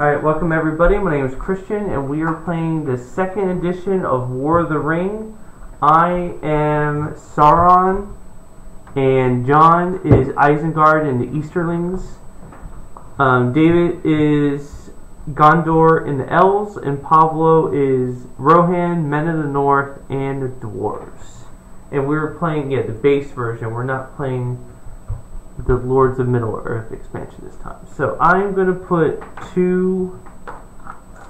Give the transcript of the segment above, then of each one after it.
Alright, welcome everybody. My name is Christian, and we are playing the second edition of War of the Ring. I am Sauron, and John is Isengard and the Easterlings. Um, David is Gondor and the Elves, and Pablo is Rohan, Men of the North, and the Dwarves. And we're playing, yeah, the base version. We're not playing the Lords of Middle Earth expansion this time. So I'm going to put two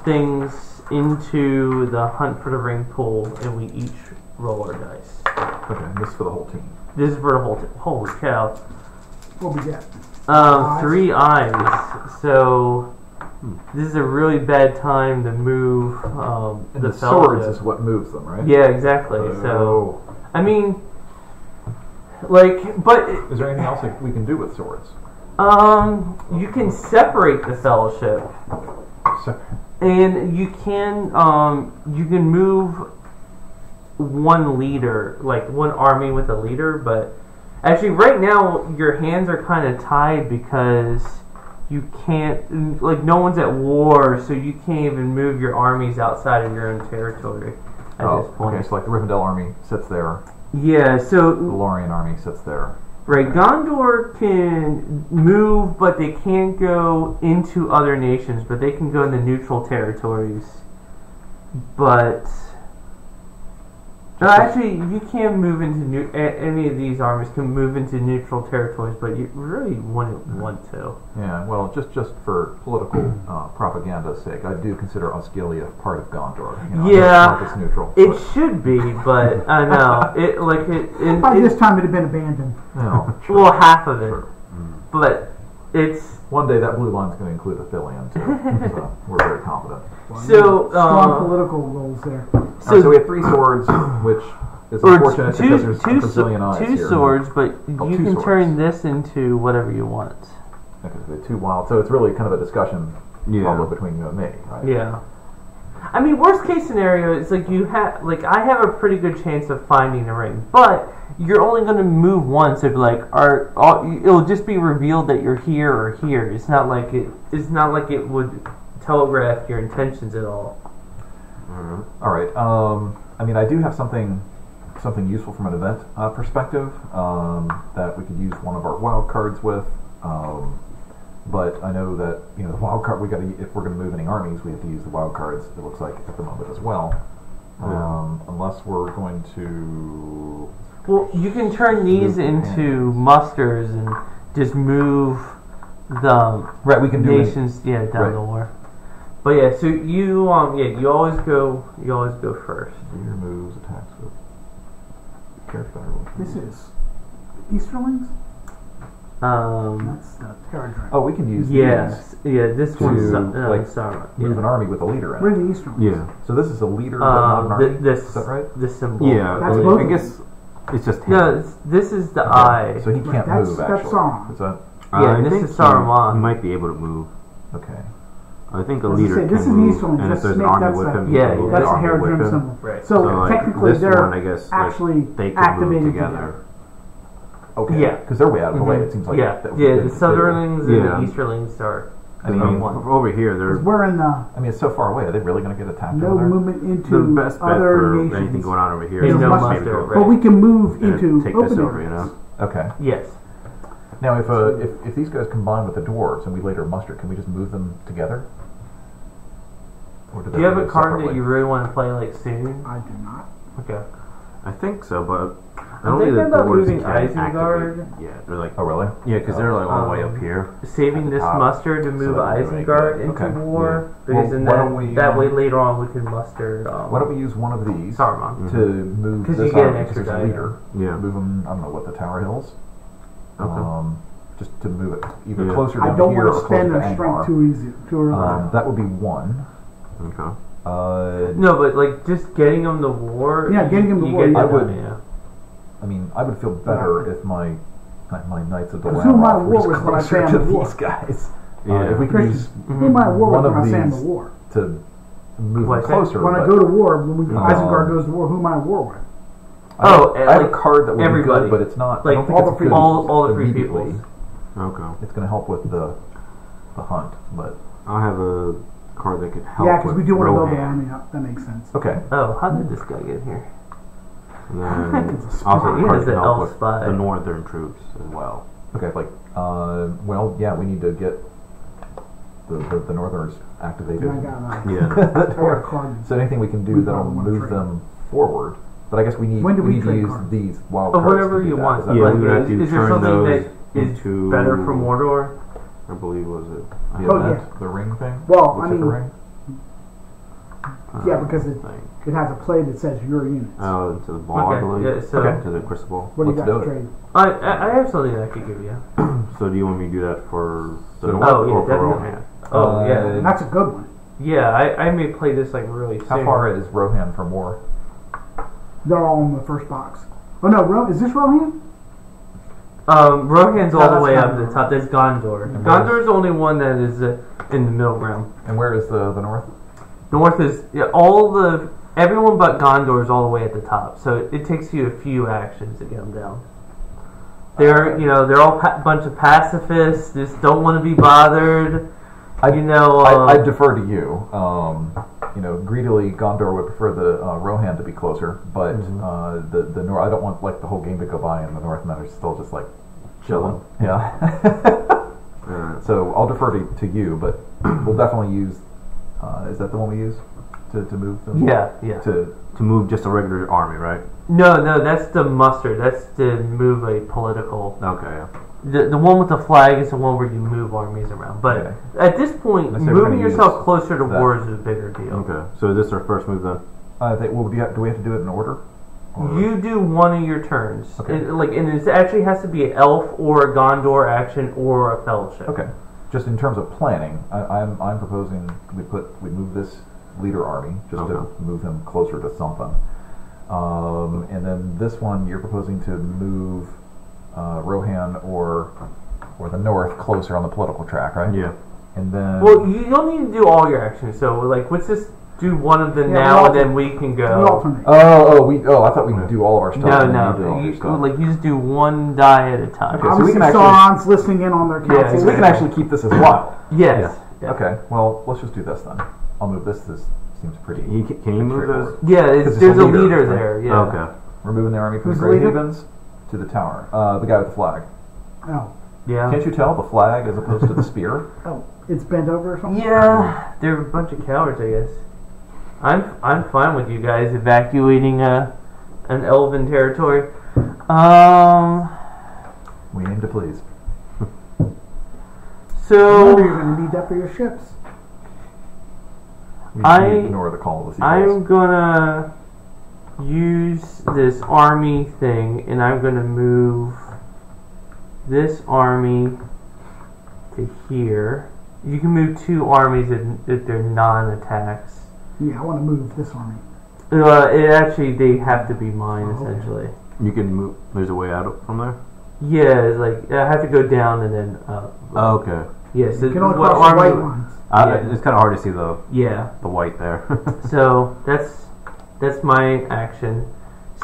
things into the Hunt for the Ring pool, and we each roll our dice. Okay, and this is for the whole team. This is for the whole team. Holy cow. What we get? Um, three eyes. So this is a really bad time to move um, And the, the, swords fellowship. is what moves them, right? Yeah, exactly. So Oh. I mean, like, but Is there anything else that we can do with swords? um, you can separate the fellowship. So, And you can um you can move one leader, like one army with a leader, but actually right now your hands are kind of tied because you can't like no one's at war, so you can't even move your armies outside of your own territory at oh, this point. okay, so like the Rivendell army sits there, Yeah, so the Lorien army sits there. right, Gondor can move, but they can't go into other nations, but they can go in the neutral territories. But no, actually, you can move into new. Any of these armies can move into neutral territories, but you really wouldn't want to. Yeah, well, just just for political uh, propaganda's sake, I do consider Osgiliath part of Gondor. You know, Yeah. it's, neutral. It but, should be, but I know it. Like it. it, By it this time, it had been abandoned. no, well, half of it, Sure. but it's One day that blue line is going to include Ithilien too. so we're very confident. so. Strong Uh, political roles there. so Alright, so we have three swords, which is or unfortunate two, because there's two, a Brazilian so- eyes two here. swords, but Oh, you can swords. turn this into whatever you want. Okay, so two wild. So it's really kind of a discussion Yeah. probably between you and me, right? Yeah. I mean, worst case scenario is like you have, like I have a pretty good chance of finding the ring, but you're only going to move once. If like, are all, it'll just be revealed that you're here or here. It's not like it. It's not like it would telegraph your intentions at all. All right. Um, I mean, I do have something something useful from an event uh, perspective um, that we could use one of our wild cards with. Um, but I know that you know the wild card. We got to if we're going to move any armies, we have to use the wild cards. It looks like at the moment as well. Um, unless we're going to Well, you can turn these Move into musters and just move the right, we can do it- nations, yeah, down Right. the war. But yeah, so you um yeah you always go you always go first. your moves, attacks with character. This is Easterlings. Um, That's the Terra Oh, we can use yes, yeah. This to, one's uh, like, Sauron. these. Move an army with a leader in Where it. are the Easterlings? Yeah. So this is a leader, but not Um, an army. this is that right? the symbol. Yeah, That's I, both I guess it's just him. No, it's, this is the Okay. eye. So he can't That's- move. that's Actually, Sauron. is that Uh, Yeah, I this think is Saruman. He, he might be able to move. okay? I think a As leader say, this can is move, Easterling. and if Just there's an make- army that's with a- him, he Yeah, That's the a army Hera with Grim him. symbol. Right. So, So, like, technically, they're one, I guess, like, actually They could activated move together. Okay. Yeah. Because they're way out of the way. It seems like yeah, that yeah. good The to do. Southerlings and Yeah. the Easterlings are. I mean, I one. over here, they're 'Cause we're in the I mean, it's so far away. Are they really going to get attacked no over there? movement the into best bet other for nations. anything going on over here. Is is no just muster, maybe go- right. But we can move and into take open this over, you areas. know. Okay. Yes. Now, if, uh, if if these guys combine with the dwarves and we later muster, can we just move them together? Or Do you have a go card that separately? you really want to play like soon? I do not. Okay. I think so, but I don't think thinking the about dwarves moving can Isengard. activate. Yeah, they're like Oh, really? yeah, because they're like all the way Um, up here. Saving this top. muster to move that would be Isengard good. into Okay, war, yeah. because Well, and why then we, that way um, later on we can muster. Um, Why don't we use one of these Saruman? to move 'Cause this you get an extra there's a leader? Yeah. Move them. I don't know what the Tower Hills. Okay. Um, just to move it either Yeah. closer I down don't here want to spend to their strength too easy, too early. Um, that would be one. Okay. Uh, No, but like just getting them to war. Yeah, getting them to war, I would- done, yeah. I mean, I would feel better if my my- my Knights of the Because who I were war just with when I closer say I'm to at war? these guys. Uh, Yeah. if we could Christian, use who am I war one with of when I say I'm these- at war? to move What's them that? closer. When I but go to war, when we, Um, Isengard goes to war, who am I at war with? I have, Oh, I have like a card that would everybody. be good, but it's not. I Like don't think all it's the free- good all- all the free immediately. peoples. Okay. It's going to help with the the hunt, but I have a card that could help. Yeah, because we with do want to build the Rohan. army up. That makes sense. Okay. Oh, how did this guy get here? And then It's a spy. also the He is can an help elf with spy. the northern troops as well. Okay. Like, uh, well, yeah, we need to get the the, the Northerners activated. And I got, uh, Yeah. I got a card. so anything we can do We that'll probably wanna move trade. them forward. But I guess we need When do we we need to trade use cards? these wild Or cards. whatever to do you that. want. Is that Yeah, like, we would have is, to is there turn something those that is into- better for Mordor? I believe was it. I the Oh, event, yeah. the ring thing. Well, Looks I like a mean, ring. Yeah, because it- thing. It has a play that says your units. Oh, to the ball, I Okay, believe. yeah, so- Okay. To the crystal ball. what do you let's got do to it. trade? I, I I have something that I could give you. So do you want me to do that for the north Oh, yeah, or for definitely. Rohan? Oh Uh, yeah, That's a good one. yeah. I, I may play this like really soon. How far is Rohan from war? They're all in the first box. Oh no, Ro- is this Rohan? Um, Rohan's No, all the that's way up Gondor. the top. That's Gondor. And where's- Gondor's the only one that is uh, in the middle ground. And where is the the north? North is yeah, all the everyone but Gondor is all the way at the top. So it, it takes you a few actions to get them down. They're you know they're all a pa- bunch of pacifists. Just don't want to be bothered. I- you know. I, um, I defer to you. Um, you know, greedily, Gondor would prefer the uh, Rohan to be closer, but Mm-hmm. uh, the the north. I don't want like the whole game to go by and the Northmen are still just like chilling. Mm-hmm. Yeah. So I'll defer to, to you, but we'll definitely use. Uh, is that the one we use to, to move them? yeah, yeah. To To move just a regular army, right? No, no, that's the muster. That's to move a political. Okay. Yeah. The, the one with the flag is the one where you move armies around. But Okay. at this point, I say moving yourself closer to that. war is a bigger deal. Okay. So is this our first move then? Uh, I think. Well, do, you have, do we have to do it in order? Or- You do one of your turns. Okay. It- like, and it actually has to be an elf or a Gondor action or a fellowship. Okay. Just in terms of planning, I, I'm I'm proposing we put we move this leader army just Okay. to move him closer to something, um, and then this one you're proposing to move uh, Rohan or or the north closer on the political track, right? Yeah. And then Well, you don't need to do all your actions. So, like, let's just do one of them Yeah, now, and then we can go. oh oh we oh I thought we could do all of our stuff. No, and you no. You, like, you just do one die at a time. Okay, so we Obviously, can actually- Sauron's listening in on their Yeah, council. so we can actually keep this as wild. Yes. Yeah. Okay. Well, let's just do this then. I'll move this. This seems pretty. You can, can you move those? Yeah, it's, there's a a leader, leader, right? there. Yeah. Okay. We're moving the army from Who's the the Grey? Havens to the tower. Uh, the guy with the flag. Oh, Yeah. Can't you tell the flag as opposed to the spear? oh, it's bent over or something. Yeah, they're a bunch of cowards, I guess. I'm I'm fine with you guys evacuating a an elven territory. Um. We aim to please. Remember, you're going to need that for your ships. We I ignore the call. Of the I'm gonna use this army thing, and I'm gonna move this army to here. You can move two armies if, if they're non-attacks. Yeah, I want to move this army. Uh, it actually they have to be mine Oh, okay. essentially. You can move. There's a way out from there. Yeah, it's like I have to go down and then up. Oh, okay. Yes, You it- can only what cross the white army? lines. Uh, Yeah. It's kind of hard to see the Yeah, the white there. so that's that's my action.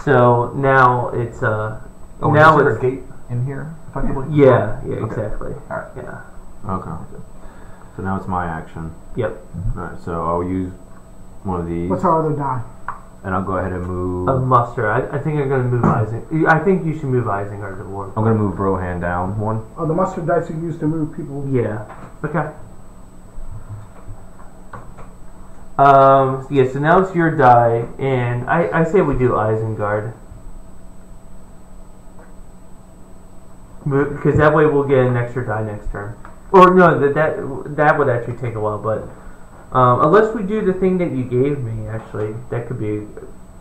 So now it's uh Oh, now now is there it's a gate in here, effectively? yeah yeah Okay. exactly All right. yeah okay. So now it's my action. yep All right. So I'll use one of these, What's our other die? and I'll go ahead and move. a muster. I, I think I'm gonna move Ising. I think you should move Isengard to war. I'm gonna move Rohan down one. Oh, the mustard dice are used to move people. Yeah. Okay. Um. Yeah. So now it's your die, and I, I say we do Isengard. Because that way we'll get an extra die next turn. Or no, that that that would actually take a while, but um, unless we do the thing that you gave me, actually, that could be.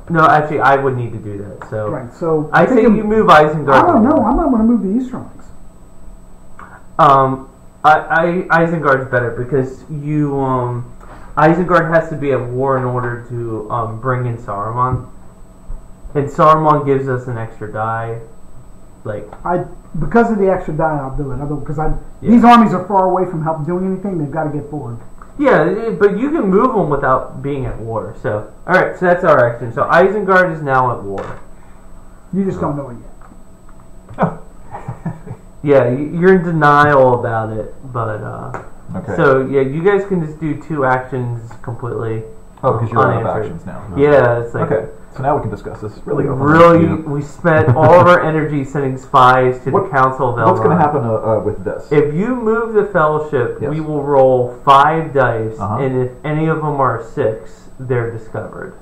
No, actually, I would need to do that. So Right, so. I say thinking- you move Isengard. I don't know. I'm not going to move the Easterlings. Um, I, I Isengard's better because you um, Isengard has to be at war in order to um bring in Saruman, and Saruman gives us an extra die. Like I because of the extra die, I'll do it. I'll do because I Yeah. these armies are far away from help doing anything. They've got to get forward. yeah, but you can move them without being at war. So all right, so that's our action. So Isengard is now at war. You just don't know it yet. Oh. Yeah, you're in denial about it, but uh, Okay. so yeah, you guys can just do two actions completely. oh, because you're out of actions now. Yeah, it's like Okay. So now we can discuss this. Really. really, you. we spent all of our energy sending spies to What- the Council of Elrond. What's going to happen uh, uh, with this? If you move the Fellowship, Yes. we will roll five dice, Uh-huh. and if any of them are six, they're discovered.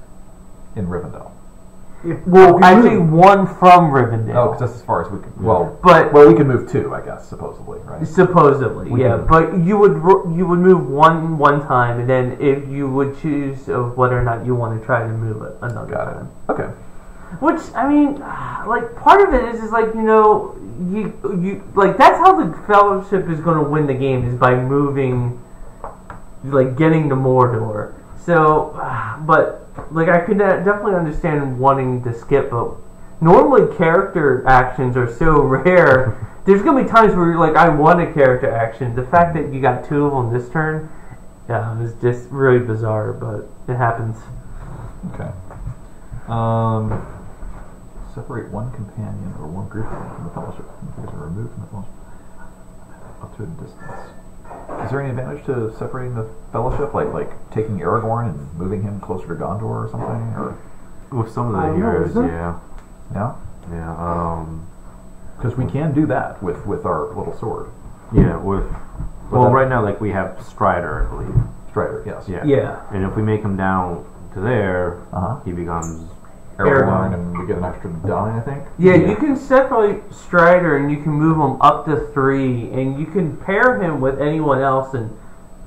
in Rivendell. If, Well, you actually, move- one from Rivendell. Oh, because that's as far as we can. Well, but well, we can move two, I guess, supposedly, right? Supposedly, We yeah. But you would you would move one one time, and then if you would choose of whether or not you want to try to move it another Got it. time. Okay. Which I mean, like part of it is is like you know you you like that's how the Fellowship is going to win the game is by moving, like getting to Mordor. So, but like I could definitely understand wanting to skip, but normally character actions are so rare. There's gonna be times where you're like, I want a character action. The fact that you got two of them this turn, yeah, is just really bizarre, but it happens. Okay. Um, separate one companion or one group from the fellowship. You are removed from the fellowship up to a distance. Is there any advantage to separating the fellowship, like like taking Aragorn and moving him closer to Gondor or something? Or With some of the don't know, heroes, yeah, yeah, yeah, um, because we can do that with with our little sword, yeah. With well, right now, like we have Strider, I believe. Strider. Yes. Yeah. Yeah. And if we make him down to there, Uh huh. he becomes Aragorn, Aragorn. and we get an extra die, I think. Yeah, Yeah. you can separate Strider and you can move him up to three, and you can pair him with anyone else, and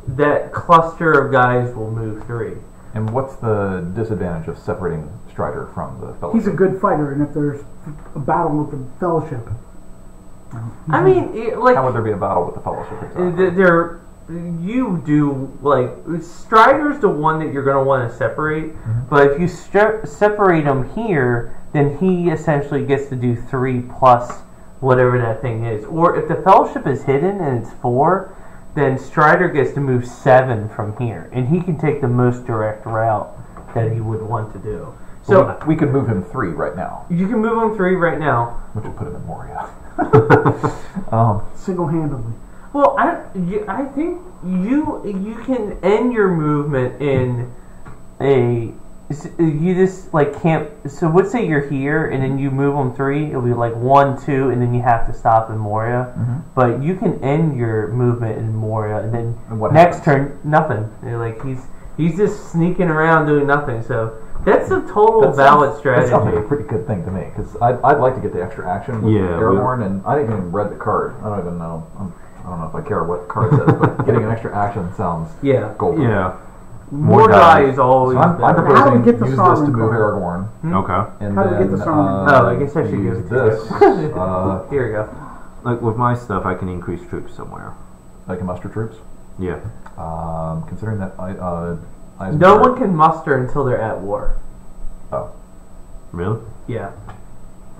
that cluster of guys will move three. And what's the disadvantage of separating Strider from the fellowship? he's a good fighter, and if there's a battle with the Fellowship, I mean, it, like How would there be a battle with the fellowship? Exactly? th- there, you do like Strider's the one that you're going to want to separate, but if you stre- separate him here, then he essentially gets to do three plus whatever that thing is. Or if the Fellowship is hidden and it's four, then Strider gets to move seven from here, and he can take the most direct route that he would want to do. So So we could move him three right now, you can move him three right now. which would put him in Moria. um, single-handedly. Well, I, you, I think you you can end your movement in a you just like can't. So let's say you're here and then you move them three. It'll be like one, two, and then you have to stop in Moria. Mhm. But you can end your movement in Moria, and then And what next happens? turn nothing. You're like he's he's just sneaking around doing nothing. So that's a total that valid sounds- strategy. That sounds like a pretty good thing to me because I'd, I'd like to get the extra action with Yeah, Aragorn, and I didn't even read the card. I don't even know. I'm, I don't know if I care what card says, but getting an extra action sounds yeah, golden. yeah. more, More die is always So I'm, I'm better. How do we proposing get the use this to Sauron move card? Aragorn, Okay. and How do we then get the Sauron? uh, Oh, I guess I should use give it to this. you. uh, Here we go. Like with my stuff, I can increase troops somewhere. I can muster troops. Yeah. Um, considering that I, uh, Isengard- No one can muster until they're at war. Oh, Really? Yeah,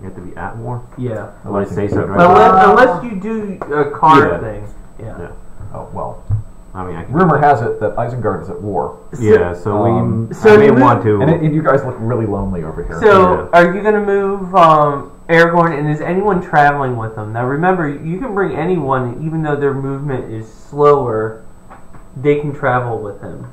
You have to be at war. yeah. Well, I say so. Right? Unless, Uh, unless you do a card Yeah. thing. Yeah. Yeah. oh well. I mean, I can. Rumor has it that Isengard is at war, Yeah. So Um, we. so I may move- want to. and, it, and you guys look really lonely over here. So, are you going to move um, Aragorn, and is anyone traveling with them? Now, remember, you can bring anyone, even though their movement is slower, they can travel with him.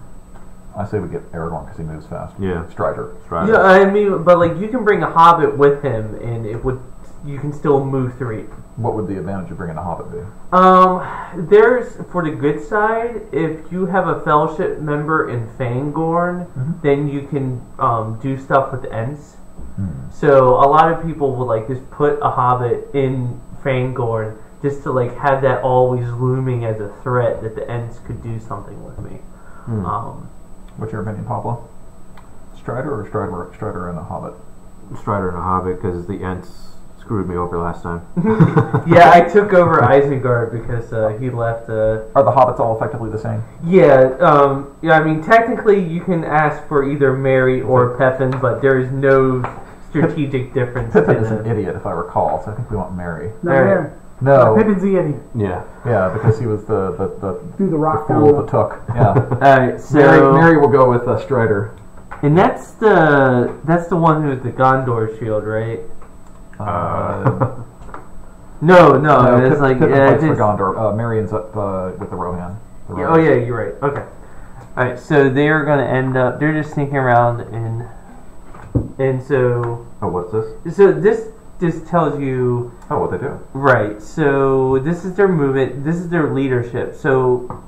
I say we get Aragorn because he moves fast. Yeah. Strider. Right. Yeah, I mean, but like you can bring a hobbit with him, and it would you can still move three. What would the advantage of bringing a hobbit be? Um, there's for the good side. If you have a fellowship member in Fangorn, Mhm. then you can um, do stuff with Ents. Hmm. So a lot of people would like just put a hobbit in Fangorn just to like have that always looming as a threat that the Ents could do something with me. Hmm. Um, What's your opinion, Pablo? Strider or Strider, Strider and a hobbit? Strider and the Hobbit because the Ents screwed me over last time. yeah, I took over Isengard because uh, he left. Uh, Are the hobbits all effectively the same? Yeah, um, yeah. I mean, technically, you can ask for either Merry or Pippin, but there is no strategic difference. Pippin in is an them. idiot, if I recall, so I think we want Merry. No, Alright. There. No. Pippin's the idiot. Yeah. Yeah, because he was the the, the, Through the the rock fool down of the took. Yeah. All right, so Merry, Merry will go with uh, Strider. and that's the that's the one who's the Gondor shield, right? Uh, No, no, No, it's Pip- like Pippin uh, fights for it's- Gondor. Uh, Marion's up uh, with the Rohan. The Yeah, Rohan. oh yeah, you're right. Okay. All right. So they're gonna end up. They're just sneaking around and and so Oh, what's this? so this just tells you Oh, what they do? right. So this is their movement. This is their leadership. So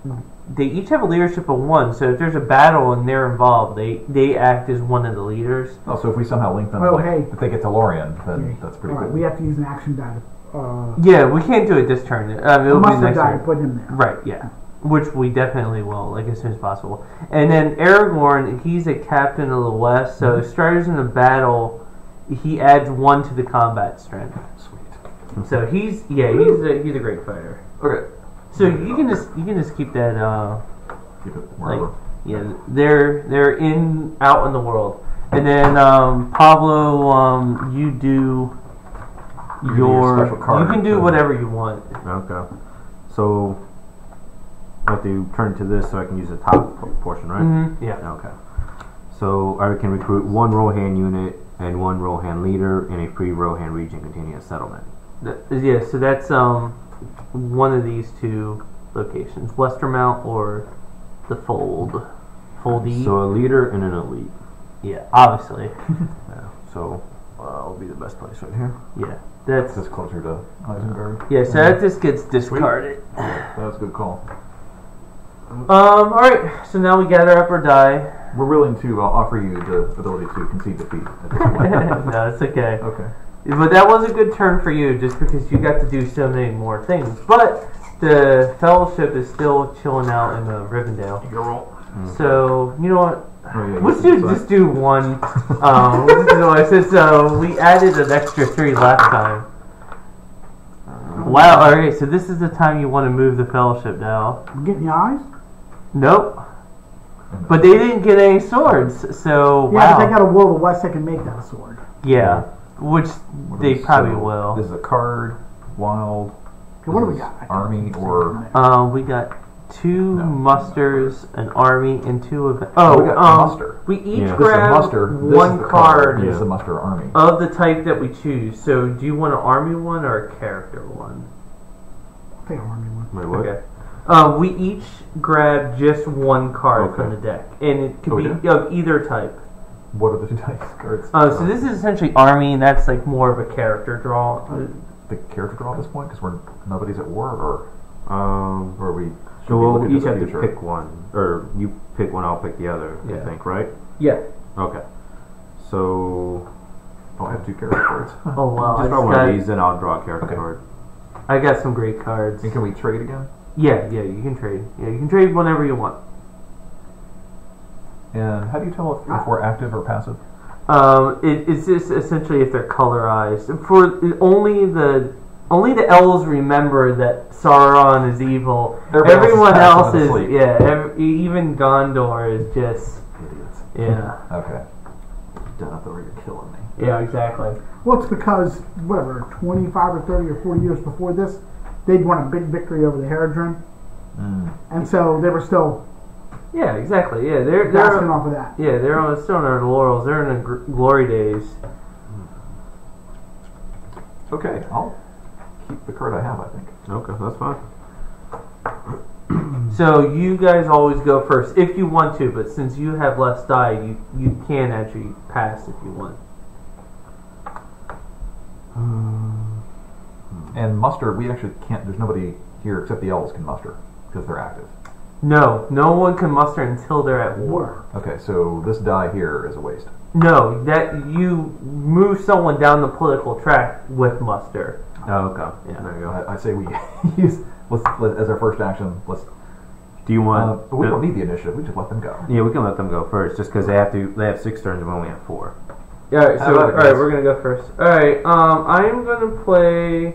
they each have a leadership of one. So if there's a battle and they're involved, they they act as one of the leaders. Oh, so if we somehow link them, Oh, like, hey. if they get to Lorien, then that's pretty All right, cool. we have to use an action die. Uh, Yeah, we can't do it this turn. Um, it'll be mustard next die turn. put him there. Right, yeah. Which we definitely will, like as soon as possible. And then Aragorn, he's a captain of the West, so Striders in a battle, he adds one to the combat strength. Sweet. So he's yeah, he's a he's a great fighter. Okay. So you can just you can just keep that uh Keep it like yeah they're they're in out in the world. And then um, Pablo, um, you do You your your special card you can do whatever you want. Okay. So I have to turn to this so I can use the top portion, right? hmm Yeah. Okay. So I can recruit one Rohan unit and one Rohan leader in a free Rohan region containing a settlement. That- Yeah, so that's um one of these two locations, Westemnet or the Fold. Foldy. So a leader and an elite. yeah, obviously. Yeah. So uh, will be the best place right here. Yeah, that's is closer to Isengard. yeah. So that just gets discarded. That's a good call. Um. All right. So now we gather up or die. We're willing to uh, offer you the ability to concede defeat at this point. no, it's okay. okay. But that was a good turn for you, just because you got to do so many more things. But the Fellowship is still chilling out in uh, Rivendell. Your roll. So you know what? Oh, yeah, Let's do just do one. um, let's do. Since uh, we added an extra three last time. Wow. All right. So this is the time you want to move the fellowship now. Getting your eyes? Nope. But they didn't get any swords. So Yeah, wow. but they got a will of the west that can make that a sword. yeah. Which What they is- probably so will. This is a card, wild. Okay, what do we this is got? Army or Um, we got two No. musters, an army, and two of. Oh, Oh, we got um, muster. we each Yeah. this is a grab muster. This one is the card This is Yeah. the muster army. of the type that we choose. So, do you want an army one or a character one? I'll take an army one. Wait, what? Okay. Um, we each grab just one card from the deck, and it could Oh, we be of either type. What are the two dice cards? Uh, so this is essentially army, and that's like more of a character draw. the character draw at this point because we're nobody's at war, or Um, or we. should so be we'll looking to each the have to future? pick one, or you pick one, I'll pick the other. Yeah. I think, right? Yeah. Okay. So Oh, I have two character cards. Oh wow! I, just draw one got, of these, and I'll draw a character Okay. card. I got some great cards. and can we trade again? Yeah, yeah, you can trade. Yeah, you can trade whenever you want. And how do you tell if, if we're active or passive? Um, it, it's just essentially if they're colorized. For only the only the elves remember that Sauron is evil. Everybody Everyone else else is is, yeah. Ev even Gondor is just Idiots. yeah, Okay. Denethor, you're killing me. yeah, exactly. Well, it's because whatever, twenty-five or thirty or forty years before this, they'd won a big victory over the Haradrim, Mm. and so they were still Yeah, exactly. Yeah, they're they're off of that. yeah they're on, still on their laurels. They're in the gr- glory days. Okay, I'll keep the card I have. I think. Okay, that's fine. So you guys always go first if you want to, but since you have less die, you you can actually pass if you want. And muster, we actually can't. There's nobody here except the elves can muster because they're active. No, no one can muster until they're at war. Okay, so this die here is a waste. No, that you move someone down the political track with muster. Oh, okay. Yeah. There you go. I, I say we use let's let, as our first action. Let's. Do you Uh, want? but we the- don't need the initiative. We just let them go. yeah, we can let them go first, just because they have to. They have six turns, and we only have four. All right, so How about all it, right, guys? we're gonna go first. All right, um, I am gonna play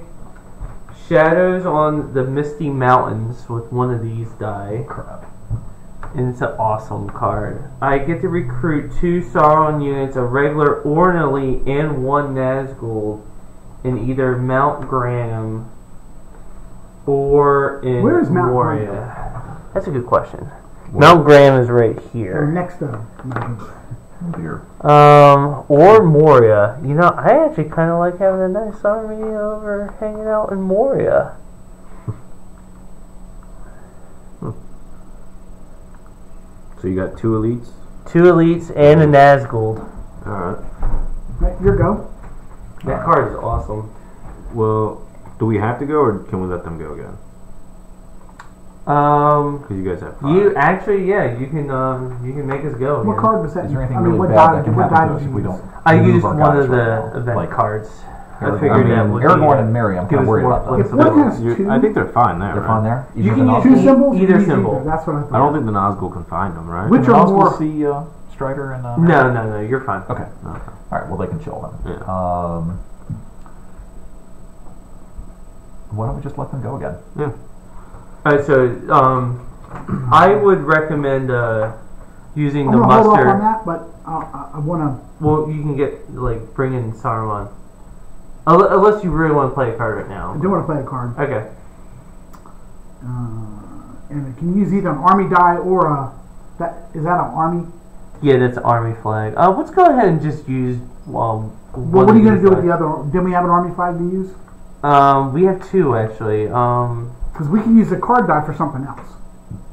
Shadows on the Misty Mountains with one of these die. Crap. and it's an awesome card. I get to recruit two Sauron units, a regular or an elite, and one Nazgul in either Mount Gram or in Where is Mount Moria. That's a good question. Mount Gram is right here. Or here. next to Oh dear. Um, or Moria. You know, I actually kind of like having a nice army over hanging out in Moria. So you got two elites. Two elites and a Nazgul. All right. Right, your go. That card is awesome. Well, do we have to go, or can we let them go again? Um, Because you guys have five. you actually, yeah, you can, um, you can make us go. What again. card was that? Is there anything I mean, really what bad die, that can what happen die to us did if you we don't? I move used our one of the now? event Like, cards. I figured I mean, that would Aragorn and Merry, I'm kind of worried about them. If flexibility. one has You- two, I think they're fine there. They're right? fine there. You can the use two Nazgul? symbols. either or symbol. either? That's what I thought. I don't think the Nazgul can find them, right? Which Can are the Nazgul more- see uh, Strider and uh, No, no, no, you're fine. Okay. Okay. All right. Well, they can chill then. Yeah. Um, why don't we just let them go again? Yeah. So, um, I would recommend, uh, using I'm the gonna hold off on that, but I, I want to. Well, you can get, like, bring in Saruman. Unle- Unless you really want to play a card right now. I do want to play a card, Okay. uh, and it can use either an army die or a. That is that an army? Yeah, that's army flag. Uh, let's go ahead and just use, um, Well, what are you going to do with the other? Didn't we have an army flag to use? Um, we have two, actually. Um, Because we can use a card die for something else.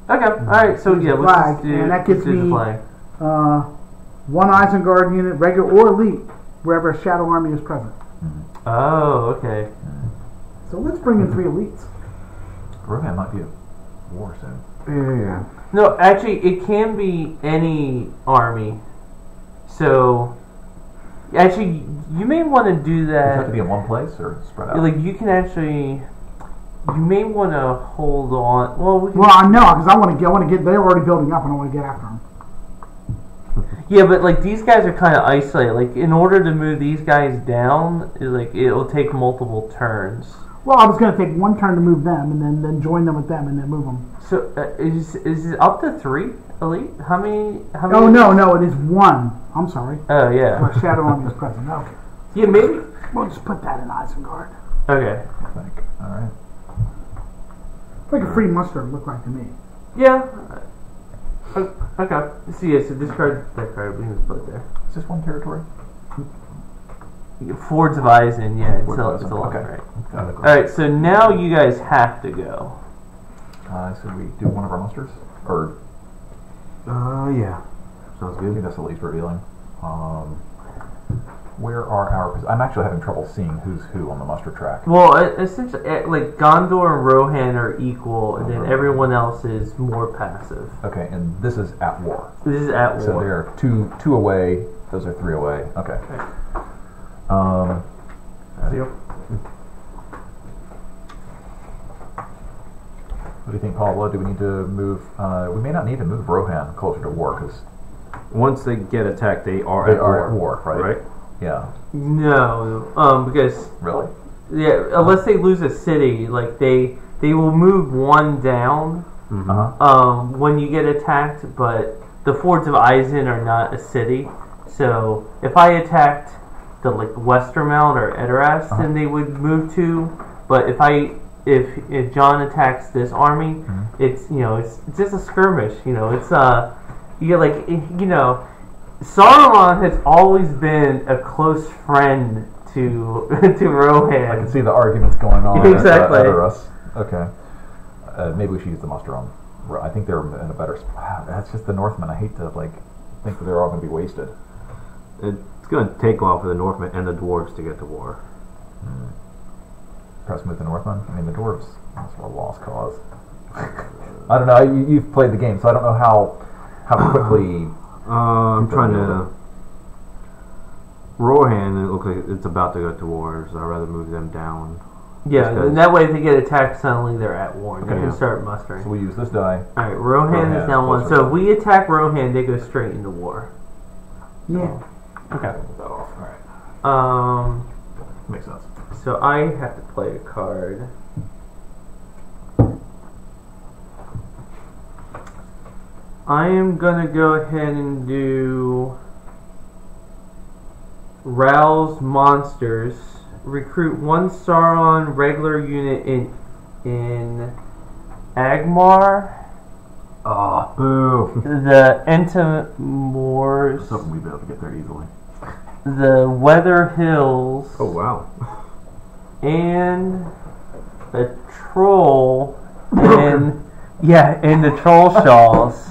okay, alright, so Use yeah, the let's flag, just do, and that let's gives do me- flag. Uh, one Isengard unit, regular or elite, wherever a shadow army is present. Oh, okay. So let's bring in three elites. Rohan might be at war soon. Yeah, yeah. No, actually, it can be any army. So, actually, you may want to do that. Does it have to be in one place or spread out? Like, you can actually, you may want to hold on. Well, we Well, I know because I want to get. I want to get. They're already building up, and I want to get after them. yeah, but like these guys are kind of isolated. Like, in order to move these guys down, it- like it'll take multiple turns. Well, I was going to take one turn to move them, and then then join them with them, and then move them. So, uh, is is it up to three elite? How many? How many? Oh no, no, it is one. I'm sorry. Oh yeah. Where shadow army is present. Okay, Yeah, maybe. we'll just put that in Isengard. Okay. I think. All right. It's like a free mustard look like to me. Yeah. Uh, Okay. So yeah, so discard that card. We can just put it there. Is this one territory? Fords of and yeah, it's a, it's a Eisen, lot, okay. right? All right, so now you guys have to go. Uh, so we do one of our musters, or Uh, yeah. Sounds good. I think that's the least revealing. Um, where are our? Because I'm actually having trouble seeing who's who on the muster track. Well, e- essentially, like Gondor and Rohan are equal, and then Okay. everyone else is more passive. Okay, and this is at war. This is at So war. So there are two two away. Those are three away. Okay. Um, what do you think, Paula? Do we need to move? Uh, we may not need to move Rohan closer to war because Once they get attacked, they are They at are war. at war, right? Right. Yeah, No, um, because really. yeah, unless they lose a city, like they they will move one down Mhm. Uh um, when you get attacked, but the Fords of Eisen are not a city. So if I attacked the like Westemnet or Edoras, Uh-huh. then they would move to. But if I if if John attacks this army, Mhm. it's you know it's, it's just a skirmish. You know it's uh you get like you know Saruman has always been a close friend to to Rohan. I can see the arguments going on. Uh, at- Exactly. Uh, at, us. Okay. Uh, maybe we should use the muster on. I think they're in a better spot. That's just the Northmen. I hate to like think that they're all going to be wasted. It's going to take a while for the Northmen and the dwarves to get to war. Hmm. Perhaps move the Northmen. I mean, the dwarves. That's a lost cause. I don't know. You, you've played the game, so I don't know how how quickly. Uh, I'm trying to. Rohan, it looks like it's about to go to war, so I'd rather move them down. Yeah, and that way if they get attacked suddenly they're at war. They Okay. can start mustering. So we use this die. All right, Rohan, Rohan, is down one. So if we attack Rohan, they go straight into war. Yeah. Okay. That off. All right. Um. Makes sense. So I have to play a card. I am gonna go ahead and do rouse monsters. Recruit one Sauron regular unit in in Angmar. Oh, boo. the Ettenmoors, hoping we'd be able to get there easily. the Weather Hills, Oh wow. and a troll, and yeah, and the Trollshaws.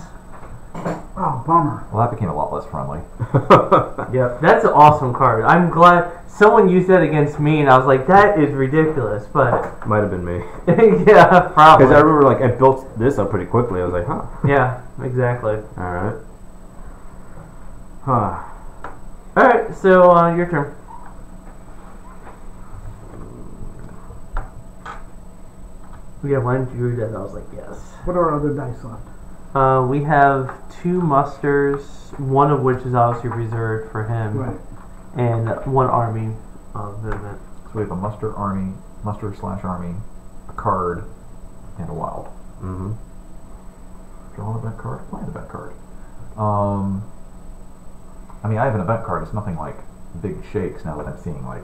Oh, bummer. Well, that became a lot less friendly. Yep, that's an awesome card. I'm glad someone used that against me, and I was like, that is ridiculous. But Might have been me. yeah, probably. Because I remember like I built this up pretty quickly. I was like, huh. Yeah, exactly. All right. Huh. All right, so uh, your turn. Yeah, why didn't you read that? I was like, yes. What are our other dice left? Uh, we have two musters, one of which is obviously reserved for him, Right. and one army of movement. So we have a muster army, muster slash army, a card, and a wild. Mm-hmm. Draw an event card, play an event card. Um, I mean, I have an event card. It's nothing like big shakes now that I'm seeing like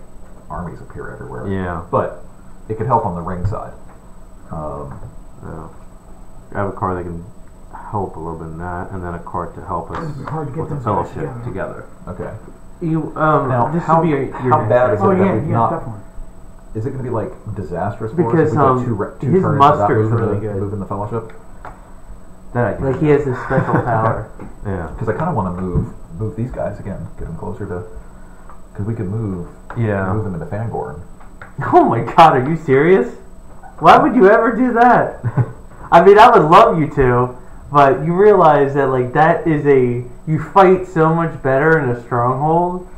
armies appear everywhere. Yeah. But it could help on the ring side. Um, Yeah. I have a card that can help a little bit in that, and then a card to help us It'd hard to get with the those guys fellowship together. together. okay. You um, Now, this how- would be your, your how next bad turn. is it Oh that yeah, we've yeah, not- definitely. Is it going to be like disastrous for us Because, if we go um, two, re- two his turns muster is moving, really the, good. moving the fellowship? That I can. Like he has this special power. Yeah. Because I kind of want to move move these guys again, get them closer to. Because we could move Yeah. move them into Fangorn. Oh my god, are you serious? Why would you ever do that? I mean, I would love you to, but you realize that like that is a you fight so much better in a stronghold.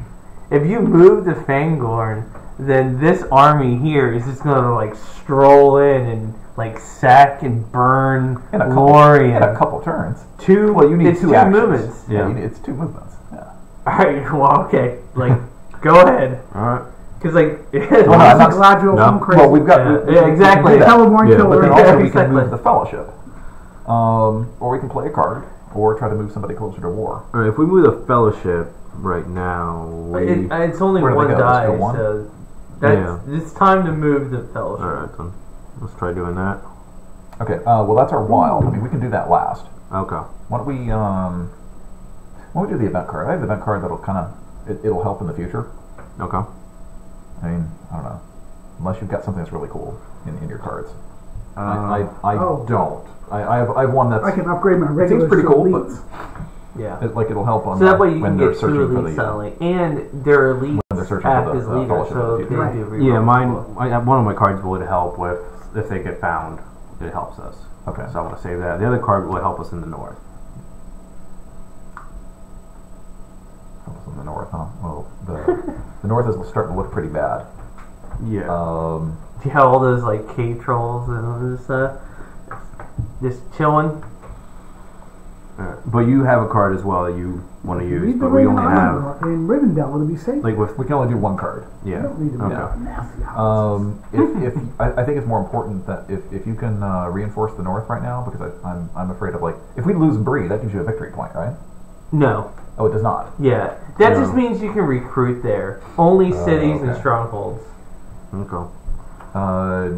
If you move to Fangorn, then this army here is just gonna like stroll in and like sack and burn In a couple, Lorien. in a couple turns. Two. Well, you need it's two, two movements. Yeah, Yeah. you need, it's two movements. Yeah. All right. Well, okay. Like, go ahead. All right. Because like, Well, I'm I'm not- Galadriel no. going crazy. Well, we've got Yeah, we- we- yeah, we can exactly. do that. Celeborn Yeah, killer. But then also we can move the fellowship, um, or we can play a card, or try to move somebody closer to war. All right. If we move the fellowship right now, we. It, it's only Where one die, go one? so that's it's time to move the fellowship. all right then. Let's try doing that. Okay. Uh, well, that's our wild. I mean, we can do that last. Okay. Why don't we? Um, why don't we do the event card? I have the event card that'll kind of it, it'll help in the future. Okay. I mean, I don't know, unless you've got something that's really cool in, in your cards. Uh, I, I, I oh. don't. I, I have I have one that's I can upgrade my regular seems pretty cool, elites. but Yeah. it, like it'll help on So that the- way you when can they're get two searching for elites the. uh, suddenly, and their elites they're searching for the, as uh, leaders, so the they future. do Right. reroll. Yeah, mine. I, one of my cards would help with if they get found. It helps us. Okay. So I want to save that. The other card will help us in the north. Helps in the north, huh? Well, the the north is starting to look pretty bad. Yeah. Um, Yeah, all those like cave trolls and all this stuff, just chilling. Alright. But you have a card as well that you want to use, Leave the but we Raven only have Island in Rivendell to be safe. like with we can only do one card. you yeah. don't need to be Okay. nasty houses. Um, if, if I, I think it's more important that if, if you can uh, reinforce the north right now, because I, I'm I'm afraid of like if we lose Bree, that gives you a victory point, right? No, Oh, it does not. yeah, that No. just means you can recruit there. Only Oh, cities and okay. strongholds. Okay. Uh,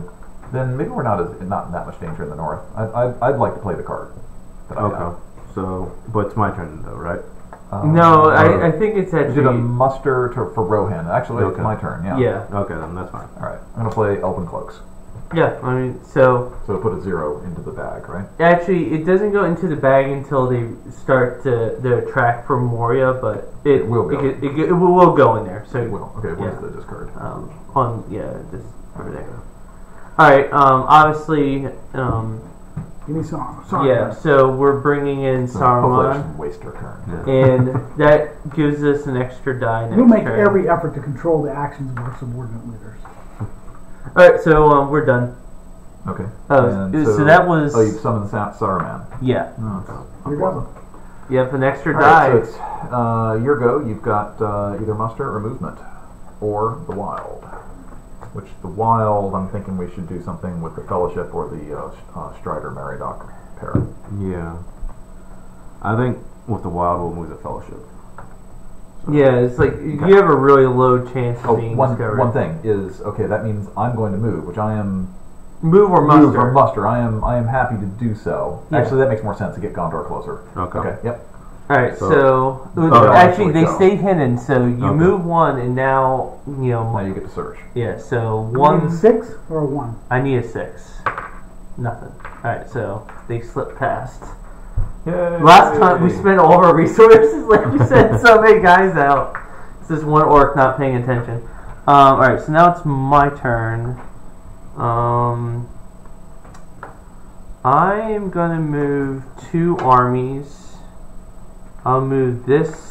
then maybe we're not as not in that much danger in the north. I, I'd, I'd like to play the card. That I Okay. have. So, but it's my turn though, right? Um, no, I, I think it's we did a actually muster to, for Rohan. Actually, Okay. it's my turn. Yeah. yeah, Okay, then that's fine. All right. I'm gonna play Elven Cloaks. yeah. I mean, so So put a zero into the bag, right? Actually, it doesn't go into the bag until they start to the track for Moria, but it, It will go. It, it, it will go in there. So It will. Okay. Where's Yeah. the discard? um, on yeah, just over there. All right. Um, obviously, um, Give me some. Sorry. yeah. So we're bringing in So Saruman, waste our turn. Yeah. and that gives us an extra die next We'll make turn. every effort to control the actions of our subordinate leaders. All right. So um, we're done. Okay. Oh, And so that was- Oh, you've summoned Sa- Saruman. Yeah. Oh, okay. Here goes. You have an extra All right, die. so it's uh, your go. You've got uh, either muster or movement, or the wild. Which the wild, I'm thinking we should do something with the fellowship or the uh, uh, Strider Meriadoc pair. Yeah. I think with the wild we'll move the fellowship. So- yeah, it's like Okay. you have a really low chance of Oh, being one, discovered. one thing is okay. That means I'm going to move, which I am Move or muster. Move or muster. I am I am happy to do so. Yeah. Actually, that makes more sense to get Gondor closer. Okay. Okay. Yep. All right, so, So- Oh, actually they go. stay hidden. So you Okay. move one, and now you know. Now you get to search. Yeah, so One one. six or a one. I need a six. Nothing. All right, so they slip past. Yay. Last time we spent all of our resources, like you sent so many guys out. It's this one orc not paying attention. Um, all right, so now it's my turn. Um, I am gonna move two armies. I'll move this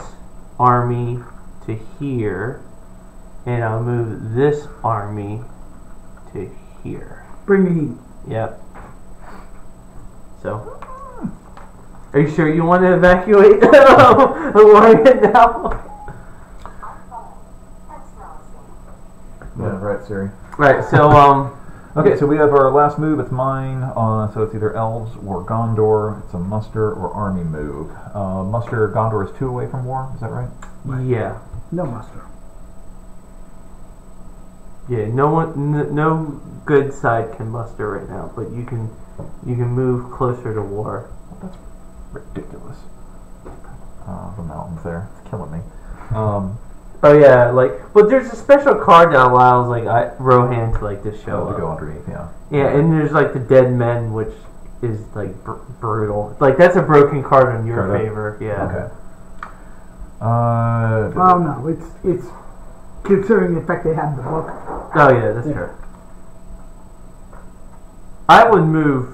army to here, and I'll move this army to here. Bring the heat. Yep. So, are you sure you want to evacuate Lorien now? Yeah. Right, Siri. Right. So, um, Okay, so we have our last move. It's mine. Uh, so it's either elves or Gondor. It's a muster or army move. Uh, muster Gondor is two away from war. Is that right? yeah, No muster. yeah. No one, n- no good side can muster right now, but you can, you can move closer to war. That's ridiculous. Uh, the mountains there. It's killing me. Um, Oh yeah, like, but there's a special card that allows like I, Rohan to like just show oh, to up. go underneath. Yeah. Yeah, and there's like the dead men, which is like br- brutal. Like that's a broken card in your Card up. favor. Yeah. Okay. Uh, Oh no, it's it's considering the fact they had in the book. Oh yeah, that's Yeah. fair. I would move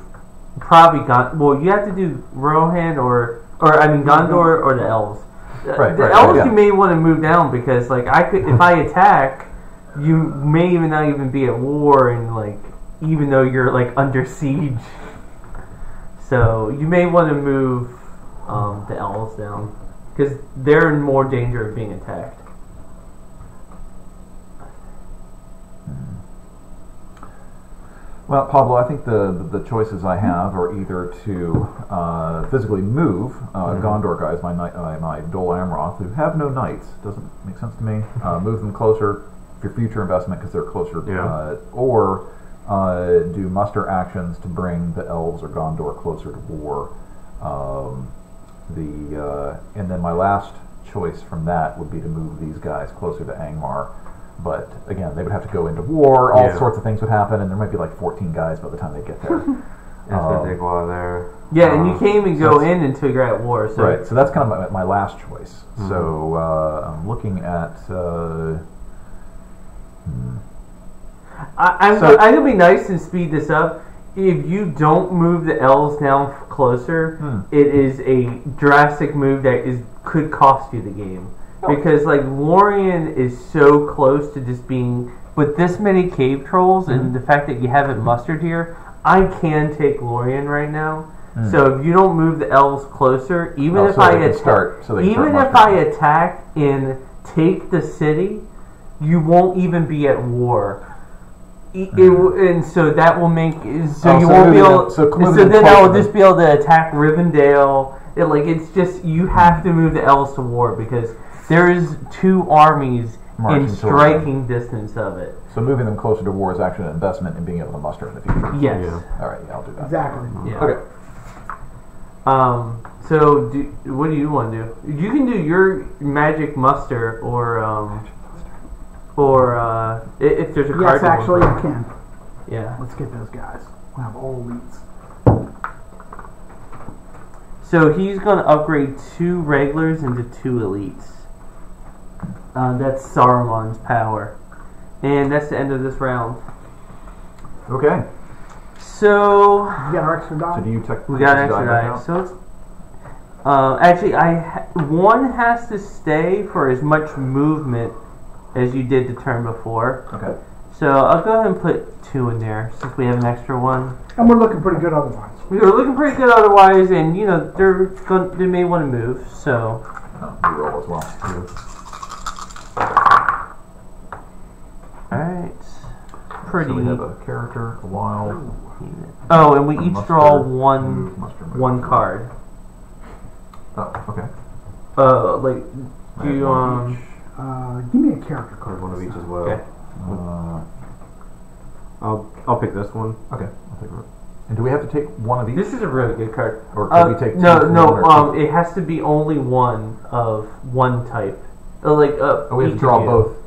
probably Gon. Well, you have to do Rohan or or I mean Gondor or the elves. Right, the right, elves yeah. you may want to move down because like I could if I attack, you may even not even be at war and like even though you're like under siege. So you may want to move um, the elves down because they're in more danger of being attacked. Well, Pablo, I think the, the, the choices I have are either to uh, physically move uh, Gondor guys, my knight, uh, my Dol Amroth, who have no knights, doesn't make sense to me. Uh, move them closer for future investment because they're closer. Yeah. Uh, or uh, do muster actions to bring the elves or Gondor closer to war. Um, the uh, and then my last choice from that would be to move these guys closer to Angmar. But again, they would have to go into war. All Yeah. sorts of things would happen, and there might be like 14 guys by the time they get there. It's gonna Um, take a while there. Yeah, and you Um, can't even go in until you're at war. So right. So that's kind of my, my last choice. Mhm. So uh, I'm looking at. Uh, hmm. I, I'm, So- gonna be nice and speed this up. If you don't move the elves down closer, Hmm. it is a drastic move that is could cost you the game. Because like Lorien is so close to just being with this many cave trolls Hmm. and the fact that you haven't mustered here, I can take Lorien right now. Hmm. So if you don't move the elves closer, even Oh, if so I atta- start- so even if I attack and take the city, you won't even be at war. E- it and so that will make so. Oh, you so won't be able. so So, then I will just be able to attack Rivendell. It, like it's just you have to move the elves to war because there is two armies Marching in towards striking distance of it. So moving them closer to war is actually an investment in being able to muster in the future. Yes. Yeah. All right. Yeah, I'll do that. Exactly. Yeah. Okay. Um. So, do, what do you want to do? You can do your magic muster, or um, or uh, if there's a card. Yes, actually, I can. Yeah. Let's get those guys. We'll have all elites. So he's going to upgrade two regulars into two elites. Uh, that's Saruman's power, and that's the end of this round. Okay. So You got our extra die? So do you tech? we got die extra right die. now? So it's uh, actually I ha- one has to stay for as much movement as you did the turn before. Okay. So I'll go ahead and put two in there since we have an extra one. And we're looking pretty good otherwise. We are looking pretty good otherwise, and you know they're going, they may want to move. So Oh, you roll as well. all right, pretty. So we have a character, a wild. Oh, and we each muster, draw move, one muster, move. one card. Oh, okay. Uh, like I do you um? each. Uh, give me a character card. One of each as well. Okay. Uh, I'll I'll pick this one. Okay, I'll take it. And do we have to take one of each? This is a really good card. Or can Uh, we take two no, no. one or Um, it has to be only one of one type. Uh, like uh, Oh, we have to draw you. both,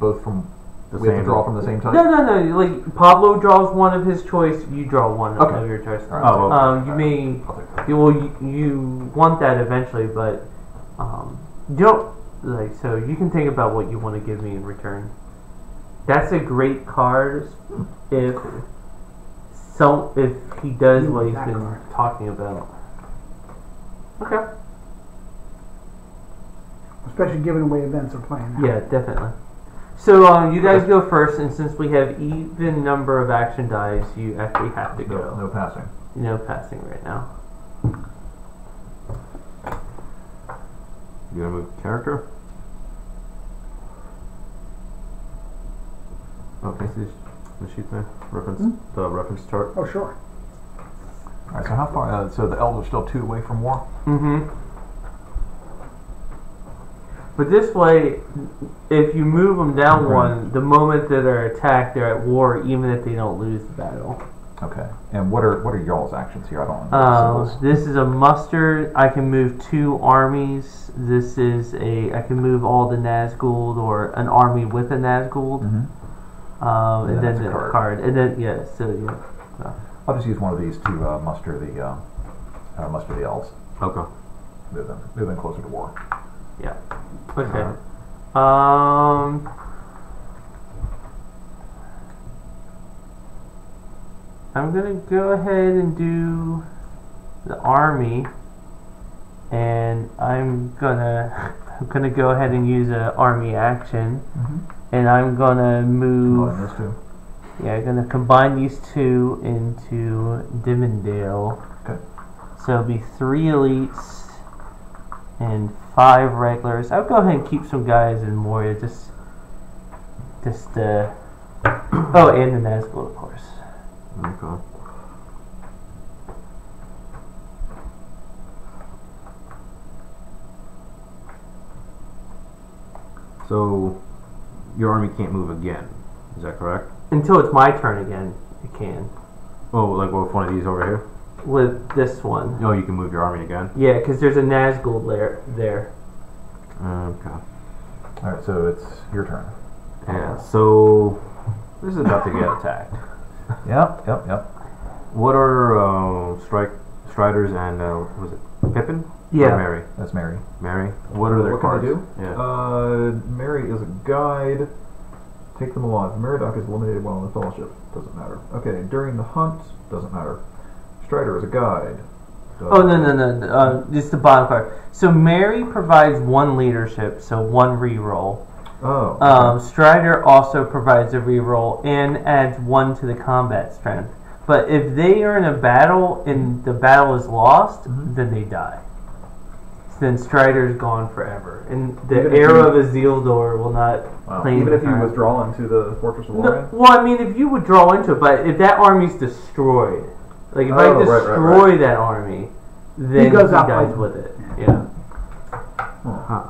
both from. The we have to draw from the same time. No, no, no. Like Pablo draws one of his choice. You draw one Okay. of your choice. All right. Oh, okay. Um, you may. I'll. You, well, you, you want that eventually, but um, you don't like. So you can think about what you want to give me in return. That's a great card if so if he does what he's been card. talking about. Okay. Especially given the way events are playing. out. Yeah, definitely. So um, you guys go first, and since we have even number of action dice, you actually have to go. no passing. No passing right now. You gonna move character? Okay, see the sheet there. Reference the reference chart. Oh, sure. All right. So how far? Uh, so the elves are still two away from war. Mm-hmm. But this way, if you move them down Right. one, the moment that they're attacked, they're at war, even if they don't lose the battle. Okay. And what are what are y'all's actions here? I don't know. Uh, symbols. this is a muster. I can move two armies. This is a. I can move all the Nazgul or an army with a Nazgul. Mhm. Um, and And then that's the card. card. And then yeah, so yeah. I'll just use one of these to uh, muster the uh, uh, muster the elves. Okay. Move them, move them closer to war. Yeah. Okay. Um. I'm gonna go ahead and do the army, and I'm gonna I'm gonna go ahead and use a army action, Mm-hmm. and I'm gonna move. Combine those two. Yeah, I'm gonna combine these two into Dimrill Dale. Okay. So it'll be three elites and five regulars. I'll go ahead and keep some guys in Moria just just uh Oh and the Nazgul of course. Okay. So your army can't move again. Is that correct? Until it's my turn again, it can. Oh, like with one of these over here? With this one. Oh, you can move your army again. Yeah, because there's a Nazgul there there. Okay. All right. So it's your turn. Yeah. So this is about to get attacked. Yep. Yep. Yep. What are uh, strike striders and uh, was it Pippin? Or Yeah. Merry. That's Merry. Merry. What are their What can I do? Yeah. Uh, Merry is a guide. Take them alive. Meriadoc is eliminated while in the fellowship. Doesn't matter. Okay, during the hunt, doesn't matter. Strider is a guide. Oh no no no! no uh, just the bottom card. So Merry provides one leadership, so one reroll. Oh. Um, Strider also provides a reroll and adds one to the combat strength. But if they are in a battle and the battle is lost, Mhm. then they die. Then Strider is gone forever, and the Even if era you- of Isildur will not Wow. claim. Even if you withdraw into the Fortress of No, well, I mean, if you would draw into it, but if that army's destroyed, like if Oh, I right, right, destroy right. that army, then he, goes out dies fighting. with it. Yeah. Huh.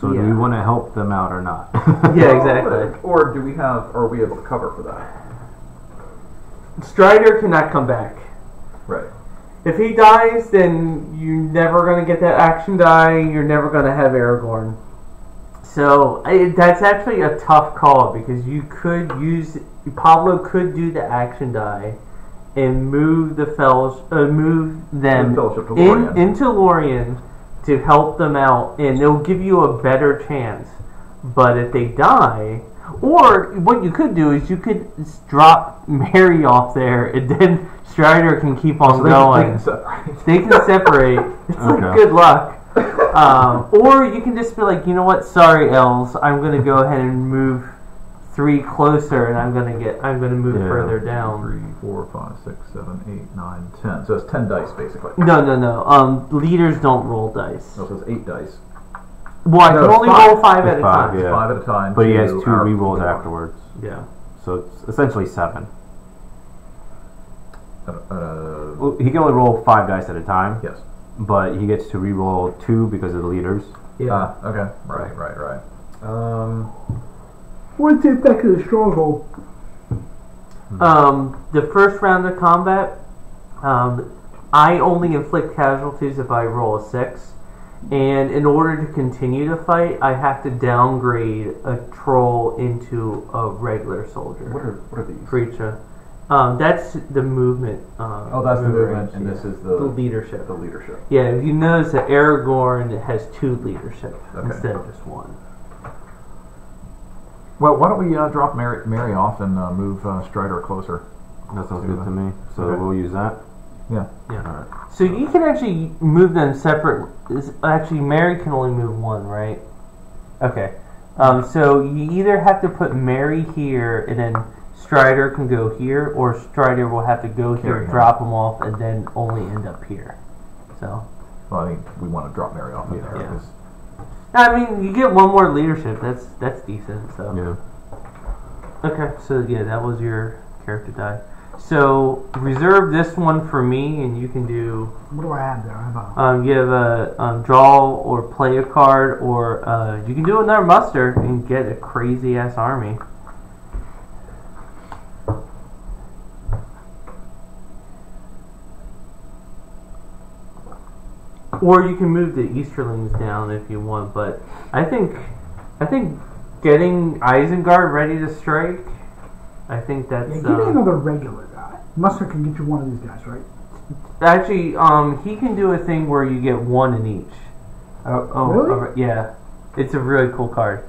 So do we want to help them out or not? Yeah, exactly. Or do we have, are we able to cover for that? Strider cannot come back. Right. If he dies, then you're never going to get that action die. You're never going to have Aragorn. So I, that's actually a tough call because you could use Pablo could do the action die and move the fellows, uh, move them Fellowship to in, Lorien. into Lorien to help them out, and it'll give you a better chance. But if they die, or what you could do is you could s- drop Merry off there, and then Strider can keep on they, going. they can separate. They can separate. It's like Okay. good luck. Um, or you can just be like, you know what? Sorry, elves. I'm gonna go ahead and move three closer, and I'm gonna get. I'm gonna move Yeah. further down. Three, four, five, six, seven, eight, nine, ten. So it's ten dice basically. No, no, no. Um, leaders don't roll dice. No, so it's eight dice. Well, I No, can only five. roll five It's at a time. Yeah. Five at a time. but he has two our- rerolls afterwards, Yeah. so it's essentially seven. Uh, uh, Well, he can only roll five dice at a time, yes. but he gets to re-roll two because of the leaders. Yeah. Ah, okay. Right, right, right. Um, What's the effect of the stronghold? Um, the first round of combat, um, I only inflict casualties if I roll a six, and in order to continue to fight, I have to downgrade a troll into a regular soldier. What are what are these? creature? Um, that's the movement. Um, Oh, that's the movement, range, and yeah. this is the the leadership. the leadership. Yeah, if you notice that Aragorn has two leadership Okay. instead of just one. Well, why don't we uh, drop Merry, Merry off and uh, move uh, Strider closer? That sounds Do good that. to me. So Okay. we'll use that. Yeah. Yeah. All right. So you can actually move them separate. is- Actually, Merry can only move one, right? Okay. Um, so you either have to put Merry here, and then Strider can go here, or Strider will have to go here, Carry him. drop him off, and then only end up here. So, Well, I think we want to drop Merry off in Yeah. there. Yeah. 'cause- I mean, you get one more leadership. That's that's decent. So. Yeah. Okay, so yeah, that was your character die. So reserve this one for me, and you can do. What do I have there? I have a. Um, you have a um, draw or play a card, or uh, you can do another muster and get a crazy ass army. Or you can move the Easterlings down if you want, but I think, I think getting Isengard ready to strike, I think that's. Yeah, give me uh, another regular guy. Mustard can get you one of these guys, right? Actually, um, he can do a thing where you get one in each. Oh, oh Really? alright, yeah. It's a really cool card.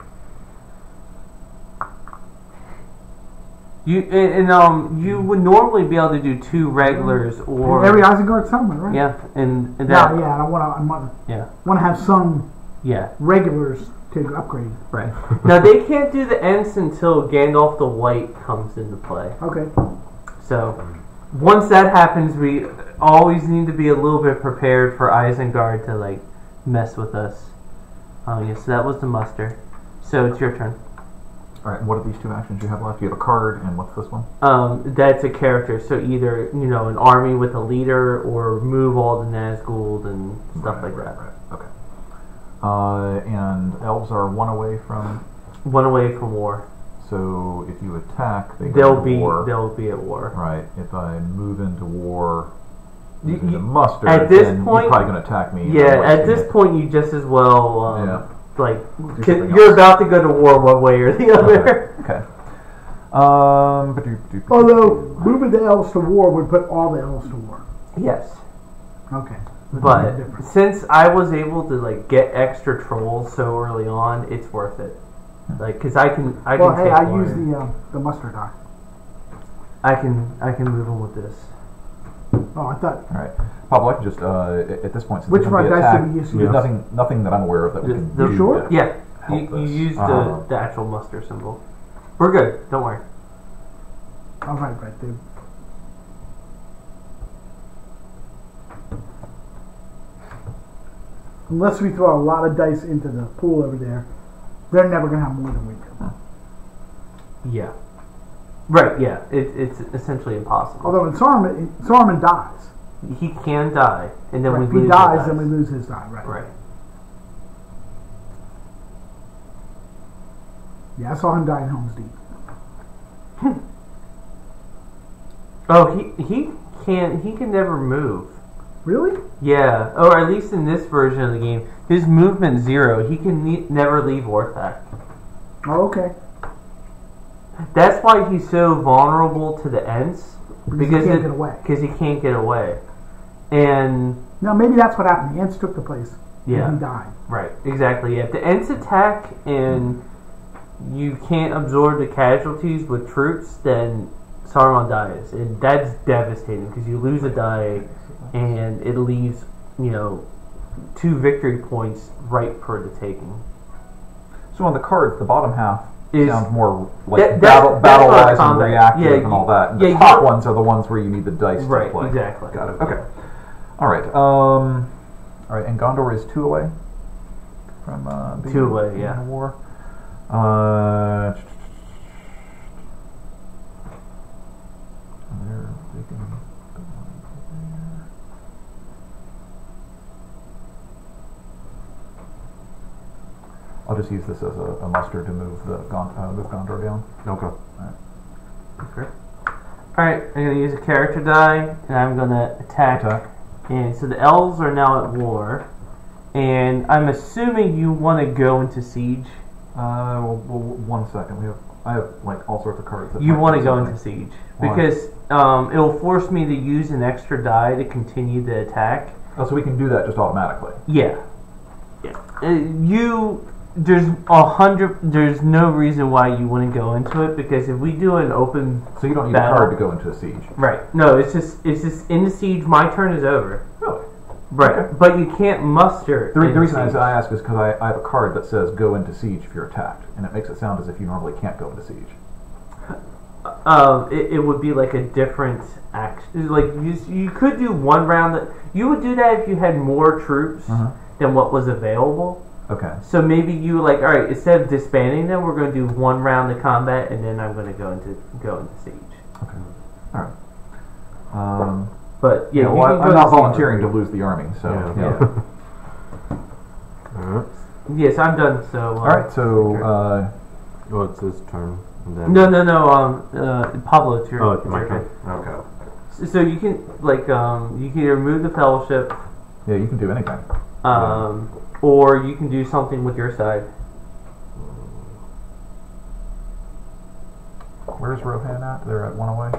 You and, um, you would normally be able to do two regulars or Every Isengard settlement, right? yeah, and, and that Yeah, yeah. I want to. I want yeah. Want to have some yeah, regulars to upgrade. right. now they can't do the Ents until Gandalf the White comes into play. Okay. So once that happens, we always need to be a little bit prepared for Isengard to like mess with us. Oh yeah, so that was the muster. So it's your turn. All right. What are these two actions you have left? You have a card, and what's this one? Um, that's a character. So either you know an army with a leader, or move all the Nazgul and stuff Right, like right, that. Right. Okay. Uh, and elves are one away from. One away from war. So if you attack, they into be war. they'll be at war. Right. If I move into war, You- the muster, at this point- you're probably going to attack me. Yeah, at this point, you just as well um, Yeah. Like Do c- something you're about to go to war one way or the other. Okay. Um. ba-doo- doo- doo- Although moving the elves to war would put all the elves to war. yes. Okay. But Different. since I was able to like get extra trolls so early on, it's worth it. Like, cause I can, I well, can hey, take I one. use the uh, the mustard die. I can, I can move them with this. Oh, I thought. All right, Pablo. I can just uh, at this point, since Which we're of our dice did attacked, we use? There's nothing, nothing that I'm aware of that we The- can the- do. sure? to Yeah, you, help you us. use Uh-huh. the, the actual muster symbol. We're good. Don't worry. All right, right there. Unless we throw a lot of dice into the pool over there, they're never gonna have more than we do. Yeah. Right. Yeah. It, it's essentially impossible. Although in Saruman, Saruman dies. he can die, and then Right, we he dies, then we lose his die. Right. Right. Yeah, I saw him die in Helm's Deep. Hmm. Oh, he he can't. He can never move. Really? Yeah, or at least in this version of the game, his movement zero. He can ne- never leave Orthanc. Oh, okay. That's why he's so vulnerable to the Ents Because, because he can't it- get away. because he can't get away. And Now maybe that's what happened. The Ents took the place. yeah, And he died. right, exactly. Yeah, if the Ents attack and you can't absorb the casualties with troops, then Saruman dies, and that's devastating because you lose a die, and it leaves you know two victory points right for the taking. So on the cards, the bottom half Is- sounds more like That- that's- battle battle wise and reactive Yeah, and all that. And yeah, the top ones are the ones where you need the dice Right, to play. exactly. Got it. Okay. All right. Um. All right. And Gondor is two away from uh, being Two away, in yeah. war. Uh. They're taking the one there. I'll just use this as a, a muster to move the Gon- uh, move Gondor down. Okay. Okay. Alright, I'm gonna use a character die and I'm gonna attack. Attack. And so the elves are now at war. And I'm assuming you want to go into siege. Uh, well, well, one second. We have I have like all sorts of cards. That You might want to do go something. into siege Why? because um, it'll force me to use an extra die to continue the attack. Oh, so we can do that just automatically. Yeah, yeah. Uh, you there's a hundred. There's no reason why you wouldn't go into it because if we do an open So you don't need Battle. a card to go into a siege. right, no, it's just it's just in the siege. My turn is over. Really? Right, Okay. but you can't muster. The, the reason siege. I ask is because I, I have a card that says "Go into siege if you're attacked," and it makes it sound as if you normally can't go into siege. Um, it, it would be like a different action. Like you, you could do one round. That you would do that if you had more troops Uh-huh. than what was available. Okay. So maybe you like, all right, instead of disbanding them, we're going to do one round of combat, and then I'm going to go into go into siege. Okay. All right. Um, But yeah, yeah. you Well, can I, I'm not volunteering to lose the army, so Yeah. yeah. Yeah. Alright. Yes, I'm done. So uh, All right. So uh, Well, it's his turn. No, no, no. Um, uh, Pablo, it's your. Oh, it's my turn. Okay. So- So you can like um, you can either remove the fellowship, yeah, you can do anything. um, or you can do something with your side. Where's Rohan at? They're at one away.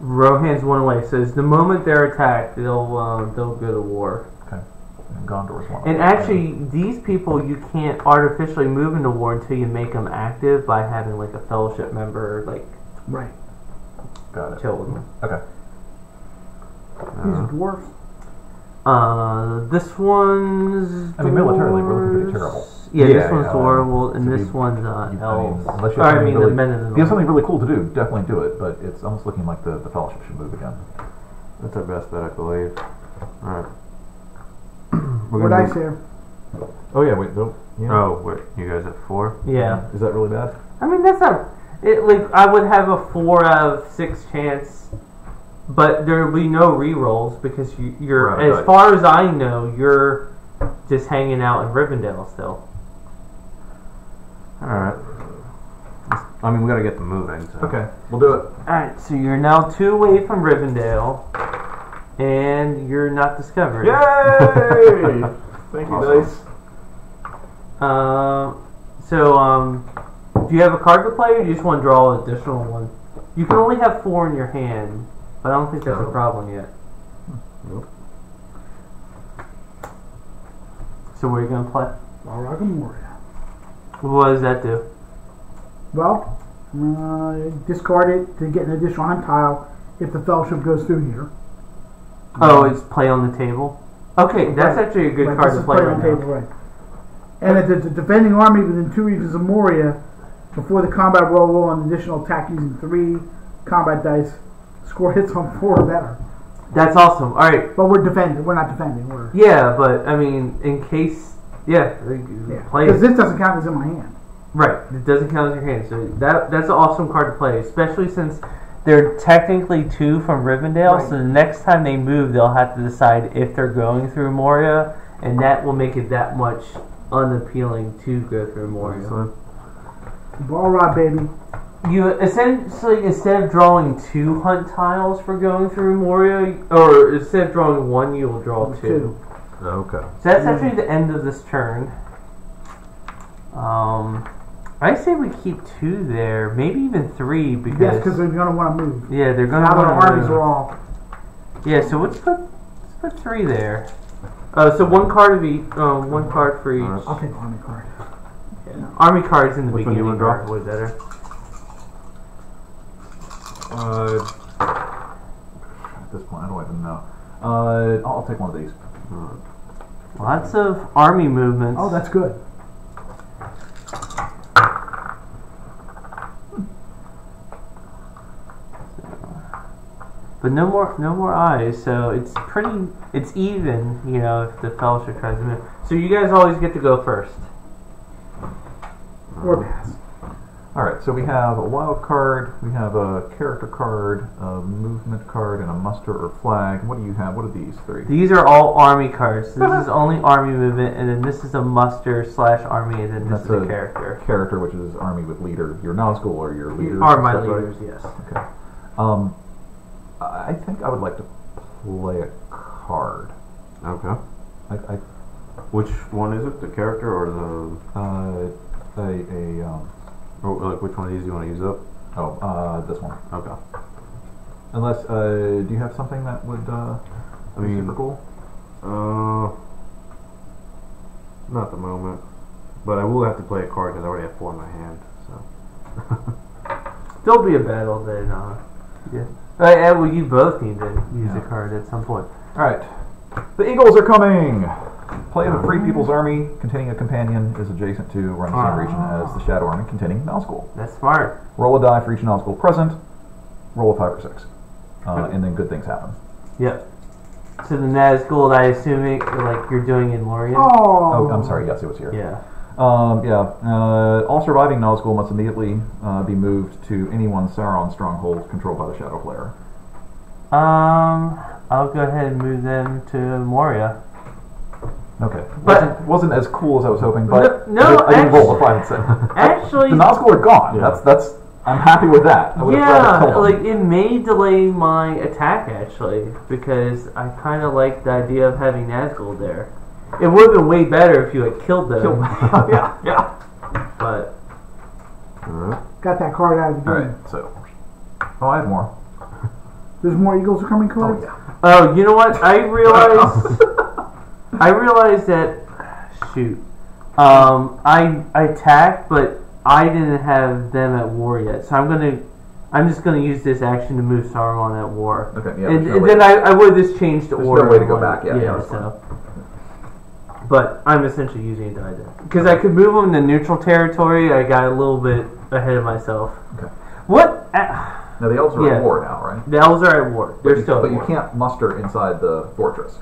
Rohan's one away. Says the moment they're attacked, they'll um, they'll go to war. Okay. And Gondor's one. And away. actually, these people you can't artificially move into war until you make them active by having like a fellowship member like Right. got it. chill with them. Okay. These are dwarfs. Uh, this one's. I mean, militarily, we're looking pretty terrible. Yeah, Yeah, this one's horrible, and so this you- one's uh, You- I mean, elves. unless you Or, I mean, really, the men in if the you have something really cool to do, definitely do it. But it's almost looking like the, the fellowship should move again. That's our best bet, I believe. Alright. What I say? Oh yeah, wait, no. Yeah. Oh, wait, you guys at four? Yeah. Is that really bad? I mean, that's not. It, like, I would have a four out of six chance, but there will be no re rolls because you, you're, Right, as right. far as I know, you're just hanging out in Rivendell still. Alright. I mean, we gotta get them moving, so. Okay, we'll do it. Alright, so you're now two away from Rivendell, and you're not discovered. Yay! Thank you, Awesome. dice. Um, so, um, do you have a card to play, or do you just want to draw an additional one? You can only have four in your hand, I don't think that's a problem yet. Nope. So, what are you going to play? Balrog and Moria. What does that do? Well, uh, discard it to get an additional hunt tile if the fellowship goes through here. Oh, it's play on the table? Okay, that's Right. actually a good Right, card this to is play play right on now. table, right. And if there's a defending army within two regions of Moria, before the combat roll, roll an additional attack using three combat dice. Score hits on four or better. That's awesome. Alright, But we're defending. We're not defending. We're yeah, but, I mean, in case, yeah, yeah. play Because this doesn't count as in my hand. Right, it doesn't count as your hand. So that that's an awesome card to play, especially since they're technically two from Rivendell. Right. So the next time they move, they'll have to decide if they're going through Moria, and that will make it that much unappealing to go through Moria. Balrog, baby. You essentially instead of drawing two hunt tiles for going through Moria, or instead of drawing one, you will draw two. Two. Okay. So that's actually the end of this turn. Um, I say we keep two there, maybe even three because Yes, because they're gonna want to move. yeah, they're gonna Now their wanna armies move. are all. Yeah, so let's put let's put three there. Uh, so one card of each, uh, one card for each. Alright. I'll take army card. Army cards in the Which one do you beginning wanna are draw? way better. Uh, at this point, I don't even know. Uh, I'll take one of these. Lots of army movements. Oh, that's good. but no more no more eyes. So it's pretty it's even. You know, if the fellowship tries to move. So you guys always get to go first. Or pass. All right, so we have a wild card, we have a character card, a movement card, and a muster or flag. What do you have? What are these three? These are all army cards. So this is only army movement, and then this is a muster slash army, and then this That's is a, a- character. Character, which is army with leader. Your Nazgul or your leader. Are my is that right? leaders? Yes. Okay. Um, I I think I would like to play a card. Okay. I, I Which one is it? The character or the uh, a, a um, or like which one of these do you want to use up? oh uh, this one. Okay. Unless uh, do you have something that would uh, I be mean, super cool? uh, not the moment, but I will have to play a card because I already have four in my hand. So. There'll be a battle then. Uh, yeah. Uh, yeah, well, you both need to use a card at some point. All right, the Eagles are coming. Play of a Free People's Army containing a companion is adjacent to or in the same region as the Shadow Army containing Nazgul. That's smart. Roll a die for each Nazgul present. Roll a five or six, uh, and then good things happen. Yep. So the Nazgul, I assume it, like you're doing in Lorien. Oh, Oh, I'm sorry. Yes, it was here. Yeah. Um, yeah. Uh, all surviving Nazgul must immediately uh, be moved to any one Sauron stronghold controlled by the Shadow Player. Um, I'll go ahead and move them to Moria. Okay. But- wasn't, wasn't as cool as I was hoping, but No- I, no, did, I didn't roll a actu- five and six. Actually, the Nazgul are gone. Yeah. That's that's. I'm happy with that. I yeah, like it may delay my attack actually because I kind of like the idea of having Nazgul there. It would have been way better if you had killed them, Kill- yeah, yeah. but uh-huh. got that card out of the All game. right. So. Oh, I have more. There's more Eagles are coming cards. Oh, oh, you know what? I realized I realized that shoot, um, I I attacked, but I didn't have them at war yet, so I'm gonna. I'm just going to use this action to move Saruman at war. Okay, yeah. and, no and then to- I, I would have just changed the There's no way to go back, yeah, yeah, so, but I'm essentially using a die because I could move them to neutral territory. I got a little bit ahead of myself. Okay. What? Uh, now the elves are Yeah. at war now, right? the elves are at war. They're but you, still. but you can't muster inside the fortress.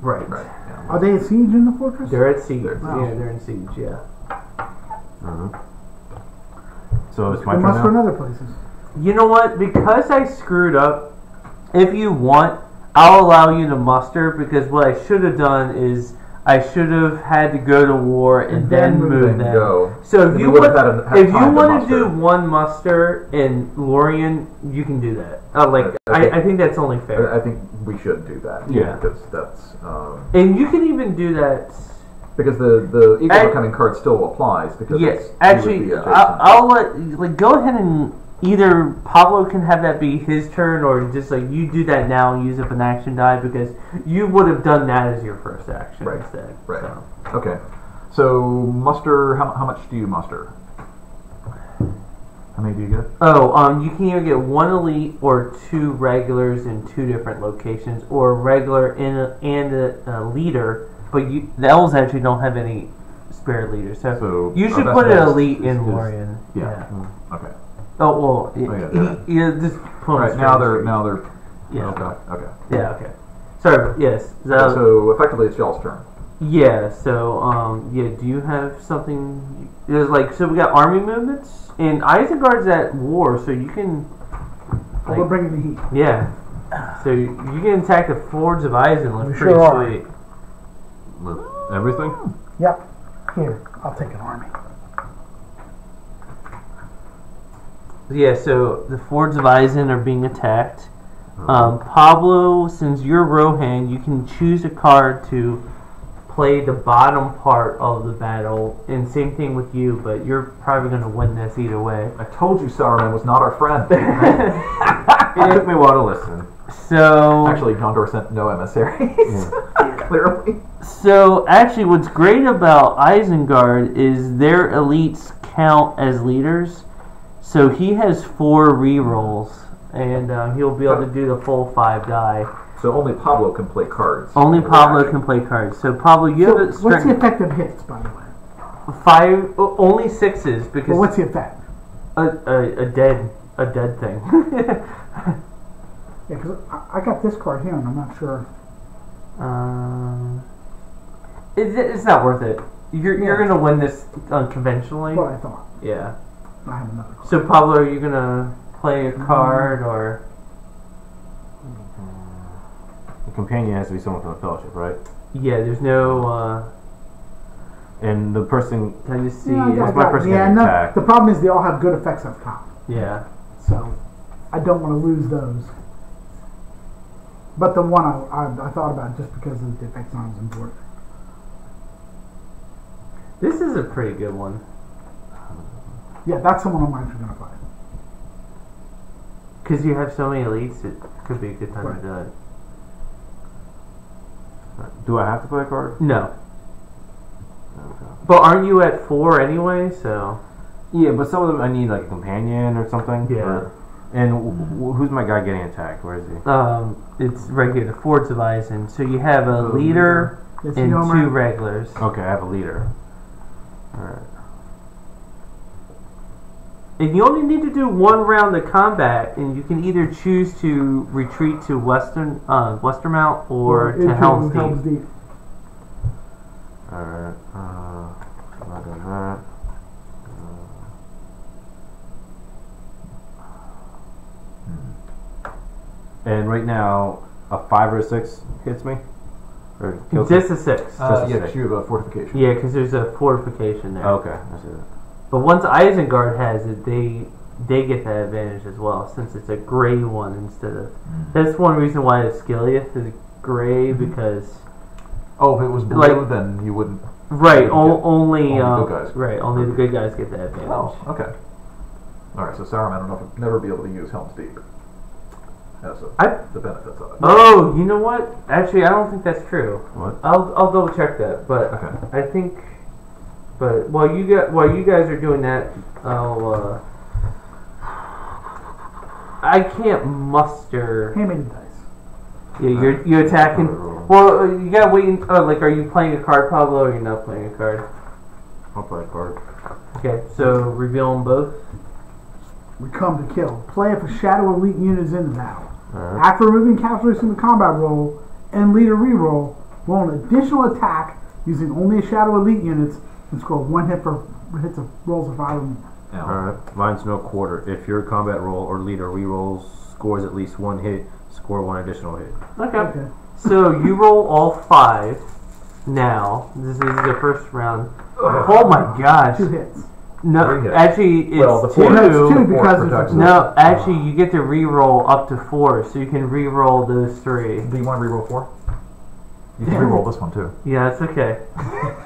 Right. Right. Are they at siege in the fortress? They're at siege. Yeah, they're in siege. Yeah. Uh-huh. So it's my turn must go in other places. You know what? Because I screwed up, if you want, I'll allow you to muster because what I should have done is I should have had to go to war and, And then, then move them. go. So if Then you, want, had a- if you want to do one muster in Lorien, you can do that. Uh, like I- I think- I think that's only fair. I think we should do that. Yeah. Because that's um, and you can even do that. because the the eagle I- becoming card still applies because Yes, actually. I'll, I'll let like go ahead and either Pablo can have that be his turn, or just like you do that now and use up an action die because you would have done that as your first action Right, instead. right. So. Okay. So muster. How, how much do you muster? How many do you get? Oh, um, you can either get one elite or two regulars in two different locations, or regular and a, and a, a leader. But you, the elves actually don't have any spare leaders, so, So you should put an elite Is- in is- Lorien. Yeah. Okay. Oh well, yeah, yeah, yeah. yeah, just put All them right. Now they're now they're. Yeah. Okay. Okay. Yeah. Okay. Sorry. Yes. Okay, So, so effectively, it's y'all's turn. yeah. So um. Yeah. Do you have something? There's like so we got army movements and Isengard's at war, so you can. We're bringing the heat. yeah. So you can attack the fords of Isen. We That's sure pretty are. sweet. With everything? Yep. Here, I'll take an army. Yeah. So the fords of Isen are being attacked. Um, Pablo, since you're Rohan, you can choose a card to play the bottom part of the battle, and same thing with you. But you're probably going to win this either way. I told you Sauron was not our friend. It took me a while to listen. So Actually, Gondor sent no emissaries. Clearly. So actually, what's great about Isengard is their elites count as leaders. So he has four rerolls, and uh, he'll be able to do the full five die. So only Pablo can play cards. Only Pablo can play cards. So Pablo, you So have a what's the effect of hits, by the way? five, o- only sixes because Well, what's the effect? a, a, a dead a dead thing. Yeah, because I, I got this card here, and I'm not sure. um, it, it's not worth it. You're you're gonna win this unconventionally. What I thought. Yeah. I have another card. So Pablo, are you gonna play a card or? The companion has to be someone from the fellowship, right? Yeah, there's no. Uh, And the person can you see? Yeah, I got, What's my person yeah, getting no, the problem is they all have good effects up top. yeah. So I don't want to lose those. But the one I, I, I thought about just because of the effects on was important. This is a pretty good one. Yeah, that's the one I'm actually going to play. Because you have so many elites, it could be a good time Right. to do it. Do I have to play a card? No. Okay. But aren't you at four anyway, so. Yeah, but some of them I need like a companion or something. Yeah. Or- and w- w- who's my guy getting attacked? Where is he? Um, it's right here, the Ford Isen. So you have a leader Yes, and you know, two Mark? regulars. Okay, I have a leader. All right. And you only need to do one round of combat, and you can either choose to retreat to Western uh, Westemnet or into to Helm's Deep. Helm's Deep. All right. Uh, not doing that. Uh, And right now, a five or a six hits me, or kills me? Just a six. Uh, Just a yeah, sec. 'cause you have a fortification. yeah, because there's a fortification there. Okay, I see that. But once Isengard has it, they they get that advantage as well, since it's a gray one instead of. That's one reason why Osgiliath is gray because Oh, if it was blue, Like- then you wouldn't. right Yeah. o- only Only um, good guys. right only the good guys get that advantage. Oh, okay. All right, so Saruman will never be able to use Helm's Deep. As a, I- the benefits of it. Oh, you know what? Actually, I don't think that's true. What? I'll I'll double check that, but Okay. I think. But while you got while you guys are doing that, I'll. Uh, I can't muster. Hand-me the dice. Yeah, you're you attacking. Well, uh, you gotta wait. in- Uh, like, are you playing a card, Pablo, or you're not playing a card? I'll play a card. Okay, so reveal them both. We come to kill. Play if a Shadow Elite unit is in the battle. All right. After removing casualties from the combat roll and leader reroll, roll an additional attack using only a Shadow Elite units and score one hit for hits of rolls of five or All right. Mine's no quarter. If your combat roll or leader rerolls scores at least one hit, score one additional hit. Okay. Okay. So you roll all five. Now this is the first round. Oh my gosh! Two hits. No, hits. actually, it's Well, the two. four- No, it's two Four because it's No, actually, you get to re-roll up to four, so you can re-roll those three. do you want to reroll four? You can Yeah. reroll this one too. Yeah, it's okay.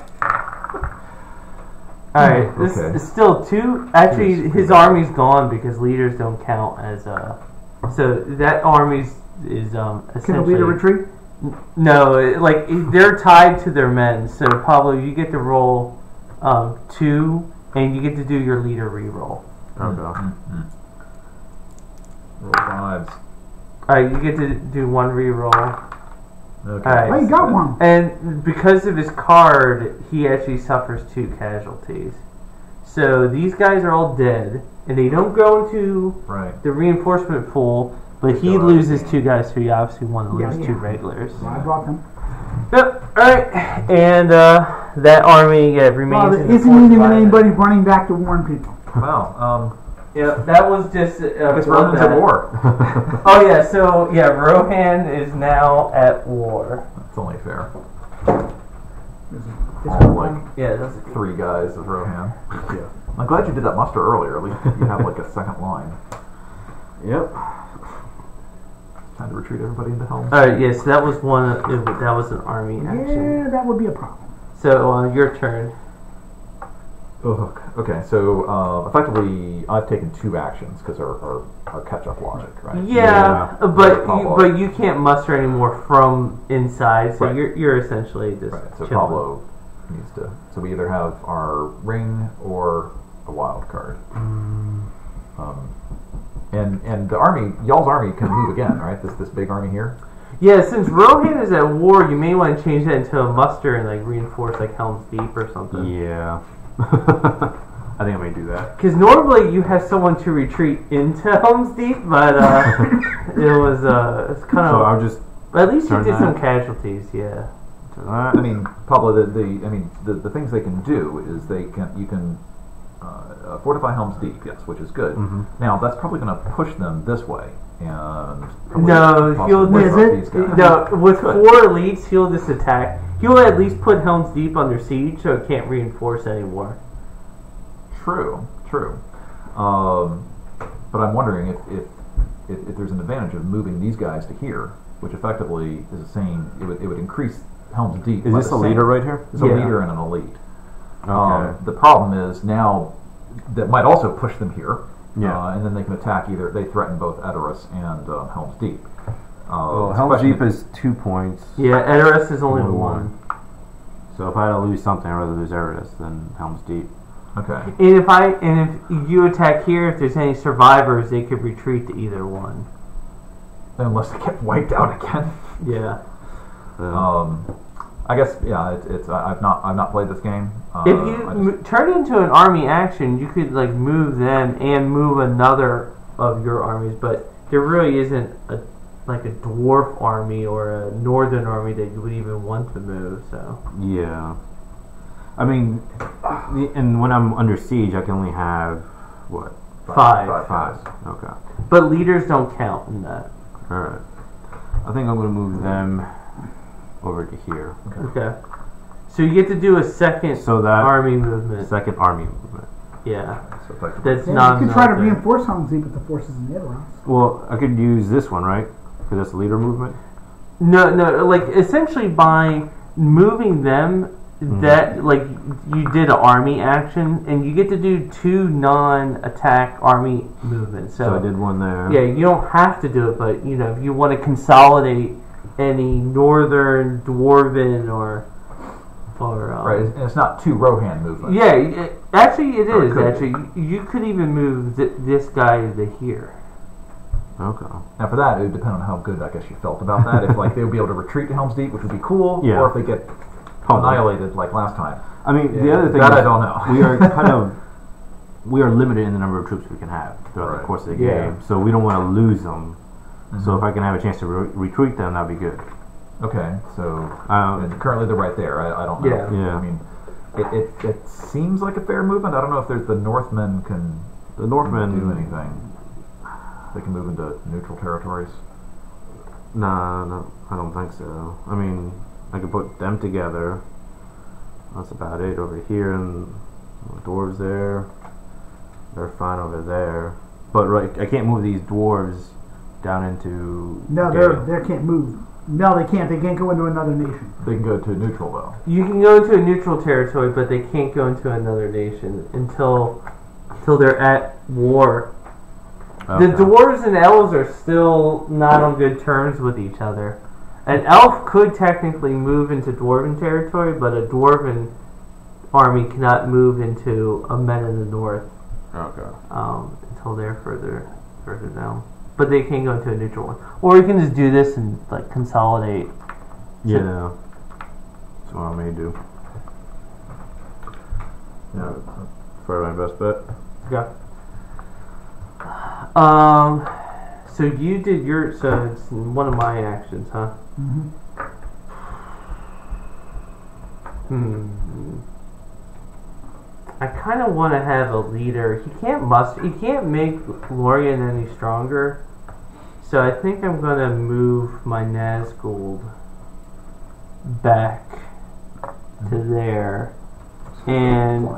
All right, this Okay. is still two. Actually, Yes, his army's gone because leaders don't count as uh. So that army's is um Can the essentially leader retreat? no, it- like they're tied to their men. So Pablo, you get to roll um two, and you get to do your leader re-roll. Okay. Roll fives. All right, you get to do one re-roll. Okay. All right. Oh, you got one. And because of his card, he actually suffers two casualties. So these guys are all dead, and they don't go into Right. the reinforcement pool, but he Go out. loses two guys, so he obviously want to Yeah, lose yeah. two regulars. Well, I brought them. Yep. All right, and uh, that army yeah, remains. Well, in isn't force even anybody running back to warn people. Wow. Um, Yeah, that was just. Uh, I Rohan's at war. Oh yeah, so yeah, Rohan is now at war. That's only fair. This All like Yeah, that's three guys of Rohan. Yeah. I'm glad you did that muster earlier. At least you have like a second line. Yep. Time to retreat everybody into Helm. All right. Yes, that was one. It, that was an army action. Yeah, that would be a problem. So uh, your turn. Ugh. Okay, so uh, effectively, I've taken two actions because our, our, our catch-up logic, right? Yeah, Yeah. but Pablo. you, but you can't muster anymore from inside, so Right. you're you're essentially just Right. So chilling. Pablo needs to. So we either have our ring or a wild card. Mm. Um, and and the army, y'all's army can move again, right? This this big army here. Yeah, since Rohan is at war, you may want to change that into a muster and like reinforce like Helm's Deep or something. Yeah. I think I may do that. Because normally you have someone to retreat into Helm's Deep, but uh, it was uh, it's kind So of. I'll just at least you did that. some casualties, yeah. do I mean, Pablo, the, the I mean, the, the things they can do is they can you can uh, uh, fortify Helm's Deep, yes, which is good. Mhm. Now that's probably going to push them this way, and No, he'll push it? No, with four elites, he'll just attack. He'll at least put Helm's Deep under siege, so it can't reinforce anymore. True, true. Um, but I'm wondering if, if if, if there's an advantage of moving these guys to here, which effectively is the same, it would, it would increase Helm's Deep. Is this the a same- leader right here? It's a leader and an elite. Okay. Um, the problem is now that might also push them here. Yeah. Uh, and then they can attack either, they threaten both Edoras and um, Helm's Deep. Uh, well, Helm's Deep is two points. Yeah, Edoras is only Only one. So if I had to lose something, I'd rather lose Edoras than Helm's Deep. Okay. And if I and if you attack here, if there's any survivors, they could retreat to either one. Unless they get wiped out again. Yeah. Um, I guess yeah. It's, it's I've not I've not played this game. Uh, If you just- turn it into an army action, you could like move them and move another of your armies, but there really isn't a like a dwarf army or a northern army that you would even want to move. So yeah. I mean, and when I'm under siege, I can only have what five. five. five. Okay. But leaders don't count in that. All right. I think I'm gonna move them over to here. Okay. So you get to do a second So that army movement. second army movement. Yeah. So That's Yeah, not. you could try to military. reinforce Helm's Deep with the forces in the other Edoras. Well, I could use this one, right? Because that's leader movement. No, no, like essentially by moving them, Mm-hmm. that like you did an army action, and you get to do two non-attack army movements. So, So I did one there. yeah, you don't have to do it, but you know if you want to consolidate any northern dwarven or or um, right, and it's not two Rohan movements. Yeah, it, actually it Or it is. could be. Actually, you, you could even move th- this guy to here. Okay. Now for that, it would depend on how good I guess you felt about that. if like they would be able to retreat to Helm's Deep, which would be cool, Yeah. or if they get annihilated like last time. I mean, the other thing that is I don't know. we are kind of we are limited in the number of troops we can have throughout Right. the course of the Yeah. game, so we don't want to lose them. Mm-hmm. So if I can have a chance to re- retreat them, that'd be good. Okay, so Um, currently they're right there. I, I don't know. Yeah. Yeah. I mean, it, it, it seems like a fair movement. I don't know if there's the Northmen can the Northmen do anything. They can move into neutral territories. Nah, no, I don't think so. I mean, I could put them together. That's about it over here, and the dwarves there. They're fine over there, but right, I can't move these dwarves down into. No, Gale. they they can't move. No, they can't. They can't go into another nation. They can go to neutral though. You can go into a neutral territory, but they can't go into another nation until until they're at war. Okay. The dwarves and elves are still not on good terms with each other. An elf could technically move into dwarven territory, but a dwarven army cannot move into a men in the north Okay. um, until they're further further down. But they can go into a neutral one, or you can just do this and like consolidate. Yeah. That's what I may do. Yeah. Probably my best bet. Okay. Um. So you did your so it's one of my actions, huh? hmm Hmm. I kind of want to have a leader. He can't must. He can't make Lorien any stronger. So I think I'm gonna move my Nazgul back to there, and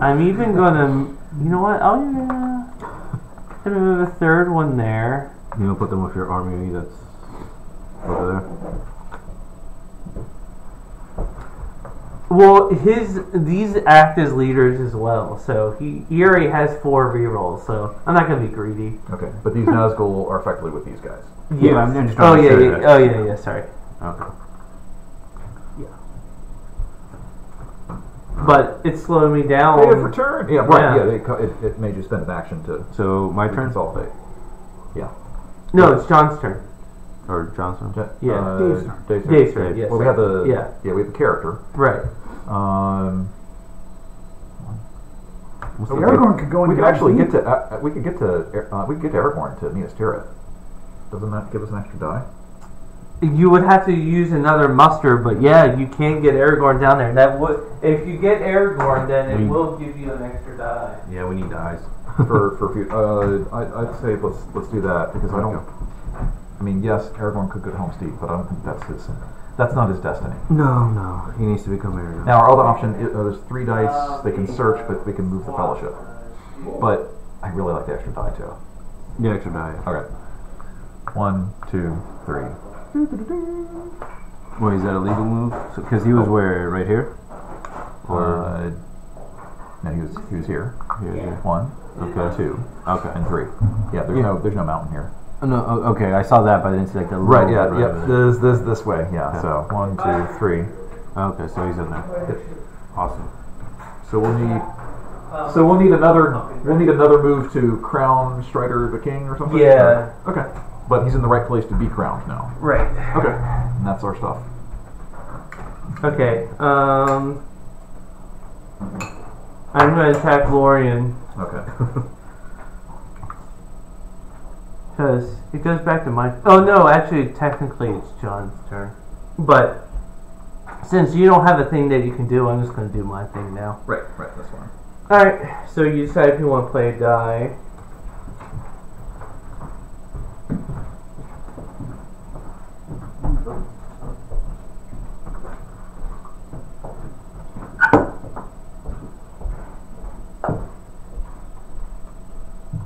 I'm even gonna. You know what? Oh yeah. I'm gonna move a third one there. You know, put them with your army that's over there. Well, his these act as leaders as well, so he, he already has four rerolls. So I'm not gonna be greedy. Okay, but these Nazgul are effectively with these guys. Yeah, I'm just oh trying to yeah, yeah. that. oh yeah, yeah. Sorry, Okay. Yeah. But it slowed me down. They have returned. Yeah, right. Yeah. Yeah, they, it, it made you spend an action to So my turn consolidate. Yeah. no, it's John's turn. or Johnson? Ja- Yeah. uh, Dave's turn. Dave's turn. Dave's turn. Yes. Well, we have the Yeah. yeah we have the character. Right. Um, So the- Aragorn could go we could actually Helm's get to uh, we could get to uh, we could get to Aragorn to Minas Tirith. Doesn't that give us an extra die? You would have to use another muster, but yeah, you can get Aragorn down there. That would, if you get Aragorn, then it We- will give you an extra die. Yeah, we need dies. for for a few, uh, I, I'd say let's let's do that because I don't. I mean, yes, Aragorn could go to Helm's Deep, but I don't think that's his. That's not his destiny. No, no, he needs to become Aragorn. Now, our other option is uh, there's three dice. They can search, but they can move the Fellowship. But I really like the extra die too. Yeah, extra die. Okay. One, two, three. Wait, is that a legal move? Because he was where? Right here? Or Uh, no, he was he was here. here? here? One, Okay. two, Okay. and three. Yeah, there's Yeah. no there's no mountain here. Oh, no, oh, okay, I saw that, but I didn't see like the Right. little Yeah. bit Yep. right This this this way. Yeah. Yeah. So one, two, three. Okay, so he's in there. Awesome. So we'll need. So we'll need another. We'll need another move to crown Strider the king or something. Yeah. Okay. But he's in the right place to be crowned now. Right. Okay. And that's our stuff. Okay. Um. I'm gonna attack Lorien Okay. because it goes back to my. Oh no, actually, technically it's John's turn, but since you don't have a thing that you can do, I'm just gonna do my thing now. right. Right. That's fine. All right. So you decide if you want to play a die.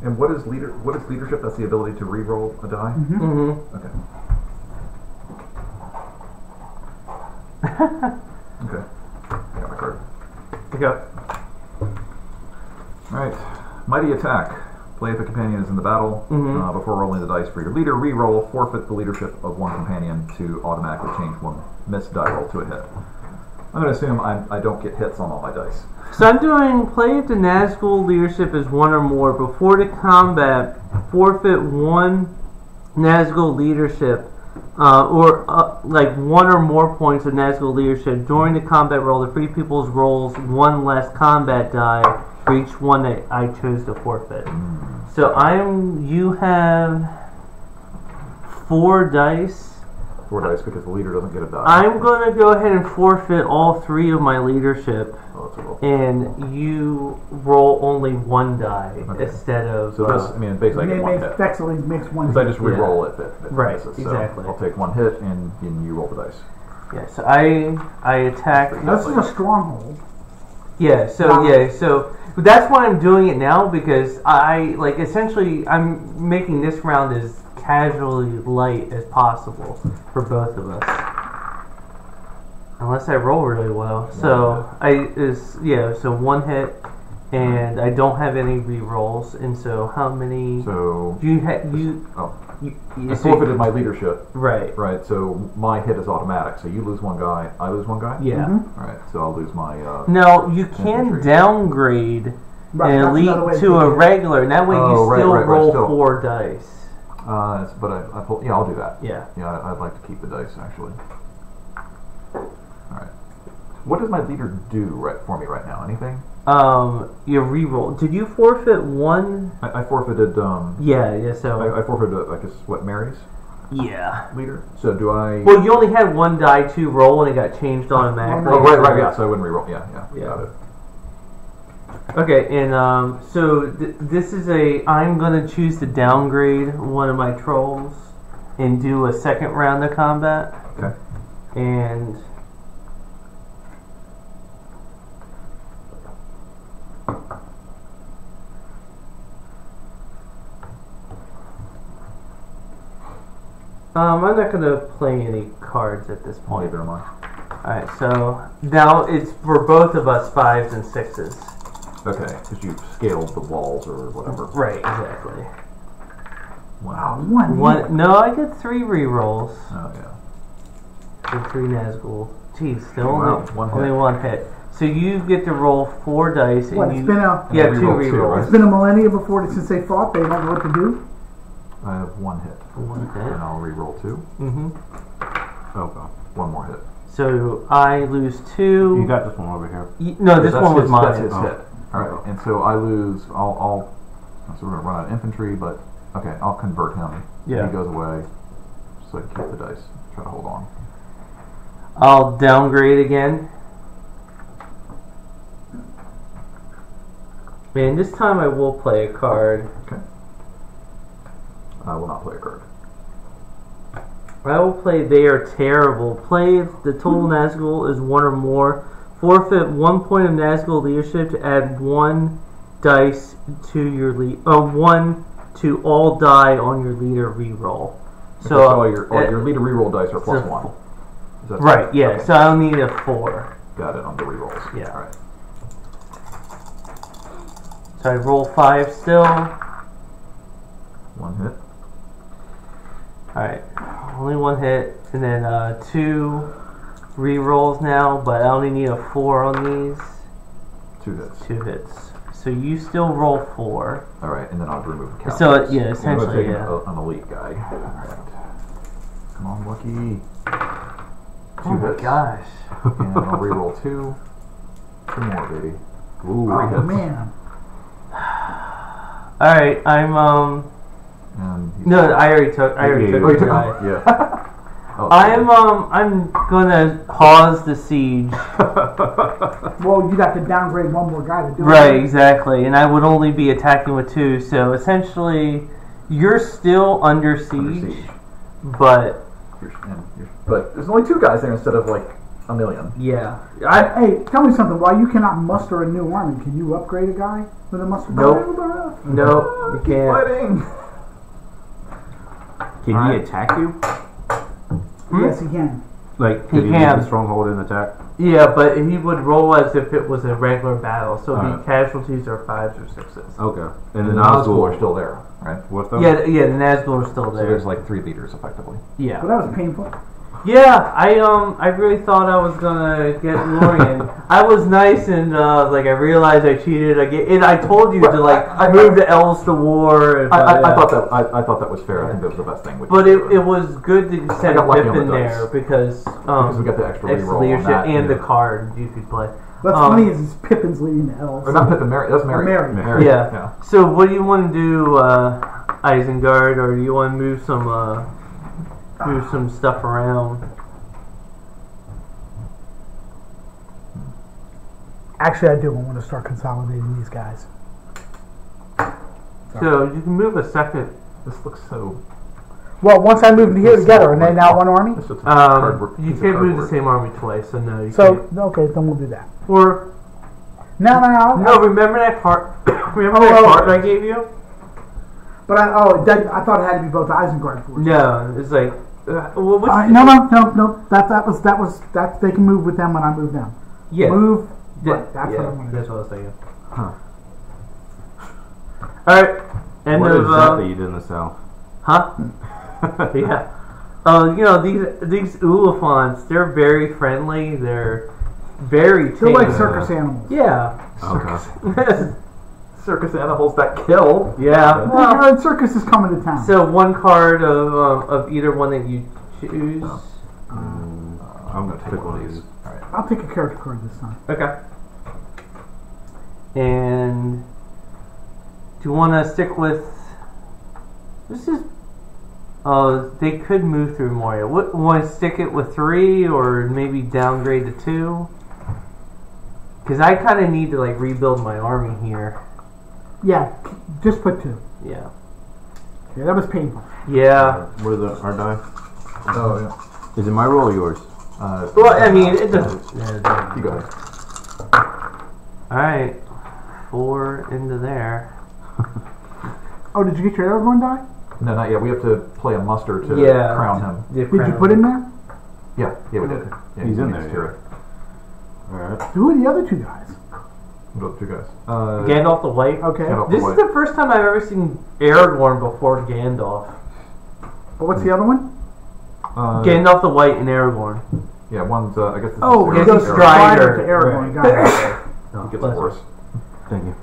And what is leader? What is leadership? That's the ability to re-roll a die. Mm-hmm. Okay. okay. I got my card. Okay. All right. Mighty attack. Play if a companion is in the battle. Mhm. Uh, before rolling the dice for your leader, re-roll. Forfeit the leadership of one companion to automatically change one missed die roll to a hit. I'm going to assume I'm, I don't get hits on all my dice. So I'm doing play if the Nazgul leadership is one or more before the combat. Forfeit one Nazgul leadership, uh, or uh, like one or more points of Nazgul leadership during the combat roll. The free people's rolls one less combat die for each one that I chose to forfeit. So I'm. You have four dice. Four dice because the leader doesn't get a die. I'm going to go ahead and forfeit all three of my leadership. Oh, that's a roll. and you roll only one die Okay. instead of. So this, uh, I mean, basically I get one makes hit. Bexley makes one. Because I just re-roll it if it, if it Right, misses. So exactly. I'll take one hit and, and you roll the dice. yeah, so I I attack. Now, this is a stronghold. Yeah, so Wow. yeah, so that's why I'm doing it now because I like essentially I'm making this round as casually light as possible for both of us. Unless I roll really well. So I is yeah, so one hit and I don't have any re-rolls and so how many So, you ha- you oh, you, you I so- forfeited my leadership, right. right? So my hit is automatic. So you lose one guy, I lose one guy. Yeah. Mhm. All right. So I'll lose my. Uh, Now you can Infantry. downgrade Right, an elite another to a regular. and That way Oh, you still right, right, roll still. four dice. Uh, but I, I pull, yeah, I'll do that. Yeah. Yeah, I, I'd like to keep the dice actually. All right. What does my leader do right for me right now? Anything? Um, you re-roll. Did you forfeit one? I, I forfeited. Um, Yeah. Yeah. So. I, I forfeited. uh, I guess what Merry's yeah. leader. So do I? Well, you only had one die to roll, and it got changed automatically. oh, right, right, yeah. So I wouldn't re-roll. Yeah, yeah. Yeah. Got it. Okay, and um, so th- this is a. I'm gonna choose to downgrade one of my trolls and do a second round of combat. Okay. And um, I'm not gonna play any cards at this point. Neither am I. Alright, so now it's for both of us fives and sixes. Okay, because you've scaled the walls or whatever. Right, exactly. Wow. One. One, no, I get three rerolls Oh yeah. for three Nazgul. Jeez, still Wow, only, one only hit. one hit. So you get to roll four dice, and What? you It's been a yeah And two reroll two, rerolls. right? it's been a millennia before since they fought. They don't know what to do. I have one hit, One and hit. I'll re-roll two. hmm Oh, Okay. One more hit. So I lose two. You got this one over here. Y- no, this That's one was his, mine. That's his Oh. hit. All right, and so I lose. I'll. I'll so we're gonna run out of infantry, but okay, I'll convert him. Yeah. He goes away, so I can keep the dice. Try to hold on. I'll downgrade again. Man, this time I will play a card. Okay. I will not play a card. I will play They Are Terrible. Play if the total hmm. Nazgul is one or more. Forfeit one point of Nazgul leadership to add one dice to your lead. Uh, one to all die on your leader reroll. Okay, So, all your all uh, your leader reroll dice are plus so- one. Right, yeah. Okay. So I'll need a four. Got it on the rerolls. Yeah. All right. So I roll five still. One hit. Alright. Only one hit. And then uh, two re rolls now, but I only need a four on these. Two hits. Two hits. So you still roll four. All right, and then I'll remove the count. So, yeah, I'm essentially, yeah. An, an elite guy. All right. Come on, Lucky. Two oh my hits. gosh. And I'll reroll two. Two more, baby. Ooh, Oh hits. man. Alright, I'm um And no, I already took I already Yeah, took Oh, you took guy. Yeah. Oh, I'm um I'm gonna pause the siege. Well, you'd have to downgrade one more guy to do Right, it. Right, exactly. And I would only be attacking with two, so essentially you're still under siege, Under siege. but You're- you're- but there's only two guys there instead of like a million. yeah. I Hey, tell me something. Why you cannot muster a new army? Can you upgrade a guy with a muster? Nope. no, you can't. Fighting. Can he Alright. attack you? Hmm? Yes, he can. Like, He could he, leave can. the stronghold and attack? Yeah, but he would roll as if it was a regular battle, so the Alright. casualties are fives or sixes. Okay. And And the Nazgul Nazgul are still there, right? with them? Yeah, yeah, the Nazgul are still there. So there's like three leaders effectively. Yeah. But yeah, that was painful. Yeah. I um, I really thought I was gonna get Lorien. I was nice and uh, like I realized I cheated. I get, and I told you to like I- I- move the elves to war. and, I, I, uh, I thought that I, I thought that was fair. I think that was the best thing. But it, it was good to send got Pip in there because um, because we got the extra extra reroll on leadership that, and the card you could play. What's Um, funny is, is Pippin's leading the elves. Or not Pippin, Merry. That's Merry. Merry. Merry. Yeah. yeah. So what do you want to do, uh, Isengard, or do you want to move some uh, move some stuff around? Actually, I do. Want to start consolidating these guys. So you can move a second. This looks so. Well, once I move them here together, and they now one army. This looks like cardboard- Um, you piece of can't move the cardboard. same army twice, so no. You So can't. okay, then we'll do that. Or No, no, no. no, remember that part? remember Oh, that oh, part oh. I gave you? But I oh, it doesn't- I thought it had to be both Isengard forces. No, it's like. Uh, well, what's All right, the- no, no, no, no. That that was that was that they can move with them when I move them. Yeah. Move. Yeah, Right, that's yeah, what I wanted. That's what I was thinking. Huh. All right. End What of is that uh, that you did in the south? Huh? yeah. Uh, you know these these Oliphaunts, they're very friendly. They're very They're like circus animals. Yeah. Okay. Circus animals that kill. yeah. Well, Well, uh, circus is coming to town. so one card of um, of either one that you choose. Mm, I'm gonna take pick one of these. All right. I'll take a character card this time. Okay. And do you want to stick with? This is. Uh, they could move through Moria. What want to stick it with three, or maybe downgrade to two? Because I kind of need to like rebuild my army here. Yeah, just put two. Yeah. Yeah, that was painful. Yeah. Where the our die? Oh yeah. Is it my roll or yours? Uh, Well, I mean, it doesn't. yeah, it doesn't- You go ahead. All right. Four into there. Oh, did you get your Aragorn die? No, not yet. We have to play a muster to Yeah. crown him. The Did you put him there? Yeah, yeah, we did. Yeah, He's in there, to. Alright. Who are the other two guys? What about two guys? Uh, Gandalf the White. Okay. Gandalf. This is White. the first time I've ever seen Aragorn before Gandalf. But what's the other one? Uh, Gandalf the White and Aragorn. Yeah, one's. Uh, I guess. This Oh, is he goes he's Aragorn. Strider. Strider to Aragorn. Right. Got it. No, He gets bless worse. Thank you.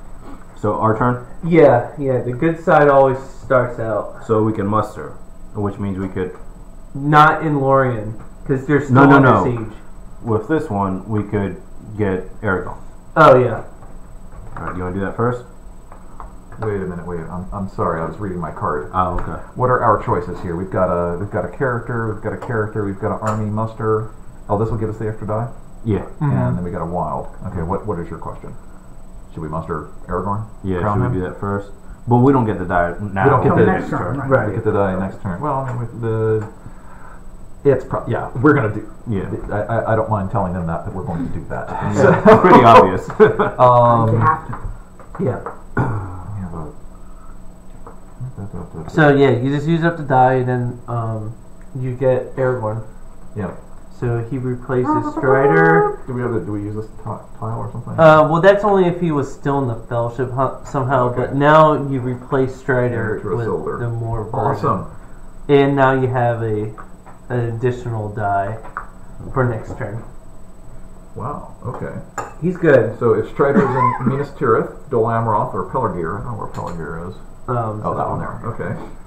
So our turn. Yeah, yeah. The good side always starts out So we can muster, which means we could. not in Lorien because they're still No, no, under no. siege. With this one, we could get Aragorn. Oh yeah. All right, you want to do that first? Wait a minute. Wait. I'm, I'm sorry. I was reading my card. Oh, okay. What are our choices here? We've got a we've got a character. We've got a character. We've got an army muster. Oh, this will give us the extra die. Yeah. Mm-hmm. And then we got a wild. Okay. What what is your question? Should we muster Aragorn? Yeah. Crown should him? we do that first? But we don't get the die now. We don't get the next turn, right. Right. We get the die next turn. Well, I mean, with the it's pro- yeah. We're gonna do. Yeah. I, I, I don't mind telling them that, but we're going to do that. Yeah, it's pretty obvious. Um, have to. Yeah. we have a- that's da, da. So yeah, you just use up the die, and then um, you get Aragorn. yeah. So he replaces Strider. Do we have the, do we use this ti- tile or something? Uh, well, that's only if he was still in the Fellowship hu- somehow. But now you replace Strider Into a with Isildur. the more version. awesome. and now you have a an additional die for next turn. Wow. Okay. He's good. So if Strider's in Minas Tirith, Dol Amroth, or Pelargir, I don't know where Pelargir is. Um, Oh, that one there. Okay.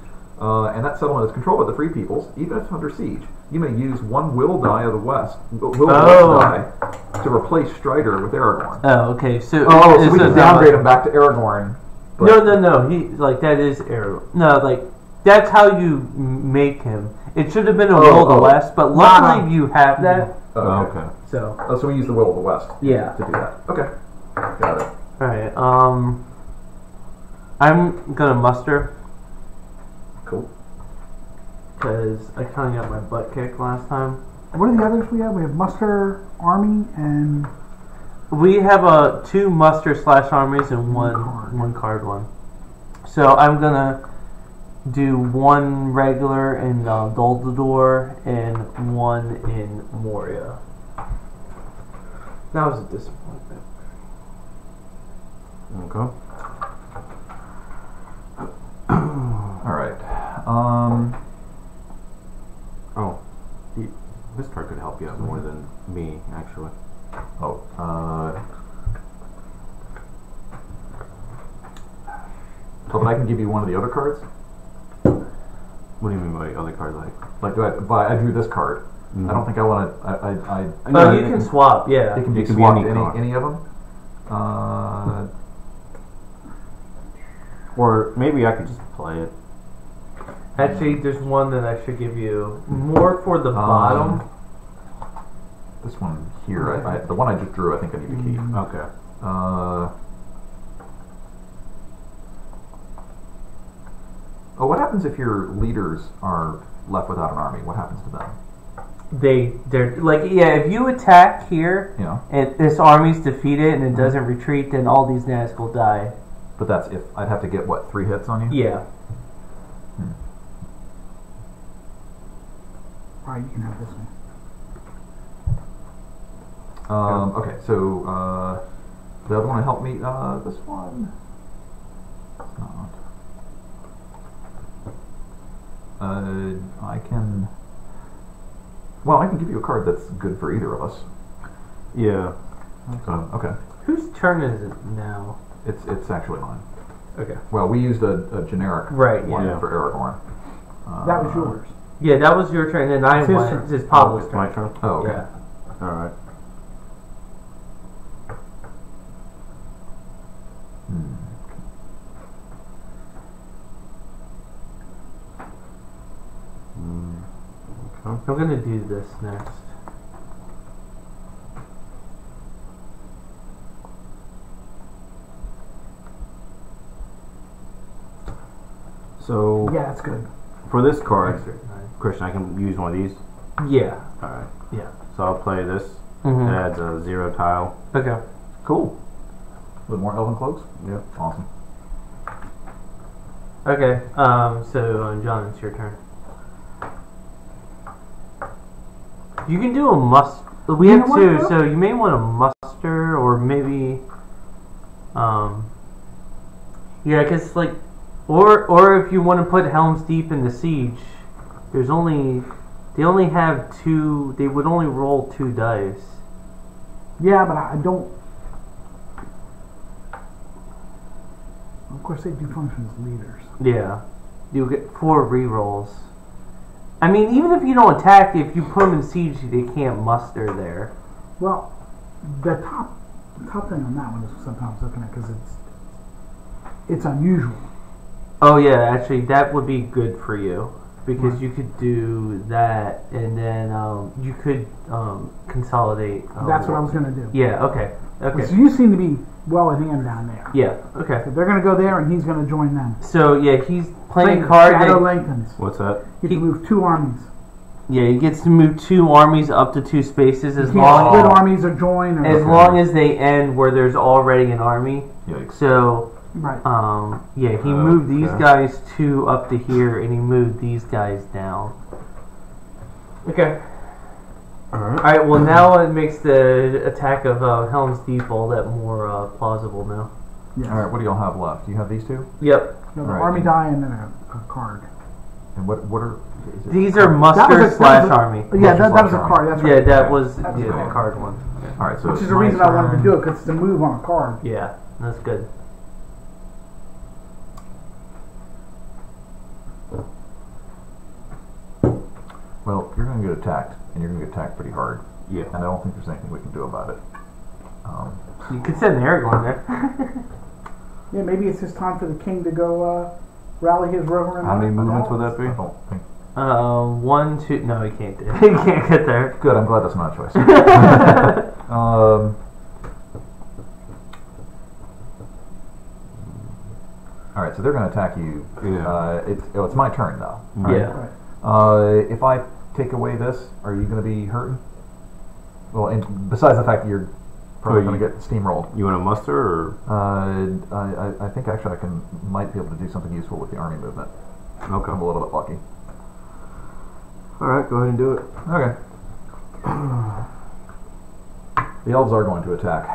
Uh, and that settlement is controlled by the Free Peoples, even if under siege. You may use one will die of the West, will of Oh. West die, to replace Strider with Aragorn. Oh, okay. So Oh, so we can downgrade him back to Aragorn. No, no, no. He like that is Aragorn. No, like that's how you make him. It should have been a Oh, Will of the oh. West, but luckily you have that. Oh, okay. okay. So Oh, so we use the will of the West yeah. to do that. Okay. Got it. All right. Um, I'm gonna muster Cool. because I kind of got my butt kicked last time. What are the others we have? We have muster, army, and We have a two muster slash armies and one card. one card one. So I'm gonna do one regular in uh, Dol Guldur and one in Moria. That was a disappointment. Okay. All right. Um, Oh, this card could help you out more than me, actually. oh, uh, oh, but I can give you one of the other cards. What do you mean by other cards? Like, Like, do I, if I, drew this card. I don't think I want to. I, I, I, No, you can swap. Yeah. it can be It can be any any, any of them. Uh, or maybe I could just play it. Actually, there's one that I should give you more for the bottom. Um, this one here, I, I, the one I just drew, I think I need to keep. Okay. Uh, oh, what happens if your leaders are left without an army? What happens to them? They they're like yeah. If you attack here You know, and this army's defeated and it doesn't retreat, then all these Nazgul will die. but that's if I'd have to get what three hits on you. Yeah. right, you can have this one. Um, okay, so uh, the other one to help me. Uh, this one. It's not. Uh, I can. Well, I can give you a card that's good for either of us. Yeah. So, okay, Whose turn is it now? it's it's actually mine. Okay. Well, we used a, a generic Right, one yeah. for Aragorn. Uh, That was yours. Yeah, that was your turn, and I It's his won. turn. It's Pablo's It's turn. my turn. Oh, okay. Yeah. All right. Hmm. Mm, okay. I'm gonna do this next. So Yeah, that's good. for this card, Extra nine. Christian, I can use one of these. Yeah. All right. Yeah. So I'll play this. Mhm. It adds a zero tile. Okay. Cool. With more elven cloaks. Yep. Awesome. Okay. Um. So, uh, John, it's your turn. You can do a must. We You have two, so you may want a muster, or maybe, um, yeah, because like, or or if you want to put Helm's Deep in the siege, there's only they only have two. They would only roll two dice. Yeah, but I I don't. Of course, they do function as leaders. Yeah, you get four rerolls. I mean, even if you don't attack, if you put them in siege, they can't muster there. Well, the top, the top thing on that one is sometimes looking at because it's it's unusual. Oh yeah, actually, that would be good for you because you could do that, and then um, you could um, consolidate. uh, That's what I was going to do. Yeah. Okay. Okay. So you seem to be well at hand down there. Yeah. Okay. So they're going to go there, and he's going to join them. So yeah, he's playing Playing a card. Shadow That, lengthens. What's that? He He- can move two armies. yeah, he gets to move two armies up to two spaces as He can't split long armies or join. Or as long as they end where there's already an army. Yikes. So Right. Um, yeah, he Oh, moved these okay. guys two up to here, and he moved these guys down. Okay. Alright. All right. Well, now it makes the attack of uh, Helm's Deep all that more uh, plausible now. Yes. All right, what do y'all have left? Do You have these two, Yep. No, the Alright. army die and then a, a card. and what what are is These are That muster a- slash a- army. Yeah, that, that was a card. That's Yeah, right. that was That's yeah, the cool. card one. all right. So Which is the my reason I wanted to do it because it's a move on a card. Yeah, that's good. Well, you're going to get attacked, and you're going to get attacked pretty hard, Yeah. and I don't think there's anything we can do about it. Um, You could send an Aragorn there. Yeah, maybe it's just time for the king to go uh, rally his rover. and How many movements would that be? I don't think. uh, one, two. No, he can't do. it. He can't get there. Good. I'm glad that's not a choice. um, all right, so they're going to attack you. Yeah. Uh, it's oh, it's my turn now. All right. Yeah. Right. Uh, if I take away this, are you going to be hurting? Well, and besides the fact that you're probably Oh, going to get steamrolled, You want to muster or uh, I, I, I think actually I can might be able to do something useful with the army movement. okay? I'm a little bit lucky. All right, go ahead and do it. Okay. The elves are going to attack.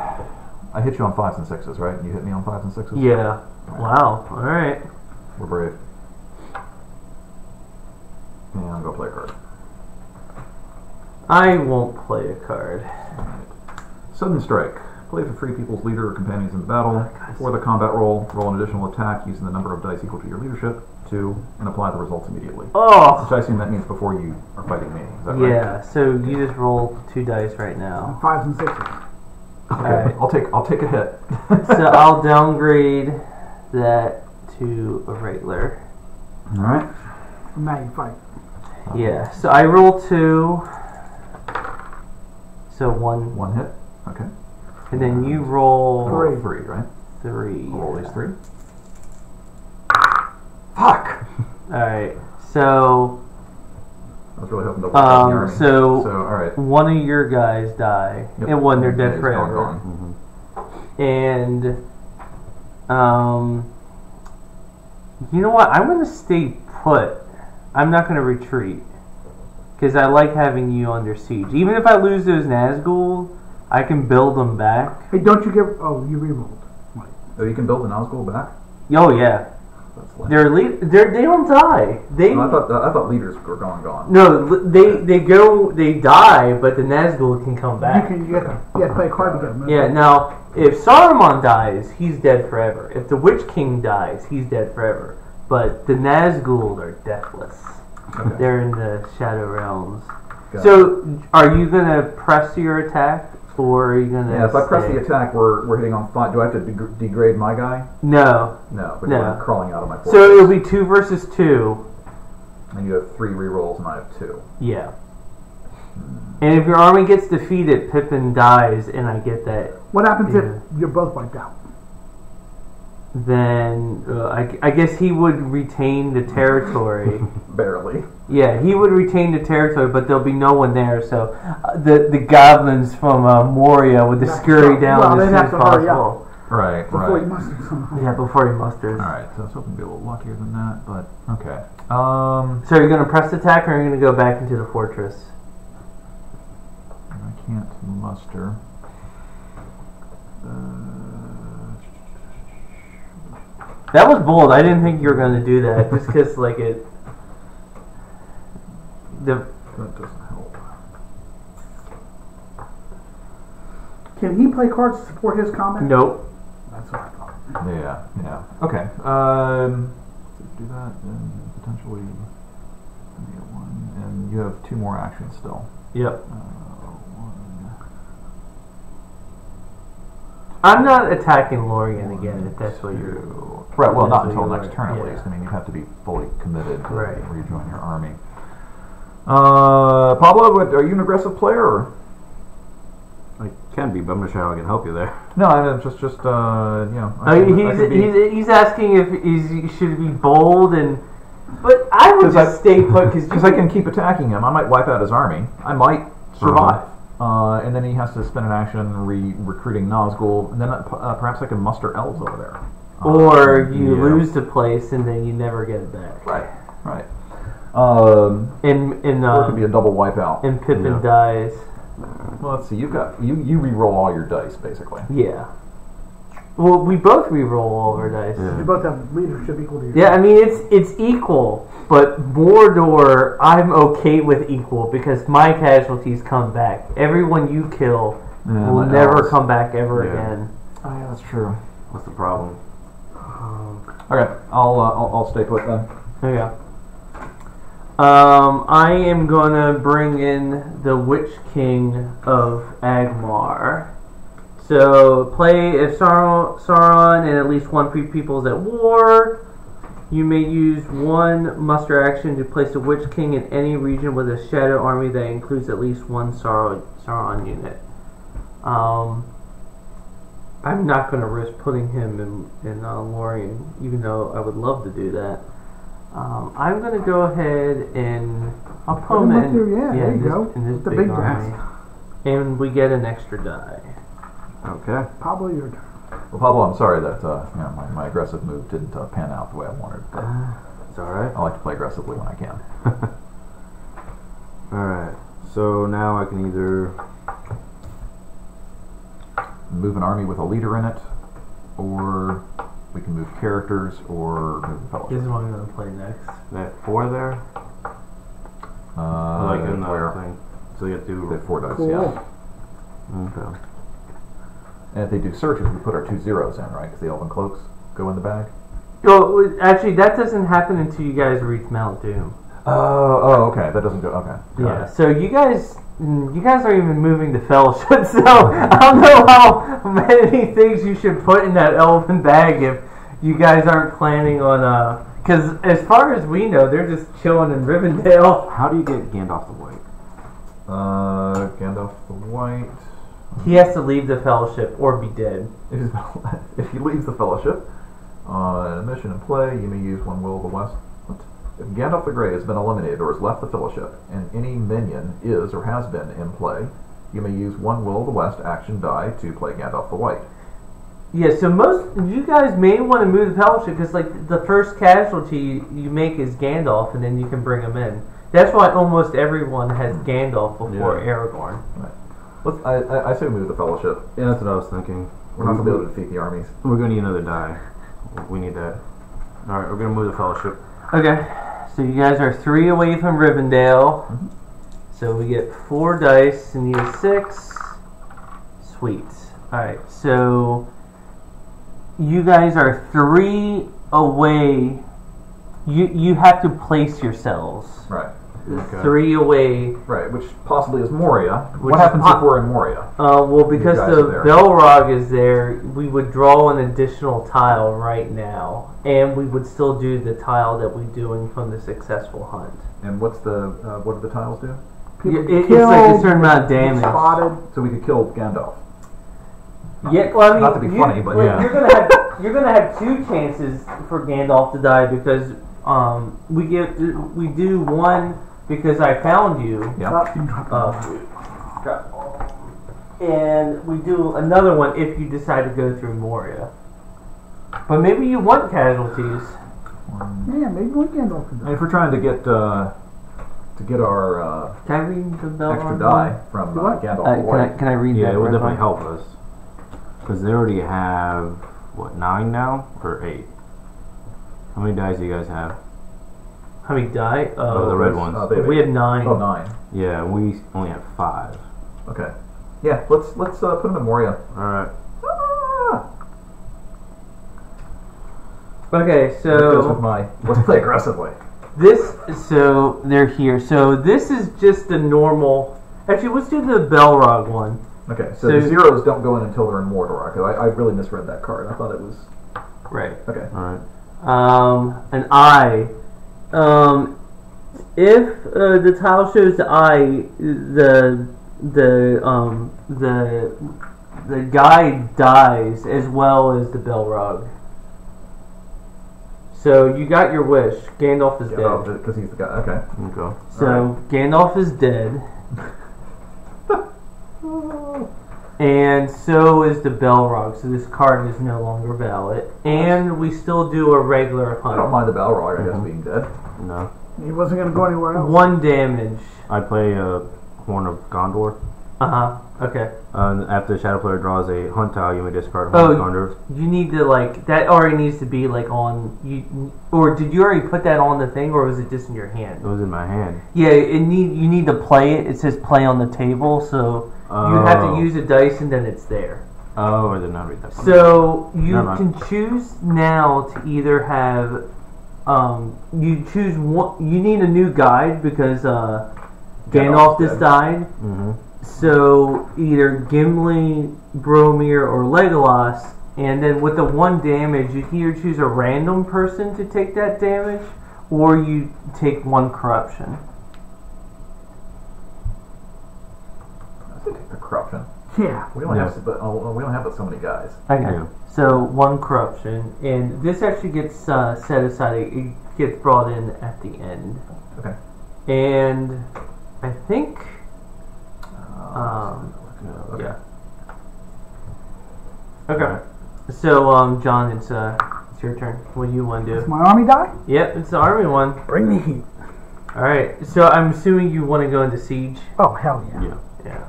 I hit you on fives and sixes, right? You hit me on fives and sixes. Yeah. Wow. All right. We're brave. Yeah, I'll go play a card. I won't play a card. Sudden strike. Play for free people's leader or companions in battle. Oh for the combat roll, roll an additional attack using the number of dice equal to your leadership, two, and apply the results immediately. Oh. Which I assume that means before you are fighting me. Is that right? Yeah. So you just roll two dice right now. Fives and sixes. Okay. Alright. I'll take I'll take a hit. So I'll downgrade that to a regular. All right. Now you fight. Yeah. So I roll two. So one, One hit. Okay. and then you roll Roll three, right? three. I'll roll these three. Fuck. All right. So I was really hoping to wipe out the Um, army. so- so all right. one of your guys die, Yep. and one they're dead he's forever. gone, gone. And um, you know what? I'm gonna stay put. I'm not gonna retreat because I like having you under siege. Even if I lose those Nazgul, I can build them back. Hey, don't you get? Oh, you rerolled. Right. Oh, you can build the Nazgul back. Oh yeah, That's they're le- they're they don't die. They Oh, I thought I thought leaders were gone gone. no, they they go they die, but the Nazgul can come You back. can you have to, you have play a card to get them. Yeah, now, if Saruman dies, he's dead forever. If the Witch King dies, he's dead forever. But the Nazgul are deathless. Okay. They're in the Shadow Realms. Got it. So, are you going to press your attack? Or are you going to. yeah, if I press the attack, we're we're hitting on five. Do I have to deg- degrade my guy? No. No, but No. I'm crawling out of my fortress. So, it'll be two versus two. and you have three rerolls, and I have two. Yeah. And if your army gets defeated, Pippin dies, and I get that What happens Yeah. if you're both wiped out? Then uh, I, I guess he would retain the territory. Barely. Yeah, he would retain the territory, but there'll be no one there. So uh, the the goblins from uh, Moria would Have to scurry go- down well, as they'd soon as to hurry up. possible. Right. Before right. you muster somehow. Yeah, before he musters. All right. So I was hoping to be a little luckier than that, but okay. Um, So you're gonna press attack, or are you gonna go back into the fortress? I can't muster. Uh, That was bold. I didn't think you were gonna do that, just because like it. The that doesn't help. Can he play cards to support his combat? nope. That's what I thought. Yeah, yeah. Okay. Um, so do that, and potentially one, and you have two more actions still. Yep. Uh, I'm not attacking Lorien again. If that's what you're. Right. Well, not until next are, turn at yeah. least. I mean, you have to be fully committed to Right. rejoin your army. Uh, Pablo, are you an aggressive player? Or? I can be, but I'm not sure how I can help you there. No, I'm just, just, uh, you know. Uh, I can- he's, be- he's he's asking if he's, he should be bold and. But I would 'Cause just I- stay put because Because I can keep attacking him. I might wipe out his army. I might survive. Uh and then he has to spend an action re- recruiting Nazgul. And then uh, uh, perhaps I can muster elves over there. or you yeah. lose the place and then you never get it back. Right, right. Um, And and or it could be a um, double wipeout. and Pippin Yeah. dies. Well, let's see. You've got you you re-roll all your dice basically. Yeah. Well, we both re-roll all of our dice. Yeah. You both have leadership equal to you. Yeah, I mean it's it's equal, but Mordor I'm okay with equal because my casualties come back. Everyone you kill Yeah, will my never elves. come back ever Yeah. again. Oh yeah, that's true. What's the problem? Okay, I'll uh, I'll, I'll stay put then. Okay. Um, I am gonna bring in the Witch King of Angmar. So play if Sauron, and at least one free people is at war. You may use one muster action to place a Witch King in any region with a Shadow army that includes at least one Sauron, Sauron unit. Um, I'm not going to risk putting him in in uh, Lorien, even though I would love to do that. Um, I'm going to go ahead and I'll put Put him him in, there, yeah, there in you this, go. in this The big, big army, and we get an extra die. Okay. Pablo, your turn. Well, Pablo, I'm sorry that uh, you know, my, my aggressive move didn't uh, pan out the way I wanted. But It's alright. I like to play aggressively when I can. Alright. So now I can either. Move an army with a leader in it, or we can move characters, or move the This fellowship. is what I'm going to play next. That four there? Uh, like in the where? thing. So you have to. have four dice, Cool. yeah. Okay. And if they do searches, we put our two zeros in, right? Because the elven cloaks go in the bag. Well, actually, that doesn't happen until you guys reach Mount Doom. Oh, oh, okay. That doesn't go. Okay. Got Yeah. it. So you guys, mm, you guys are even moving the fellowship. So I don't know how many things you should put in that elven bag if you guys aren't planning on. uh Because as far as we know, they're just chilling in Rivendell. How do you get Gandalf the White? Uh, Gandalf the White. He has to leave the fellowship or be dead. If, he leaves the Fellowship on a mission in play, you may use one Will of the West. What? If Gandalf the Grey has been eliminated or has left the Fellowship, and any minion is or has been in play, you may use one Will of the West action die to play Gandalf the White. Yeah, so most you guys may want to move the fellowship because like the first casualty you make is Gandalf, and then you can bring him in. That's why almost everyone has hmm. Gandalf before Yeah. Aragorn. Let's, I, I, I say move the Fellowship. Yeah, that's what I was thinking. We're not going to be able to defeat the armies. We're gonna need another die. We need that. Alright, we're gonna move the Fellowship. Okay, so you guys are three away from Rivendell. Mhm. So we get four dice and you six. Sweet. Alright, so you guys are three away. You you have to place yourselves. Right. Okay. Three away. Right, which possibly is Moria. Which what is happens po- if we're in Moria? Uh, well, because the are. Balrog is there, we would draw an additional tile right now, and we would still do the tile that we're doing from the successful hunt. And what's the uh, what do the tiles do? People Yeah, it- get it's like a killed, certain amount of damage. Spotted. So we could kill Gandalf. Yeah, well, I mean, Not to be you- funny, but like, yeah. you're gonna have you're gonna have two chances for Gandalf to die because um, we get we do one because I found you, Yeah. Oh, you dropped uh, and we do another one if you decide to go through Moria. But maybe you want casualties. Yeah, maybe one Gandalf can do And if we're trying to get uh, to get our uh, Can I read the Balrog extra one? die from uh, Gandalf Uh, the can I White, can I read Yeah, that? it would definitely help us. Because they already have, what, nine now? Or eight? How many dice do you guys have? How many die? Oh, the red ones. Uh, they we have nine. Oh, nine. Yeah, we only have five. Okay. Yeah, let's let's uh, put him in Moria. Alright. Ah! Okay, There goes with so my let's play aggressively. this so they're here. So this is just the normal. Actually, let's do the Balrog one. Okay, so, So- the zeros don't go in until they're in Mordor. 'cause I, I really misread that card. I thought it was Right. okay. Alright. Um, an eye. Um, if uh, the tile shows the eye, the the um the the guy dies as well as the Balrog. So you got your wish. Gandalf is Yeah, dead. because he's the guy. Okay. So Gandalf is dead. And so is the Belrog, so this card is no longer valid. And we still do a regular hunt. I don't hunt. mind the Balrog, I guess, being dead. No. He wasn't going to go anywhere else. One damage. I play a Horn of Gondor. Uh huh. Okay. Uh, after the shadow player draws a hunt tile, you may discard a Oh, Horn of Gondor. You need to like that already needs to be like on you, or did you already put that on the thing, or was it just in your hand? It was in my hand. Yeah, it need you need to play it. It says play on the table, so you have Oh. to use a dice and then it's there. Oh, I did not read that. So you Never mind. can choose now to either have um, you choose one. You need a new guide because uh, Gandalf just died. hmm So either Gimli, Boromir, or Legolas, and then with the one damage, you can either choose a random person to take that damage, or you take one corruption. I should take the corruption. Yeah. We don't Yeah. have, but oh, we don't have but so many guys. Okay. Yeah. So one corruption, and this actually gets uh, set aside. It it gets brought in at the end, Okay. and I think Uh, um, okay. yeah. Okay. So um, John, it's uh, it's your turn. What do you want to Does do? my army die? Yep, it's the army one. Bring the heat. All right. So I'm assuming you want to go into siege. Oh, hell yeah. Yeah. Yeah.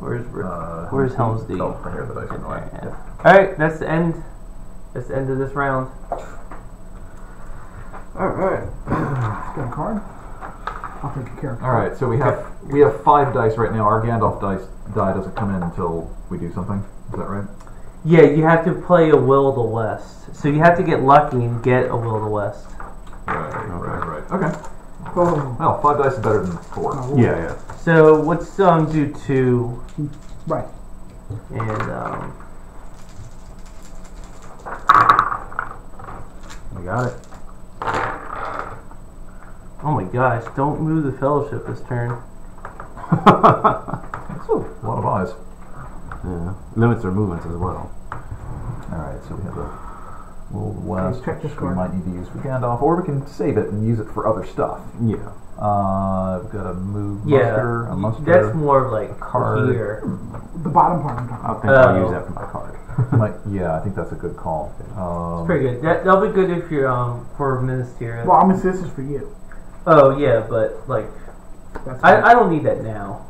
Where's Rick? Uh, Where's Helm's Deep? Oh, right here, the dice are annoying. Yeah. All right, that's the end. That's the end of this round. All right. Got a card? I'll take a care of All right. So we have we have five dice right now. Our Gandalf dice die doesn't come in until we do something. Is that right? Yeah, you have to play a Will of the West. So you have to get lucky and get a Will of the West. Right. Right. Right. Okay. Oh, Well, five dice is better than four. oh, Yeah, yeah. So let's um, do two Right. and um, I got it. oh my gosh, don't move the Fellowship this turn. That's a lot of eyes. Yeah. Limits their movements as well. All right. So we have the World West, check this which we might need to use for Gandalf, or we can save it and use it for other stuff. Yeah. Uh, we've got a move Yeah, muster, a muster. that's more of like card. here. The bottom part I'm talking I about. think I'll Oh. use that for my card. Might- yeah, I think that's a good call. Um, It's pretty good. That that'll be good if you're um for Ministerial. Well, I'm gonna this is for you. oh yeah, but like That's I, I don't need that now.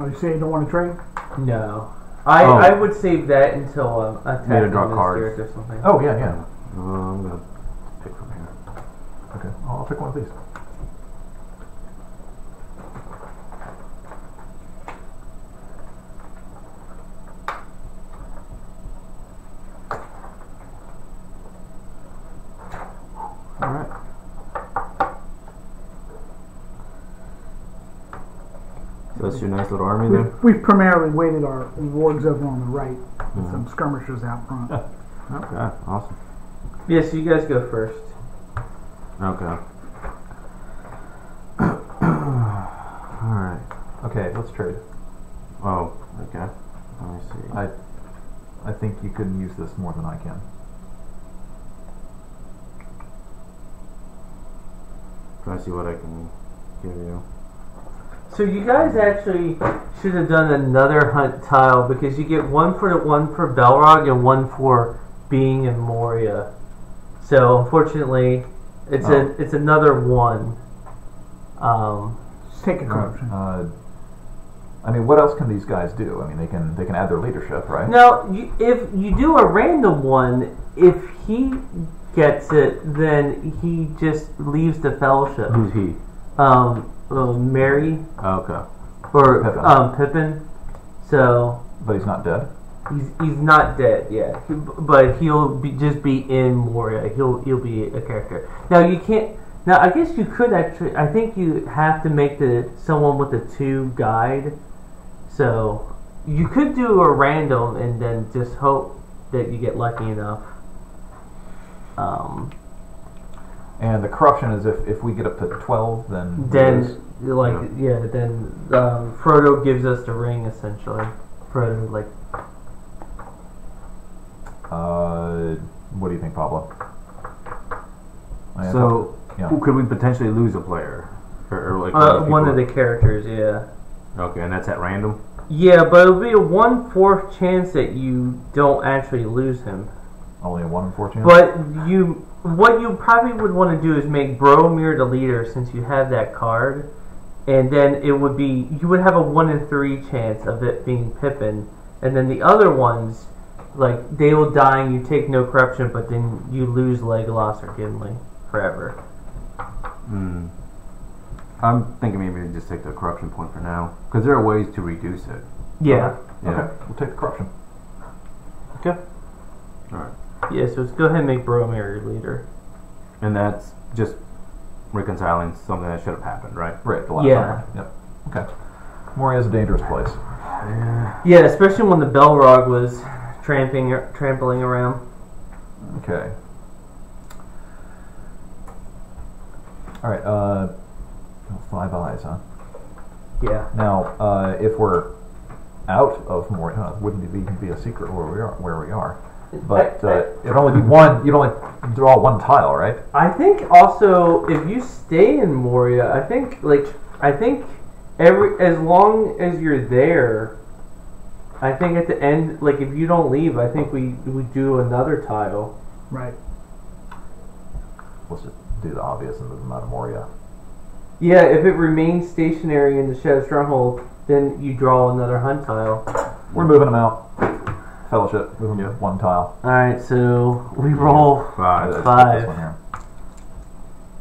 Oh, you say you don't want to trade? No. I, Oh. I would save that until um, attack Need to draw cards. Or something. Oh yeah, yeah. Uh, I'm gonna pick from here. Okay, I'll pick one of these. All right. So that's your nice little army there. We've, we've primarily weighted our wargs over on the right, Mm-hmm. with some skirmishers out front. Okay. Awesome. Yeah, so you guys go first. Okay. All right. Okay, let's trade. Oh. Okay. Let me see. I, I think you can use this more than I can. Try to see what I can give you. So you guys actually should have done another hunt tile because you get one for one for Balrog and one for being in Moria. So unfortunately, it's Oh. a it's another one. Um, Just take a corruption. Uh, I mean, what else can these guys do? I mean, they can they can add their leadership, right? now, you, if you do a random one, if he gets it, then he just leaves the Fellowship. Who's he? Um, uh, Merry Okay. or Pippin. um Pippin. So But he's not dead. He's, he's not dead yet, He- but he'll be, just be in Moria. He'll he'll be a character. Now you can't. Now I guess you could actually. I think you have to make the someone with the two guide. So you could do a random and then just hope that you get lucky enough. Um, And the corruption is if, if we get up to twelve, then then like yeah, then um, Frodo gives us the ring essentially. Frodo like Uh, what do you think, Pablo? I So, yeah. who could we potentially lose a player? Or, or like uh, other one of the characters. Yeah. Okay, and that's at random. Yeah, but it'll be a one fourth chance that you don't actually lose him. Only a one in four chance. But you, what you probably would want to do is make Boromir the leader since you have that card, and then it would be you would have a one in three chance of it being Pippin, and then the other ones, like they will die and you take no corruption, but then you lose Legolas or Gimli forever. Hmm. I'm thinking maybe we just take the corruption point for now, because there are ways to reduce it. Yeah, Yeah. Okay, we'll take the corruption. Okay. All right. Yeah. So let's go ahead and make Boromir your leader. And that's just reconciling something that should have happened, right? Right, the last Yeah. time. Yep. Okay. Moria is a dangerous place. Yeah, yeah, especially when the Balrog was tramping trampling around. Okay. All right. Uh, five eyes, huh? Yeah. Now, uh, if we're out of Moria, wouldn't it even be a secret where we are. Where we are, but I- uh, it'd only be one. You'd only draw one tile, right? I think also if you stay in Moria, I think like I think every as long as you're there, I think at the end, like if you don't leave, I think we we do another tile. Right. Let's just do the obvious and move them out of Moria. Yeah, if it remains stationary in the Shadow Stronghold, then you draw another hunt tile. We're moving them out. Fellowship, move them one tile. All right, so we roll. Uh, Five. let's Five. this one here.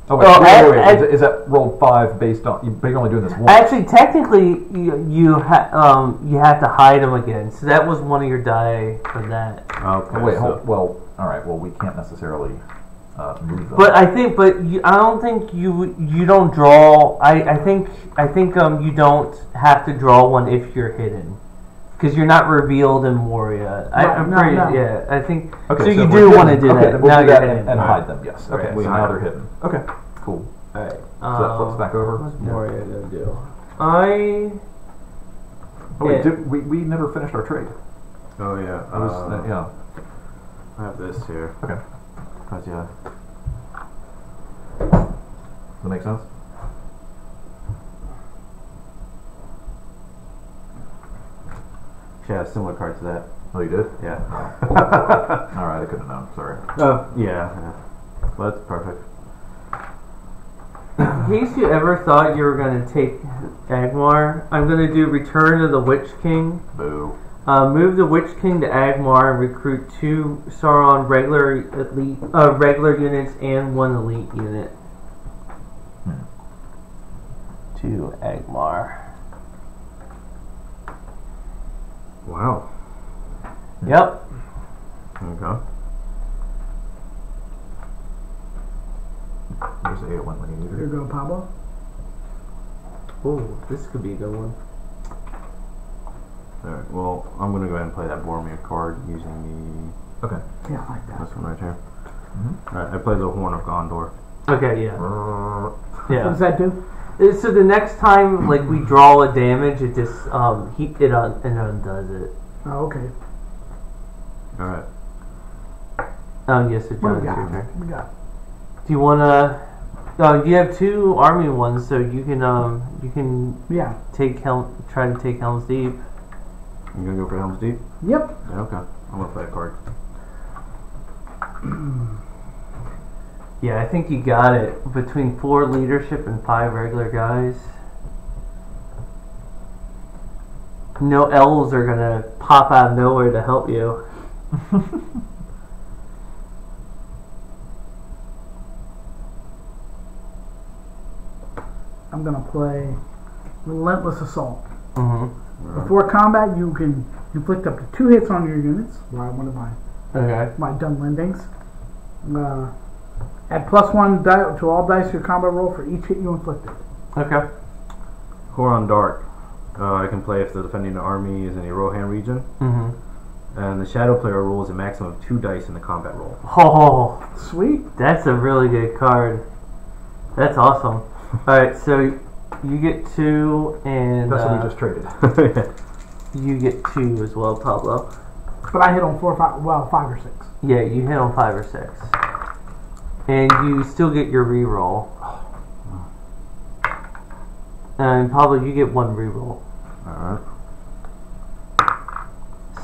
Oh wait, Oh, wait, I- wait, wait. I- is, it- is that rolled five based on? you- But you're only doing this once. Actually, technically, you you, ha- um, you have to hide them again. So that was one of your die for that. Okay. Oh, wait, so- hold, well, all right. Well, we can't necessarily uh, move them. But I think, but you, I don't think you you don't draw. I, I think I think um you don't have to draw one if you're hidden, because you're not revealed in Moria. I, No, I'm no, pretty no. yeah. I think okay, so. if you we're do want to do okay, that. We'll now do you're that and, and hide them. Yes. Okay. Right. So We now hide they're them. hidden. Okay. Cool. All right. So that flips um, back over. What's Yeah. Moria gonna do? I Oh, wait, did, we we never finished our trade. Oh yeah. It was, uh, uh, yeah. I have this here. Okay. Cause yeah. Does that make sense? She had a similar card to that. Oh, you did. Yeah. All right. I couldn't have known. Sorry. Oh yeah. yeah. Well, that's perfect. In case you ever thought you were gonna take Angmar, I'm gonna do Return of the Witch King. Boo. Uh, move the Witch King to Angmar and recruit two Sauron regular elite, uh, regular units and one elite unit. To Angmar. Wow. Yep. Okay. There's the eight one when you need Here it. you go, Pablo. Oh, this could be a good one. All right. Well, I'm gonna go ahead and play that Boromir card using the... Okay. Yeah, I like that. this one right here. Mhm. All right. I play the Horn of Gondor. Okay, yeah. yeah. What does that do? So the next time, like, we draw a damage, it just, um, he, it, un, it undoes it. Oh, okay. All right. Um, yes, it What does. do we got? turn. What we got? Do you wanna, uh, you have two army ones, so you can, um, you can Yeah. take Helm, try to take Helm's Deep. You gonna go for Helm's Deep? Yep. Yeah. Okay. I'm gonna play that card. Yeah, I think you got it. Between four leadership and five regular guys. No elves are gonna pop out of nowhere to help you. I'm gonna play Relentless Assault. Mm-hmm. Before combat, you can inflict up to two hits on your units. By one of my Okay. my Dunlendings. Uh, add plus one die to all dice your combat roll for each hit you inflicted. Okay. Huorn-dark. Uh, I can play if the defending army is in a Rohan region, Mm-hmm. and the Shadow player rolls a maximum of two dice in the combat roll. Oh, Sweet. that's a really good card. That's awesome. All right, so you get two, and That's what uh, we just traded. you get two as well, Pablo. But I hit on four, five, well, five or six. Yeah, you hit on five or six, and you still get your reroll. And Pablo, you get one reroll. All right.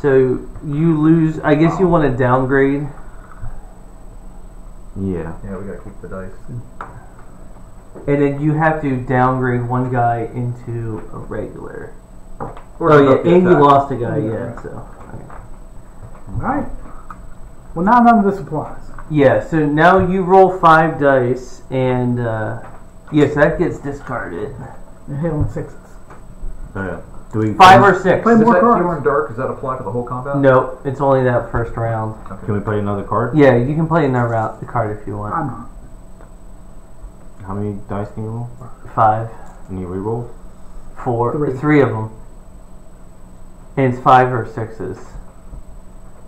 So you lose. I guess you want to downgrade. Yeah. Yeah, we gotta keep the dice. And then you have to downgrade one guy into a regular. Or oh yeah, and you lost a guy. Yeah. Yeah. So okay. Alright. Well, now none of this applies. Yeah. So now you roll five dice, and uh, yes, that gets discarded. You're hit on sixes. Oh, yeah. Do we Five or six. Play Does more that cards. fewer in dark? Does that apply to the whole combat? No, it's only that first round. Okay. Can we play another card? Yeah, you can play another round the card if you want. I'm not. How many dice can you roll? Five, And you reroll? four, Three. three of them, and it's five or sixes.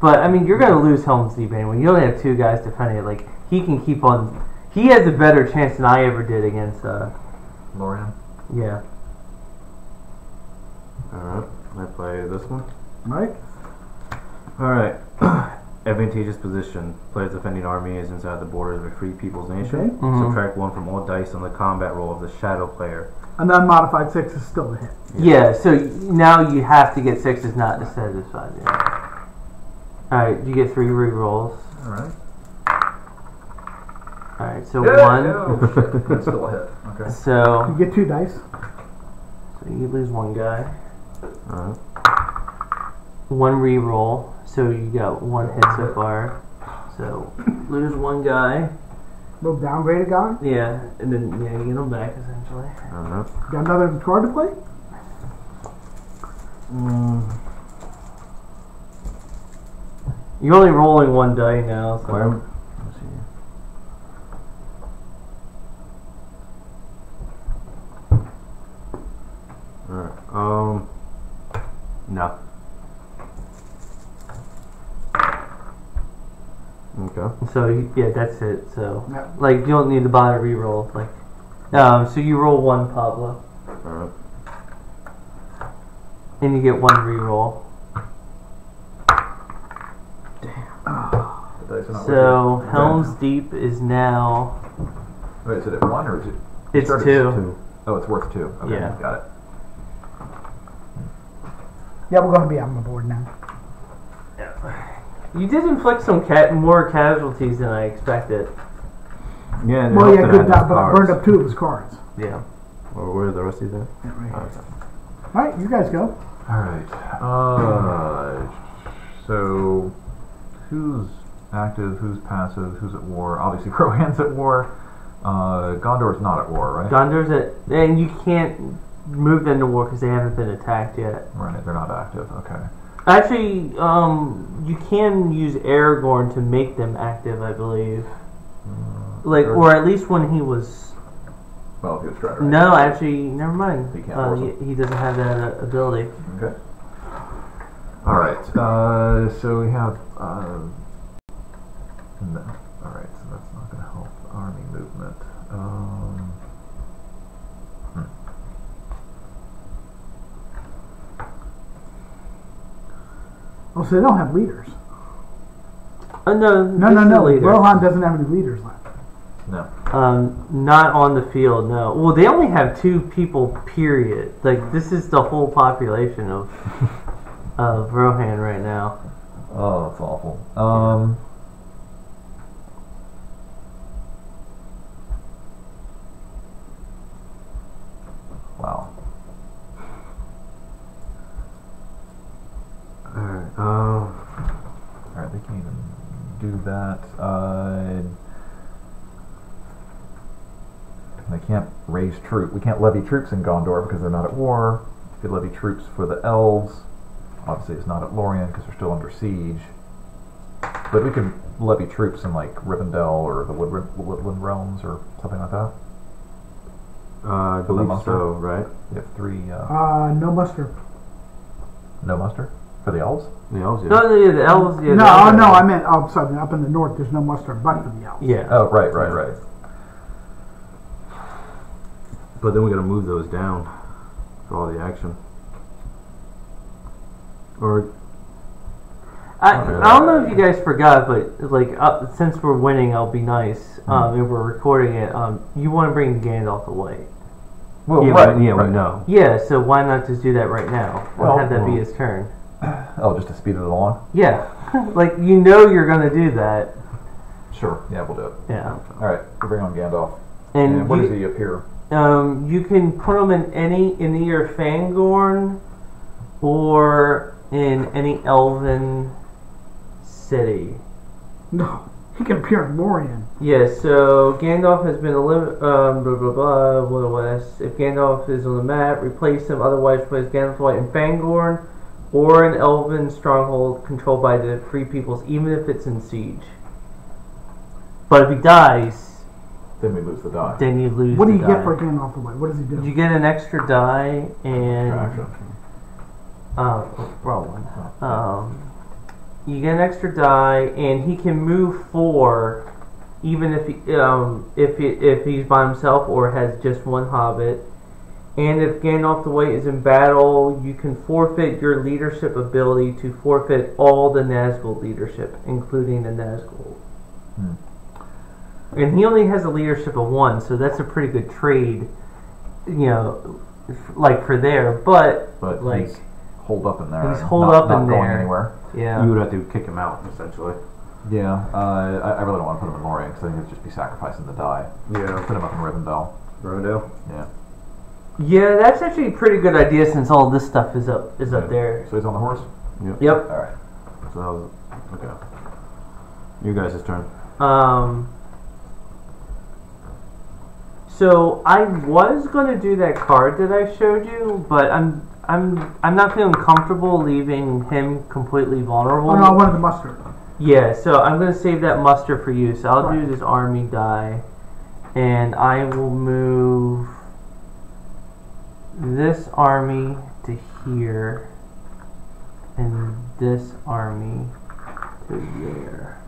But I mean, you're gonna lose Helm's Deep when You only have two guys defending it. Like he can keep on. He has a better chance than I ever did against. Uh, Lorien. yeah. Alright. I play this one. Mike. Alright. Advantageous position. Player's defending army is inside the borders of a free people's nation. Okay. Mhm. Subtract one from all dice on the combat roll of the shadow player. An unmodified six is still a hit. Yeah. So now you have to get sixes, not to satisfy. five. Yeah. All right. You get three re-rolls. All right. All right. So Yeah, one. oh, shit. That's still a hit. Okay. So, You get two dice. so you lose one guy. Alright. One re-roll. So you got one hit so far. So lose one guy. Little downgraded guy. Yeah, and then yeah, you get him back essentially. Alright. Got another card to play? Mm. You're only rolling one die now, so Where? Let's see. Alright. Um. No. Okay. so you, yeah, that's it. So Yeah. like you don't need to buy a re-roll. Like, um, so you roll one Pablo, Alright. and you get one re-roll. The dice are not So working. Helm's Deep is now Wait, is it at one or is it? it's started two. two. Oh, it's worth two. Okay, Yeah. got it. Yeah, we're going to be on the board now. Yeah. You did inflict some cat more casualties than I expected. Yeah. and Well, yeah, good that job, but I burned up two of his cards. Yeah. Or where are the rest of these at? Yeah, right. Okay. All right, you guys go. All right. Uh, so who's active? Who's passive? Who's at war? Obviously, Rohan's at war. Uh, Gondor's not at war, right? Gondor's at, and you can't move them to war because they haven't been attacked yet. right. They're not active. Okay. Actually, um, you can use Aragorn to make them active, I believe. Like, or at least when he was. Well, if he was Strider. No, actually, never mind. He can't Uh, force he, he doesn't have that uh, ability. Okay. All right. Uh, so we have. Uh, no. All right. So that's not going to help army movement. Um, Oh, so they don't have leaders. Uh, no, No, no, no. later. Rohan doesn't have any leaders left. no. Um, not on the field. No. Well, they only have two people. Period. Like this is the whole population of of Rohan right now. Oh, that's awful. Um. Wow. Alright. Um. All right, they can't even do that. Uh, they can't raise troops. We can't levy troops in Gondor because they're not at war. We could levy troops for the elves. Obviously, it's not at Lorien because they're still under siege. But we could levy troops in like Rivendell or the Wood- Woodland Realms or something like that. Uh, I believe muster? so. Right. You have three. Uh, Uh, no muster. no muster for the elves. The elves. No, no, yeah, the elves. Yeah, no, the oh, elves- no, I meant oh, sorry, up in the north. There's no muster but for the elves. Yeah. Oh, right, right, right. But then we got to move those down for all the action. Or I, I don't know if you guys forgot, but like uh, since we're winning, I'll be nice. Hmm. Um, and we're recording it. Um, you want to bring Gandalf away? Well, yeah, right, we, yeah, right. we know. Yeah. So why not just do that right now? Well, have that be his turn. Oh, just to speed it along. Yeah, like you know you're gonna do that. Sure. Yeah, we'll do it. Yeah, All right. We bring on Gandalf. and, And where you, does he appear? Um, you can put him in any in either Fangorn or in any elven city. No, he can appear in Lorien. Yeah, so Gandalf has been eliminated. Um, blah blah blah. What was if Gandalf is on the map, replace him. Otherwise, replace Gandalf White in Fangorn or an elven stronghold controlled by the Free Peoples, even if it's in siege. But if he dies, Then we lose the die. then you lose. What do the you die. get for Gandalf the White? What does he do? You get an extra die and Attraction. Uh, wrong one. Um, you get an extra die, and he can move four, even if he, um, if he, if he's by himself or has just one hobbit. And if Gandalf the White is in battle, you can forfeit your leadership ability to forfeit all the Nazgul leadership, including the Nazgul. Hmm. And he only has a leadership of one, so that's a pretty good trade, you know, like for there. But But like, holed up in there. He's and holed not, up not in going there. anywhere. yeah, You would have to kick him out, essentially. Yeah. Uh, I, I really don't want to put him in Lorien because I think it'd just be sacrificing the die. Yeah. Put him up in Rivendell. Rivendell? Yeah. yeah, that's actually a pretty good idea since all this stuff is up is up there. So he's on the horse. Yep. All right. So that was. Okay. You guys' turn. Um. So I was gonna do that card that I showed you, but I'm I'm I'm not feeling comfortable leaving him completely vulnerable. Oh no, I wanted the mustard. Yeah, so I'm gonna save that muster for you. So I'll do this army die, and I will move this army to here, and this army to there.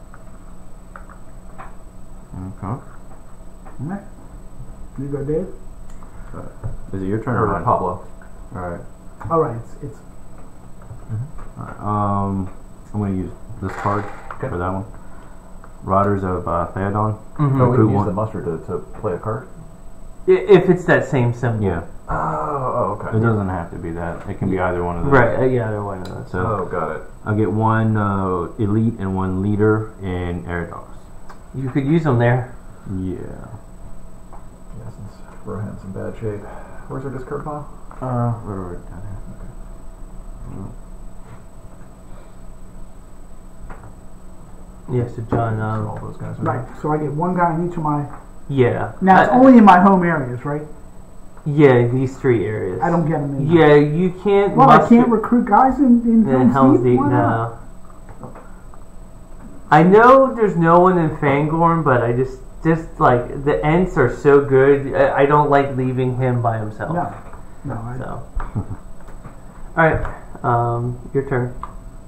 Okay. Alright. You go, Dave. Is it your turn Or or? Pablo. Alright. All right, it's, it's Alright, Um, I'm going to use this card Okay. for that one. Riders of uh, Theoden. Mhm. Oh, we Who can use won? the mustard to, to play a card. I- If it's that same symbol. Yeah. Oh, oh okay. It doesn't have to be that. It can be either one of those. Right. Uh, yeah. Either one of those. So Oh, got it. I'll get one uh, elite and one leader in Edoras. You could use them there. Yeah. Yeah, since Rohan's in bad shape. Where's our discard pile? Uh, right over down here. Yeah. So John. So all those guys are right. So I get one guy in each of my. yeah. Now it's I- only in my home areas, right? Yeah. These three areas. I don't get them in. Yeah. You can't. Well, I can't recruit guys in in in Helm's Deep. Deep Why not? now. I know there's no one in Fangorn, but I just just like the Ents are so good. I, I don't like leaving him by himself. No, no. I, So, all right, um, your turn.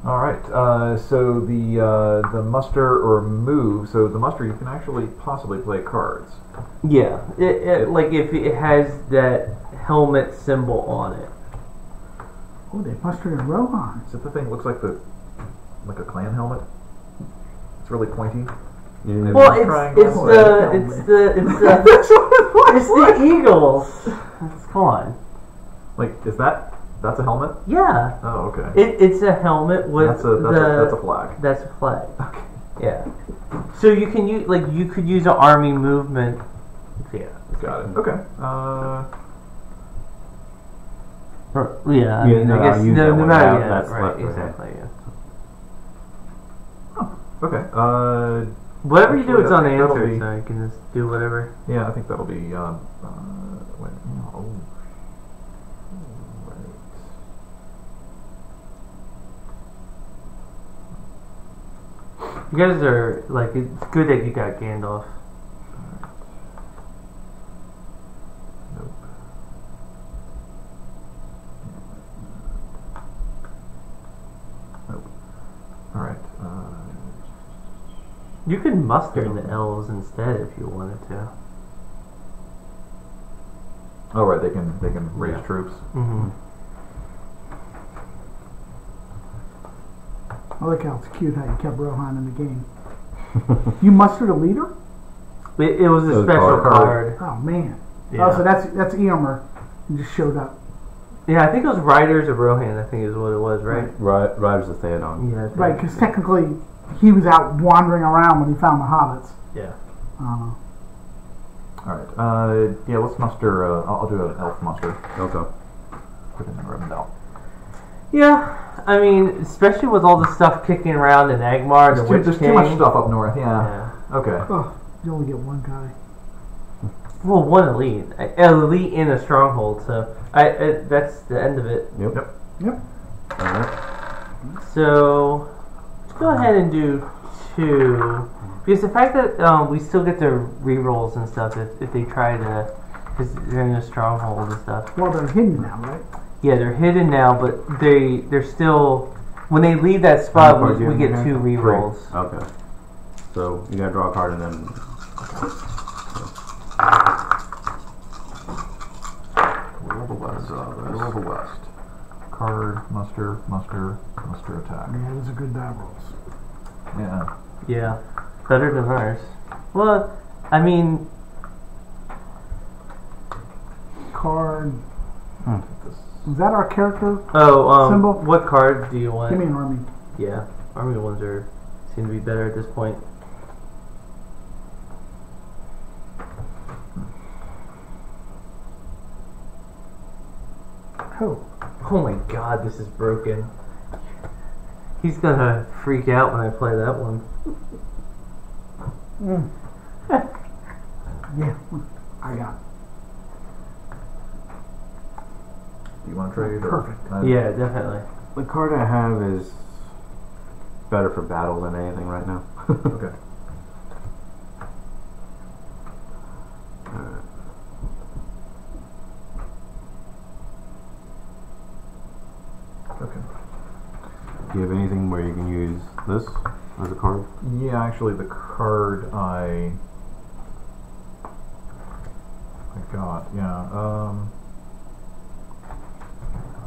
All right. Uh, so the uh, the muster or move. So the muster, you can actually possibly play cards. Yeah, it, it, like if it has that helmet symbol on it. oh, they mustered in Rohan. Is it the thing that looks like the like a clan helmet? It's really pointy. Yeah. Well, it's triangle. it's the it's the it's the it's the Eagles. Come on, Like, is that that's a helmet? yeah. Oh, okay. It, it's a helmet with that's a that's, the a that's a flag. That's a flag. Okay. Yeah. So you can use like you could use an army movement. Yeah. Got it. Okay. Uh, Or- Yeah. I Yeah, mean, no, I guess no, no matter. Yeah, that's right. left for him. Exactly. Yeah. okay. Uh, Whatever you do, it's I think that'll unanswered, be- so you can just do whatever. yeah, I think that'll be. Um, uh, wait. Oh. Right. You guys are like it's good that you got Gandalf. Nope. Nope. All right. Uh, You could muster the elves instead if you wanted to. oh, right. They can they can raise Yeah. troops. Mm-hmm. I like how it's cute how you kept Rohan in the game. You mustered a leader? It, it was a It special card. card. Oh man. Yeah. Oh, so that's that's Eomer. He just showed up. Yeah, I think it was Riders of Rohan. I think is what it was, right? Ri- Riders of Theoden. Yeah. I think- Right, because technically he was out wandering around when he found the hobbits. Yeah. I. All right. Uh, yeah, let's muster. Uh, I'll, I'll do an elf muster. Okay. Put in the ribbon Rivendell. Yeah. I mean, especially with all the stuff kicking around in Angmar, the There's, too, Witch there's King. too much stuff up north. Yeah. Yeah. Okay. Oh, you only get one guy. Well, one elite, an elite in a stronghold. So I, I that's the end of it. Yep. Yep. Yep. All right. So let's go ahead and do two. Because the fact that um, we still get the rerolls and stuff if, if they try to, because they're in a stronghold and stuff. Well, they're hidden now, right? Yeah, they're hidden now, but they they're still when they leave that spot, we, we get two here? rerolls. Okay. So you gotta draw a card and then. Roll the west. Roll the west. Card, muster, muster, muster attack. Yeah, those are good die rolls. Yeah. Yeah, better than ours. Well, I mean, Card. Hmm. This, Is that our character? oh, um, Symbol? what card do you want? Give me an army. Yeah, army ones are seem to be better at this point. Oh, Oh my god, this is broken. He's gonna freak out when I play that one. mm. yeah, I got. it. do you want to trade? or- Perfect. Yeah, definitely. The card I have is better for battle than anything right now. Okay. Alright. Okay. Do you have anything where you can use this as a card? Yeah, actually, the card I I got, yeah, um,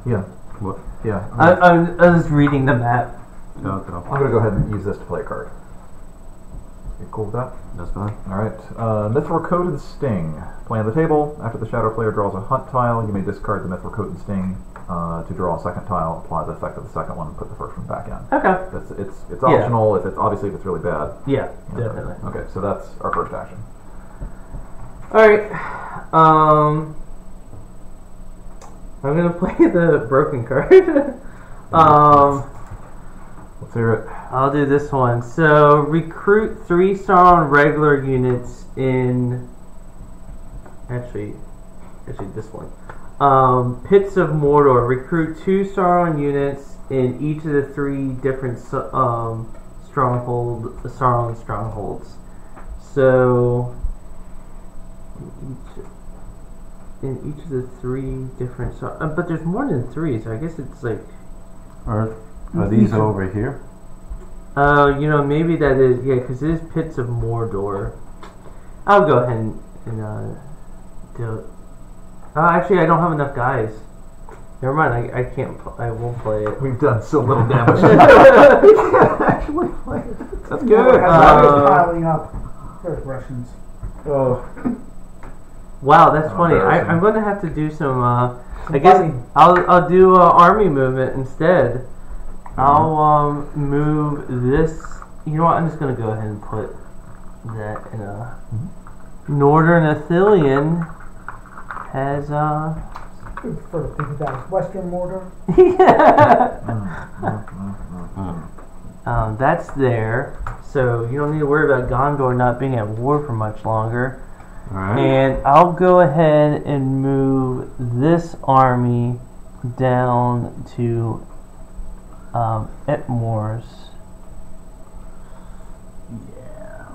yeah, What? yeah. I, I'm, I was reading the map. Okay. I'm gonna go ahead and use this to play a card. You cool with that? That's fine. Alright, uh, Mithril Coated Sting. Play on the table. After the Shadow player draws a hunt tile, you may discard the Mithril Coated Sting uh, to draw a second tile, apply the effect of the second one, and put the first one back in. Okay. That's, it's it's Yeah. optional if it's obviously if it's really bad. Yeah, Okay. definitely. Okay, so that's our first action. All right. Um, I'm gonna play the broken card. um, Let's hear it. I'll do this one. So recruit three Sauron regular units in. Actually, actually this one. Um, Pits of Mordor. Recruit two Sauron units in each of the three different um, stronghold Sauron strongholds. So in each, of the three different. so uh, but there's more than three, so I guess it's like. Are, are these over here? Uh, you know, maybe that is yeah, because it is Pits of Mordor. I'll go ahead and, and uh, do it. Uh, actually, I don't have enough guys. Never mind. I, I can't. Pl- I won't play it. We've done so little damage. Actually, play it. That's good. I was Uh, piling up. There's Russians. oh. Wow, that's Oh, funny. I, I'm going to have to do some. Uh, Some I guess. I'll I'll do uh, army movement instead. I'll um move this. You know what? I'm just going to go ahead and put that in a Northern Ithilien has uh. I prefer to think of that as Western mortar. yeah. Mm, Um, that's there, so you don't need to worry about Gondor not being at war for much longer. Alright. And I'll go ahead and move this army down to um, Ettenmoors. Yeah.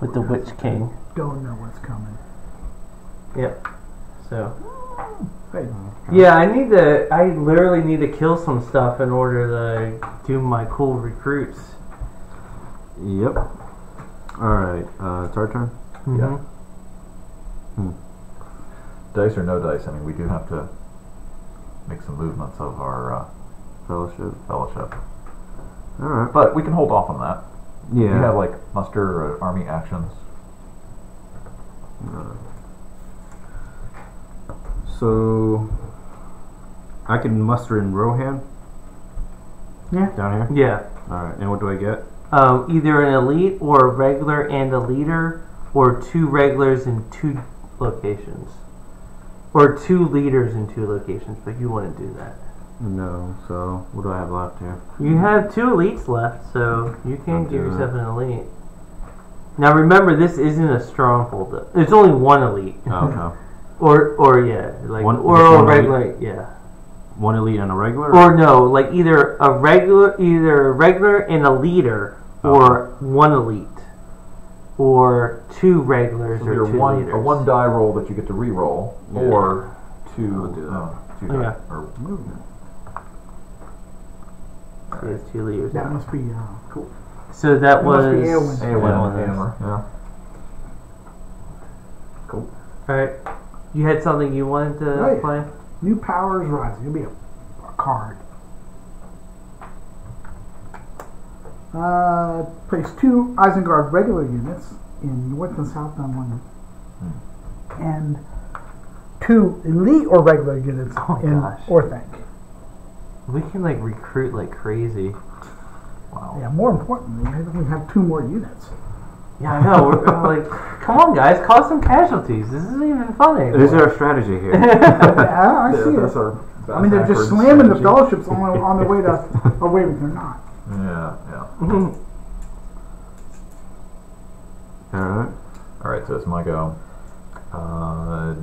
With the Witch King. Don't know what's coming. Yep. So. Hey, Yeah, I need to. I literally need to kill some stuff in order to do my cool recruits. Yep. Alright, uh, it's our turn. Yeah. Mhm. Dice or no dice? I mean, we do have to make some movements of our uh, Fellowship. fellowship, Alright. but we can hold off on that. Yeah. We have like muster or army actions. Uh, So I can muster in Rohan. Yeah. Down here. Yeah. All right. And what do I get? Um, either an elite or a regular and a leader, or two regulars in two locations, or two leaders in two locations. But you wouldn't do that. No. So what do I have left here? You have two elites left, so you can give yourself an elite. Now remember, this isn't a stronghold. though. It's only one elite, Oh, okay. or or yeah, like One- or a regular, yeah. One elite and a regular. Or no, like either a regular, either a regular and a leader, or one elite, or two regulars So or two one leaders. a one die roll that you get to re-roll, Yeah. or I'll two do that. uh, two Oh, die yeah. or So there's two leaders. That must be uh, cool. So that That was must be Eowyn. Awen, Eowyn, hammer. Yeah. Cool. All right. You had something you wanted to Right. play? New powers rising. It'll be a, a card. Uh, place two Isengard regular units in north and south on London, and two elite or regular units Oh, in gosh. Orthanc. We can like recruit like crazy. Wow. Yeah, more importantly, we have two more units. Yeah, I know. We're, we're like, come on, guys, cause some casualties. This isn't even funny. anymore. Is there a strategy here? yeah, I Yeah, see that's it. our. I mean, they're just backwards slamming the strategy. fellowships on, on their way to. Oh, wait, they're not. Yeah, yeah. All right. All right, so it's my go. Uh, Do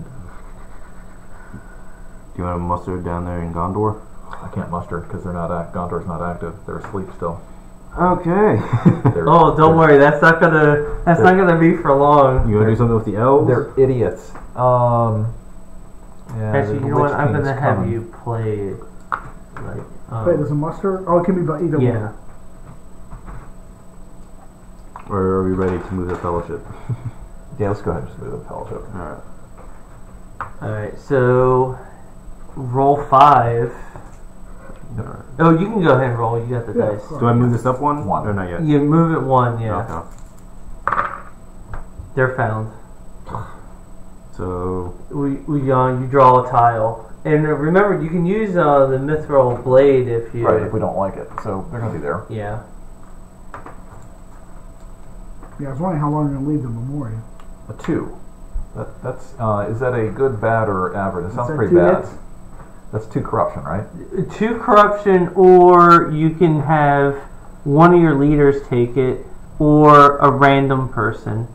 you want to muster down there in Gondor? I can't muster because they're not act. Gondor's not active. They're asleep still. Okay. Oh, don't worry. That's not gonna. That's not gonna be for long. you want to do something with the elves? They're idiots. Um. Yeah, Actually, you know what? I'm gonna have coming. you play. Like, Wait, um, there's a muster? Oh, it can be by either yeah. Or are we ready to move the fellowship? Yeah, let's go ahead and just move the fellowship. All right. All right. So, roll five. Oh, you can go ahead and roll. You got the Yeah, dice. sure. Do I move this up one? One. Or not yet? You move it one. Yeah, Okay. they're found. So We we uh, you draw a tile, and uh, remember you can use uh, the mithril blade if you. Right, if we don't like it. So they're going to be there. Yeah. Yeah, I was wondering how long you're going to leave the memorial. A two. That, that's uh, is that a good, bad, or average? It sounds that pretty two bad. hits? That's two corruption, right? Two corruption, or you can have one of your leaders take it, or a random person.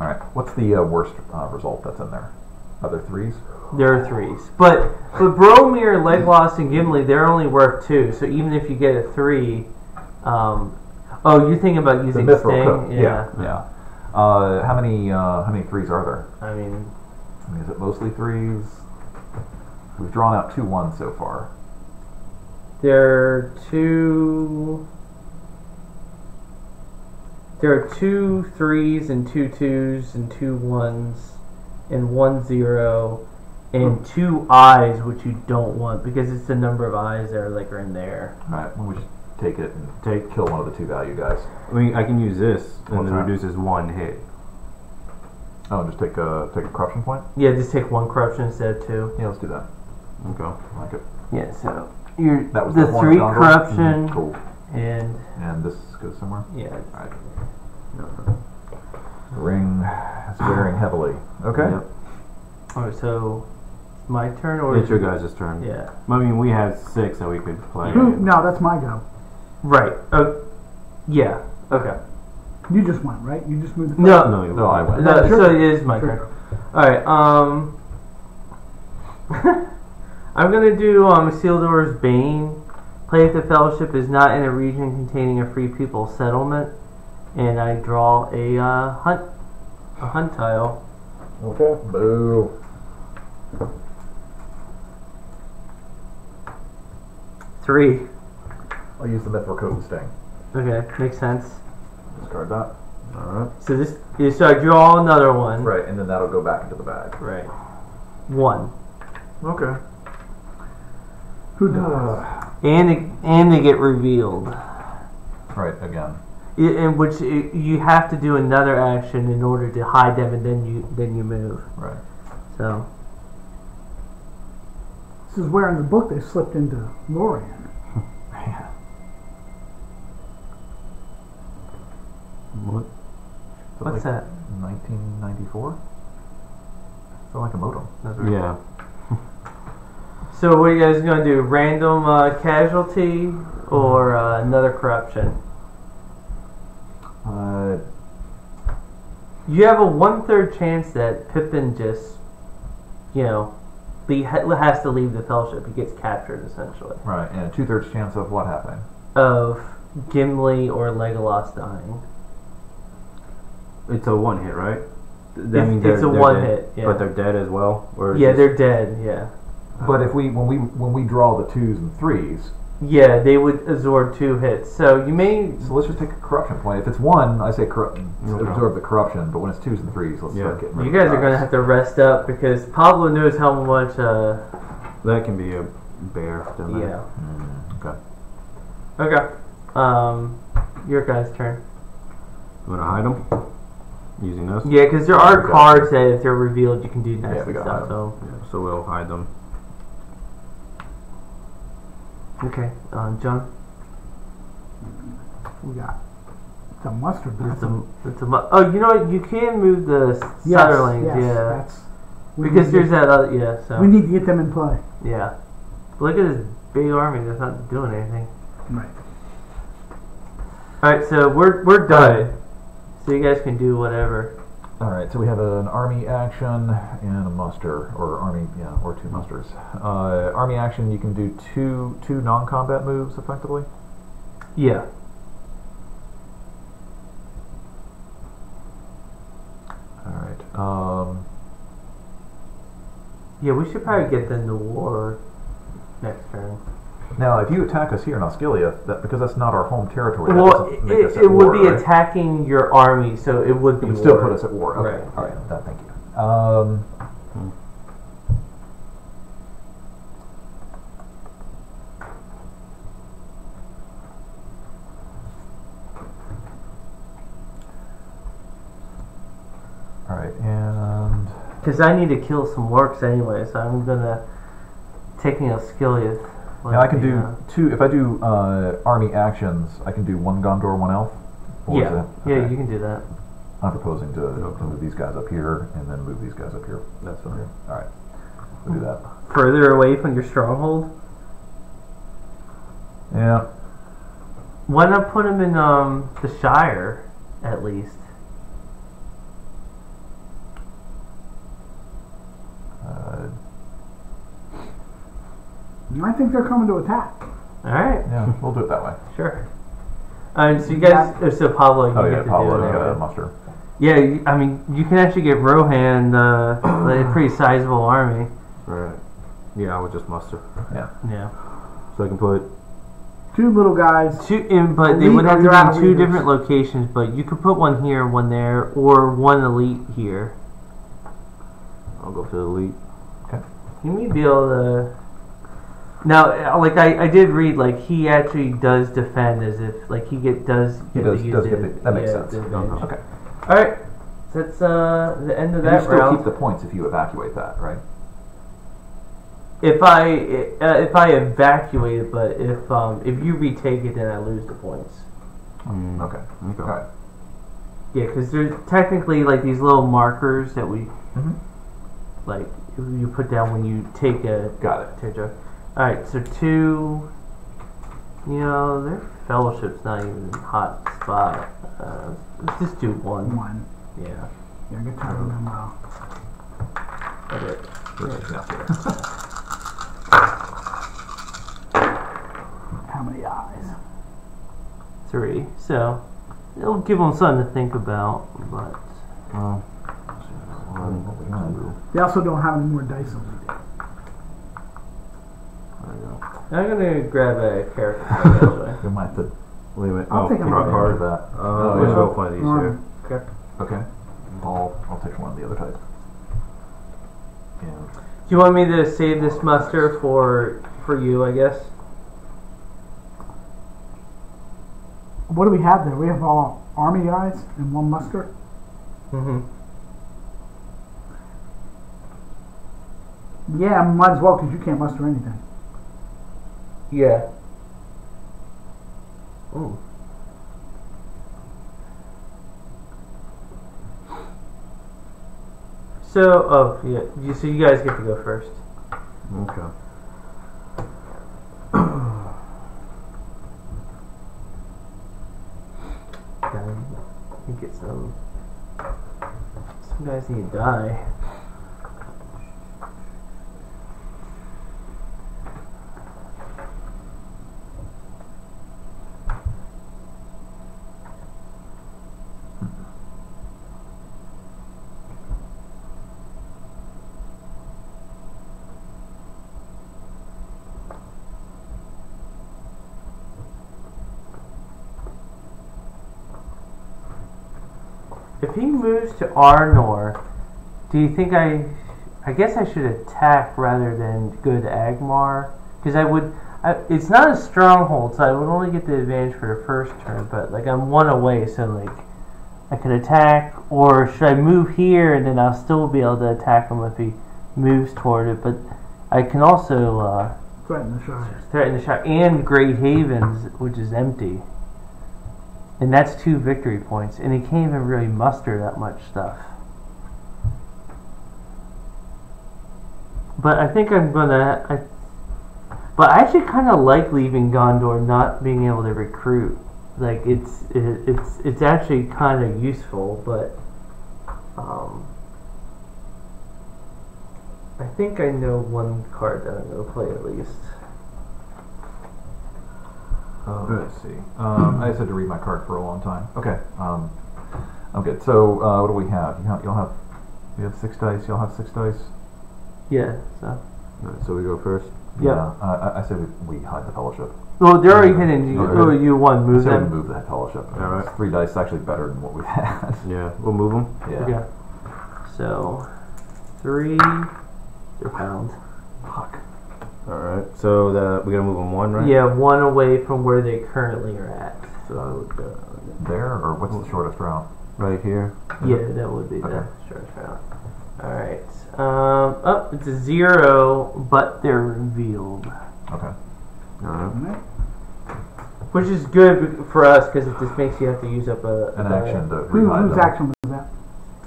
All right. What's the uh, worst uh, result that's in there? Other threes? There are threes, but but Boromir, Legolas, and Gimli they're only worth two. So even if you get a three, um, oh, you're thinking about using Sting? coat. Yeah. Yeah. Uh, how many uh, how many threes are there? I mean, I mean, is it mostly threes? We've drawn out two ones so far. there are two. There are two threes and two twos and two ones and one zero and hmm. two eyes, which you don't want because it's the number of eyes that are like are in there. All right. We just take it and take kill one of the two value guys. I mean, I can use this, and What's it that? reduces one hit. Oh, and just take a take a corruption point. Yeah, just take one corruption instead of two. Yeah, let's do that. Okay. I like it. Yeah, so you're That was the, the, three Gondor? corruption Mhm, Cool. and And this goes somewhere. yeah. All right. The ring is bearing heavily. Okay. Yep. Alright, so my turn or It's your guys' turn. Yeah. I mean, we have six that we could play. No, that's my go. Right. Oh yeah. Okay. You just went, right? You just moved the No. No, No, I went. No, Sure. so it is my Sure. turn. Alright, um I'm gonna do um Isildur's Bane. Play if the fellowship is not in a region containing a free people settlement. And I draw a uh, hunt a hunt tile. Okay. Boo. Three. I'll use the and sting. Okay, makes sense. Discard that. All right. So this yeah, so I draw another one. Right, and then that'll go back into the bag. Right. One. Okay. Who does? Uh, and they, and they get revealed. right, again. I- In which i- you have to do another action in order to hide them, and then you then you move. Right. So This is where in the book they slipped into Lorien. Man. What? What's that? 1994. Sound like a modem. Yeah. So what are you guys gonna do? Random uh, casualty or uh, another corruption? Uh, You have a one third chance that Pippin just, you know, be, has to leave the Fellowship. He gets captured essentially. right, and a two thirds chance of what happening? Of Gimli or Legolas dying. It's a one hit, right? That It's- means it's they're- a they're one dead. hit, yeah. But they're dead as well. Or Yeah, just- they're dead. Yeah, But if we when we when we draw the twos and threes, yeah, they would absorb two hits. So you may so let's just take a corruption point. If it's one, I say corrupt, Okay. absorb the corruption. But when it's twos and threes, let's Yeah. start getting. rid You of the guys are gonna have to rest up because Pablo knows how much. Uh, that can be a bear. down yeah. Mm, okay. Okay. Um, your guys' turn. You want to hide them using this? Yeah, because there are Okay. cards that if they're revealed, you can do Yeah, nasty we got stuff. So Yeah, So we'll hide them. Okay, um, John. We got the mustard. It's a, it's a, mu- oh, you know what? You can move the yes, Sutherlings, yes, yeah, That's, because there's that other, yeah. So We need to get them in play. yeah, look at this big army that's not doing anything. Right. All right, so we're we're done. So you guys can do whatever. All right, so we have an army action and a muster, or army, yeah, or two musters. Uh, army action, you can do two two non-combat moves effectively. Yeah. All right. Um, Yeah, we should probably get them to war next turn. Now, if you attack us here in Osgiliath, that because that's not our home territory, Well, it, it would war, be right? attacking your army, so it would It be would still put us at war. Okay. Right. All right. That, thank you. Um, all right, and Because I need to kill some orcs anyway, so I'm gonna taking Osgiliath. Now I can do two. If I do uh, army actions, I can do one Gondor, one Elf. Or is Yeah, it- yeah, you can do that. I'm proposing to, to move these guys up here and then move these guys up here. That's fine. All right, we'll do that. Further away from your stronghold. Yeah. Why not put them in um the Shire at least? Uh, I think they're coming to attack. All right, yeah, we'll do it that way. sure. Um, so you guys, so Pablo, you Oh get yeah, to Pablo, do it. got a muster. Yeah, you- I mean, you can actually get Rohan uh, like a pretty sizable army. Right. Yeah, I would just muster. Yeah. Yeah. So I can put. Two little guys. Two, and, but they Elite would have to you're be out in two leaders. different locations. But you could put one here, one there, or one elite here. I'll go for the elite. Okay. You may be able to. Now, uh, like I, I did read, like he actually does defend as if like he get does He get does- to does the, get the- that makes yeah, sense. the advantage. Okay. All right, so that's uh the end of And you that still round. keep the points if you evacuate that, right? if I uh, if I evacuate it, but if um if you retake it, then I lose the points. Mm. Okay. Okay. All right. Yeah, because there's technically like these little markers that we Mhm. like you put down when you take a Got it. territory. All right, so two. You know, their fellowship's not even a hot spot. Uh, let's just do one. One. Yeah. Yeah, get tired of them. Uh, Okay. how many eyes? Three. So it'll give them something to think about, but Well. They also don't have any more dice than we do. There you go. I'm gonna grab a character. card, actually. We might have to Wait a minute. I'll oh, take a draw look. card. that. Uh, Oh, let's yeah. go one of these here. Um, Okay. I'll I'll take one of the other type. Yeah. Do you want me to save this muster for for you? I guess. what do we have there? We have all army guys and one muster. Mm-hmm. Yeah, might as well because you can't muster anything. Yeah. Ooh. So, oh yeah, you, so you guys get to go first. Okay. Then you get some. Some guys need to die. He moves to Arnor, do you think I? I guess I should attack rather than go to Angmar because I would. I, it's not a stronghold, so I would only get the advantage for the first turn. But like I'm one away, so like I could attack, or should I move here and then I'll still be able to attack him if he moves toward it. But I can also uh, Threaten the Shire. threaten the shot and Grey Havens, which is empty. And that's two victory points, and he can't even really muster that much stuff. But I think I'm gonna. I, but I actually kind of like leaving Gondor not being able to recruit. Like it's it, it's it's actually kind of useful, but um, I think I know one card that I'm gonna play at least. Um, let's see. Um, I just had to read my card for a long time. Okay. Um, I'm good. So uh, what do we have? You have you'll have you have six dice. You'll have six dice. Yeah. So. Alright, so we go first. Yeah. Uh, I, I say we, we hide the fellowship. Well, they're already hidden. You, oh, you I move them? move the fellowship. All right. It's Three dice is actually better than what we've had. Yeah, we'll move them. yeah. Okay. So, three. They're pound. Fuck. All right. So the, we gotta move them one, right? Yeah, one away from where they currently are at. So uh, There or what's the shortest route? right here. Yeah, that would be the shortest route. All right. Um. Up. it's a zero, but they're revealed, Okay. All right. Alright. which is good for us because it just makes you have to use up a An a- action to Who, rehide whose them. action was that?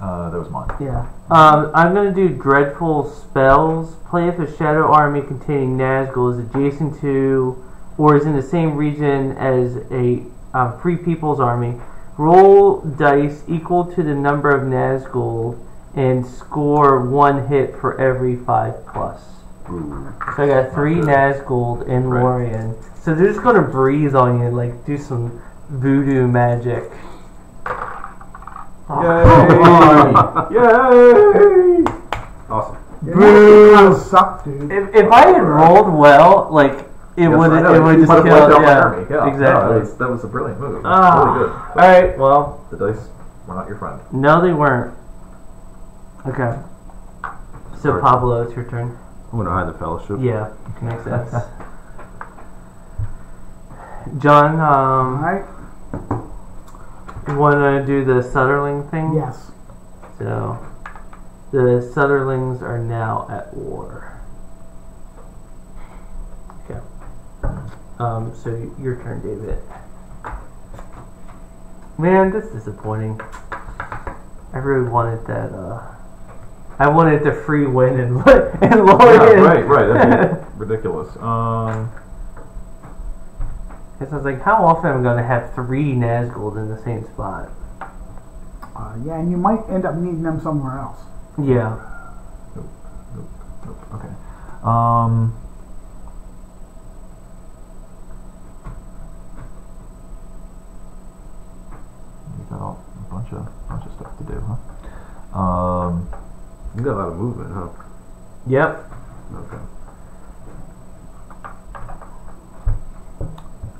Uh, that was mine. Yeah. Um, I'm gonna do dreadful spells. Play if a shadow army containing Nazgul is adjacent to or is in the same region as a uh, free people's army. Roll dice equal to the number of Nazgul and score one hit for every five plus. Ooh. So I got three. Nazgul and Right. Lorien. So they're just gonna breathe on you, like do some voodoo magic. Yay! Yay! Awesome. Your kind of suck, dude. If, if I had rolled well, like it Yes, would I know, it you would just might have kill. wiped out my Yeah, army. Yeah, no, exactly. that, was, that was a brilliant move. Ah. Really good. All right. Well, The dice were not your friend. no, they weren't. Okay. So Sorry. Pablo, it's your turn. I'm gonna hide the fellowship. Yeah, makes sense. John, um, Alright? You want to do the Sutherling thing? Yes. So, the Sutherlings are now at war. Okay. Um, so your turn, David. Man, that's disappointing. I really wanted that, uh, I wanted the free win and, and Lorien. Yeah, right, right. That'd be ridiculous. Um, Because I was like, how often am I going to have three Nazgul in the same spot? Uh, yeah, and you might end up needing them somewhere else. Yeah. okay. Um, you got all, a bunch of bunch of stuff to do, huh? Um, You got a lot of movement, huh? Yep. Okay.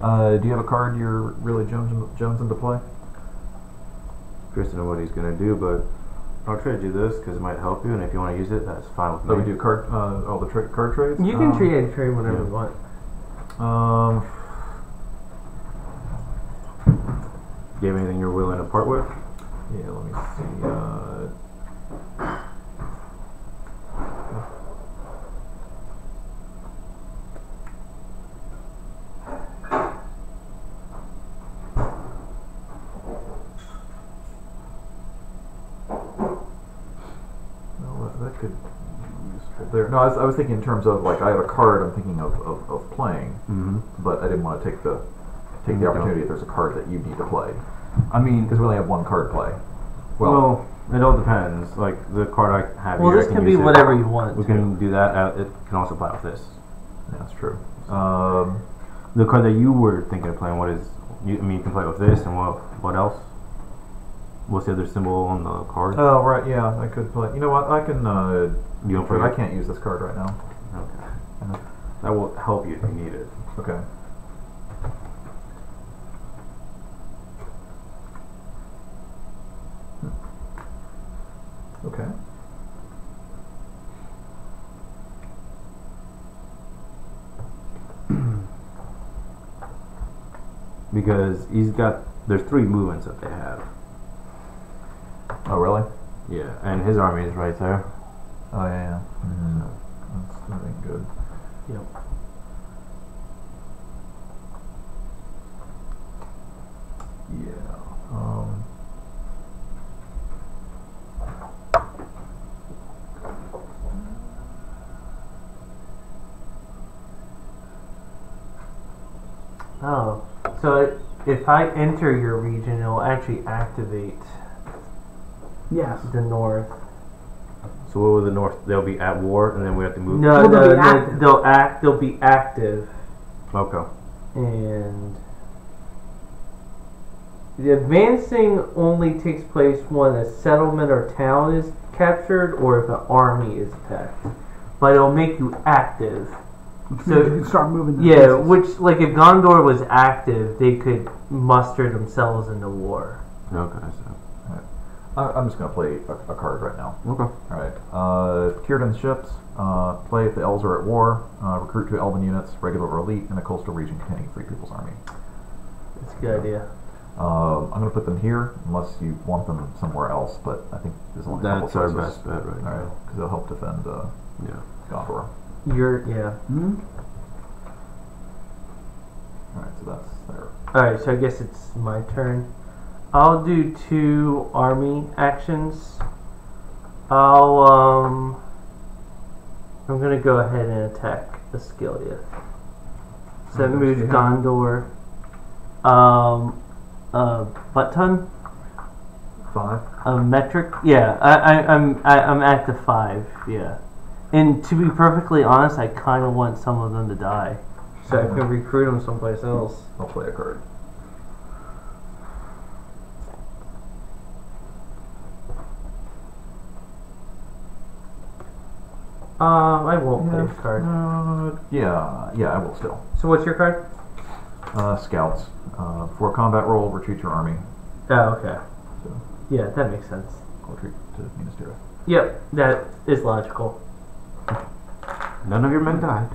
Uh, do you have a card you're really jonesing, jonesing to play? Curious to know what he's gonna do, but I'll try to do this because it might help you, and if you want to use it, that's fine with me. Oh, we do card, uh, all the tra- card trades. You can um, trade trade whatever yeah. you want. Um, Do you have anything you're willing to part with? yeah, let me see. Uh, could be useful there. No, I was, I was thinking in terms of like I have a card I'm thinking of, of, of playing, Mm-hmm. but I didn't want to take the take the no. opportunity if there's a card that you need to play I mean, because we only have one card play. Well, well, it all depends. Like the card I have Well, here, this I can be use it. whatever you want. We can do that. Uh, it can also play with this. yeah, that's true. Um, The card that you were thinking of playing, what is? You, I mean, you can play with this, and what? What else? What's the other symbol on the card? oh right, yeah, I could play. You know what? I can. Uh, you don't play. I can't use this card right now. Okay. That will help you if you need it. Okay. Hmm. Okay. Because he's got. There's three movements that they have. Oh really? Yeah, and his army is right there. Oh yeah. yeah. Mhm. That's that ain't good. Yep. Yeah. Um. Oh, so if I enter your region, it'll actually activate Yes. the north. So what will the North? They'll be at war, and then we have to move. No, Well, they'll no, be no, active. they'll act. They'll be active, Okay. and the advancing only takes place when a settlement or town is captured, or if an army is attacked. But it'll make you active. So you can start moving. the Yeah, pieces. which like if Gondor was active, they could muster themselves into war. Okay. So. I, I'm just gonna play a, a card right now. Okay. All right. Uh, Círdan's ships. Uh, play if the elves are at war. Uh, recruit two elven units, regular or elite, in a coastal region containing Free People's Army. That's a good idea. Um, I'm gonna put them here unless you want them somewhere else. But I think there's only a That's couple our best bet right All now. right, because they'll help defend uh, Yeah. Gondor. You're yeah. Hmm? All right, so that's there. All right, so I guess it's my turn. I'll do two army actions. I'll um. I'm gonna go ahead and attack Osgiliath. So that Okay, moves yeah. Gondor. Um, uh, butt ton, Five. a metric. Yeah, I, I, I'm I, I'm at the five. Yeah, and to be perfectly honest, I kind of want some of them to die, so I can recruit them someplace else. I'll play a card. Um, I won't play Yeah. this card. Uh, yeah, yeah, I will still. So what's your card? Uh, scouts. Uh, for a combat roll, retreat your army. Oh, okay. So Yeah, that makes sense. Retreat to Minas Tirith. Yep, that is logical. None of your men died.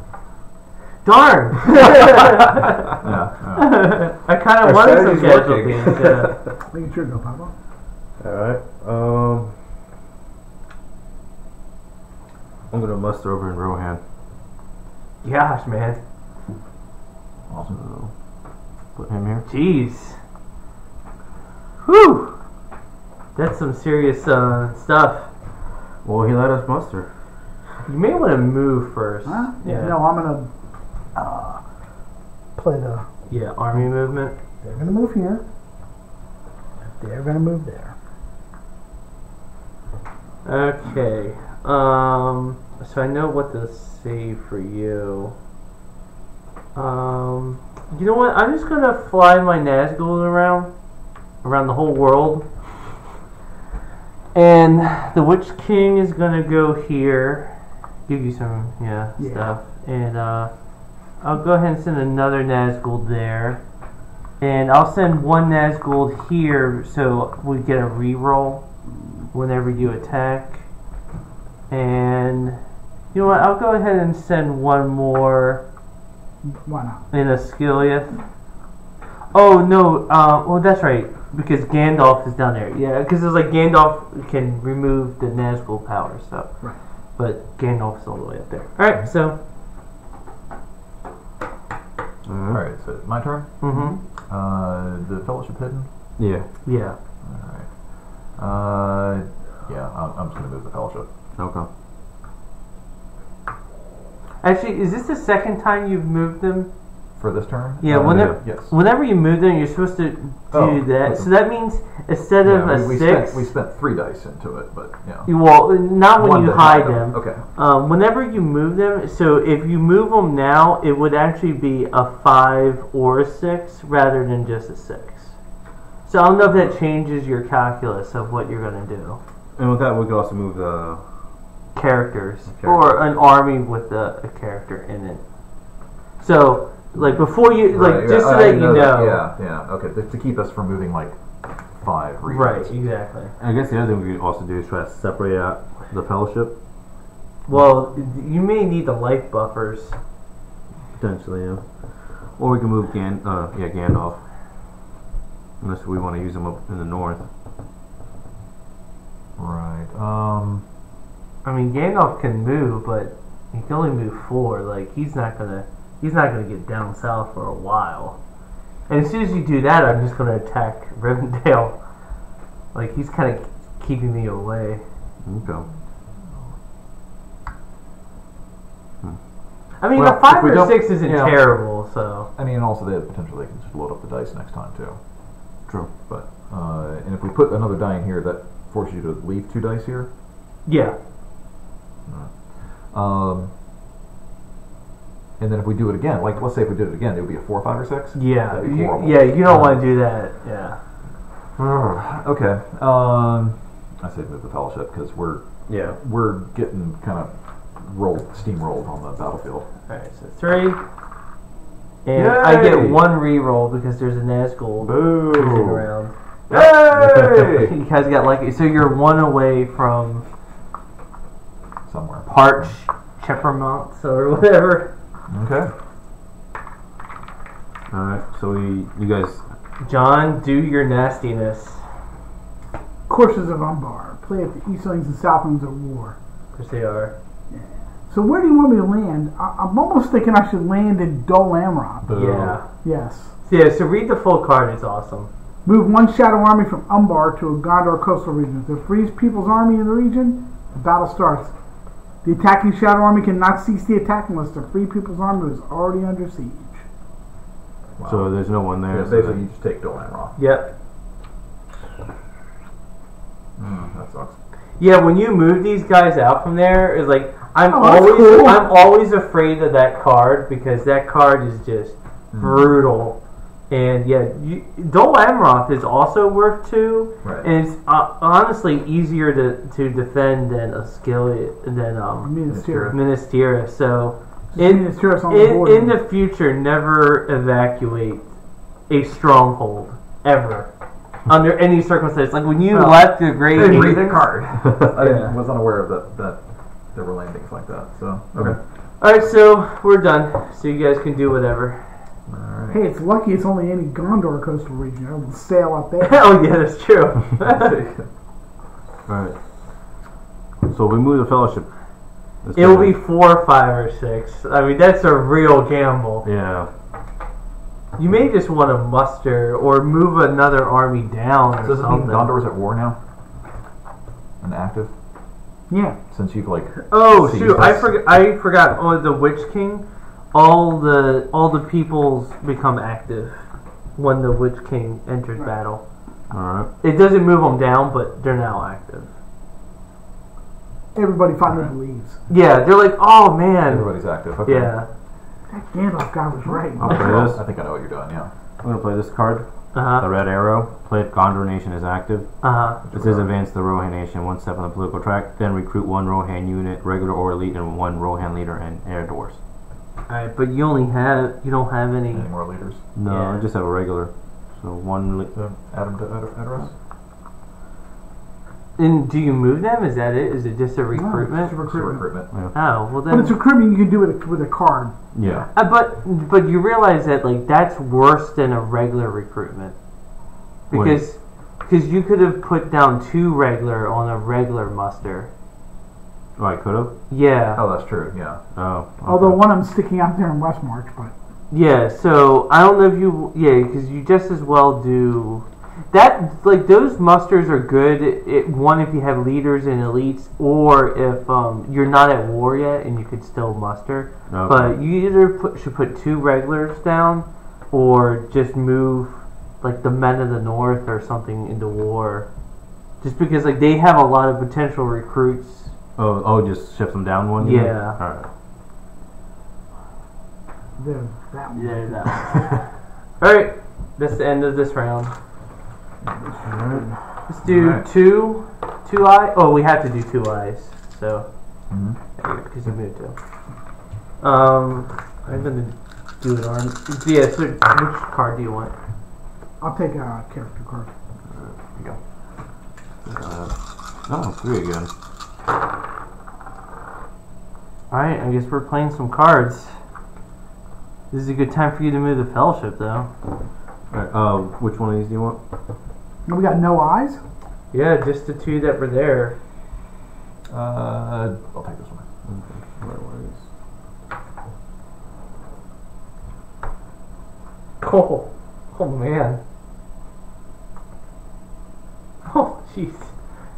Darn! Yeah. yeah. I kind of wanted some strategy's working. casualties. Yeah. Make it sure go, Papa. All right. Um, I'm gonna muster over in Rohan. Gosh, man. awesome. So, put him here. Jeez. Whew. That's some serious uh, stuff. Well, he let us muster. You may want to move first. Huh? Yeah. No, I'm gonna uh, play the. Yeah, army movement. They're gonna move here. They're gonna move there. Okay. Um. So I know what to say for you. Um. You know what? I'm just gonna fly my Nazgul around, around the whole world. And the Witch King is gonna go here. Give you some, yeah, Yeah. stuff. And uh, I'll go ahead and send another Nazgul there. And I'll send one Nazgul here so we get a reroll whenever you attack. And you know what? I'll go ahead and send one more Why not? in Osgiliath. Oh no! Uh, well, that's right because Gandalf is down there. Yeah, because it's like Gandalf can remove the Nazgul power. So, Right. but Gandalf's all the way up there. All right. So, All All right. right, so my turn. hmm Uh, the Fellowship hidden. Yeah. yeah. All right. Uh, yeah, I'm, I'm just gonna move the Fellowship. Okay. Actually, is this the second time you've moved them? For this turn? Yeah, Uh, whenever Yes. whenever you move them, you're supposed to do Oh, that. okay. So that means instead of Yeah, a we, we six, Spent, we spent three dice into it, but yeah. you- well, not when One you to hide them. Okay. Um, whenever you move them, so if you move them now, it would actually be a five or a six rather than just a six. So I don't know if that changes your calculus of what you're gonna do. And with that, we could also move the. Characters Character. or an army with a, a character in it. So like before you like Right, just yeah, so that you know. that. Yeah, yeah. Okay, to, to keep us from moving like five Right, regions. exactly. I guess the other thing we could also do is try to separate out the fellowship Well, you may need the life buffers. potentially, yeah. Or we can move Gan, uh, yeah, Gandalf. Unless we want to use him up in the north. Right. Um. I mean, Gandalf can move, but he can only move four. Like he's not gonna, he's not gonna get down south for a while. And as soon as you do that, I'm just gonna attack Rivendell. Like he's kind of keeping me away. Okay. I mean, Well, a five or six isn't yeah. terrible. So I mean, also they potentially they can just load up the dice next time too. True. But uh, and if we put another die in here, that forces you to leave two dice here. yeah, Um. And then if we do it again, like let's say if we did it again, it would be a four, five, or six. yeah, you, yeah. You don't want to do that. Yeah. Okay. Um. I say move the fellowship because we're Yeah. we're getting kind of rolled, steamrolled on the battlefield. All right, so three. And I get one re-roll because there's a Nazgul cruising Boo! around. Yay! You guys got lucky. So you're one away from Somewhere. Parch Cheppermonts or whatever. Okay. All right. So we, you guys, John, do your nastiness. Corsairs of Umbar. Play at the Eastlings and Southlands at war. Because they are. So where do you want me to land? I- I'm almost thinking I should land in Dol Amroth. Yeah. Yes. Yeah, so read the full card. It's awesome. Move one shadow army from Umbar to a Gondor coastal region. If it frees people's army in the region, the battle starts. The attacking shadow army cannot cease the attack unless the free people's army is already under siege. Wow. so there's no one there. Yeah, so basically, that- you just take Dol Amroth. Yep. Mm, that sucks. Yeah, when you move these guys out from there, it's like I'm Oh, always cool. I'm always afraid of that card because that card is just brutal. And yeah, you, Dol Amroth is also worth two, Right. and it's uh, honestly easier to, to defend than a skill than um, Minas Tirith. So Just in on the in, border. in the future, never evacuate a stronghold ever under any circumstance. Like when you Well, left the Great Read the card. I Yeah. was unaware of that, that there were landings like that. So okay. All right, so we're done. So you guys can do whatever. All right. Hey, it's lucky it's only any Gondor coastal region. I will sail up there. Hell oh, yeah, that's true. All right. So we move the fellowship. Let's It'll be four, five, or six. I mean, that's a real gamble. Yeah. You may just want to muster or move another army down or So does it mean something. Gondor's at war now? And active? Yeah. Since you've like Oh shoot! I us? forgot. I forgot. Oh, the Witch King. All the all the peoples become active when the Witch King enters battle. All right. It doesn't move them down, but they're now active. Everybody finally believes. Yeah, they're like, oh man. everybody's active. Okay. Yeah. That Gandalf guy was right. I'll play this. I think I know what you're doing. Yeah. I'm gonna play this card. Uh-huh. The red arrow. Play if Gondor Nation is active. Uh huh. It says advance the Rohan Nation one step on the political track. Then recruit one Rohan unit, regular or elite, and one Rohan leader and Edoras. All right, but you only have you don't have any. Any more leaders? No, Yeah. I just have a regular. So one. Li- So add them to add, add us? And do you move them? Is that it? Is it just a No, it's recruitment? just a recruitment. recruitment. Oh well But it's then. recruitment you can do it with a card. yeah. Uh, but but you realize that like that's worse than a regular recruitment because because you could have put down two regular on a regular muster. Oh, I could have. Yeah. Oh, that's true. Yeah. Oh. okay. Although one of them's sticking out there in West March, but Yeah, so I don't know if you, yeah, because you just as well do. that like those musters are good. It, one if you have leaders and elites, or if um, you're not at war yet and you could still muster. Okay. But you either put, should put two regulars down, or just move like the men of the north or something into war. Just because like they have a lot of potential recruits. Oh, oh, just shift them down one. you mean? Yeah. All right. There's that one. Yeah, that. All right, that's the end of this round. Let's do Alright. two, two eyes. Oh, we have to do two eyes. So Mhm. because you moved to. Um, I'm gonna do it on. Yeah. So which card do you want? I'll take a character card. Uh, oh, three again. All right. I guess we're playing some cards. This is a good time for you to move the fellowship, though. All right. Uh, which one of these do you want? We got no eyes. Yeah, just the two that were there. Uh, I'll take this one. Where was? Oh, oh man. Oh, jeez.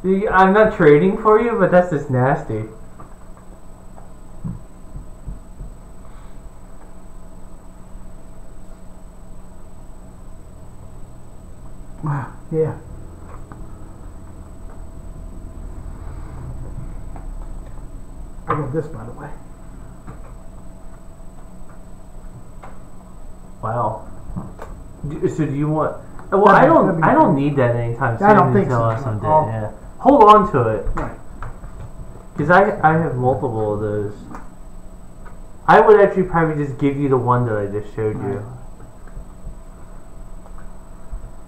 I'm not trading for you, but that's just nasty. Yeah. I got this, by the way. Wow. So do you want? Well, I don't. I don't need that anytime soon. I don't think until so. us on dead, yeah. Hold on to it, Right. because I I have multiple of those. I would actually probably just give you the one that I just showed you. Right.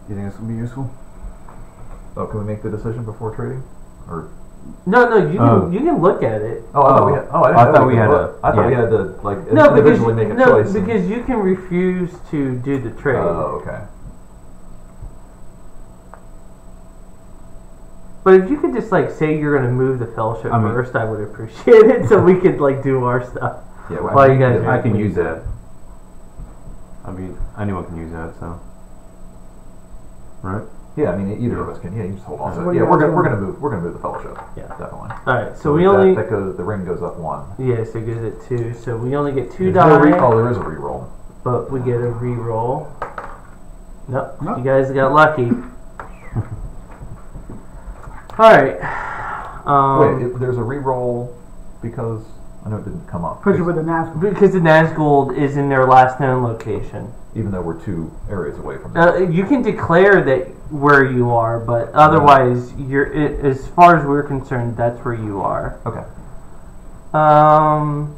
You think this will be useful? Oh, can we make the decision before trading? Or No, no, you can Oh. you can look at it. oh, I thought we Oh. had. Oh, I, didn't I know thought we could had look. a- I thought we had to like No, because individually you, make a no, choice. and- because you can refuse to do the trade. Oh, okay. But if you could just like say you're gonna move the fellowship I mean- first, I would appreciate it, so we could like do our stuff. Yeah. Well, While you guys, I can use that. I mean, anyone can use that. So. Right. Yeah, I mean, either of us can. Yeah, you just hold on. So to it. Yeah, we're gonna we're gonna move we're gonna move the fellowship. Yeah. definitely. All right, so we that, only that goes the ring goes up one. yeah, so it goes at two. So we only get two There's die, no re- oh, there is a reroll. but we get a re-roll. Nope, Nope. you guys got lucky. All right. Um, Wait, it, there's a reroll because I know it didn't come up. It with the Nazgul. because the Nazgul is in their last known location. Even though we're two areas away from it. Uh, you can declare that where you are, but otherwise, you're it, as far as we're concerned, that's where you are. Okay. Um,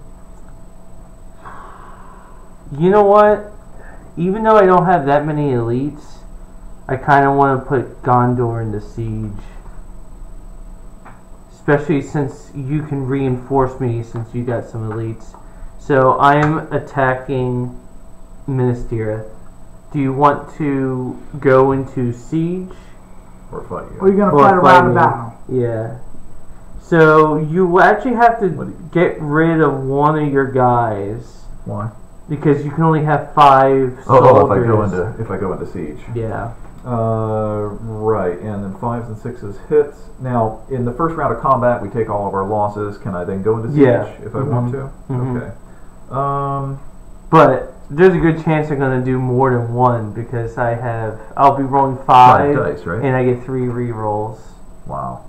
you know what? Even though I don't have that many elites, I kind of want to put Gondor into siege. Especially since you can reinforce me since you got some elites. So I'm attacking Minas Tirith. Do you want to go into siege? Or fight you. Or you're gonna fight around the battle. Yeah. So you actually have to you- get rid of one of your guys Why? because you can only have five soldiers. oh, if I go into if I go into siege. Yeah. Uh, right, and then fives and sixes hits. Now, in the first round of combat, we take all of our losses. Can I then go into siege Yeah. if I want Mhm. to? Mhm. Okay. Um, But there's a good chance I'm gonna do more than one because I have I'll be rolling five five, dice, right? and I get three re rolls. wow.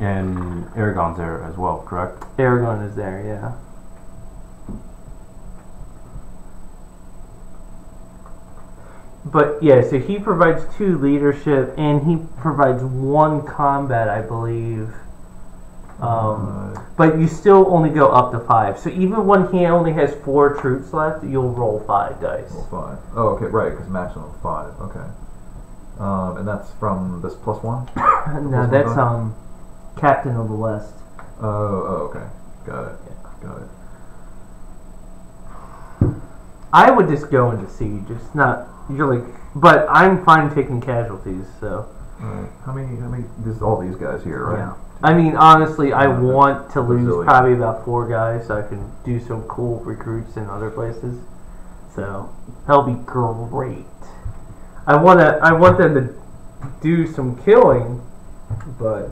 And Aragorn's there as well, correct? Aragon is there, yeah. But yeah, so he provides two leadership and he provides one combat, I believe. Um, but you still only go up to five. So even when he only has four troops left, you'll roll five dice. roll five. Oh, okay, right, because maximum five. Okay. Um, and that's from this plus one. no, that's um, Captain of the West. Oh, oh, okay. Got it. Got it. I would just go into siege. It's not you're like, but I'm fine taking casualties. So Alright. How many? How many? This is all these guys here, right? Yeah. I mean, honestly, I want to lose probably about four guys so I can do some cool recruits in other places. So that'll be great. I want to. I want them to do some killing, but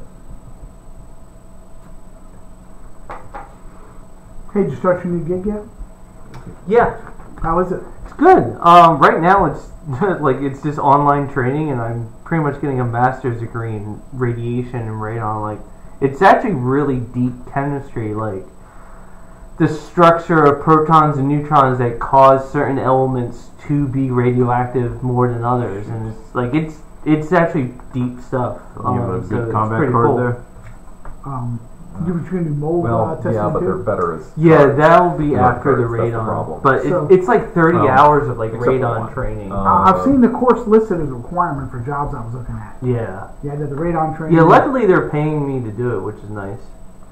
Hey, did you start your new gig yet? yeah, How is it? it's good. Um, right now it's like it's just online training, and I'm pretty much getting a master's degree in radiation and radon. Like, it's actually really deep chemistry. Like, the structure of protons and neutrons that cause certain elements to be radioactive more than others, and it's like it's it's actually deep stuff. You have a Um, so combat card cool. there. Um, you were trying to do mold uh, Well, testing yeah, but they're better as. Yeah, cards. that'll be Not after the cards, that's the radon. problem. but it, it's like 30 Um, hours of like except for radon one. training. Uh, I- I've seen the course listed as a requirement for jobs I was looking at. yeah. Yeah, the radon training. Yeah, luckily they're paying me to do it, which is nice.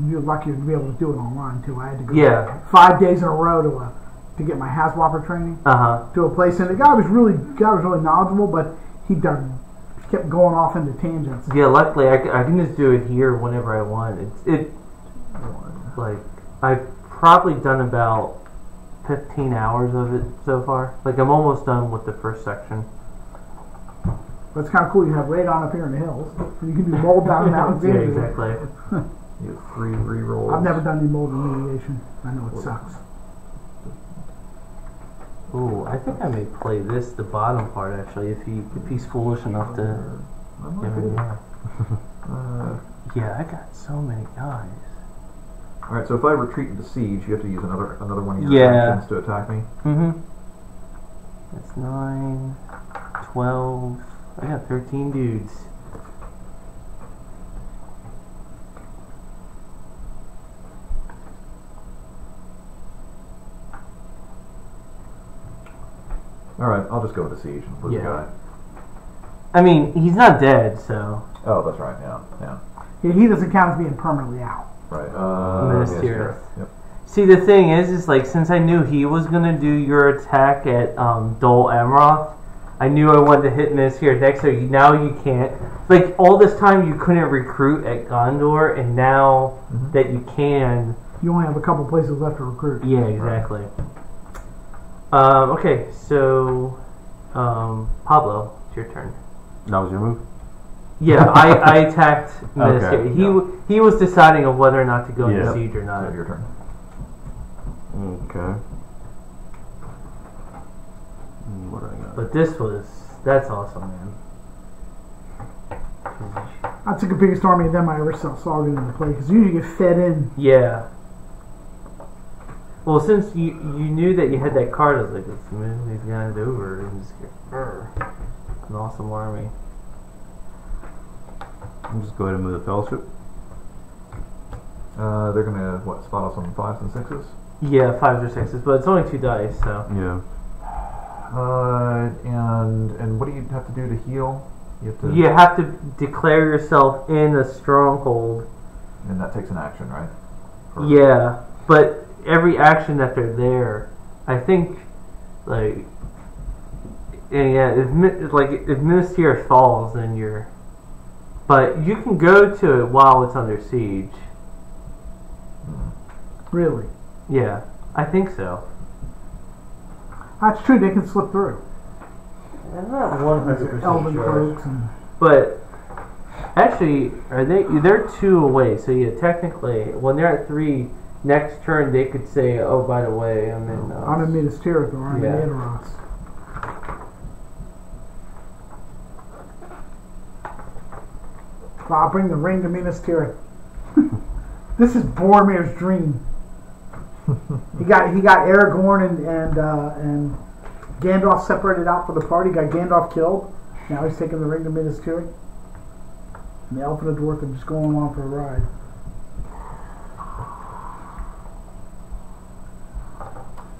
You're lucky to be able to do it online too. I had to go Yeah. five days in a row to uh, to get my HAZWOPER training Uh huh. to a place, and the guy was really guy was really knowledgeable, but he done kept going off into tangents. Yeah, luckily I can just do it here whenever I want. It's it like I've probably done about 15 hours of it so far. Like I'm almost done with the first section. But it's kind of cool. You have radon up here in the hills. and You can do mold down in yeah, exactly. You have three rerolls. I've never done any mold remediation. I know it sucks. Ooh, I think I may play this the bottom part actually if he if he's foolish enough to I might give be. me. Uh, Yeah, I got so many guys. all right, so if I retreat into siege, you have to use another another one of your Yeah. actions to attack me. Mm-hmm. That's nine, twelve. I got thirteen dudes. All right, I'll just go with the siege and lose Yeah. a guy. I mean, he's not dead, so Oh, that's right. Yeah, yeah. Yeah, he doesn't count as being permanently out. Right. Uh, Minas yes, Tirith. Yep. See, the thing is, is like since I knew he was gonna do your attack at um, Dol Amroth, I knew I wanted to hit Minas here next. So you, now you can't. Like all this time, you couldn't recruit at Gondor, and now Mhm. that you can, You only have a couple places left to recruit. yeah, exactly. Um, okay, so um, Pablo, it's your turn. That was your move. Yeah, I, I attacked Minas Okay, He yeah. w he was deciding of whether or not to go into Yeah. siege or So not. your turn. Okay. Hmm, What do I got? But this was that's awesome, man. I took the biggest army of them I ever saw, saw get into play because you usually get fed in. Yeah. Well, since you you knew that you had that card, I was like, let's move these guys over and just get an awesome army. I'll just go ahead and move the fellowship. Uh, they're gonna what spot us on fives and sixes. Yeah, fives or sixes, but it's only two dice, so Yeah. Uh, and and what do you have to do to heal? You have to. you have to declare yourself in a stronghold. And that takes an action, right? For- Yeah, but every action that they're there, I think, like, and yeah, if like if Minas Tirith falls, then you're. But you can go to it while it's under siege. Really, Yeah, I think so. that's true. They can slip through. I'm not one hundred percent sure. and But actually, are they? They're two away. So yeah, technically, when they're at three, next turn they could say, "Oh, by the way, I'm in." Uh, I'm in Minas Tirith or I'm Yeah. in Edoras. Well, I'll bring the ring to Minas Tirith. this is Boromir's dream. he got he got Aragorn and and uh, and Gandalf separated out for the party. Got Gandalf killed. Now he's taking the ring to Minas Tirith. And the elf and the dwarf are just going on for a ride.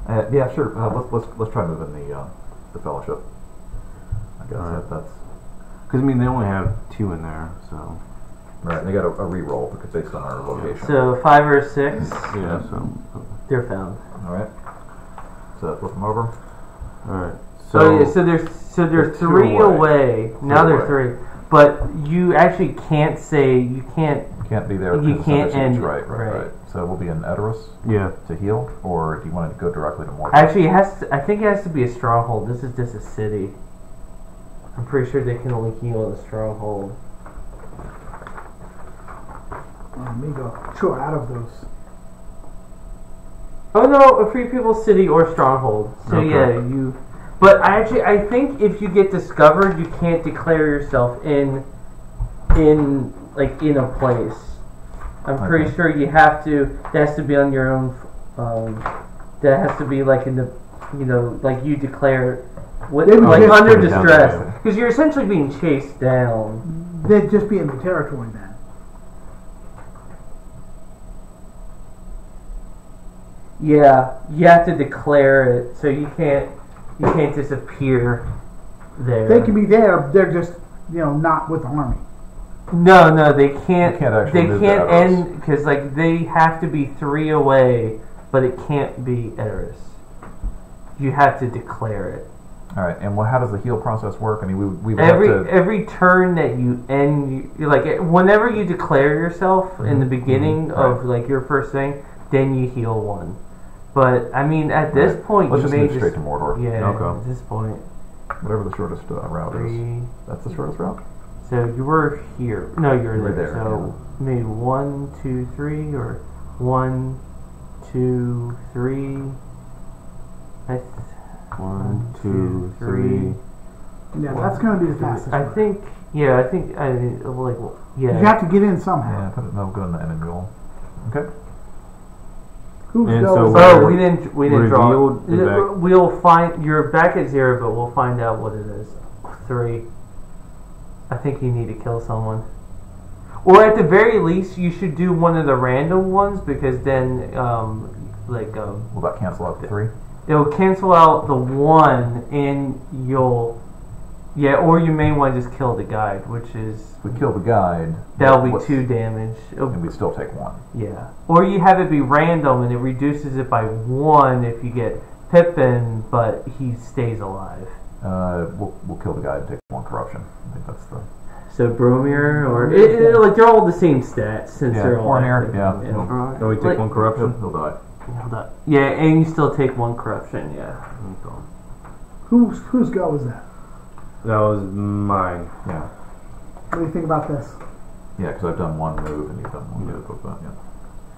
Uh, yeah, sure. Uh, let's let's let's try moving the uh, the fellowship. I guess Alright. that, that's Because I mean, they only have two in there, so right. And They got a, a re-roll because based on our location. So five or six, yeah. So they're found. All right. So flip them over. all right. So, So yeah, so there's so They're there's two three away. away. Now Two there's away. three. but you actually can't say you can't. Can't be there. You because it's can't end- Right, right, right. right. So we'll be in Edoras Yeah. to heal, or do you want to go directly to Mordor? Actually, it has. To, I think it has to be a stronghold. This is just a city. I'm pretty sure they can only heal in a stronghold. Oh, Let me go. Sure, out of those. Oh no, a free people city or stronghold. So Okay. yeah, you. But I actually, I think if you get discovered, you can't declare yourself in, in like in a place. I'm pretty sure you have to. That has to be on your own. Um, that has to be like in the, you know, like you declare, what, They would like under put it down distress, because you're essentially being chased down. They'd just be in the territory then. Yeah, you have to declare it, so you can't, you can't disappear there. They can be there. They're just, you know, not with the army. No, no, they can't. You can't actually they can't end because like they have to be three away, but it can't be Eris. You have to declare it. All right, and well, how does the heal process work? I mean, we we would Every have to. every turn that you end, you, like whenever you declare yourself in the Mhm, beginning mhm, of right. like your first thing, then you heal one. But I mean, at this Right. point, Let's you just may just straight to Mordor. yeah. Okay. At this point, Whatever the shortest uh, route is. That's the shortest route. So you were here. No, you were were there. there, So maybe one, two, three, or one, two, three. I, th- One, two, three. Yeah, that's going to be the fastest. I think. Yeah, I think. I like. Yeah. You have to get in somehow. Yeah, put it. No, go in the enemy mule. Okay. Who's And going? so Oh, We're we didn't. We didn't draw. the back- We'll find. You're back at zero, but we'll find out what it is. Three. I think you need to kill someone. Or at the very least, you should do one of the random ones because then, um, like, um, Will that cancel out the three? it'll cancel out the one, and you'll, yeah. Or you may want to just kill the guide, which is If we kill the guide, that'll be two damage. It'll- and we still take one. yeah. Or you have it be random and it reduces it by one if you get Pippin, but he stays alive. Uh, we'll, we'll kill the guy and take one corruption. I think that's the. So Boromir, or it, it- like they're all the same stats since Yeah, they're all Boromir, active. yeah. yeah. Oh, we take Like- one corruption. He'll die. Hold up. Yeah, and you still take one corruption. Yeah. Okay. Whose whose go is that? That was mine. Yeah. What do you think about this? Yeah, because I've done one move and you've done one move with that. Yeah.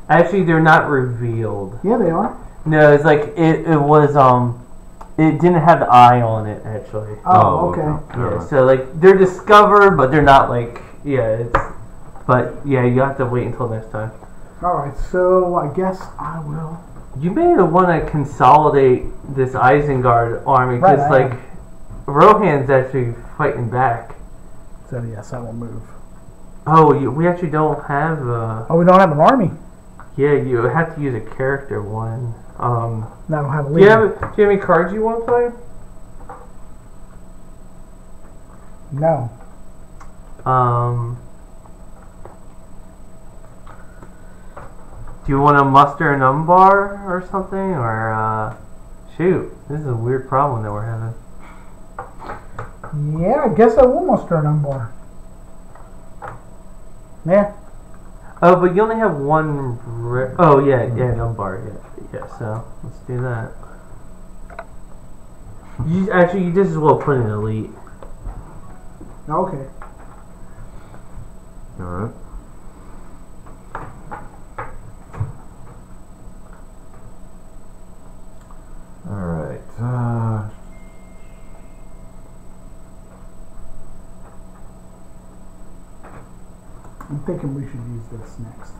Actually, they're not revealed. Yeah, they are. No, it's like it. It was um, it didn't have the eye on it actually. Oh, okay. Yeah, so like they're discovered, but they're not like yeah. It's but yeah, you have to wait until next time. All right, so I guess I will. You may want to consolidate this Isengard army Right, because I like Rohan's actually fighting back. So yes, I will move. Oh, you, we actually don't have. Uh, Oh, we don't have an army. yeah, you have to use a character one. Um, I don't have a do you have do you have any cards you want to play? No. Um, do you want to muster an Umbar or something, or uh, shoot? This is a weird problem that we're having. Yeah, I guess I will muster an Umbar. Yeah. Oh, but you only have one. Oh yeah, yeah, an Umbar. Yeah, yeah. So let's do that. You actually, you just as well put an elite. Okay. All right. All right. Uh, I'm thinking we should use this next.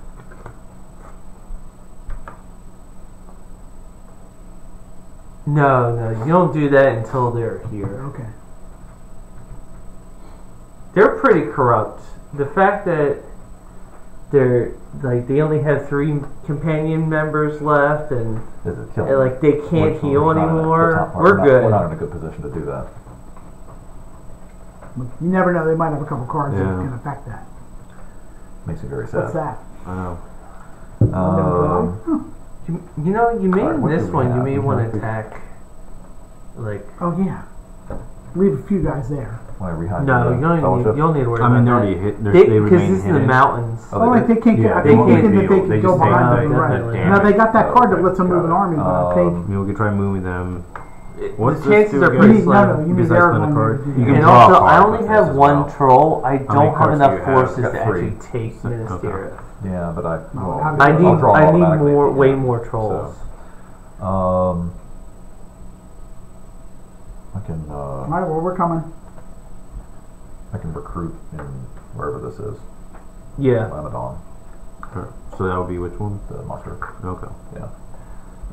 No, no, you don't do that until they're here. Okay. They're pretty corrupt. The fact that they're like they only have three companion members left, and is it killing? and, like they can't Which heal we're not in a- the anymore. top part, We're not- good. We're not in a good position to do that. You never know; they might have a couple cards that can affect that. Makes me very sad. What's that? I know. Um, You, you know, you may Alright, in this one you may want to attack, like Oh yeah. leave a few guys there. Want to rehide No, you don't need, you don't need to worry I mean, they're that. already hit. They're, They- they, Because this is in the mountains. Oh, they like they can't. Yeah, get, I they think can't thinking that they can they go behind out, them. Right. Now they got that card that lets them move an army, but I I think mean, we could try moving them. It- What's the this chances are again? pretty you need, no, no, slim. you need Besides Aragorn spend a card? You can And draw a also, I only have one well. troll. I don't have enough have? forces to actually take Minas okay. Tirith. Yeah, but I. Well, I need, I'll I need more, if way more trolls. So, um, I can. Uh, All right, well we're coming. I can recruit in wherever this is. Yeah. Lamedon, Alright, So that would be which one? the muster. Okay.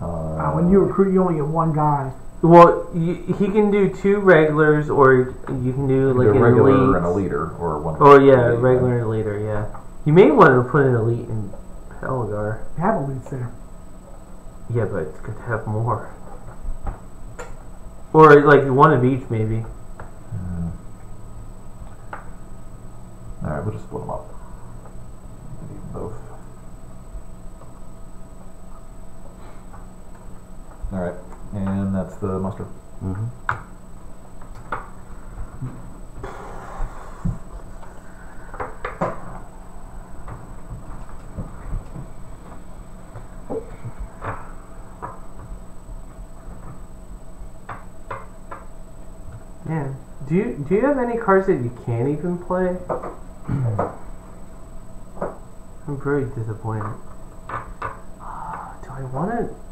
Uh, Uh, when you recruit, you only get one guy. Well, you, he can do two regulars, or you can do like do an a regular elite. and a leader, or one. Or yeah, elite, regular and leader. Yeah. You may want to put an elite in Pelargir. You have elites there. Yeah, but it's good to have more. Or like one of each, maybe. Mm. All right, we'll just split them up. Both. All right, and that's the muster. Mm-hmm. Yeah. Do you do you have any cards that you can't even play? I'm very disappointed. Ah, Do I want to?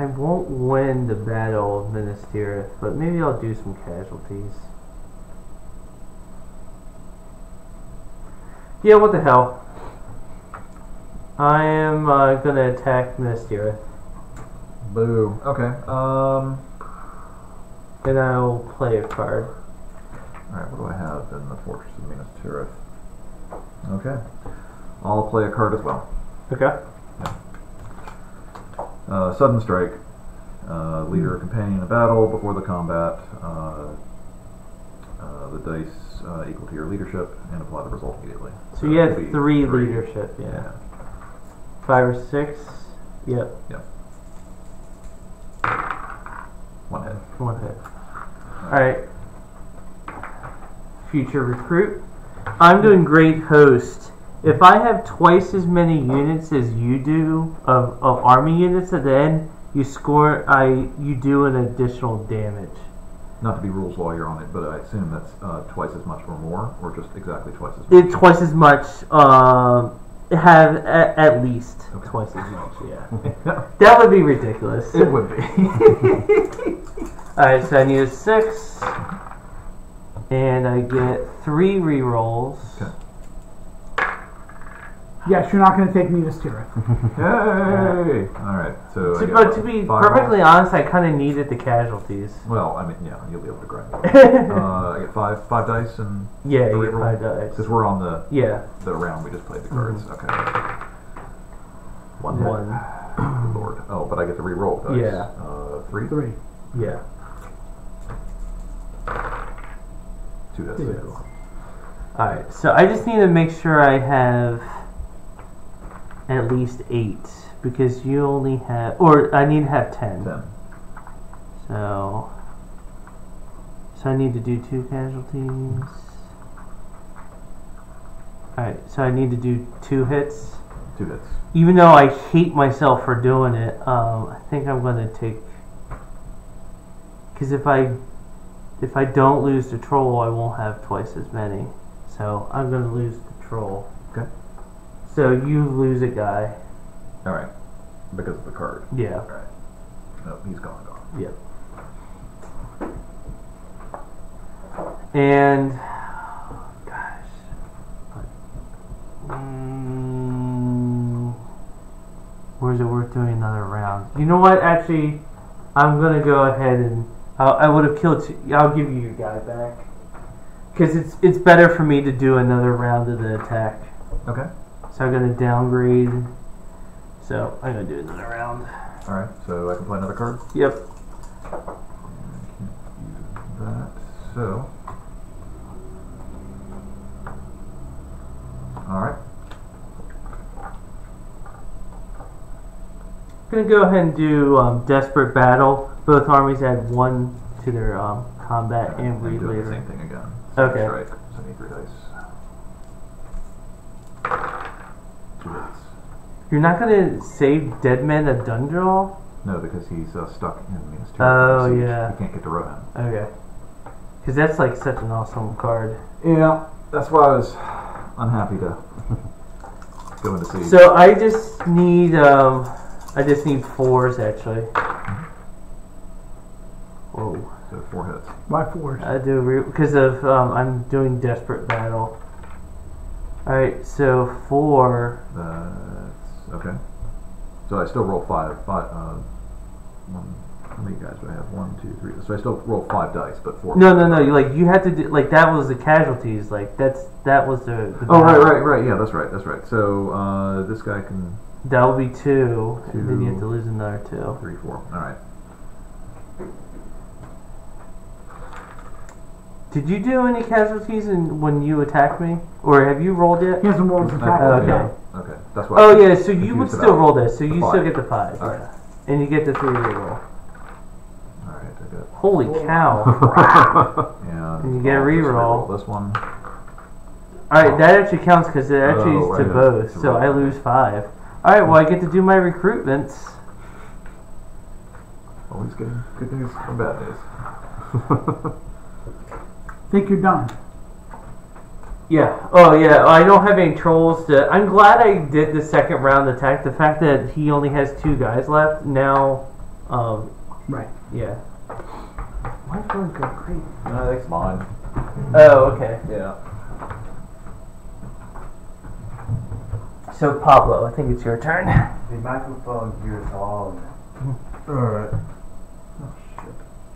I won't win the battle of Minas Tirith, but maybe I'll do some casualties. Yeah, what the hell? I am uh, gonna attack Minas Tirith, Boom. Okay. Um. and I'll play a card. All right. What do I have in the Fortress of Minas Tirith? Okay. I'll play a card as well. Okay. Uh, sudden strike. Uh, leader or companion in battle before the combat. Uh, uh, the dice uh, equal to your leadership and apply the result immediately. So you have it'll three, leadership. Yeah. Yeah. Five or six. Yep. One hit. One hit. Alright. Future recruit. I'm doing great host. If I have twice as many units as you do of, of army units at the end, you score I you do an additional damage. Not to be rules lawyer on it, but I assume that's uh, twice as much or more, or just exactly twice as much. It twice as much um have at, at least Okay. twice as much, yeah. That would be ridiculous. it would be. Alright, so I need a six. And I get three rerolls. Okay. Yes, you're not going to take Minas Tirith. Yay! All right. So, I To, get but to be five perfectly rolls? honest, I kind of needed the casualties. well, I mean, yeah, you'll be able to grind. it. uh, I get five five dice and Yeah, the you get five dice. Since we're on the Yeah, the round, we just played the cards. Mm-hmm. Okay. One hit. one. Good Lord. Oh, but I get to re-roll dice. Yeah. Uh, three. Three. Yeah. Two hits. Two yes. Alright, so I just need to make sure I have at least eight. Because you only have. Or I need to have ten. Ten. So. So I need to do two casualties. Alright, so I need to do two hits. Two hits. even though I hate myself for doing it, um, I think I'm gonna take because if I if I don't lose the troll, I won't have twice as many. So I'm gonna lose the troll. So you lose a guy. All right. Because of the card. Yeah. All right. No, he's gone. Gone. Yep. And gosh, mm, where's it worth doing another round? You know what? Actually, I'm gonna go ahead and I'll, I would have killed. Two, I'll give you your guy back because it's it's better for me to do another round of the attack. Okay. So I'm gonna downgrade. So I'm gonna do another round. All right. So I can play another card. Yep. That. So. All right. I'm gonna go ahead and do um, desperate battle. Both armies add one to their um, combat and I'm read doing later. the same thing again. Okay. Strike. So I need three dice. Two hits. You're not gonna save Dead Man of Dunharrow? No, because he's uh, stuck in Minas Tirith. Oh, Siege. yeah. He can't get to Rohan. Okay. Because that's like such an awesome card. Yeah, that's why I was unhappy to go into siege. So I just need um, I just need fours actually. Whoa. So four hits. My fours? I do because of um, I'm doing desperate battle. All right, so four. That's okay. So I still roll five. Five. Uh, one, how many guys do I have? One, two, three. So I still roll five dice, but four. No, no, no. You like you had to do like that was the casualties. Like that's that was the. the Oh right, right, right. Yeah, that's right. That's right. So uh, this guy can That will be two, and then you have to lose another two. three, four. All right. Did you do any casualties in, when you attacked me, or have you rolled yet? He hasn't rolled his attack. Oh, yet. okay. Okay. That's why. Oh yeah, so you would still roll this, so the you still get the five, All yeah. and you get the three reroll. All right. I got. Holy cow! Yeah. And you get a I'll just reroll. reroll This one. All right, that actually counts because it actually Oh, is to right, both, to so both. I lose five. All right, well I get to do my recruitments. Always getting good news from bad news. Think you're done. Yeah. Oh yeah. I don't have any trolls to. I'm glad I did the second round attack. The fact that he only has two guys left now. Um. Right. Yeah. Why is one go crazy? No, that's mine. Oh, okay. Yeah. So Pablo, I think it's your turn. The microphone here is on. Alright.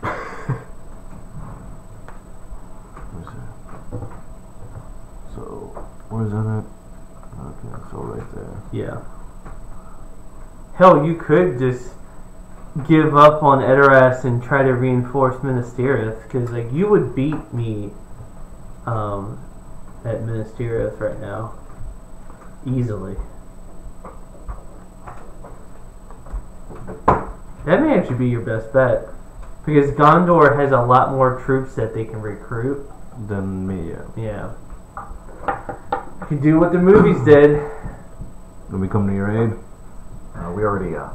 So, where's that at? Okay, so right there. Yeah. Hell, you could just give up on Edoras and try to reinforce Minas Tirith, because like you would beat me um, at Minas Tirith right now easily. That may actually be your best bet, because Gondor has a lot more troops that they can recruit. than me, yeah. Yeah. You can do what the movies did. Let me come to your aid. Uh, we already uh,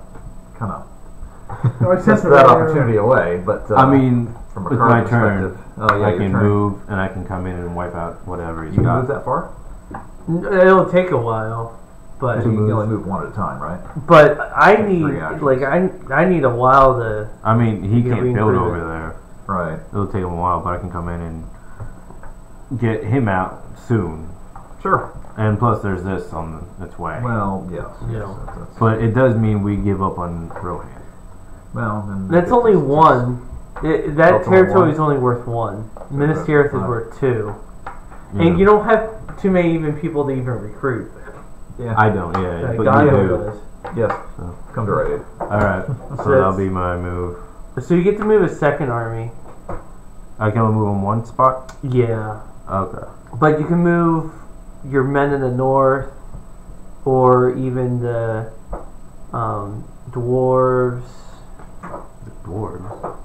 kind of No, I sent that opportunity away, but uh, I mean, from a it's my turn. Oh yeah, I can turn. move and I can come in and wipe out whatever he's You can got. move that far? It'll take a while, but So you can only move one at a time, right? but I Three need like I I need a while to I mean, he can't build over it. there. Right. It'll take him a while, but I can come in and get him out soon. Sure. And plus, there's this on its way. Well, yes. Yeah. yes that's, that's, But it does mean we give up on Rohan. well, then That's only one. It, that That's only territory one? is only worth one. Minas that's Tirith is fine. worth two, Yeah. and you don't have too many even people to even recruit. Yeah. I don't, yeah, Uh, but Gondor you do. does. yes. So. Come to our aid. Alright, so So that'll that's- be my move. So you get to move a second army. I can only move on one spot? Yeah, Okay. but you can move your men in the north, or even the um, dwarves. The dwarves.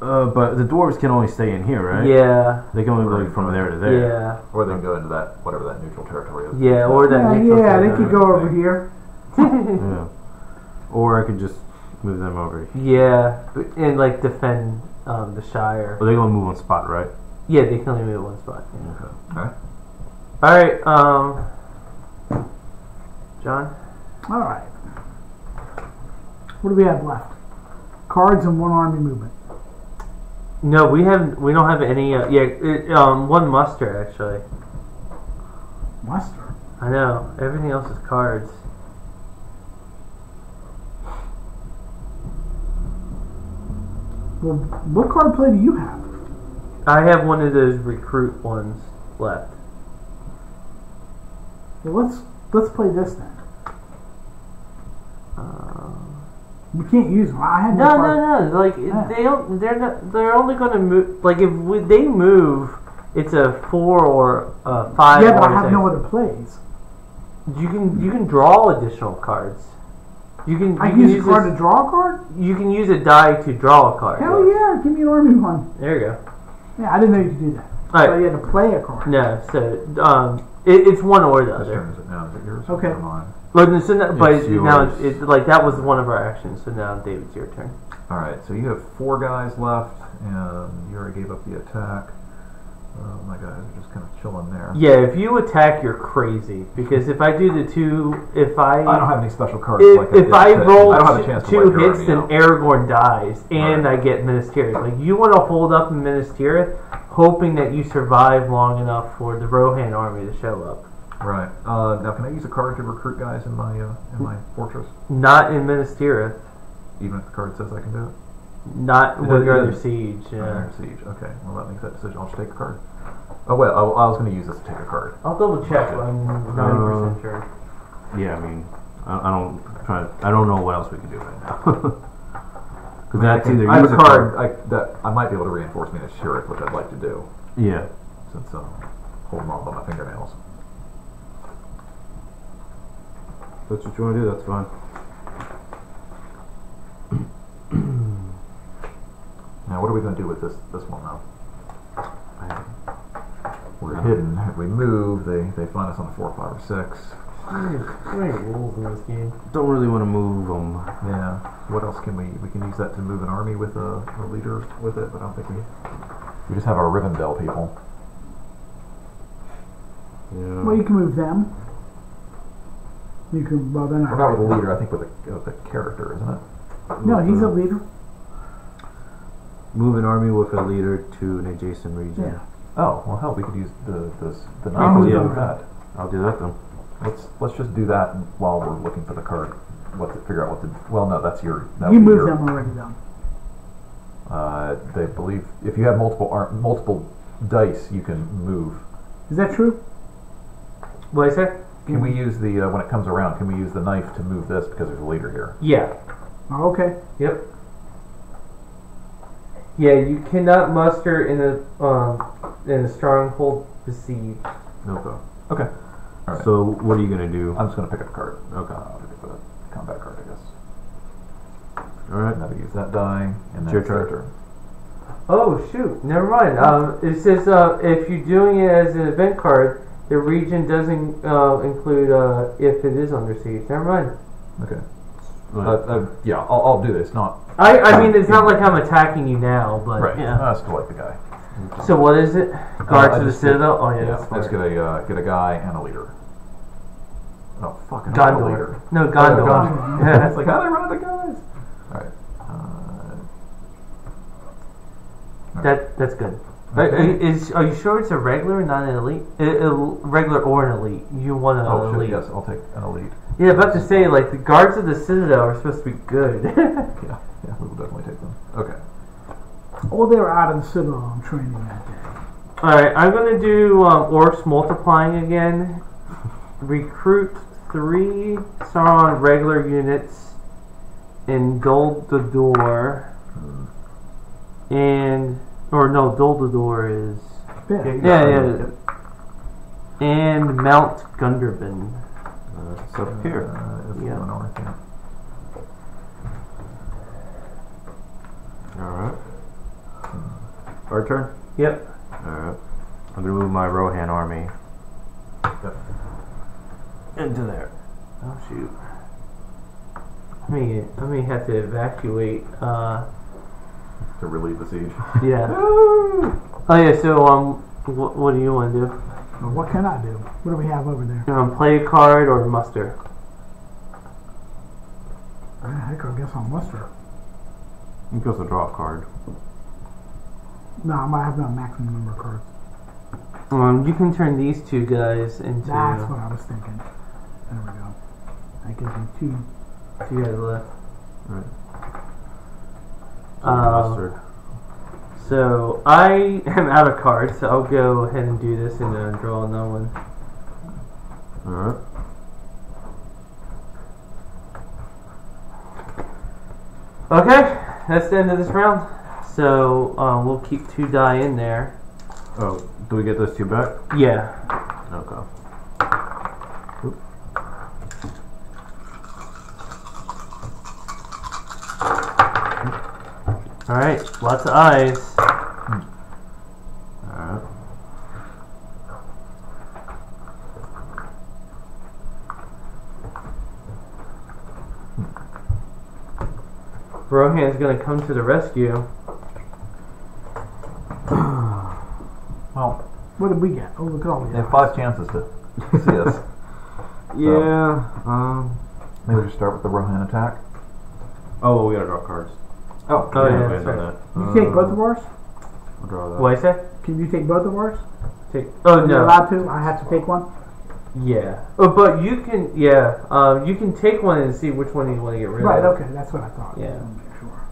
Uh, but the dwarves can only stay in here, right? Yeah, They can only go Right. from there to there. yeah, Or they can go into that whatever that neutral territory is. yeah, or that. Yeah, neutral yeah, they could go over here. Yeah. Or I could just move them over. Here. Yeah, and like defend um, the Shire. Well, they're gonna move on spot, right? Yeah, they can only move one spot. yeah. Okay. All right, um, John. All right. What do we have left? Cards and one army movement. No, we have we don't have any. Uh, yeah, it, um, one muster actually. Muster. I know everything else is cards. Well, what card play do you have? I have one of those recruit ones left. Well, let's let's play this then. Um, We can't use them. I had no, card. no, no. Like Yeah. they don't. They're not. They're only going to move. Like if we, they move, it's a four or a five. Yeah, but I have no other plays. You can you can draw additional cards. You can. You I can can use a card this- to draw a card? You can use a die to draw a card. Hell yeah, give me an army one. There you go. Yeah, I didn't know you could do that. All So you had to play a card. No, so um, it, it's one or the Whose other. turn is it now? Is it yours? Okay. Or mine? But, so now, but It's now yours. it's like that was one of our actions. So now David's your turn. All right. So you have four guys left, and you already gave up the attack. Uh, my guys are just kind of chilling there. Yeah, if you attack, you're crazy because if I do the two, if I I don't have any special cards. if, like if I to- roll I don't have a two, chance to two wipe hits, then. Aragorn dies, and Right. I get Minas Tirith. Like you want to hold up in Minas Tirith, hoping that you survive long enough for the Rohan army to show up. Right. Uh, now, can I use a card to recruit guys in my uh, in my fortress, Not in Minas Tirith. even if the card says I can do it? Not It when you're under siege. I'm Yeah. under siege. Okay. Well, that makes that decision. I'll just take a card. Oh wait, I, I was going to use this to take a card. I'll double check. but I'm ninety percent Uh, sure. Yeah, I mean, I, I don't try. I don't know what else we can do right now. Because I mean, I that's can- either I have use a card I, that I might be able to reinforce me Minas Tirith, which I'd like to do Yeah. since I'm holding on by my fingernails. That's what you want to do. That's fine. Now, what are we going to do with this this one now? We're hidden. If we move, they they find us on a four, five, or six. Too many rules in this game. Don't really want to move them. Yeah. What else can we we can use that to move an army with a, a leader with it? But I don't think we we just have our Rivendell people. Yeah. Well, you can move them. You can, well, then Or not with a leader. I think with a, with a character, isn't it? No, he's a leader. Move an army with a leader to an adjacent region. Yeah. Oh well, hell, we could use the this the I'll knife to move do that. I'll do that then. Let's let's just do that while we're looking for the card. What to figure out what to. Well, no, that's your. That You moved your- them already, though. Uh, they believe if you have multiple ar- multiple dice, you can move. Is that true? What I said? Can we use the uh, when it comes around? Can we use the knife to move this because there's a leader here? Yeah. Oh, okay. Yep. Yeah, you cannot muster in a um, in a stronghold besieged. Okay. Okay. All right. So what are you gonna do? I'm just gonna pick up a card. Okay. Uh, pick up a combat card, I guess. All right. Now to use that die, and It's your that's turn. Oh shoot! Never mind. Um, it says uh, if you're doing it as an event card, the region doesn't uh, include uh, if it is under siege. Never mind. Okay. Right. Uh, uh, yeah, I'll, I'll do this. Not I, I mean, it's not like I'm attacking you now, but right. yeah. I still like the guy. So what is it? Uh, Guards I of the just did- Citadel. Oh yeah, Yeah, let's get a uh, get a guy and a leader. Oh fucking hell, a leader. No, Oh, Gondor. Gondor. it's like how do they run the guys? All right. Uh, That that's good. Are- Okay. Are, is are you sure it's a regular, not an elite? A, a regular or an elite? You want an oh shit, elite? yes, I'll take an elite. Yeah, about to say like the guards of the Citadel are supposed to be good. Yeah, yeah, we will definitely take them. Okay. Well, they were out of the Citadel on training that day. All right, I'm gonna do um, orcs multiplying again. Recruit three Sauron regular units in the Door, and or no, Dol Guldur is Yeah. yeah, got yeah, and Mount Gundabad. Uh, it's up here. Uh, it's Yeah. going yeah. All right. Our turn. Yep. All right. I'm gonna move my Rohan army Yep. into there. Oh shoot. I may I may have to evacuate. Uh, To relieve the siege. yeah. Oh yeah. So um, what, what do you want to do? Well, what can I do? What do we have over there? Um, play a card or muster? Uh, heck, I guess I'll muster. You can also draw a card. No, I might have no maximum number of cards. Um, you can turn these two guys into That's what I was thinking. There we go. That gives me two. two guys left. Right. Um, Mustard. So I am out of cards, so I'll go ahead and do this and uh, draw another one. All right. Okay, that's the end of this round. So um, we'll keep two die in there. Oh, do we get those two back? Yeah. Okay. Oop. All right, lots of eyes. Alright. Rohan's gonna come to the rescue. Well, What did we get? Oh, look at all they have five chances to see us. Yeah. Um. Maybe we should start with the Rohan attack. Oh, well, we gotta draw cards. Oh, Oh, yeah, we that's haven't done right. that. You take both of ours? I'll draw that. What I say? Can you take both of ours? Take. Oh You're no. allowed to? I have to take one? Yeah. Oh, but you can. Yeah. Um, you can take one and see which one you want to get rid of. Right, of. okay, that's what I thought. Yeah. Just wanted make sure.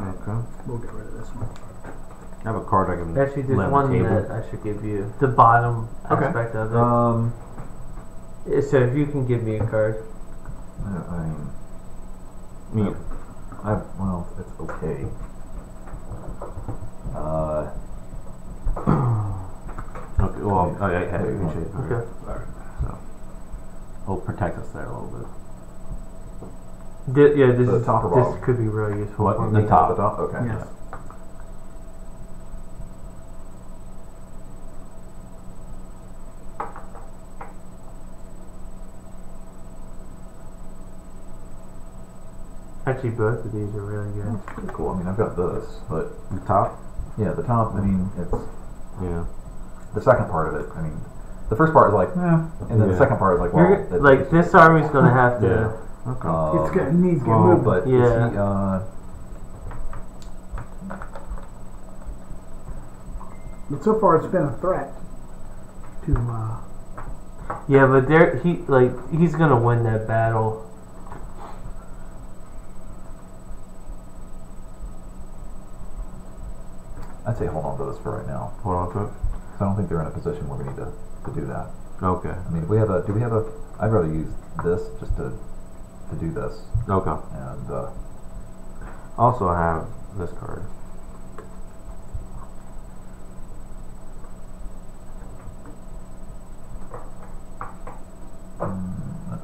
Okay. We'll get rid of this one. I have a card I can Actually, lay there's on one the table. that I should give you. The bottom Okay. aspect of it. Um, Yeah, so if you can give me a card. I I mean, I mean, I well, it's okay. Uh, okay. Well, I, I, I appreciate it. Okay. So, it'll protect us there a little bit. Thi- yeah, this The is top this could be really useful What? for The me. top. the top. Okay. Yes. Actually, both of these are really good. That's pretty cool. I mean, I've got this, but The top. yeah, the top. I mean, it's Yeah. the second part of it. I mean, the first part is like, eh, and then the second part is like, well, You're, it- like this army's gonna have to. Yeah. Okay. Um, It's good. It needs to get well, moved. but is Yeah. he, uh, But so far, it's been a threat to. Uh, Yeah, but there he like he's gonna win that battle. I'd say hold on to this for right now. Hold on to it. 'cause I don't think they're in a position where we need to, to do that. Okay. I mean, if we have a, do we have a? I'd rather use this just to to do this, Okay. and uh, Also, I have this card. mm,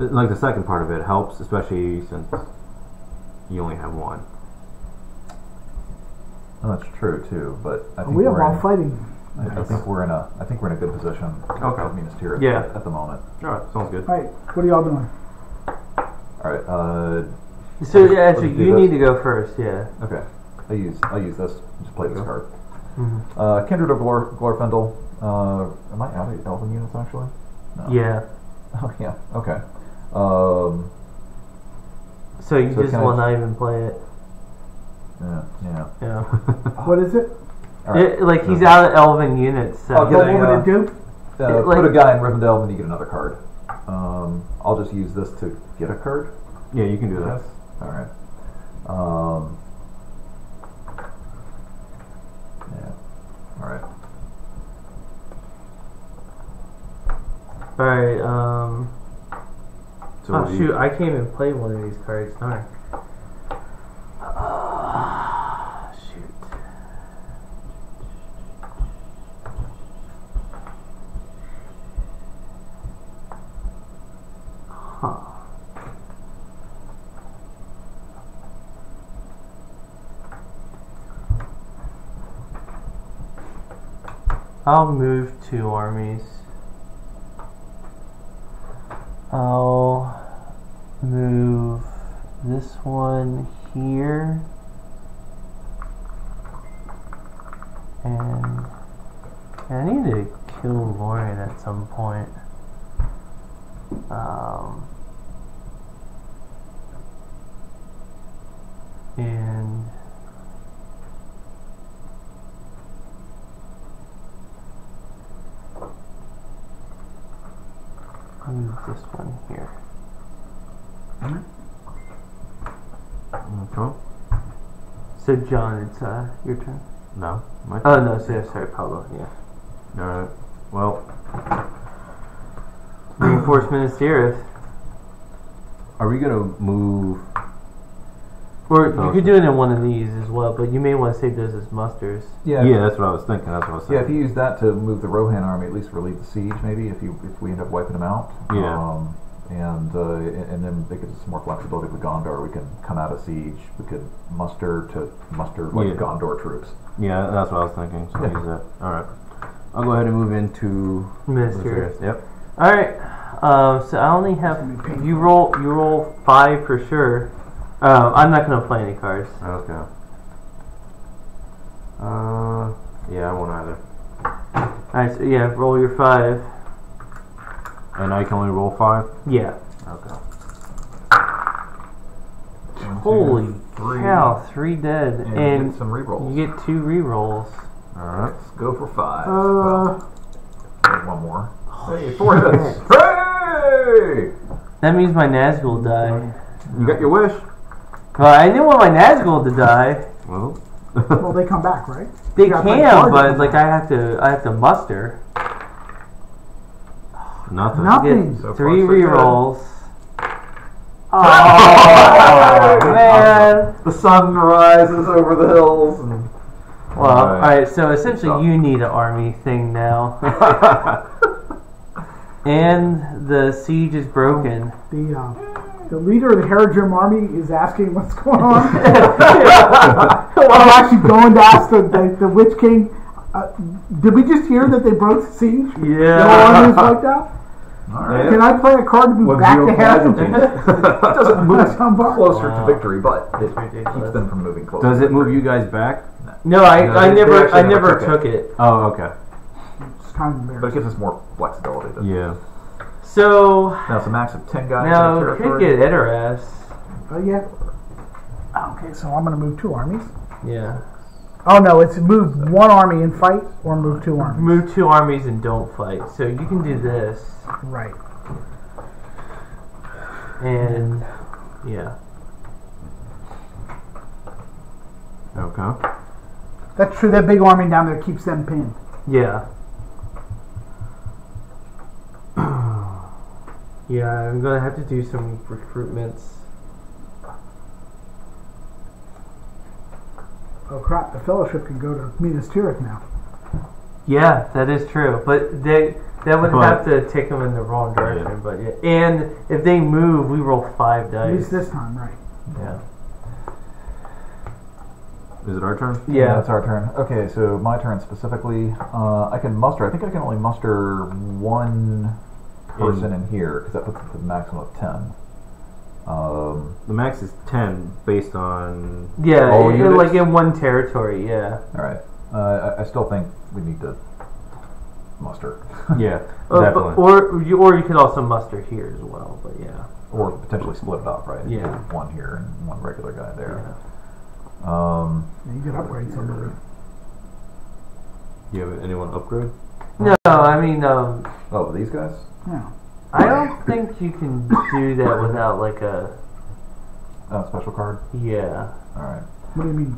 Uh, Like the second part of it helps, especially since you only have one. Well, that's true too. But I think we have we're all in, fighting. I, I think we're in a. I think we're in a good position. Okay. Of Minas Tirith Yeah. at, at the moment. All right. Sounds good. All right, what are y'all doing? All right. Uh, So yeah, actually, you this. need to go first. Yeah. okay. I use I use this. Just play this Okay. card. Mhm. Uh, Kindred of Glor- Glorfindel. Uh, am I out of Elven units actually? No. Yeah. Oh yeah. Okay. Um, So you So just can I will not even play it. Yeah. Yeah. Yeah. What is it? All right. It- like he's out of Elven units. So Oh, What can I, would it do? Uh, It, like- put a guy in Rivendell, and then you get another card. Um, I'll just use this to get a card. yeah, you can do that. Yes. All right. Um, yeah. All right. All right. Um. So oh what do you- shoot! I can't even play one of these cards. Darn. Ah, shoot. Huh. I'll move two armies. I'll move this one here. And I need to kill Lorien at some point. Um, and move this one here. Okay. So John, it's uh, your turn. No. My Oh no, sorry, sorry, Pablo. Yeah. All right. Well, Reinforcement is Tirith. are we gonna move Or you could do it in one of these as well, but you may want to save those as musters. Yeah, Yeah, that's what I was thinking. That's what I was Yeah, if you use that to move the Rohan army, at least relieve the siege. Maybe if you if we end up wiping them out. Yeah. Um, and uh, and then it gives us more flexibility with Gondor. We can come out of siege. We could muster to muster like Yeah. Gondor troops. Yeah, that's what I was thinking. So Yeah. use that. All right. I'll go ahead and move into Minister. Yep. All right. Um, so I only have you roll. You roll five for sure. Um, I'm not gonna play any cards. Okay. Uh, yeah, I won't either. All right. So yeah, roll your five. And I can only roll five. Yeah. Okay. One, two, Holy three, cow! Three dead, And, and get some rerolls. you get two rerolls. All right. Let's go for five. Uh, Well, one more. Hey, four hits. Hey! That means my Nazgul die. You got your wish. Well, I didn't want my Nazgul to die. Well. well, they come back, right? They can, cards. but like I have to, I have to muster. Nothing. Nothing. Get So far, three so good. rerolls. Oh man! The sun rises over the hills. And Well, all Alright. So essentially, you need an army thing now, and the siege is broken. The uh, the leader of the Haradrim army is asking what's going on. I'm actually going to ask the, the, the Witch King. Uh, did we just hear that they broke the siege? The whole army was Yeah. wiped out. All right. Can I play a card to move back to zero it doesn't move us Somebody. closer Wow. to victory, but it That's keeps them from moving closer. Does it move you guys back? No, I, No, I they- they never, I never never took took it. Oh, okay. It's kind of But it gives us more flexibility. To, Yeah. So Now it's a max of ten guys now in the could get Edoras. Oh yeah. Okay, so I'm going to move two armies. Yeah, Oh no, it's move one army and fight, or move two armies. move two armies and don't fight. So you can do this, Right. and yeah. Okay. That's true. That big army down there keeps them pinned. Yeah. yeah, I'm gonna have to do some recruitments. Oh crap! The Fellowship can go to Minas Tirith now. Yeah, that is true. But they that would But- have to take them in the wrong direction. But yeah, and if they move, we roll five At dice. least this time, right? Yeah. Is it our turn? Yeah. it's our turn. Okay, so my turn specifically. Uh, I can muster. I think I can only muster one person in, here because that puts it to the maximum of ten. Um, The max is ten based on. Yeah, All in- units? like in one territory. Yeah. all right. Uh, I, I still think we need to muster, Yeah, Uh, but- definitely. or you, or you could also muster here as well. But yeah. or potentially split it up. Right? Yeah. One here and one regular guy there. yeah. Um, Yeah, you could upgrade somebody. Do you have anyone upgrade? No, I mean, um, oh, these guys. Yeah. I don't think you can do that without like a Uh, special card. yeah. All right. What do you mean?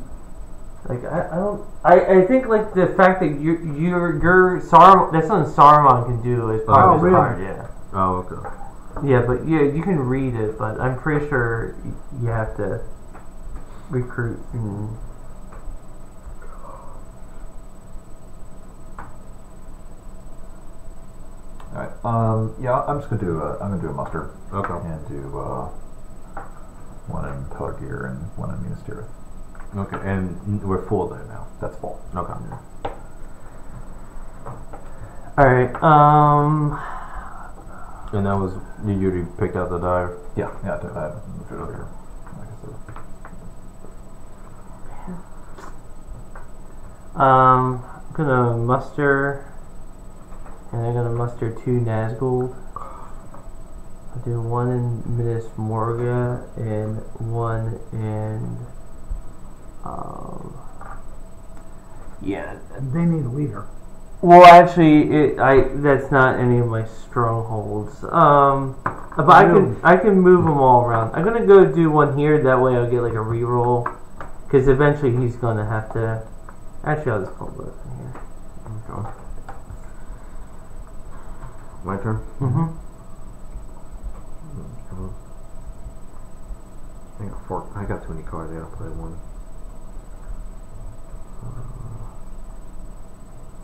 Like I, I don't I, I think like the fact that you you're you're Saruman that's something Saruman can do is part Oh, of his really? card, yeah. Oh, okay. Yeah, but yeah, you can read it, but I'm pretty sure you have to recruit and All right. Um, yeah, I'm just gonna do. A, I'm gonna do a muster Okay. and do uh, one in Pelargir and one in Minas Tirith. Okay, and we're full there now. That's full. Okay. Alright, um And that was you already picked out the die. Yeah, yeah. I did that. Moved it over here. Like I said. um I'm gonna muster and I'm gonna muster two Nazgul. I'll do one in Minas Morgul and one in um yeah, They need a leader. Well, actually, it, I that's not any of my strongholds. Um, but I can I can move them all around. I'm gonna go do one here. That way, I'll get like a reroll. Because eventually, he's gonna have to. Actually, I'll just pull both in here. Okay. My turn. Mm-hmm. I got four. I got too many cards. I gotta play one. Uh,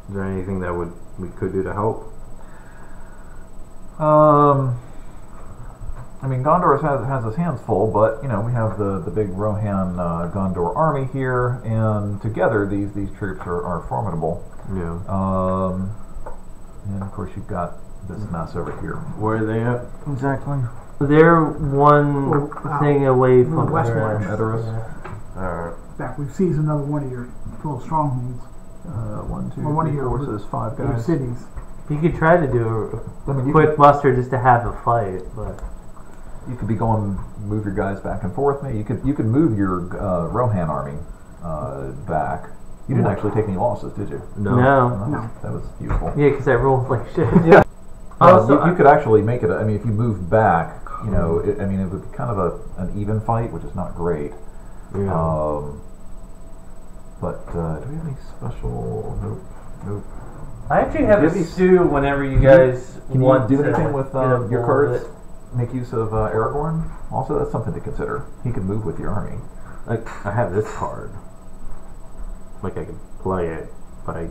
is there anything that would we could do to help? Um, I mean, Gondor has, has his hands full, but you know we have the, the big Rohan uh, Gondor army here, and together these these troops are, are formidable. Yeah. Um, and of course you've got this mess over here. Where are they at exactly? They're one Well, uh, thing away the from westward. Edoras. Edoras. Yeah. Alright. Back, we've seized another one of your little strongholds, Uh, one, two, Well, one of your- four, so there's five your guys. cities. You could try to do I mean, a quick could, muster just to have a fight, but you could be going move your guys back and forth. Maybe you could you could move your uh, Rohan army uh, back. You didn't actually take any losses, did you? No. no. That was, No. that was useful. Yeah, because I rolled like shit. Yeah. Uh, Also, you, you could actually make it. I mean, if you move back, you know, it, I mean, it would be kind of a an even fight, which is not great. Yeah. Um, but uh, do we have any special? Nope. Nope. I actually have Give a stew whenever you guys Can you want do to anything with get uh, your cards? bit- Make use of uh, Aragorn. Also, that's something to consider. He can move with your army. like I have this card. Like I can play it, but I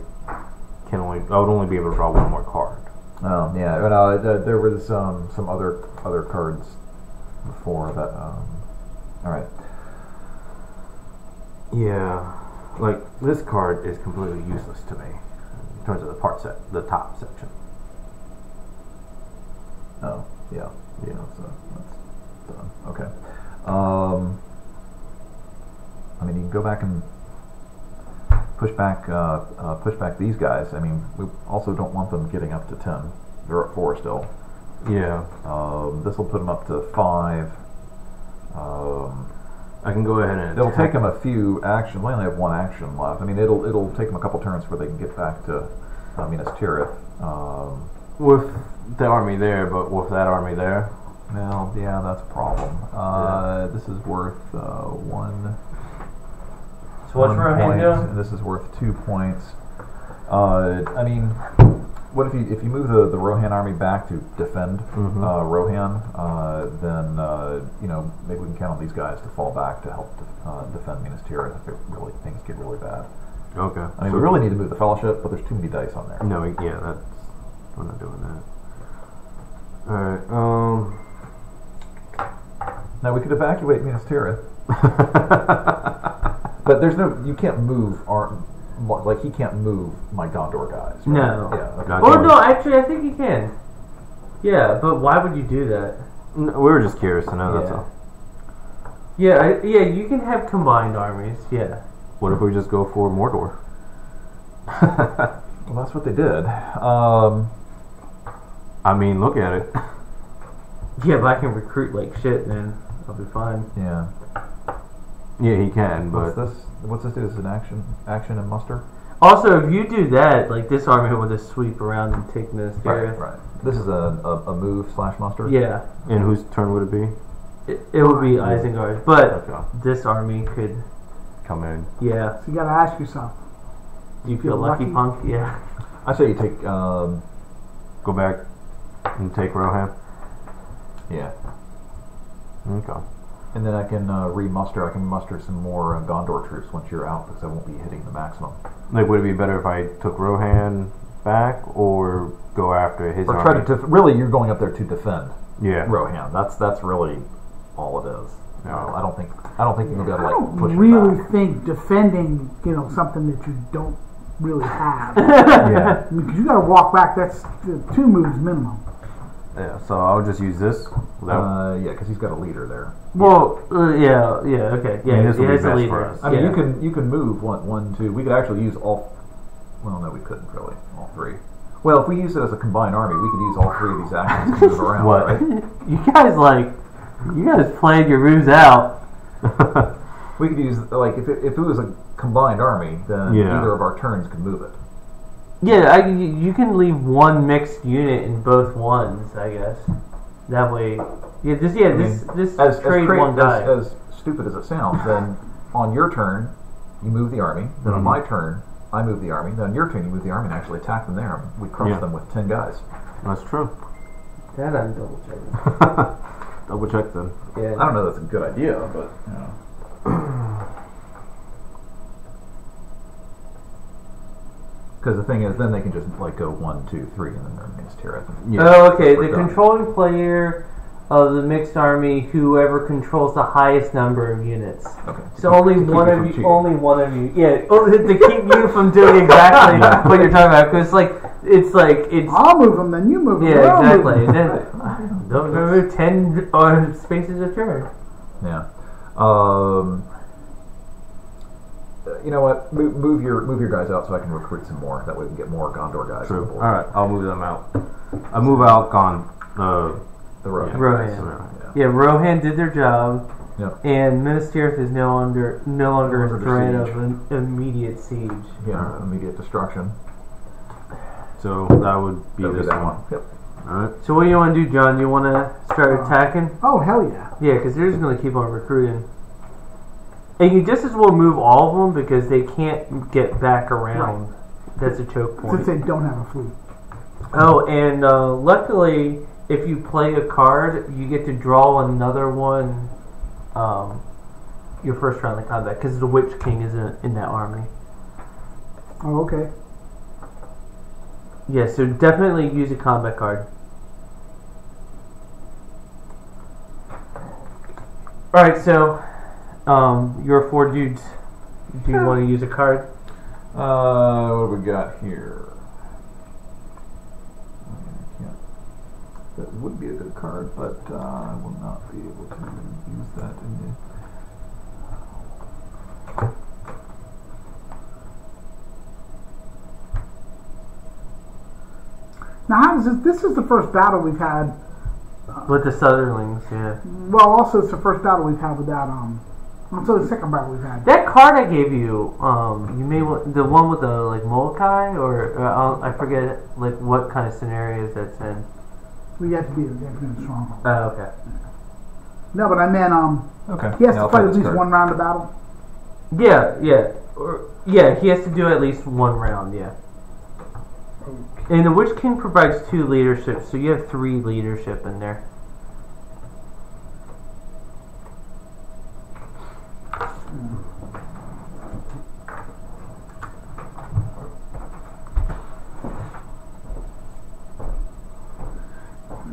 can only. I would only be able to draw one more card. Oh yeah, but, uh, th- there was um, some other other cards before that. Um, all right. Yeah. Like this card is completely useless to me in terms of the part set, the top section. Oh yeah, yeah. So that's done. Okay. Um, I mean, you can go back and push back, uh, uh, push back these guys. I mean, we also don't want them getting up to ten. They're at four still. Yeah. Um, this will put them up to five. Um, I can go ahead and. it'll attack- take them a few actions. They only have one action left. I mean, it'll it'll take them a couple turns before they can get back to uh, Minas Tirith. Um, with the army there, but with that army there. well, yeah, that's a problem. Uh, This is worth uh, one. So what's one point, doing? and this is worth two points. Uh, I mean, what if you if you move the, the Rohan army back to defend Mhm. uh, Rohan? Uh, then uh, you know maybe we can count on these guys to fall back to help def- uh, defend Minas Tirith if it really things get really bad. Okay. I mean, So- we really need to move the Fellowship, but there's too many dice on there. No, yeah, that's. We're not doing that. Alright, um. Now we could evacuate Minas Tirith, but there's no you can't move our like he can't move my Gondor guys. Right? No. Yeah. Okay. Gotcha. Or no, actually, I think he can. Yeah, but why would you do that? N- we were just curious to know, that's all. Yeah, I, yeah, you can have combined armies. Yeah. What if we just go for Mordor? Well, that's what they did. Um, I mean, look at it. Yeah, but I can recruit like shit, then I'll be fine. yeah. Yeah, he can, but. What's this? What's this? do? This Is an action, action and muster? Also, if you do that, like this army will just sweep around and take Minas Tirith. Right. This is a, a, a move slash muster. Yeah, And whose turn would it be? it, it would be Isengard, but Okay. this army could. Come in. Yeah. So you gotta ask yourself, Do you Feel feel lucky, lucky? punk? Yeah. I say you take. Um, Go back and take Rohan. yeah. Okay. And then I can uh, re-muster. I can muster some more uh, Gondor troops once you're out because I won't be hitting the maximum. Like, would it be better if I took Rohan back or go after his Or army? try to def- really, you're going up there to defend yeah. Rohan. That's that's really all it is. Yeah. Uh, I don't think I don't think you can be able to I don't push really back. think defending, you know, something that you don't really have. Yeah. I mean, 'cause you gotta walk back. That's uh, two moves minimum. Yeah, so I'll just use this. Uh, yeah, because he's got a leader there. Well, uh, yeah, yeah, okay, yeah. I mean, this he will be has a best leader. for us. I mean, yeah. you can you can move one one two. We could actually use all. Well, no, we couldn't really all three. Well, if we use it as a combined army, we could use all three of these actions to move around. What? Right? You guys like, you guys played your moves out. We could use like if it, if it was a combined army, then Yeah. either of our turns could move it. Yeah, I, you you can leave one mixed unit in both ones, I guess. That way, yeah, this yeah, I this mean, this As, as, trade cra- one guy. as, as stupid as it sounds, then on your turn you move the army. Then on Mhm. my turn I move the army. Then on your turn you move the army and actually attack them there. We crush Yeah. them with ten guys. That's true. that I'm double checking. double check then. Yeah. I don't know. That's a good idea, but you know. Because the thing is, then they can just like go one, two, three, and then their minions tear at them. Oh, okay. The done. controlling player of the mixed army, whoever controls the highest number of units. Okay. So only keep one of you, cheating. only one of you, yeah, to keep you from doing exactly Yeah. what you're talking about. Because like it's like it's I'll move them, then you move them. yeah, I'll move exactly. 'em. Then don't move ten uh, spaces a turn. Yeah. Um, you know what? Move, move your move your guys out so I can recruit some more. That way we can get more Gondor guys. True. All right, I'll move them out. I move out. Gone. Uh, The road. yeah, Rohan. Rohan. Yeah, Rohan did their job, Yep. and Minas Tirith is no under no longer a Under threat siege. of an immediate siege. Yeah. Immediate destruction. So that would be That'll this that one. one. Yep. All right. So what do you want to do, John? You want to start attacking? Oh hell yeah! Yeah, because they're just going to keep on recruiting. And you just as well move all of them because they can't get back around. That's a choke point. Since they don't have a fleet. Oh, and uh, luckily, if you play a card, you get to draw another one um, your first round of combat because the Witch King is in, in that army. Oh okay. Yeah, so definitely use a combat card. Alright, so um, your four dudes. Do you want to use a card? Uh, what do we got here? I That would be a good card, but uh, I will not be able to use that in the. Now how does this? This is the first battle we've had. With the Sutherlings, yeah. Well, also it's the first battle we've had with that. Um, also the second battle we've had. That card I gave you, um, you may want the one with the like Molokai, or uh, I'll- forget like what kind of scenarios that's in. We have to be. We have to be in the stronghold. Oh, okay. No, but I meant um, Okay. he has yeah, to fight at least card. one round of battle. Yeah, yeah, or, yeah. He has to do at least one round. Yeah. And the Witch King provides two leadership, so you have three leadership in there.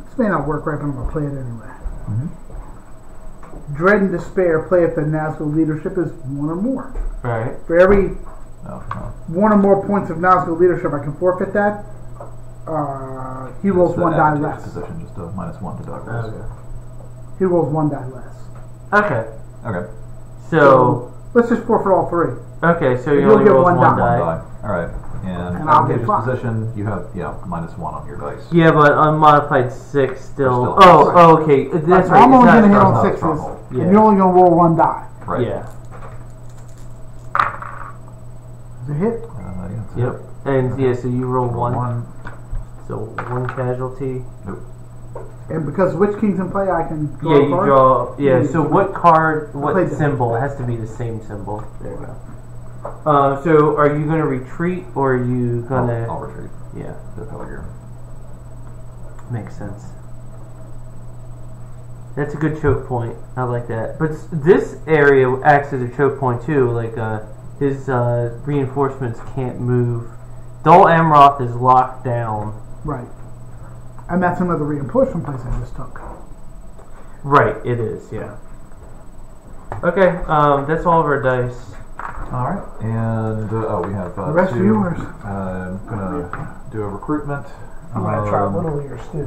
This may not work right, but I'm gonna play it anyway. Mm-hmm. Dread and despair. Play if the Nazgul leadership is one or more. Right. For every No, no. one or more points of Nazgul leadership, I can forfeit that. Uh, he rolls one die less. Position, just a minus one to dog rolls. Okay. He rolls one die less. Okay. Okay. So Let's just forfeit all three. okay, so you You'll only get rolls one one, die. die. All right. And, And I'll get advantageous five. position, you have yeah minus one on your dice. Yeah, but unmodified six still. Still- oh, oh, okay. That's right. I'm only not gonna hit on sixes, stronghold. Yeah. and you're only gonna roll one die. Right. Yeah. Is it hit? Uh, yeah, that's Yep. it. And yeah, so you roll Roll one. one. So one casualty. And because Witch King's in play, I can draw yeah, a you card. draw. Yeah. Yeah, So you- what card? What played that. symbol? It has to be the same symbol. There you go. Uh, so are you gonna retreat or are you gonna? I'll, I'll retreat. yeah, The Pelargir. makes sense. That's a good choke point. I like that. But this area acts as a choke point too. Like uh, his uh, reinforcements can't move. Dol Amroth is locked down. Right. And that's another reinforcement place I just took. Right, it is. Yeah. Okay. Um, that's all of our dice. All right. And uh, oh, we have uh, The rest two. are yours. Uh, I'm gonna do a recruitment. I'm gonna try a Um, little later, Stu.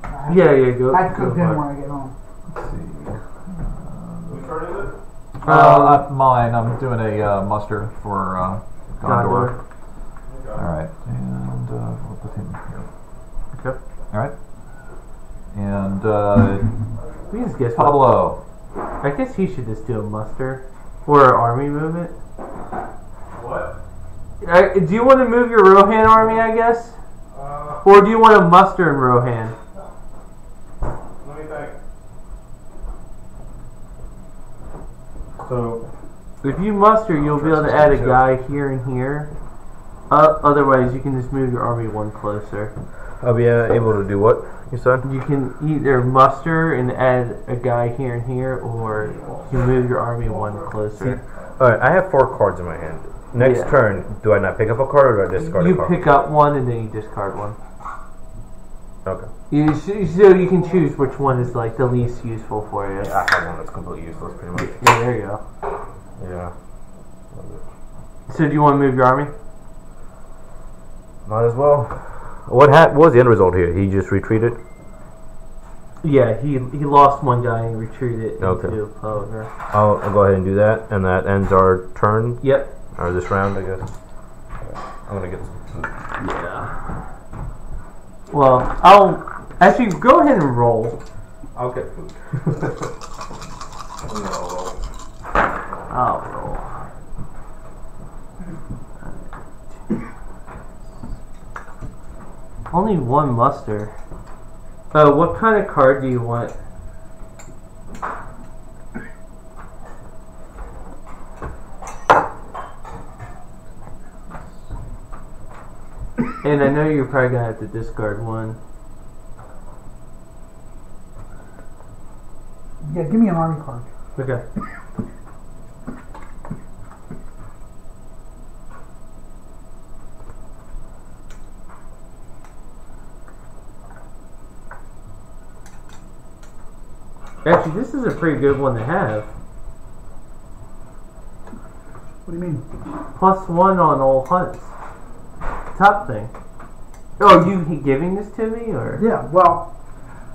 But I, Yeah, yeah. Go. I have to go cook dinner when. I get home. Let's see. Whose turn is it? Uh, uh, mine. I'm doing a uh, muster for uh, Gondor. Gondor. All right, and uh, we'll put him here. Okay. All right. And uh, We just guess what. Pablo. I guess he should just do a muster or an army movement. What? Uh, do you want to move your Rohan army? I guess, Uh, or do you want to muster in Rohan? let me think. So, If you muster, you'll be able to add a guy here and here. Uh, otherwise, you can just move your army one closer. I'll be uh, able to do what you said. You can either muster and add a guy here and here, or you move your army one closer. All right, I have four cards in my hand. Next Yeah. turn, do I not pick up a card or do I discard You a card? You pick up one and then you discard one. Okay. You, so you can choose which one is like the least useful for you. I have one that's completely useless, pretty much. Yeah, there you go. Yeah. So do you want to move your army? Might as well. What ha- what was the end result here? He just retreated. Yeah, he he lost one guy and retreated Okay. into. I'll, I'll go ahead and do that, and that ends our turn Yep. or this round, I guess. I'm gonna get. Some Yeah. Well, I'll actually go ahead and roll. I'll get food. no. I'll roll. Only one muster. Uh, what kind of card do you want? And I know you're probably gonna have to discard one. Yeah, give me an army card. Okay. Actually, this is a pretty good one to have. What do you mean? Plus one on all hunts. Top thing. Oh, you giving this to me or? Yeah, well,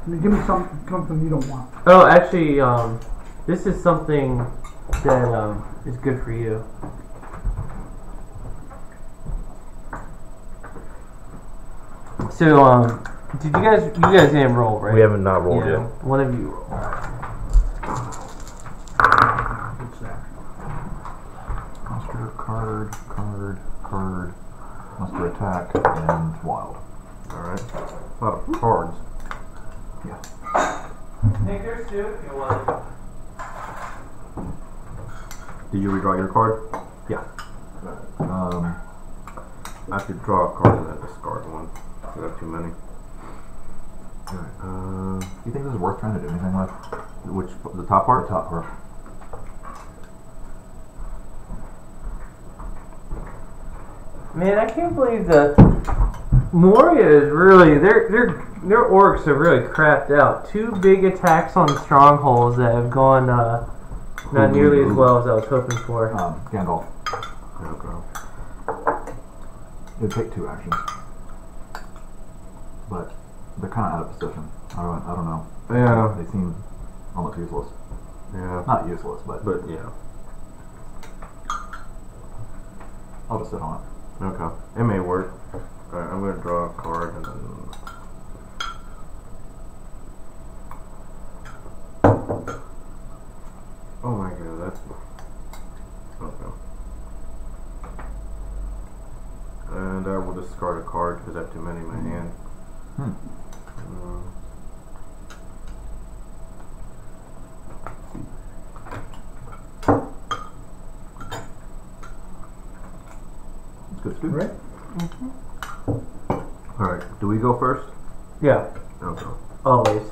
give me some, something you don't want. Oh, actually, um, this is something that um, is good for you. So, um, did you guys? You guys didn't roll, right? We haven't not rolled yeah, yet. One of you roll. What's that? Muster, card, card, card, muster attack, and wild. All right. A lot of cards. Take yours too if you want. Did you redraw your card? Yeah. Um, I could draw a card and then discard one. I got too many. Alright. Uh, Do you think this is worth trying to do anything with? which the top Or part? top part? Man, I can't believe the Moria is really their their their orcs are really crapped out. Two big attacks on strongholds that have gone uh, not nearly as well as I was hoping for. Um, Gandalf. Okay. It would take two actions. But they're kind of out of position. I don't, I don't know. Yeah. They seem almost useless. Yeah. Not useless, but, But yeah. I'll just sit on it. Okay. It may work. Alright, I'm gonna draw a card and then. Oh my god, that's. Okay. And I will discard a card because I have too many in my hand. Hmm. Mm. It's good to do. Right? Do we go first? Yeah, Okay. always.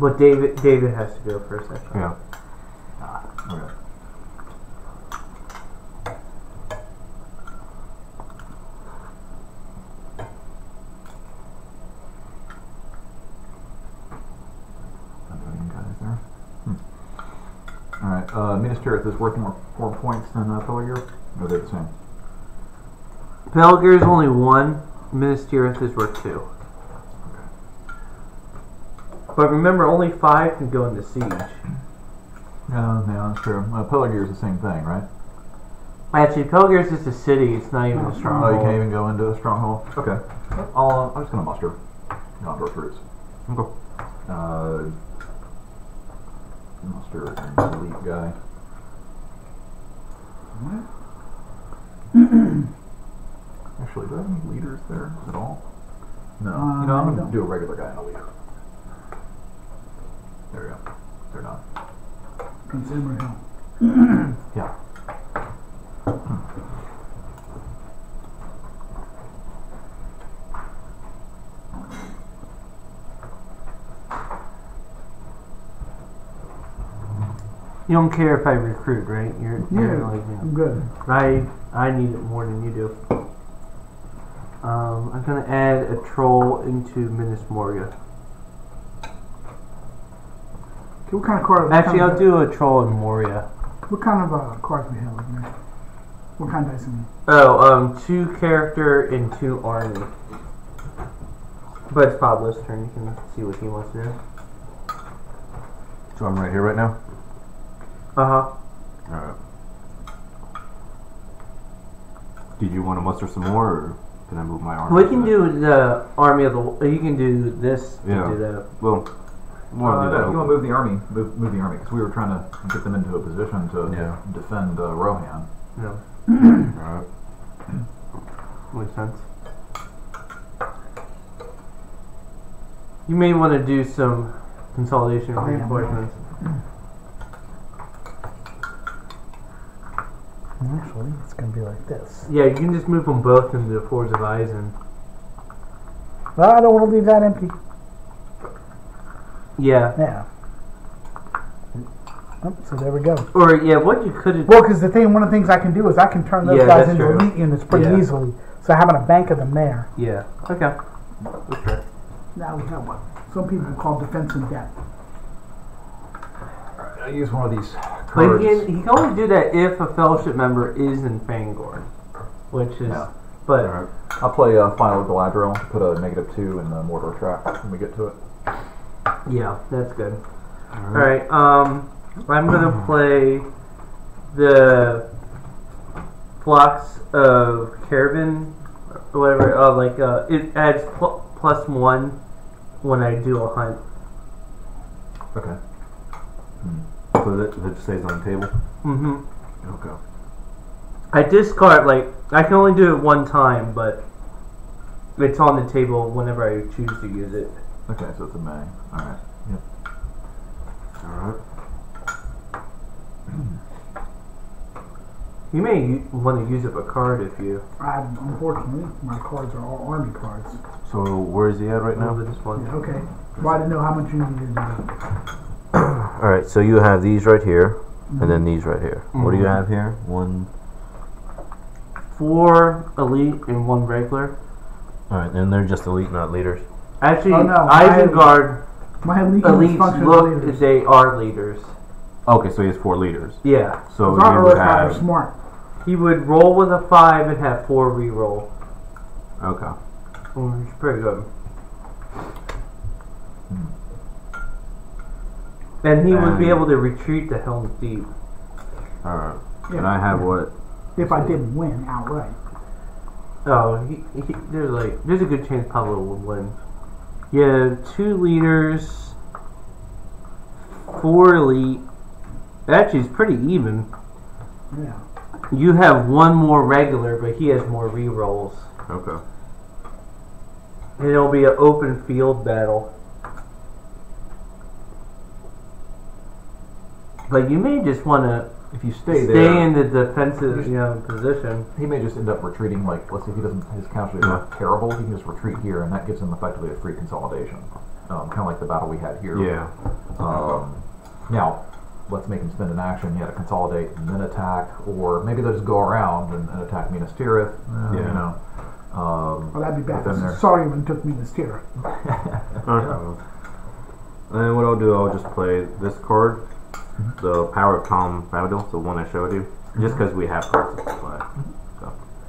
But David David has to go first. I think. Yeah. Ah, okay. Not doing any guys there. Hmm. Alright, uh, Minas is worth more, more points than uh, Pelargir? Or they're the same? Pelargir is only one. Minas Tirith is worth two. But remember, only five can go into siege. Yeah, yeah, that's true. Uh, Pelargir is the same thing, right? Actually, Pelargir is just a city. It's not even a stronghold. Oh, you can't even go into a stronghold? Okay. I'll, I'm just gonna muster Gondor troops. Okay. Uh, an elite guy. What? Actually, do I have any leaders there at all? No. Uh, you know, I'm gonna don't. a regular guy and a leader. There we go. They're not. Prince Imrahil. Yeah. You don't care if I recruit, right? You're, you're Yeah. like, you. I'm good. I I need it more than you do. Um, I'm gonna add a troll into Minas Moria. Okay, what kind of cards? Actually, what I'll kind do a troll in Moria. What kind of uh, cards we have in there? What kind of dice in there? Oh, um, two character and two army. But it's Pablo's turn. You can see what he wants to do. So I'm right here right now. Uh huh. All right. Did you want to muster some more, or can I move my arm? We can do the army of the. You can do this. To Yeah. do that. Well, we want to Uh, do you want to move the army, move, move the army because we were trying to get them into a position to Yeah. defend uh, Rohan. Yeah. All right. makes sense. You may want to do some consolidation Oh, yeah. reinforcements. Actually, it's going to be like this. Yeah, you can just move them both into the Fords of Isen. Well, I don't want to leave that empty. Yeah. Yeah. Oh, so there we go. Or yeah, what you could have. Well, because the thing, one of the things I can do is I can turn those Yeah, guys into true. elite units pretty Yeah. easily. So having a bank of them there. Yeah. Okay. That's fair. Now we have what some people call defense in depth. I use one of these But cards. he can, he can only do that if a fellowship member is in Fangorn, which is. Yeah. But All right. I'll play uh, Final Galadriel to put a negative two in the Mordor track when we get to it. yeah, that's good. All right. Um, I'm gonna play the flocks of Crebain, or whatever. Uh, like uh, it adds pl- plus one when I do a hunt. Okay. So that, that stays on the table. Mm-hmm. Okay. I discard like I can only do it one time, but it's on the table whenever I choose to use it. Okay, so it's a May. All right. Yep. All right. You may u- want to use up a card if you I, unfortunately, my cards are all army cards. So where is he at right now? over this one. Yeah, okay. Well, I didn't know how much you needed to All right. So you have these right here, and then these right here. What do you mm-hmm. have here? One. Four elite and one regular. All right, and they're just elite, not leaders. Actually, Oh, no, I- Isengard. My elite elites look leaders. as they are leaders. Okay, so he has four leaders. Yeah, So Because you would Earth are have. smart. he would roll with a five and have four re-roll, Okay. Mm, which is pretty good. And he would be And- able to retreat to Helm's Deep. All right. Yeah. And I have what? If I didn't win outright. Oh, he, he, there's like there's a good chance Pablo would win. You have two leaders, four elite. Actually, it's pretty even. Yeah. You have one more regular, but he has more re-rolls. Okay. And it'll be an open field battle. But you may just want to If you stay stay, there, in the defensive, you know, position. he may just end up retreating. Like, let's say he doesn't, his counter is not terrible. He can just retreat here, and that gives him effectively a free consolidation, um, kind of like the battle we had here. Yeah. Um, now, let's make him spend an action. He had to consolidate and then attack, or maybe they'll just go around and, and attack Minas Tirith. Uh, Yeah. You know. Um, Well, that'd be bad. but then there- Sorry when took me to steer. Uh-huh. And what I'll do, I'll just play this card, the Power of Tom Bombadil, the one I showed you, just because we have cards to play. So.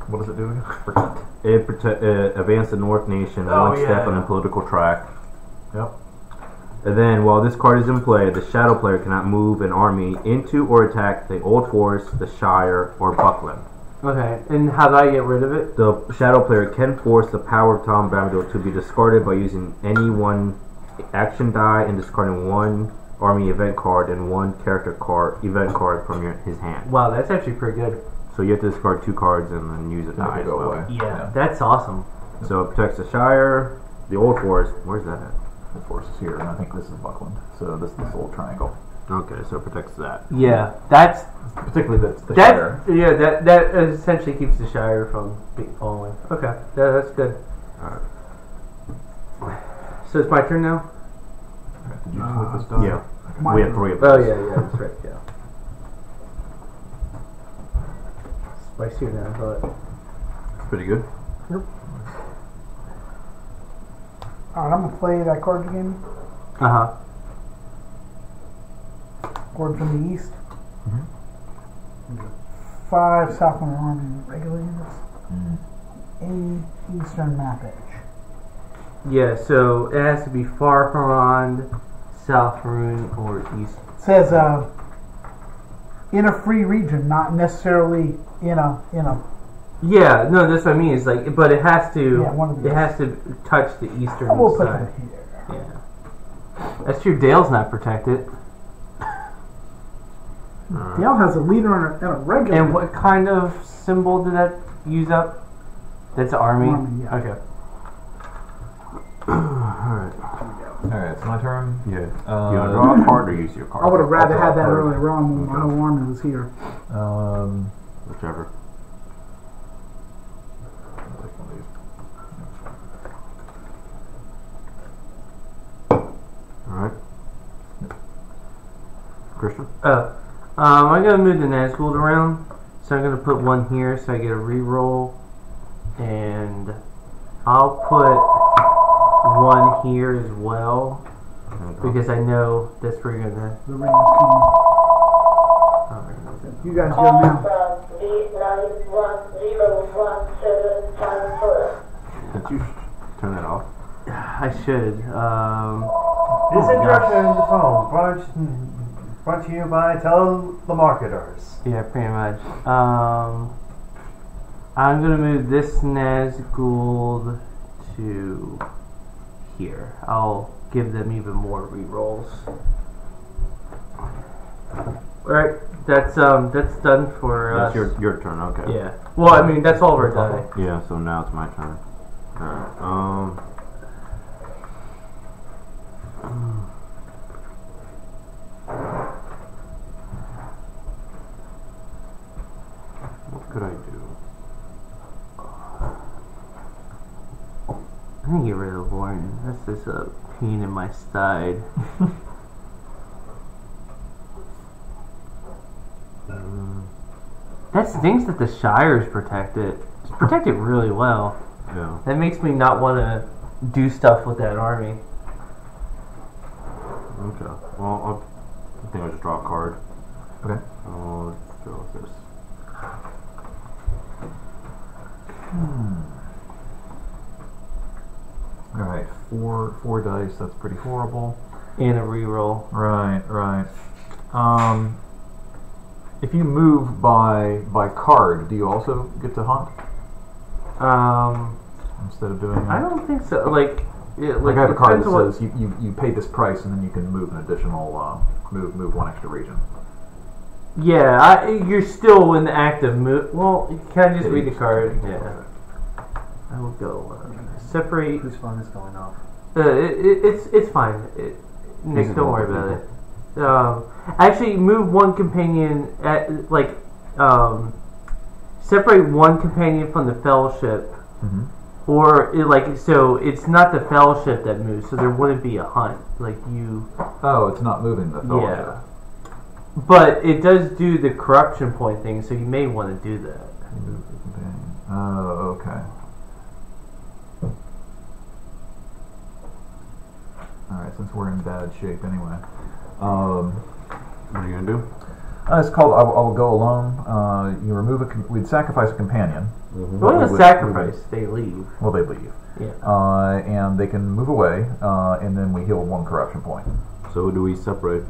What does it do? again? It prote- uh, advance the North Nation Oh, one step yeah. on the political track. Yep. And then, while this card is in play, the Shadow player cannot move an army into or attack the Old Forest, the Shire, or Buckland. Okay, and how do I get rid of it? The Shadow player can force the Power of Tom Bombadil to be discarded by using any one action die and discarding one army event card and one character card event card from your, his hand. Wow, that's actually pretty good. So you have to discard two cards and then use a make die it as go away. Yeah, Yeah. that's awesome. So it protects the Shire, the Old Forest. Where's that at? The force is here, and I think this is Buckland. So this this little triangle, Okay, so it protects that. Yeah, that's particularly the, the that. Shire. Yeah, that that essentially keeps the Shire from being falling. Okay, yeah, that's good. Alright. So it's my turn now you uh, with? Yeah. Mine. We have three of those. Oh, yeah, yeah, that's right, yeah. Spicier than I thought. It's pretty good. Yep. Alright, I'm going to play that card again. Uh huh. Gordon from the East. Mm -hmm. okay. Five Southland Army regular units. Mm -hmm. Eastern map edge. Yeah, so it has to be far from South Rune, or East. It says uh, in a free region, not necessarily in a in a Yeah, no, that's what I mean. It's like, but it has to. Yeah, one of it has to touch the eastern I will put side. that here. Yeah, that's true. Dale's not protected. Dale has a leader and a, and a regular. And what kind of symbol did that use up? That's army. Army, yeah. Okay. All right, it's my turn. Yeah. Uh, you want to draw a card or use your card? I would have rather had that a card. earlier on when my Okay. whole army was here. Um, Whichever. I'll take one of these. Alright. Christian? Uh, um, I'm gonna move the Nazgul around, so I'm gonna put one here, so I get a reroll, and I'll put one here as well because I know that's where you're gonna. The ring is coming. Uh, You guys go Call now. from V9101754. Did you turn that off? I should. Um, This Oh, interruption on the phone brought, brought to you by telemarketers. yeah, pretty much. Um, I'm gonna move this Nazgul to here. I'll give them even more rerolls. Alright, that's um that's done for That's us. your your turn, okay. Yeah. Well, I mean that's all we're done. Yeah, so now it's my turn. Alright, um. What could I do? I think get rid of Lorien. That's just a pain in my side. Um, That stinks that the Shire's protected. It's protected really well. yeah. That makes me not want to do stuff with that army. Okay. Well, I'll, I think I'll just draw a card. Okay. Oh, let's go with this. All right, four four dice. That's pretty horrible. And a reroll. Right, right. Um, if you move by by card, do you also get to hunt Um, instead of doing? I don't think so. Like, yeah, like, Like I have a card depends that on what- says you, you, you pay this price and then you can move an additional uh, move move one extra region. Yeah, I, you're still in the act of move. Well, you can I just read the card? Yeah. I will go uh, separate. Whose phone is going off? Uh, it, it, it's it's fine. It, Nick, don't worry about it. Um, actually, move one companion at like um, separate one companion from the fellowship, Mm-hmm. or it, like so it's not the fellowship that moves, so there wouldn't be a hunt. Like you, Oh, it's not moving the fellowship. yeah. But it does do the corruption point thing, so you may want to do that. Move the companion. Oh, okay. All right, since we're in bad shape anyway. Um, What are you gonna do? uh, it's called I will, I will go alone. Uh, you remove a. Com- we'd sacrifice a companion. Don't we want to sacrifice; they leave. Well, they leave. Yeah. Uh, and they can move away, uh, and then we heal one corruption point. So do we separate?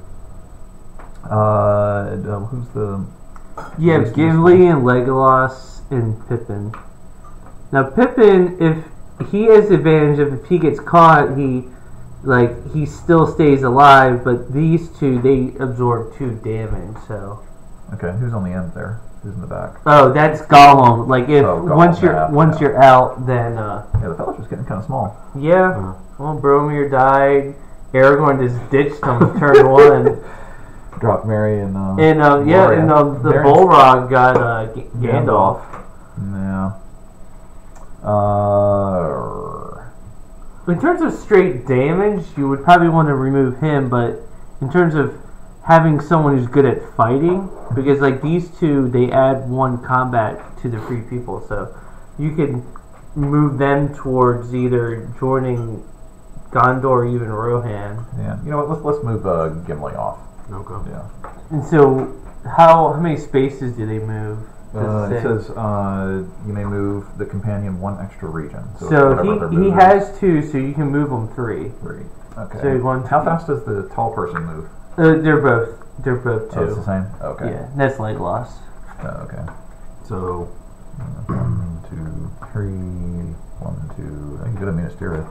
Uh, and, uh, who's the? You have Who's- Gimli and Legolas and Pippin. Now Pippin, if he has advantage of if he gets caught, he like he still stays alive. But these two, they absorb two damage. So Okay, who's on the end there? Who's in the back? oh, that's Gollum. Like if Oh, Gollum, once you're yeah, once yeah. you're out, then uh, Yeah, the fellowship's getting kind of small. yeah. Uh, Well, Boromir died. Aragorn just ditched him turn one, Drop Merry and. Uh, and uh, yeah, Gloria. and uh, the They're- got uh, G- Gandalf. Yeah. Uh, In terms of straight damage, you would probably want to remove him, but in terms of having someone who's good at fighting because like these two they add one combat to the free people so you can move them towards either joining Gondor or even Rohan Yeah. You know what? Let's let's move uh, Gimli off. Okay. Yeah. and so how how many spaces do they move Does Uh, it says uh, you may move the companion one extra region. So, so he, he has two so you can move them three three. Okay. So one- How fast does the tall person move? uh, they're both they're both two. Oh, it's the same. Okay. yeah that's Legolas Oh, okay. So One, two, three. One, two. I can get a Minas Tirith.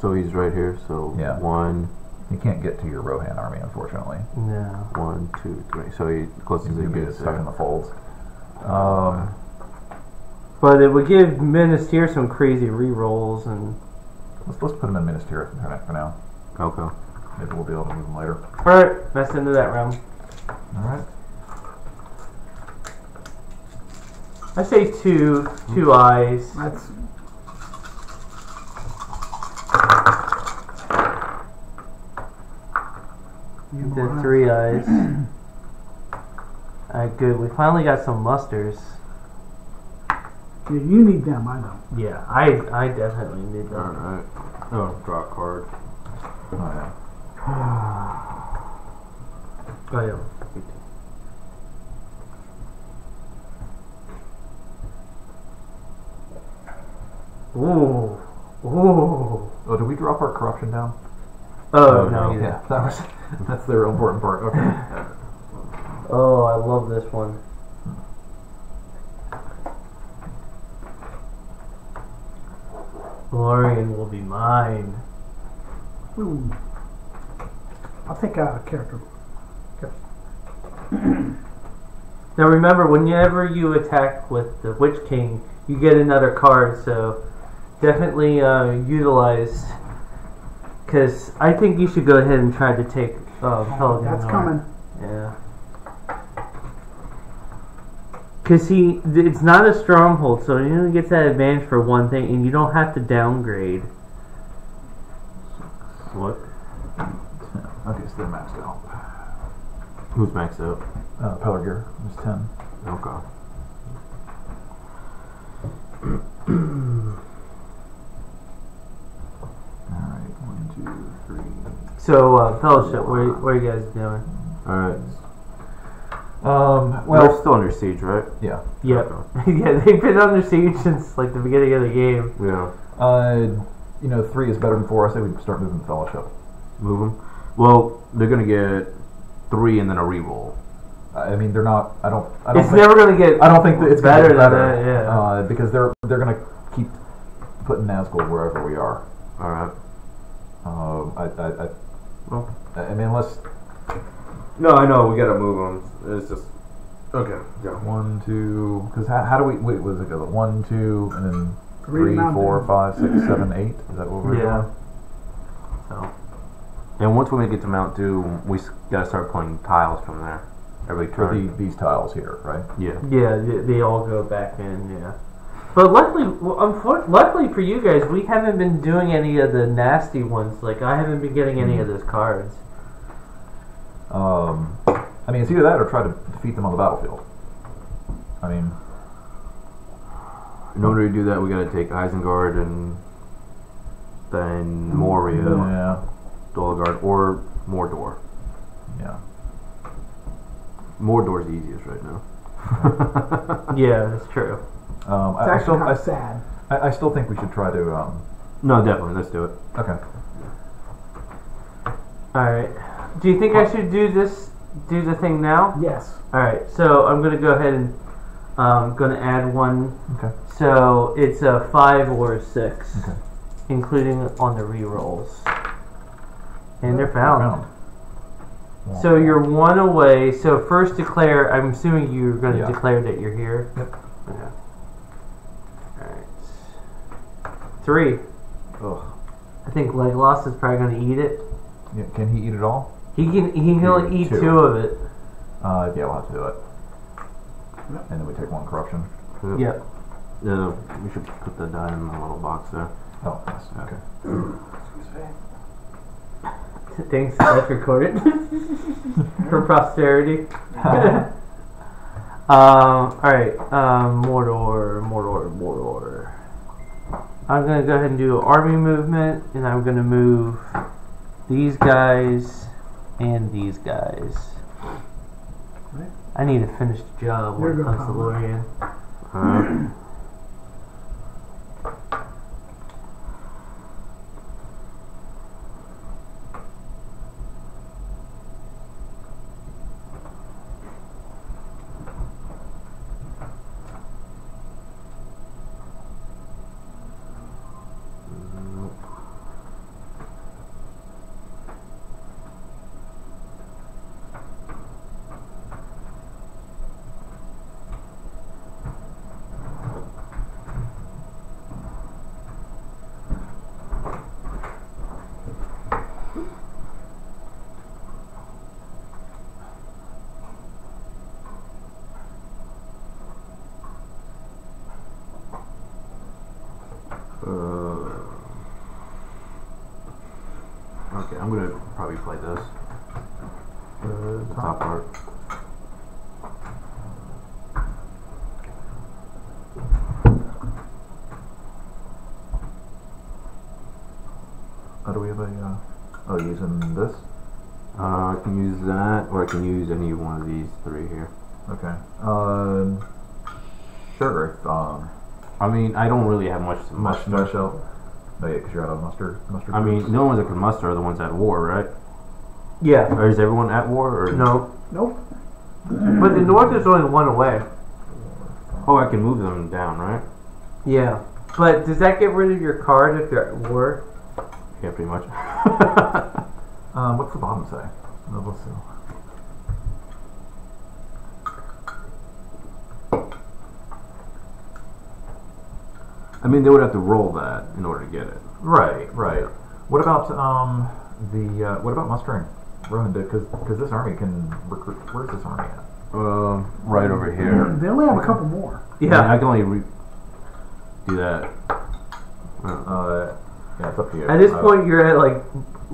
so he's right here. So Yeah. one, You can't get to your Rohan army, unfortunately. no one, two, three. So he closest You he get gets stuck in the folds. Um, but it would give Minas Tirith some crazy re-rolls and let's let's put him in Minas Tirith for for now. Okay. Maybe we'll be able to move him later. Alright, that's into that round. All right. I say two, two eyes. That's you The three eyes. Alright, good. We finally got some musters. Yeah, you need them. I don't. Yeah, I I definitely need them. that. right. Oh, draw a card. Oh yeah. Oh, yeah. Ooh. Ooh. Oh, did we drop our corruption down? Uh, oh, no. Yeah, that was that's the real important part. Okay. Oh, I love this one. Lorien will be mine. Ooh. I'll take a character. Now remember, whenever you attack with the Witch King, you get another card, so definitely uh, utilize. Because I think you should go ahead and try to take uh, Pelican. That's coming. Yeah. Because he, it's not a stronghold, so he only gets that advantage for one thing, and you don't have to downgrade. What? Okay, so they're maxed out. Who's maxed out? Uh, Pelargir is ten. Okay. All right, one, two, three. So, uh, Fellowship, what, what are you guys doing? All right. Um, well, still under siege, right? yeah. Yep. yeah, they've been under siege since like the beginning of the game. Yeah. Uh, you know, three is better than four. I say we start moving the fellowship. Move them. Well, they're gonna get three and then a reroll. I mean, they're not. I don't. I don't. It's think, never gonna get. I don't think that it's gonna better than that, yeah. Uh, because they're they're gonna keep putting Nazgul wherever we are. All right. Um, I, I, I, Well. I I mean, unless No, I know we gotta move them. It's just okay. Yeah. one, two. Because how, how do we? Wait, was it go? One, two, and then Three three, mountains. four, five, six, seven, eight. Is that what we're Yeah. doing? So, And once we make it to Mount Doom, we gotta start playing tiles from there. Every turn. the, these tiles here, right? yeah. yeah, they, they all go back in. Yeah. But luckily, well, unfor- luckily for you guys, we haven't been doing any of the nasty ones. Like I haven't been getting any mm-hmm. of those cards. Um, I mean, it's either that or try to defeat them on the battlefield. I mean, In order to do that, we gotta take Isengard and then Moria, yeah, Dol Guldur, or Mordor. yeah. Mordor's the easiest right now. Yeah, that's true. Um, It's I, I still, kind I, of sad. I, I still think we should try to. Um, no, definitely. Let's do it. okay. All right. Do you think I should do this? Do the thing now? Yes. All right. So I'm gonna go ahead and um, gonna add one. Okay. So it's a five or a six, Okay. including on the re-rolls. And they're found. So you're one away. So first declare. I'm assuming you're going to Yeah. declare that you're here. Yep. Okay. All right. Three. Ugh. I think Legolas is probably going to eat it. Yeah, can he eat it all? He can. He can only eat Two. two of it. Uh, yeah, we'll have to do it. And then we take one corruption. Yep. Yeah, we should put the die in the little box there. Oh, yes. Okay. Thanks, that's recorded for posterity. um, all right, um, Mordor, Mordor, Mordor. I'm gonna go ahead and do army movement, and I'm gonna move these guys and these guys. I need to finish the job when You're it good, comes to Pablo. Lorien. Alright. Uh, okay, I'm gonna probably play this. Uh, the top part. Oh, do we have a? Uh, oh, using this. Uh, I can use that, or I can use any one of these three here. Okay. Um. Sure. If um. I mean, I don't really have much to Much muster. No, yeah, because you're out of muster. Muster. I mean, the only ones that can muster are the ones at war, right? Yeah. Or is everyone at war? Or No. Nope. But the north is only one away. Oh, I can move them down, right? Yeah. But does that get rid of your card if you're at war? Yeah, pretty much. Um, what's the bottom say? No, let's. I mean, they would have to roll that in order to get it. Right, right. What about um the uh, what about mustering? Rohan, because because this army can recruit. Where's this army at? Um, right over here. They only have a couple more. I, mean, Yeah. I can only re- do that. Uh, Uh, yeah, it's up to you. At this Uh, point, you're at like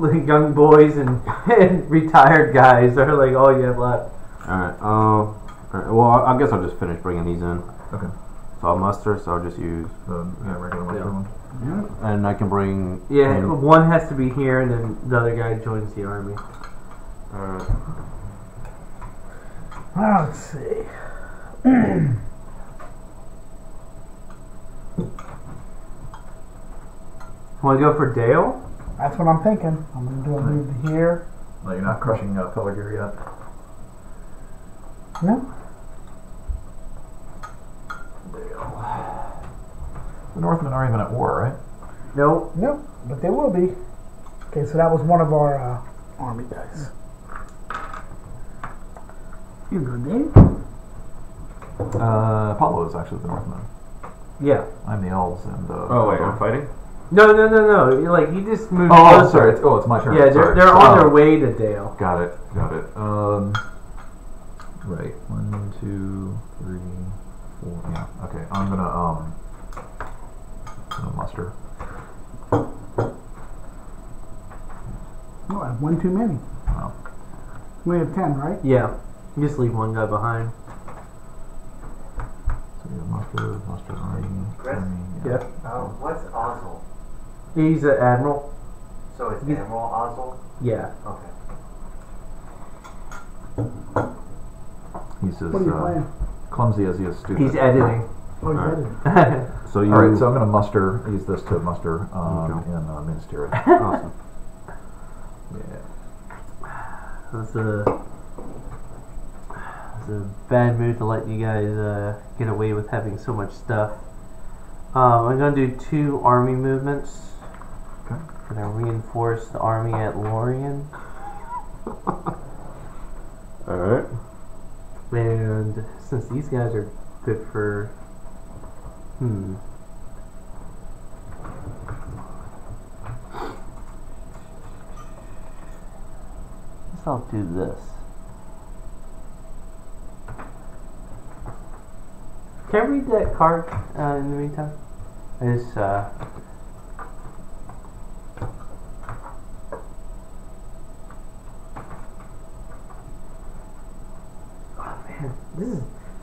like young boys and, and retired guys are like all you have left. all right. Uh, all right. Well, I I guess I'll just finish bringing these in. Okay. So I'll muster. So I'll just use, The yeah, regular muster Yeah. one. and I can bring. Yeah, in- one has to be here, and then the other guy joins the army. uh, Ah, let's see. Want to go for Dale? That's what I'm thinking. I'm gonna do a move to here. No, you're not crushing uh, color gear yet. No. The Northmen aren't even at war, right? Nope. Yep. But they will be. Okay, so that was one of our uh, army guys. You good, Dave? Uh, Apollo is actually the Northman. Yeah. I'm the elves and. Uh, oh wait, I'm fighting. No, no, no, no. You're Like you just moved. Oh, oh, closer. sorry. It's, oh, it's my turn. Yeah, they're, Sorry. they're on Oh, their way to Dale. Got it. Got it. Um. Right. One, two, three, four. Yeah. Okay. I'm gonna um. Gonna muster. No, I have one too many. Wow. We have ten, right? Yeah. You just leave one guy behind. So we have muster, muster army, Chris? army. Yeah. Oh, what's Ozzel? He's an admiral. So it's He's- Admiral Ozzel? Yeah. Okay. He's as What are you uh, playing? clumsy as he is stupid. He's editing. Oh, he's Alright. editing. So you. All right, so I'm going to muster, use this to muster um, Okay. in uh, Minas Tirith. awesome. yeah. That's a it's a bad move to let you guys uh, get away with having so much stuff. Um, I'm gonna do two army movements. Gonna reinforce the army at Lorien, All right. and since these guys are good for, hmm. Guess I'll do this. Can I read that card uh, in the meantime? It's uh. This is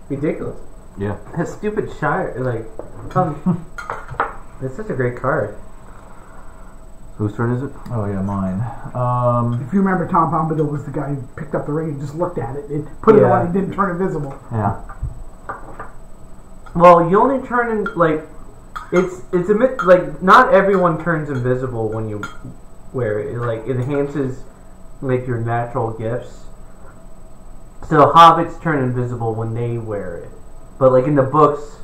ridiculous. Yeah. That stupid Shire, like, um, it's such a great card. Whose turn is it? Oh yeah, mine. Um, If you remember, Tom Bombadil was the guy who picked up the ring and just looked at it. It put it Yeah. on and didn't turn invisible. yeah. Well, you only turn in like it's it's a bit like not everyone turns invisible when you wear it. It like enhances like your natural gifts. So hobbits turn invisible when they wear it, but like in the books,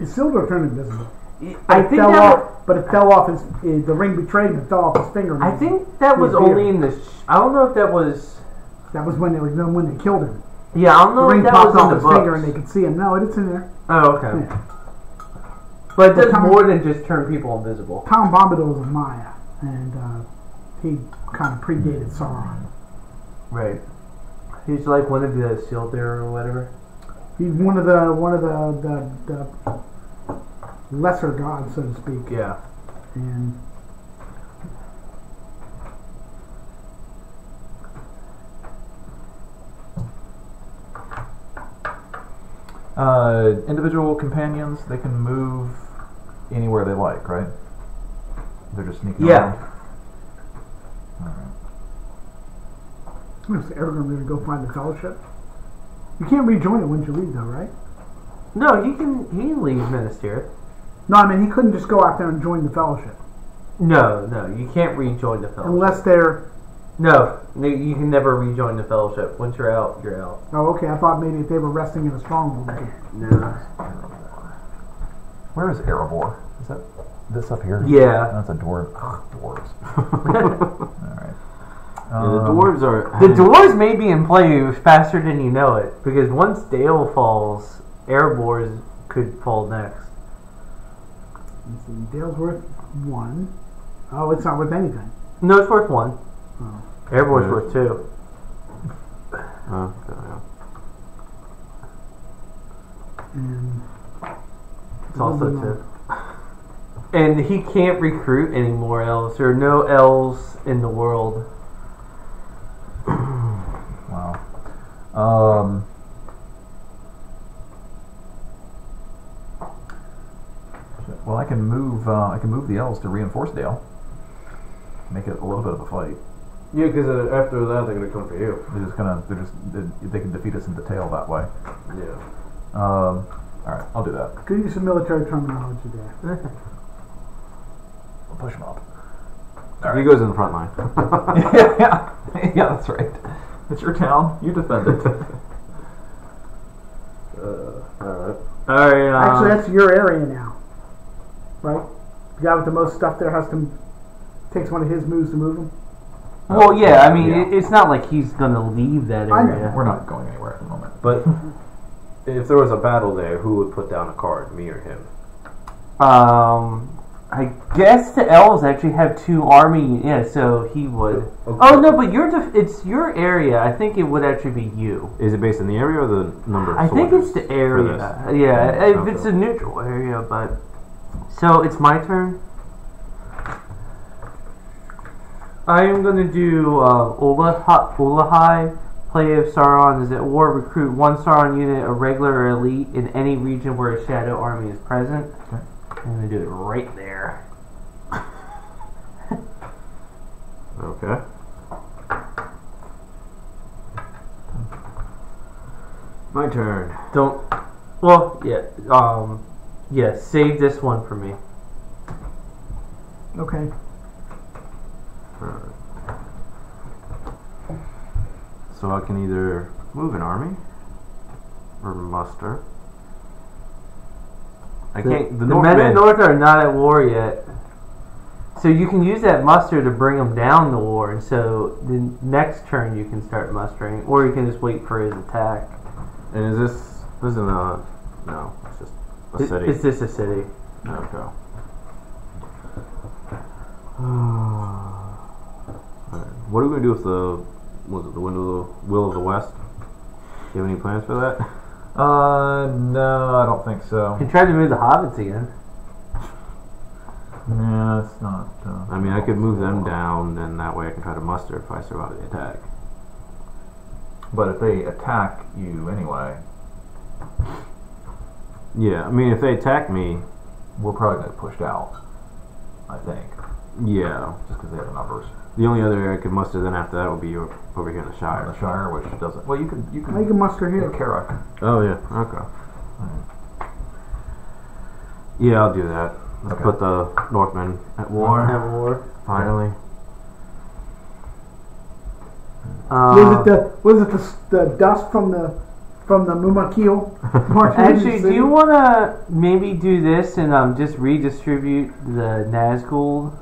Isildur turned invisible. I It think fell that off, but it fell off his. the ring betrayed him. It fell off his finger. I think that was only in the. Sh- I don't know if that was. that was when they were when they killed him. Yeah, I don't know The ring if that popped was in off the his books. finger and they could see him. No, it's in there. oh, okay. Yeah. But it does Tom- more than just turn people invisible. Tom Bombadil was a Maia, and uh, he kind of predated Sauron. Right. He's like one of the Isildur or whatever. He's one of the one of the the, the lesser gods, so to speak. Yeah. And Uh, individual companions, they can move anywhere they like, right? They're just sneaking Yeah. around. I'm gonna Aragorn gonna go find the Fellowship. You can't rejoin it once you leave, though, right? No, he can he can leave Minas Tirith. No, I mean he couldn't just go out there and join the Fellowship No, no, you can't rejoin the fellowship. unless they're. no, no, you can never rejoin the fellowship. Once you're out, you're out. Oh, okay. I thought maybe if they were resting in a stronghold. they No. Where is Erebor? Is that this up here? Yeah. That's a dwarf. Ugh, dwarves. Alright. Yeah, the um, dwarves are. The doors may be in play faster than you know it because once Dale falls, Erebor could fall next. Let's see, Dale's worth one. Oh, it's not worth anything. No, it's worth one. Oh. Erebor's Yeah. worth two. Oh, yeah. And It's also two. And he can't recruit any more elves. There are no elves in the world. Wow. Um, well, I can move. Uh, I can move the elves to reinforce Dale. Make it a little bit of a fight. Yeah, because uh, after that they're gonna come for you. They're just gonna. They're just. They, they can defeat us in detail that way. Yeah. Um, all right, I'll do that. could you use some military terminology there. I'll push him up. He goes in the front line. yeah, yeah, yeah, that's right. It's your town. You defend it. uh, all right. All right. Uh, Actually, that's your area now, right? The guy with the most stuff there has to takes one of his moves to move him. well, yeah. I mean, Yeah. it, it's not like he's gonna leave that area. We're not going anywhere at the moment. But if there was a battle there, who would put down a card, me or him? Um, I guess the elves actually have two army. Yeah, so he would. Okay. Oh no, but your def- it's your area. I think it would actually be you. Is it based on the area or the number of I think it's the area. Yeah, if it's a neutral area, but so it's my turn. I am going to do uh, Ulaha- Ulahai. Play of Sauron is at war. Recruit one Sauron unit, a regular or elite, in any region where a shadow army is present. Okay. I'm going to do it right there. Okay. My turn. Don't. Well, yeah. Um, yeah. Save this one for me. Okay. So I can either move an army or muster. I can't. The, the men in North are not at war yet. So you can use that muster to bring them down the war, and so the next turn you can start mustering, or you can just wait for his attack. and is this? This isn't a. No, it's just a It- city. It's just a city. Okay. Alright, What are we gonna do with the was it the wind of the will of the west? Do you have any plans for that? Uh, no, I don't think so. You can try to move the hobbits again. Yeah, it's not. Uh, I mean, I could move them down, and that way I can try to muster if I survive the attack. But if they attack you anyway, Yeah, I mean, if they attack me, We're probably going to get pushed out. I think, yeah. just because they have the numbers. The only other area I could muster then after that would be o- over here in the Shire. The Shire. Shire, which doesn't. Well, you can you Now you can. can muster Yeah, here. Carrock. Oh yeah, okay. Yeah, I'll do that. Let's Okay. put the Northmen at war. Have war. Finally. Was Uh, it the was it the, s- the dust from the from the Mumakil? marching in the Actually, do city? you want to maybe do this and um, just redistribute the Nazgul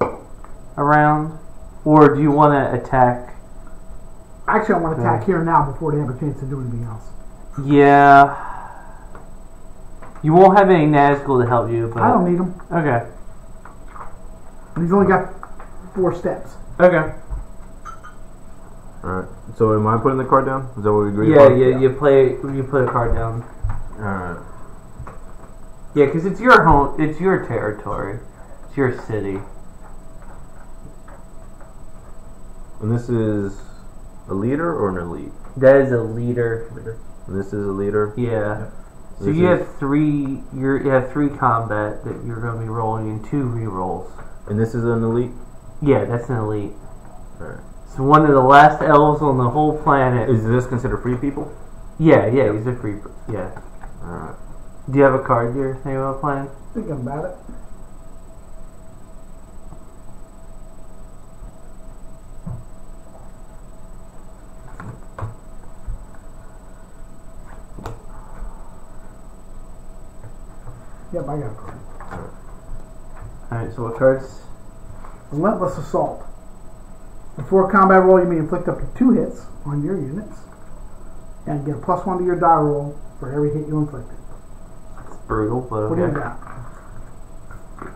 around? Or do you want to attack? Actually, I want to attack here now before they have a chance to do anything else. Yeah. You won't have any Nazgul to help you, but. I don't need him. Okay. He's only got four steps. Okay. Alright. So am I putting the card down? Is that what we agreed Yeah, upon? yeah, you play, you put a card down. Alright. Yeah, because it's your home, it's your territory, it's your city. And this is a leader or an elite? That is a leader. And this is a leader. Yeah. So This you is- have three. You're, you have three combat that you're going to be rolling and two rerolls. And this is an elite. Yeah, that's an elite. Alright. It's one of the last elves on the whole planet. Is this considered free people? yeah, yeah, he's a free. Yeah. Alright. Do you have a card you're thinking about playing? Thinking about it. Yep, I got a card. Alright, so what cards? Relentless Assault. Before combat roll, you may inflict up to two hits on your units, and get a plus one to your die roll for every hit you inflicted. It's brutal, but What do you okay. got?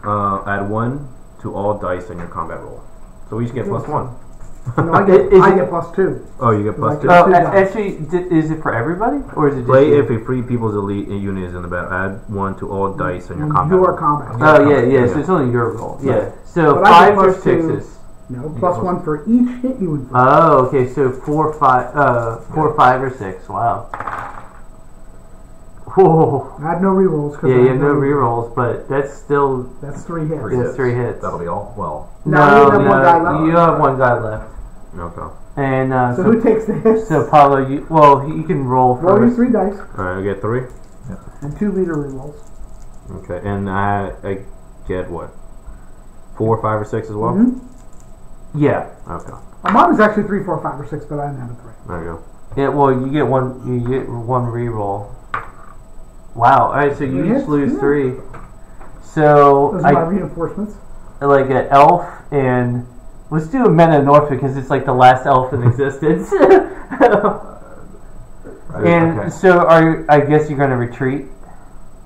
Uh, add one to all dice in your combat roll. So we each get plus one. No, I get, Is I it- get plus two. Oh, you get plus Like two. that. Oh, Two a- dice. actually, d- is it for everybody, or is it just Play you? if a free people's elite unit is in the battle. Add one to all dice in your On combat. Your combat. Oh yeah, yeah. So it's only your roll. Yeah. So But I get fives or plus two. sixes. No, plus one for each hit you inflict. Oh, okay. So four, five, uh, four, five, or six. Wow. Whoa. I had no rerolls. 'cause Yeah, I you had have no rerolls, but that's still That's three hits. Three It's hits. three hits. That'll be all. Well, No, no, you have no. one guy left. You have one guy left. Okay. and uh, So so, who takes the hits? so Pablo, you well, you can roll Roll your three dice Alright, I get three. and two leader rerolls. Okay, and I I get what? Four, five, or six as well. Mhm. Yeah. Okay, Uh, Mine was actually three, four, five, or six, but I didn't have a three. there you go. Yeah. Well, you get one. You get one reroll. Wow. All right. So you Three each hits? lose Yeah. three. So Those are my reinforcements. like an elf and let's do a men of North because it's like the last elf in existence. and okay. so are I guess you're going to retreat.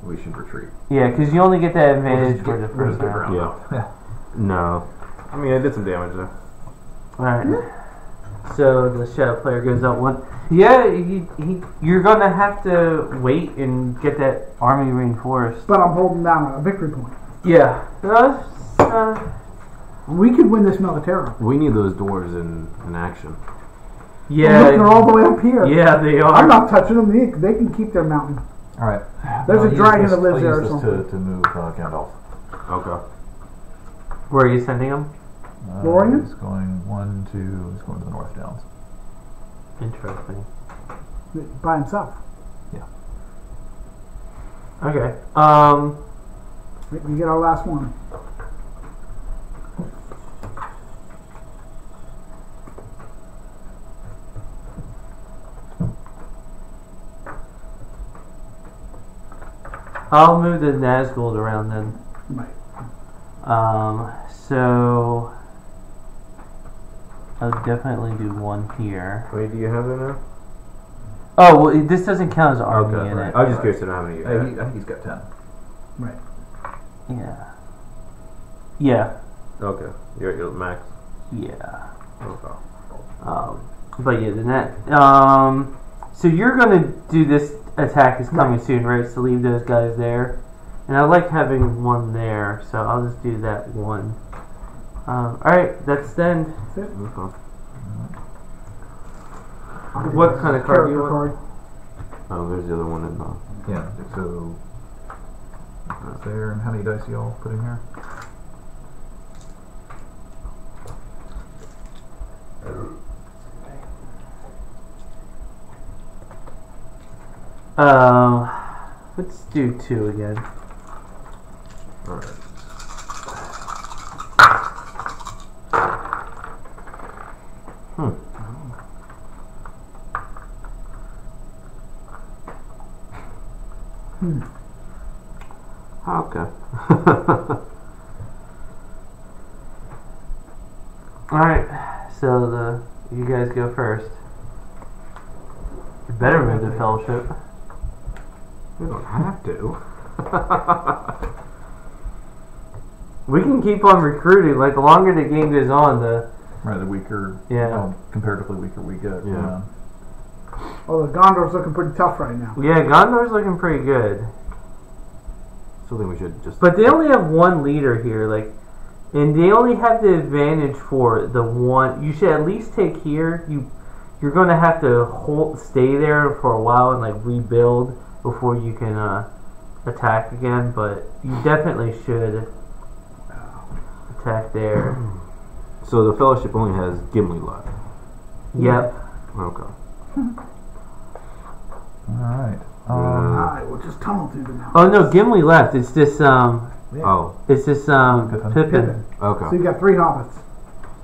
we should retreat. Yeah, because you only get that advantage for the We'll first just round. ground. Yeah. No. I mean, I did some damage there. Alright. So the shadow player goes up one. Yeah, he, he, you're gonna have to wait and get that army reinforced. But I'm holding down a victory point. Yeah. Uh, uh, We could win this military. We need those doors in, in action. yeah. Look, they're all the way up here. yeah, they are. I'm not touching them. They, they can keep their mountain. All right. There's I'll a dragon this- that lives I'll there or this something. to, to move uh, Gandalf. Okay. Where are you sending them? Uh, Lorien? He's going one, two. He's going to the North Downs. Interesting. By himself. Yeah. Okay. Um. We get our last one. I'll move the Nazgul around then. Right. Um. So. I'll definitely do one here. Wait, do you have that now? Oh well, this doesn't count as army Okay. in right. it. I was just curious to know how many you Hey, had. he, I think he's got ten. Right. Yeah. Yeah. Okay. You're at your max. Yeah. Okay. Um, but yeah, the net. Um, so you're gonna do this attack is coming soon, right? So leave those guys there, and I like having one there, so I'll just do that one. Um, all right, that's then. Okay. What kind of card do you Character want? card. Oh, there's the other one in the. Yeah. So Goes there, and how many dice y'all put in here? Um, let's do two again. Alright. Hmm. Okay. All right, so the you guys go first. You better move the fellowship. We don't have to. We can keep on recruiting. Like the longer the game goes on, the Right, the weaker, Yeah. well, comparatively weaker we get. Yeah. Oh, the Gondor's looking pretty tough right now. yeah, Gondor's looking pretty good. So then we should just. But they only have one leader here, like, and they only have the advantage for the one. You should at least take here. You, you're going to have to hold, stay there for a while and like rebuild before you can uh, attack again. But you definitely should attack there. So the fellowship only has Gimli left. Yep. Okay. All right. Uh, Um, Alright, we'll just tunnel through the mountains. Oh no, Gimli left. It's this um, Yeah. Oh, it's this um, Pippin. Pippin. Pippin. So okay. you got three hobbits.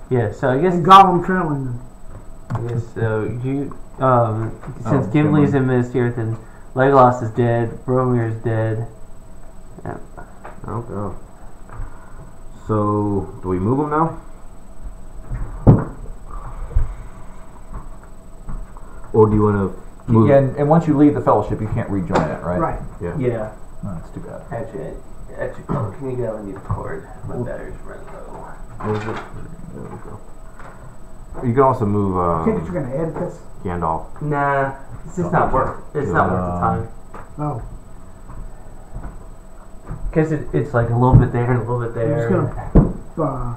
Yeah. So I guess And Gollum trailing them. Yes, so you, um, since Oh, Gimli's Gimli. in Minas Tirith and Legolas is dead, Boromir's dead. Okay. So, do we move them now? Or do you want to move? yeah, and, and once you leave the fellowship, you can't rejoin it, right? Right. Yeah. Yeah. Oh, that's too bad. Actually, actually, oh, can you go and need a cord? My battery's running low. What is it? There we go. You can also move I think uh, you're gonna edit this. Gandalf. Nah, it's just not worth. It's not worth the Um, time. Oh, Cause it, it's like a little bit there and a little bit you're just there. gonna, uh,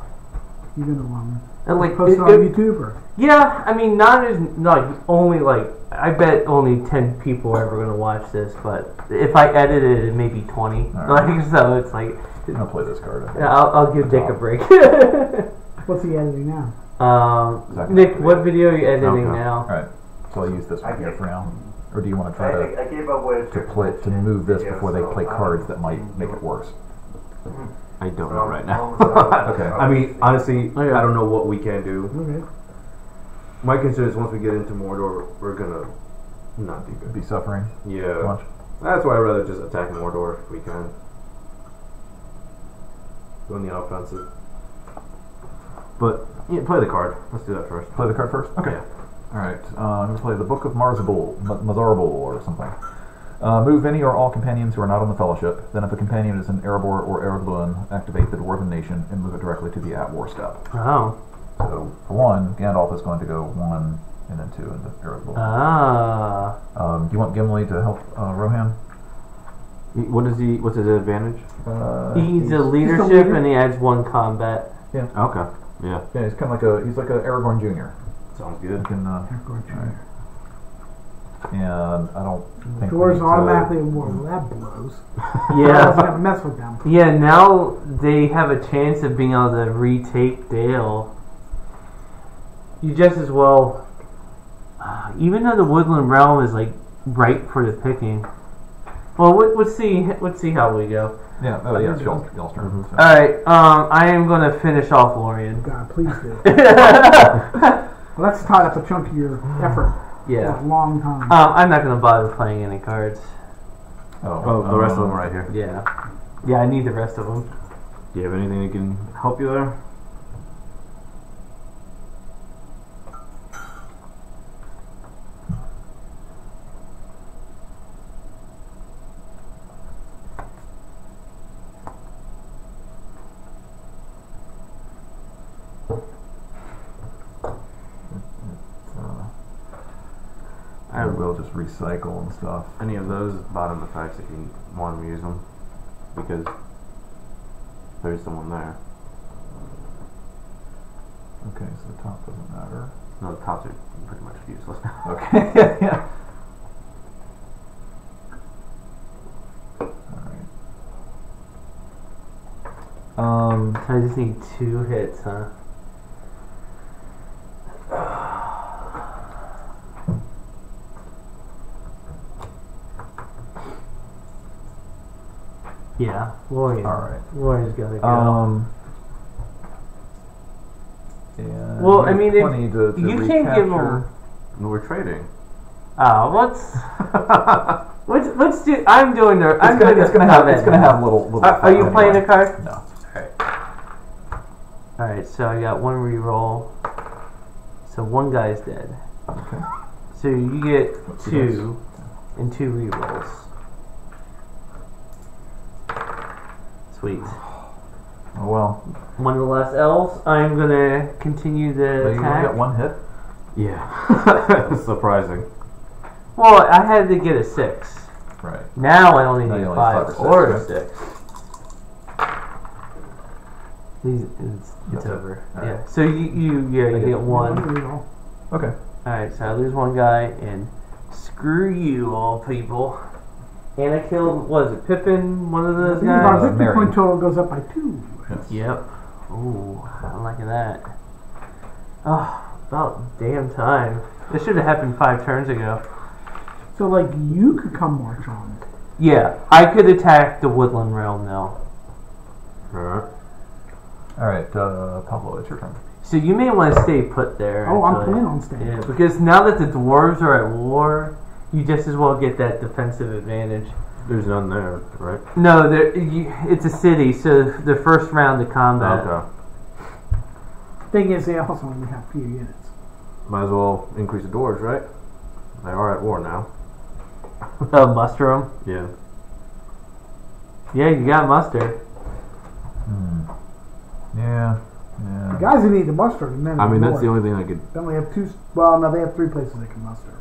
you're gonna um, And like, post it- it on it- YouTube or? yeah, I mean, not as like only like I bet only ten people are ever gonna watch this, but if I edit it, it may be twenty. Alright. Like so, it's like I'm gonna play this card. Yeah, I'll, I'll give Dick a break. What's he editing now? um. Nick, what video are you editing Okay. now? All right. So I'll use this one I here for now. Or do you want to I, try to I, I gave up with to play to move this before they play um, cards that might make it worse? I don't know right now. Okay. I mean, honestly, oh, Okay. I don't know what we can do. Okay. My concern is once we get into Mordor, we're gonna not do good. Be suffering Yeah. much. That's why I'd rather just attack Mordor if we can. Go on the offensive. But yeah, play the card. Let's do that first. Play the card first. Okay. Yeah. All right. Uh, I'm gonna play the Book of Marzabul, M- Mazarbul, or something. Uh, move any or all companions who are not on the Fellowship. Then, if a companion is in Erebor or Ered Luin, activate the Dwarven Nation and move it directly to the at war step. Oh, So, for one, Gandalf is going to go one and then two into Ered Luin. ah, Um, do you want Gimli to help uh, Rohan? What is he? What's his advantage? Uh, he's a the leadership leader. and he adds one combat. Yeah. Okay. Yeah. yeah, he's kind of like a he's like a Aragorn Junior. Sounds good. can, uh, and I don't think Doors automatically war. Well, that blows. I Yeah, gonna mess with them. yeah. Now they have a chance of being able to retake Dale. You just as well, uh, even though the Woodland Realm is like ripe for the picking. Well, let- let's see. Let's see how we go. Yeah, oh yeah, it's y'all's, y'all's turn. Mhm. All right. Um, I am going to finish off Lorien. God, please do. well, that's tied up a chunk of your effort. For Yeah. a long time. Um, I'm not going to bother playing any cards. Oh, the rest of them are right here. Yeah. Yeah, I need the rest of them. Do you have anything that can help you there? I will just recycle and stuff. any of those bottom effects if you want to use them because there's someone there. Okay, so the top doesn't matter. No, the tops are pretty much useless. Okay, yeah. Um, So I just need two hits, huh? Yeah, Lorien. All right. Lorien's gotta go. Um. And Well, I mean, if- to, to you can't give him. we're trading. Ah, what's what's let's do. I'm doing the. It's I'm gonna, doing it's gonna have. It's gonna have little. little Are, are you fun playing a card? No. All right, so I got one reroll. So one guy's dead. Okay. So you get Two two and two rerolls. Sweet. Oh well. One of the last L's. I'm gonna continue the you only attack. got one hit. Yeah. Surprising. Well, I had to get a six. Right. Now I only Now need you a only five, five or or a six. These, it's, it's That's it. over. All yeah. right. So you, you yeah you get get one. Okay. Alright, so I lose one guy, and screw you, all people. And I killed, what is it, Pippin, one of those think our guys? Uh, victory Merry. point total goes up by two. Yes. Yep. Ooh, I'm liking that. Oh, about damn time. This should have happened five turns ago. So, like, you could come march on. Yeah, I could attack the Woodland Realm now. Alright. All right, uh, Pablo, it's your turn. So you may want to stay put there. Oh, I'm planning on staying. Yeah, because now that the dwarves are at war, you just as well get that defensive advantage. There's none there, right? No, there, you, it's a city, so the first round of combat. Okay. Thing is, they also only have few units. Might as well increase the doors, right? They are at war now. Uh, muster them. Yeah. Yeah, you got muster. Hmm. Yeah. Yeah. The guys who need to muster, and then I mean, that's the only thing I could. They only have two. Well, no, they have three places they can muster.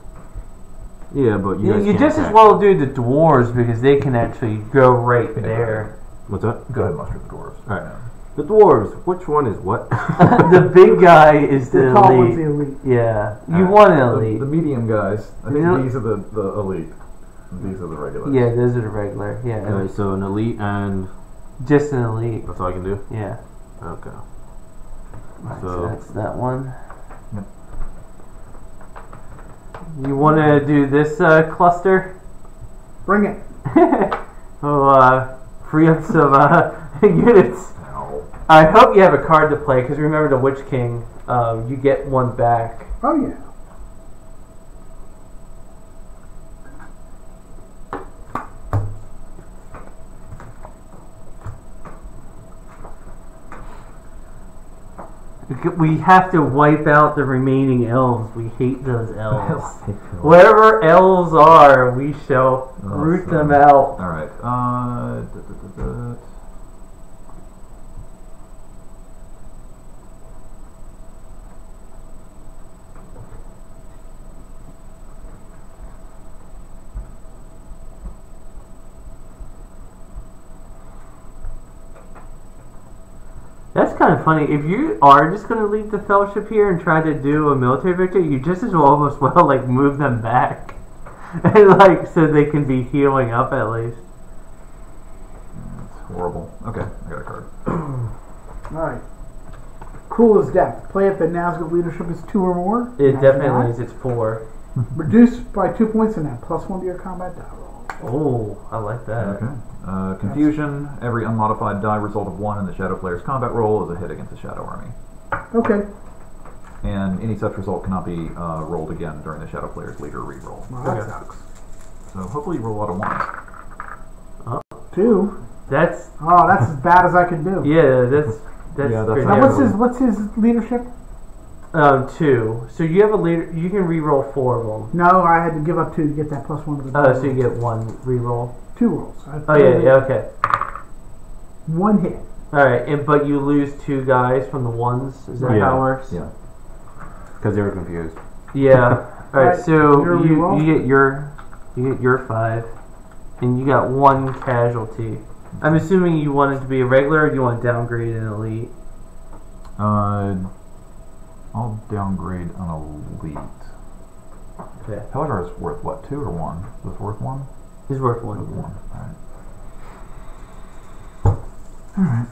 Yeah, but you, You, guys you can't just as attack. well do the dwarves because they can actually go right there. What's that? Go ahead, muster the dwarves. All right. The dwarves. Which one is what? the big guy is the The tall one's elite. the elite. Yeah, you Alright. want an The, elite. the medium guys. I think Yeah. these are the, the elite. These are the regulars. yeah, those are the regular. Yeah, Okay, so an elite, and just an elite. that's all I can do. Yeah. Okay. Alright, so, So- that's that one. Yep. You want to do this uh, cluster? Bring it. oh, uh, free up some uh, units. I hope you have a card to play because remember the Witch King. Um, you get one back. Oh yeah. We have to wipe out the remaining elves. We hate those elves. Wherever elves are, we shall root them out. All right. Uh, That's kind of funny. If you are just going to leave the fellowship here and try to do a military victory, you just as well almost well like move them back, and like so they can be healing up at least. It's horrible. Okay, I got a card. All right. Cruel as death. Play if the Nazgul leadership is two or more. It Now definitely die. is. It's four. Reduced by two points and add plus one to your combat die roll. Oh, I like that. Okay. Uh, confusion. Every unmodified die result of one in the shadow player's combat roll is a hit against the shadow army. Okay. And any such result cannot be uh, rolled again during the shadow player's leader reroll. Well, that Okay. sucks. So hopefully you roll a lot of ones. Two. That's Oh, that's as bad as I can do. yeah. That's that's Yeah, that's pretty Now, what's his what's his leadership? Um, two. So you have a leader. You can re-roll four of them. No, I had to give up two to get that plus one to the Oh, so you get one re-roll. two rolls. I Oh yeah, yeah. Okay. One hit. All right, and but you lose two guys from the ones. Is that Yeah. how it works? Yeah. Because they were confused. Yeah. All right. Right, So you, you get your you get your five, and you got one casualty. I'm assuming you wanted to be a regular, or you want to downgrade an elite. Uh, I'll downgrade an elite. Okay. Pelargir is worth what, two or one? Is this worth one? He's worth one. Worth one. Alright. Alright.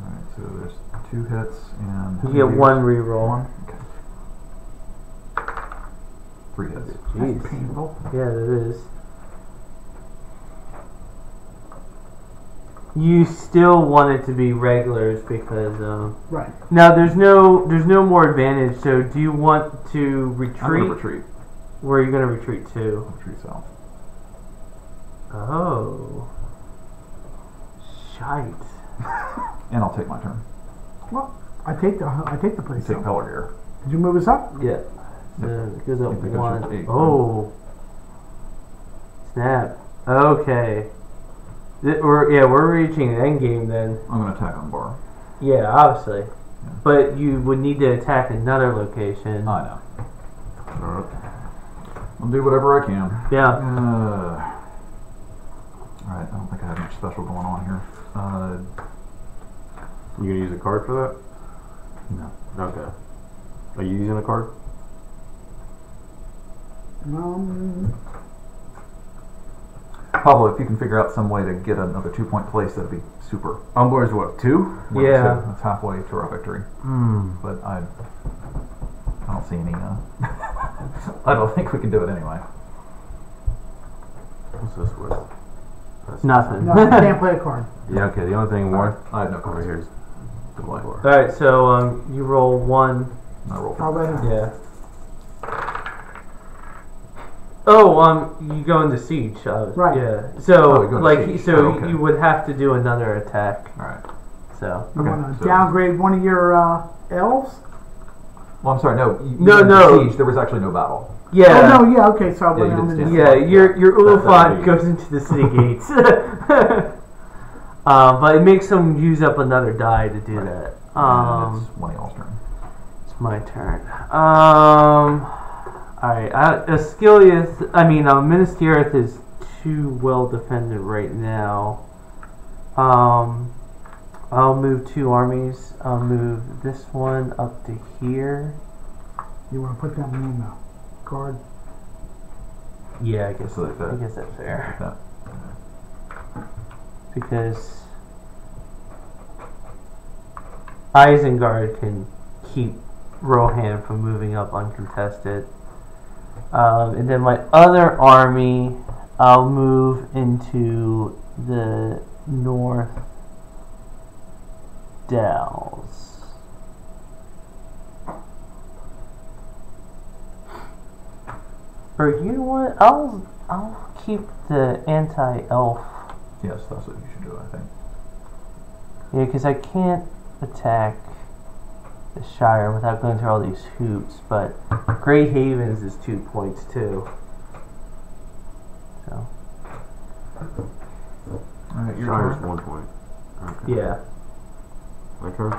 Alright, so there's two hits and. You get one reroll. One? Okay. Three hits. Jeez. That's painful. Yeah, that is. You still want it to be regulars because um, Right. now there's no there's no more advantage. So do you want to I'm retreat? gonna retreat. Where are you going to retreat to? Retreat south. Oh, shite. And I'll take my turn. Well, I take the I take the place. Take up. Pelargir. Did you move us up? Yeah. So it goes up I think one. should eight. Oh. Snap. Okay. Th- We're, yeah, we're reaching the end game then. I'm gonna attack Umbar. Yeah, obviously. But you would need to attack another location. I know. Alright. I'll do whatever I can. Yeah. Uh, Alright, I don't think I have much special going on here. Uh, You gonna use a card for that? no. Okay. Are you using a card? Um, Pablo, if you can figure out some way to get another two point place, that'd be super. Umbar is what, two? Well, Yeah. so That's halfway to our victory. Hmm. But I, I don't see any. Uh, I don't think we can do it anyway. What's this worth? That's Nothing. no, you can't play a card. Yeah, okay, the only thing worth I have no over cards. here is the white. Alright, so um, you roll one. I roll I'll for let him. Yeah. Oh, um, you go into siege. Uh, Right. Yeah. So, Oh, you like, siege. so Oh, okay. you would have to do another attack. Alright. So. You Okay, want to so- downgrade one of your uh, elves? Well, I'm sorry. No. You, No, you no. Siege, there was actually no battle. Yeah. Oh no, yeah, okay. So I Yeah, went you on didn't in stand the- Yeah, your your That's goes into the city gates. uh, but it makes them use up another die to do that. and Um, it's one of y'all's turn. it's my turn. Um, alright, uh, Osgiliath, I mean, uh, Minas Tirith is too well defended right now. Um, I'll move two armies. I'll move this one up to here. You want to put that one in the card? Yeah, I guess, like that. I guess that's fair. Like that. because Isengard can keep Rohan from moving up uncontested. Um, and then my other army, I'll move into the North Dells. Or you know what? I'll I'll keep the anti-elf Yes, that's what you should do. I think. Yeah, because I can't attack the Shire without going through all these hoops, but Grey Havens is two points too. So, All right, your Shire's turn. one point. Okay. yeah. My turn.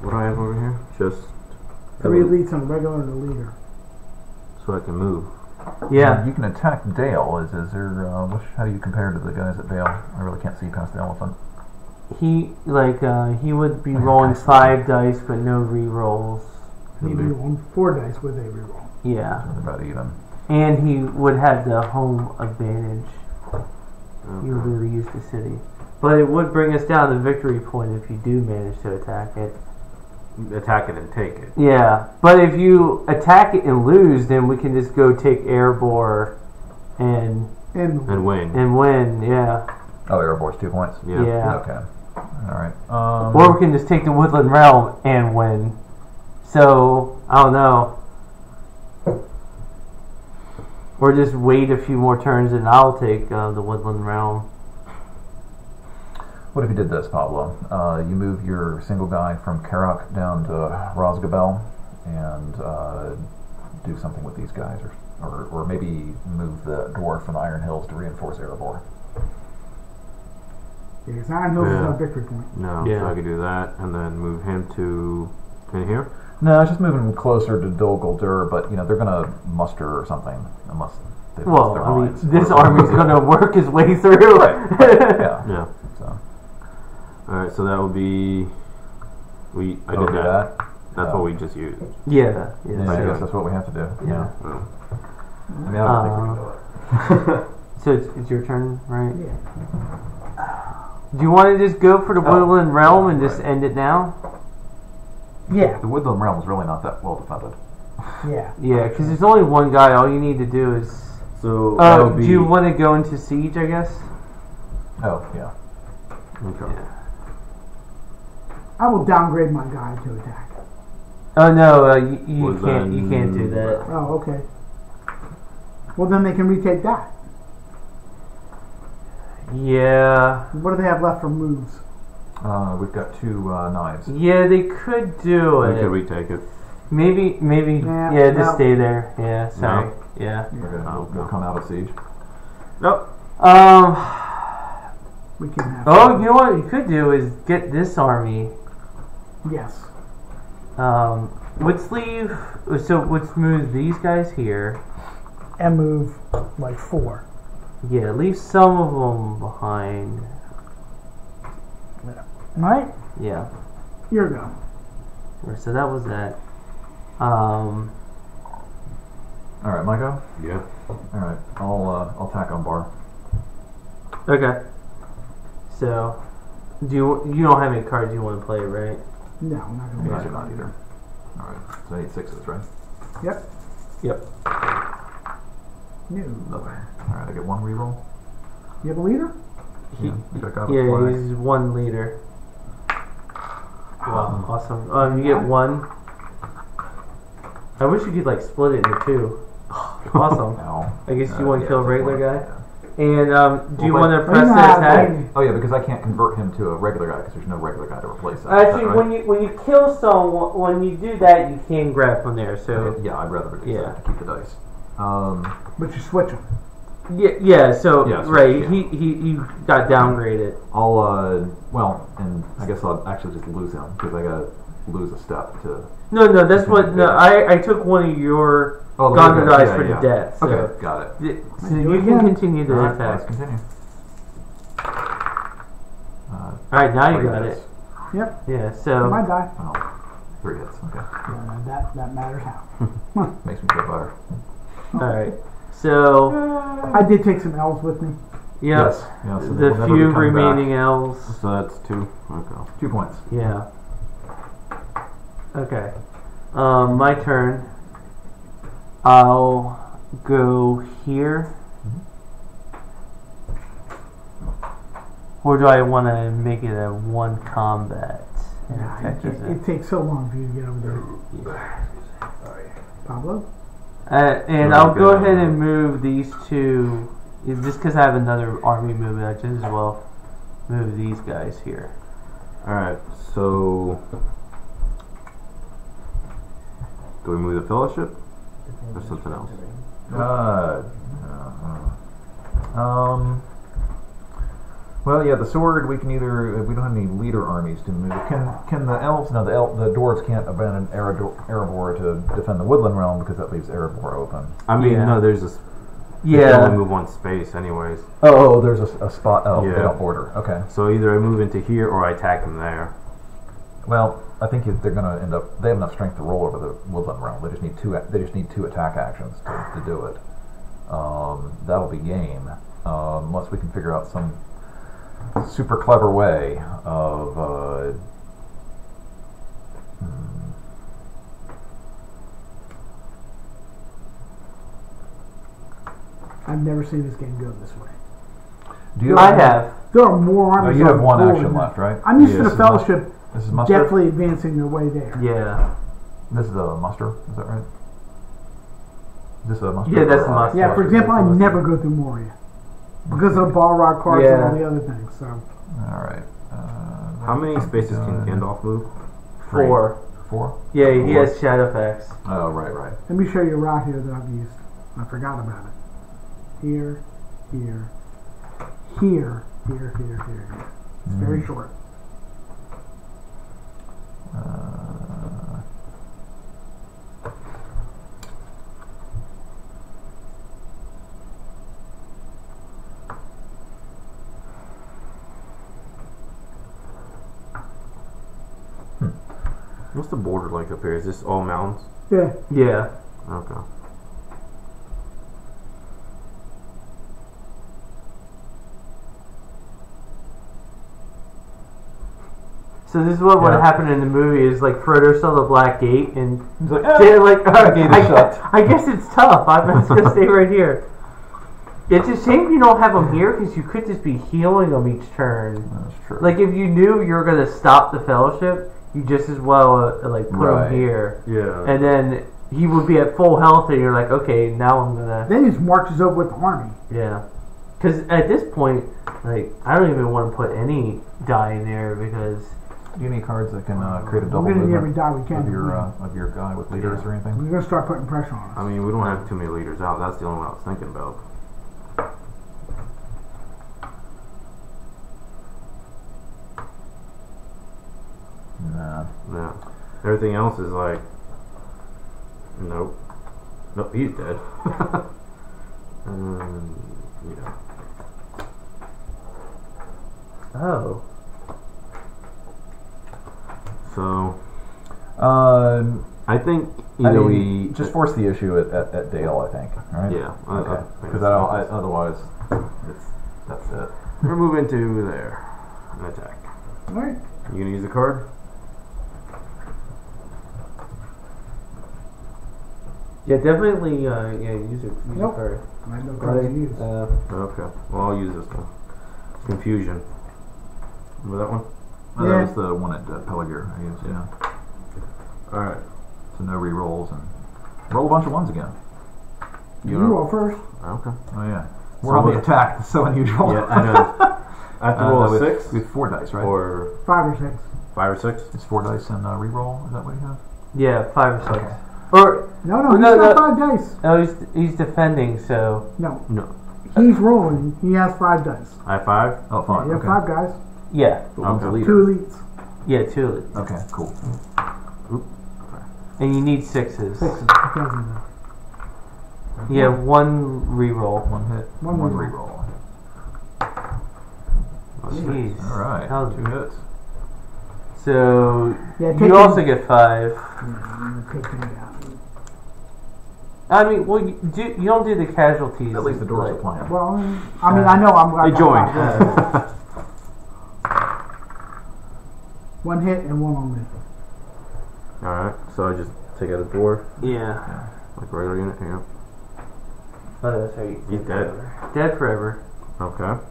What do I have over here? Just Three elites and a regular and a leader. so I can move. Yeah. You can attack Dale. Is is there? Uh, how do you compare to the guys at Dale? I really can't see past the elephant. He, like, uh, he would be Yeah, rolling five dice, but no re-rolls. He'd be rolling four dice with a reroll. Yeah. About even. And he would have the home advantage. He would Okay. be able to use the city. But it would bring us down to victory point if you do manage to attack it. Attack it and take it. Yeah, but if you attack it and lose, then we can just go take Erebor and And And win. and win. Yeah, Oh, Erebor's two points. yeah. yeah. Okay. All right. Um, Or we can just take the Woodland Realm and win. So I don't know. Or just wait a few more turns and I'll take uh, the Woodland Realm. What if you did this, Pablo? Uh, you move your single guy from Carrock down to Rhosgobel and uh, do something with these guys, or, or or maybe move the dwarf from the Iron Hills to reinforce Erebor. Because Iron Hills is Yeah. victory point. No, Yeah. so I could do that and then move him to in here. No, it's just moving him closer to Dol Guldur, but you know they're gonna muster or something unless they lost Well, their I mean, minds. this army's gonna work his way through. yeah. Yeah. So All right, so that would be we. I Oh, did that. that. That's Oh. what we just used. yeah, yeah. Yeah, I so- guess that's what we have to do. Yeah. Oh. I mean, I don't think we can do it. Um, so it's, it's your turn, right? Yeah. Uh, Do you want to just go for the Oh. Woodland Realm and just Right. end it now? Yeah, The Woodland Realm is really not that well defended. yeah. Yeah, because there's only one guy. All you need to do is. So Uh, that'll do you want to go into siege? I guess. Oh, yeah. Okay. Yeah. I will downgrade my guy to attack. Oh no, uh, you, you Well, can't. You can't do that. Oh, okay. Well, then they can retake that. Yeah, What do they have left for moves? Uh, we've got two uh, knives. yeah, they could do We it. could retake it. Maybe, maybe. Yeah, Yeah, just no. stay there. Yeah, sorry. No. Yeah. Okay, Oh, we'll, we'll come out of siege. Nope. Um. We can have. Oh, you know what you could do is get this army. Yes. Um. Let's leave. So let's move these guys here. And move like four. Yeah, leave some of them behind. Right? Yeah. Here we go. So that was that. Um. All right, Micah. Yeah. All right, I'll uh, I'll tack on bar. Okay. So, do you you don't have any cards you want to play, right? No, I'm not gonna guys do not either. All right, so I need sixes, right? Yep. Yep. No. Nothing. All right, I get one reroll. You have a leader? He, Yeah, I got a yeah, flag. he's one leader. Wow, awesome. Um, you get one. I wish you could like split it into two. Awesome. Now. I guess you Uh, want to yeah, kill a regular one. guy. And um, do you want to Oh, press you the know how to attack? play. Oh yeah, because I can't convert him to a regular guy because there's no regular guy to replace him. Actually, right? when you when you kill someone, when you do that, you can grab from there. So Okay, yeah, I'd rather reduce Yeah. that to keep the dice. Um, But you switch them. yeah, yeah. So Yeah, so- right, yeah. he, he he got downgraded. I'll uh, well, and I guess I'll actually just lose him because I gotta lose a step to. No, no, that's what. No. I I took one of your Oh, the Gondor dice yeah, for yeah. the death. So, Okay, got it. so you it can again. continue the All right, attack. let's continue. Uh, All right, now you got hits. it. Yep. Yeah. So My die. Oh, three hits. Okay, Yeah, that that matters how. makes me feel better. All right. So I did take some L's with me. yeah, Yes. Yeah, so the few be coming back. remaining elves. So that's two. Okay. Two points. Yeah. Okay. Um, my turn. I'll go here. Or do I want to make it a one combat? and Nah, it, it, it takes so long for you to get over there. sorry Pablo? Uh, and I'll go ahead and move these two. is Just because I have another army movement, I just as well move these guys here. Alright, so. Do we move the fellowship? Or something else? Uh, uh, um. Well, yeah, the sword. We can either we don't have any leader armies to move. Can can the elves? No, the el- the dwarves can't abandon Erebor, Erebor to defend the woodland realm because that leaves Erebor open. I mean, Yeah. no, there's this. They can Yeah. only move one space, anyways. Oh, oh there's a, a spot. Oh, they Yeah. don't border. Okay. So either I move into here or I attack them there. Well, I think they're going to end up. They have enough strength to roll over the woodland realm. They just need two. They just need two attack actions to, to do it. Um, that'll be game. Um, unless we can figure out some super clever way of. Uh, hmm. I've never seen this game go this way. do you I have. There are more armies. you have on one board action left, right? I'm used Yeah, to the is mus- Fellowship This is muster. definitely advancing their way there. Yeah. This is a muster. Is that right? Is this a muster? Yeah, that's a muster. Yeah, for example, I never go through Moria because of the Balrog cards and all the other things. So All right. Uh, How many spaces can. Gandalf move? Three. Four. Four. Yeah, he Four. has Shadowfax. Oh, right, right. let me show you a route here that I've used. I forgot about it. Here, here, here, here, here, here, here. It's very short. Uh, What's the border like up here? Is this all mountains? Yeah, Yeah. Okay. So this is what would Yeah. happen in the movie: is like Frodo saw the Black Gate, and He's like, they're like, gate I, shut. I guess it's tough. I'm just gonna stay right here. It's a shame you don't have them here because you could just be healing them each turn. That's true. Like if you knew you were gonna stop the Fellowship, you just as well uh, like put Right. him here, Yeah. and then he would be at full health, and you're like, okay, now I'm gonna Then he just marches over with the army. yeah. Because at this point, like I don't even want to put any die in there because Do you need cards that can uh, create a double We're gonna need every die we can. of your uh, of your guy with leaders or anything? We're gonna start putting pressure on us. I mean, we don't have too many leaders out. That's the only one I was thinking about. Nah. Yeah. Everything else is like, nope. Nope, he's dead. um, yeah. oh So, Um, I think I either mean, we just force the issue at, at, at Dale, I think. All right. Yeah, I- I Okay. Because I, I, nice. otherwise, it's that's it. we're moving to there and attack. Alright. You gonna use the card? Yeah, definitely uh, yeah use it. Use Nope. it card. I have no cards to use. Uh, Okay. Well, I'll use this one. Confusion. Remember that one? Oh, Yeah. That was the one at uh, Pelargir. I guess. Yeah. All right. So no re rolls and roll a bunch of ones again. You know- roll first. Okay. Oh yeah. We're on the attack. It's so unusual. Yeah, I know. I have to Uh, roll no, a with, six with four dice, right? or Five or six. five or six. it's four dice and uh, re-roll. Is that what you have? yeah, five or six. Okay. Or No, no, Well, he's no, got no. five dice. no, he's he's defending. So No, No, he's rolling. He has five dice. I have five. Oh, fine. You have okay. five guys. yeah, But one's a Okay. leader. Two elites. yeah, two, of. Okay, cool. and you need sixes. Sixes. Because of the- Yeah, one reroll. One hit, One one, re-roll. re-roll. Oh, jeez. All right. How- Two hits. So Yeah, take you also get five. Yeah, I'm gonna take him out. I mean, well, you do you don't do the casualties. At least the doors are like- playing. Well, I mean, I know I'm. I They got joined. One hit and one on me. All right. So I just take out a door Yeah. like a regular unit. Yeah. Oh, that's right. He's dead. Dead forever. Okay.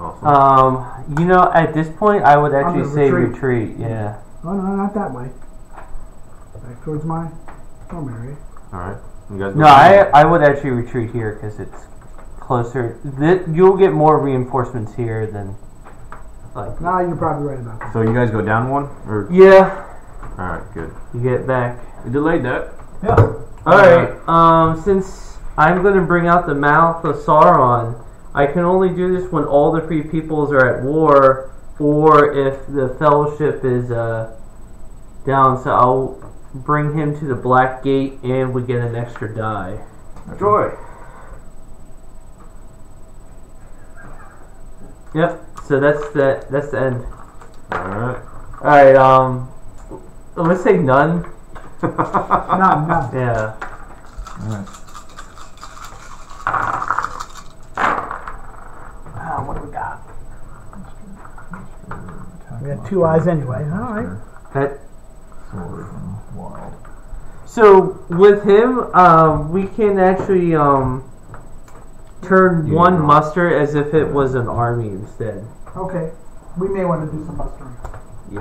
Awesome. Um, you know, at this point, I would actually gonna say retreat. retreat. Yeah. Oh no, not that way. Back towards my home area. All right. You guys. No, I. I would actually retreat here because it's closer. Th- you'll get more reinforcements here than like. No, you're probably right about that. So you guys go down one, or Yeah, all right, good. you get back. You delayed that. Yeah. All right. Um, since I'm going to bring out the mouth of Sauron, I can only do this when all the free peoples are at war, or if the Fellowship is uh, down. So I'll bring him to the Black Gate, and we get an extra die. Joy. Yep. So that's the that's the end. All right. All right. Um, let's say none. No, no. Yeah. All right. Ah, what do we got? We had two eyes anyway. All right. monster, That Sword and wild. So with him, um, we can actually um, turn You one draw. muster as if it was an army instead. Okay. We may want to do some mustering. Yeah.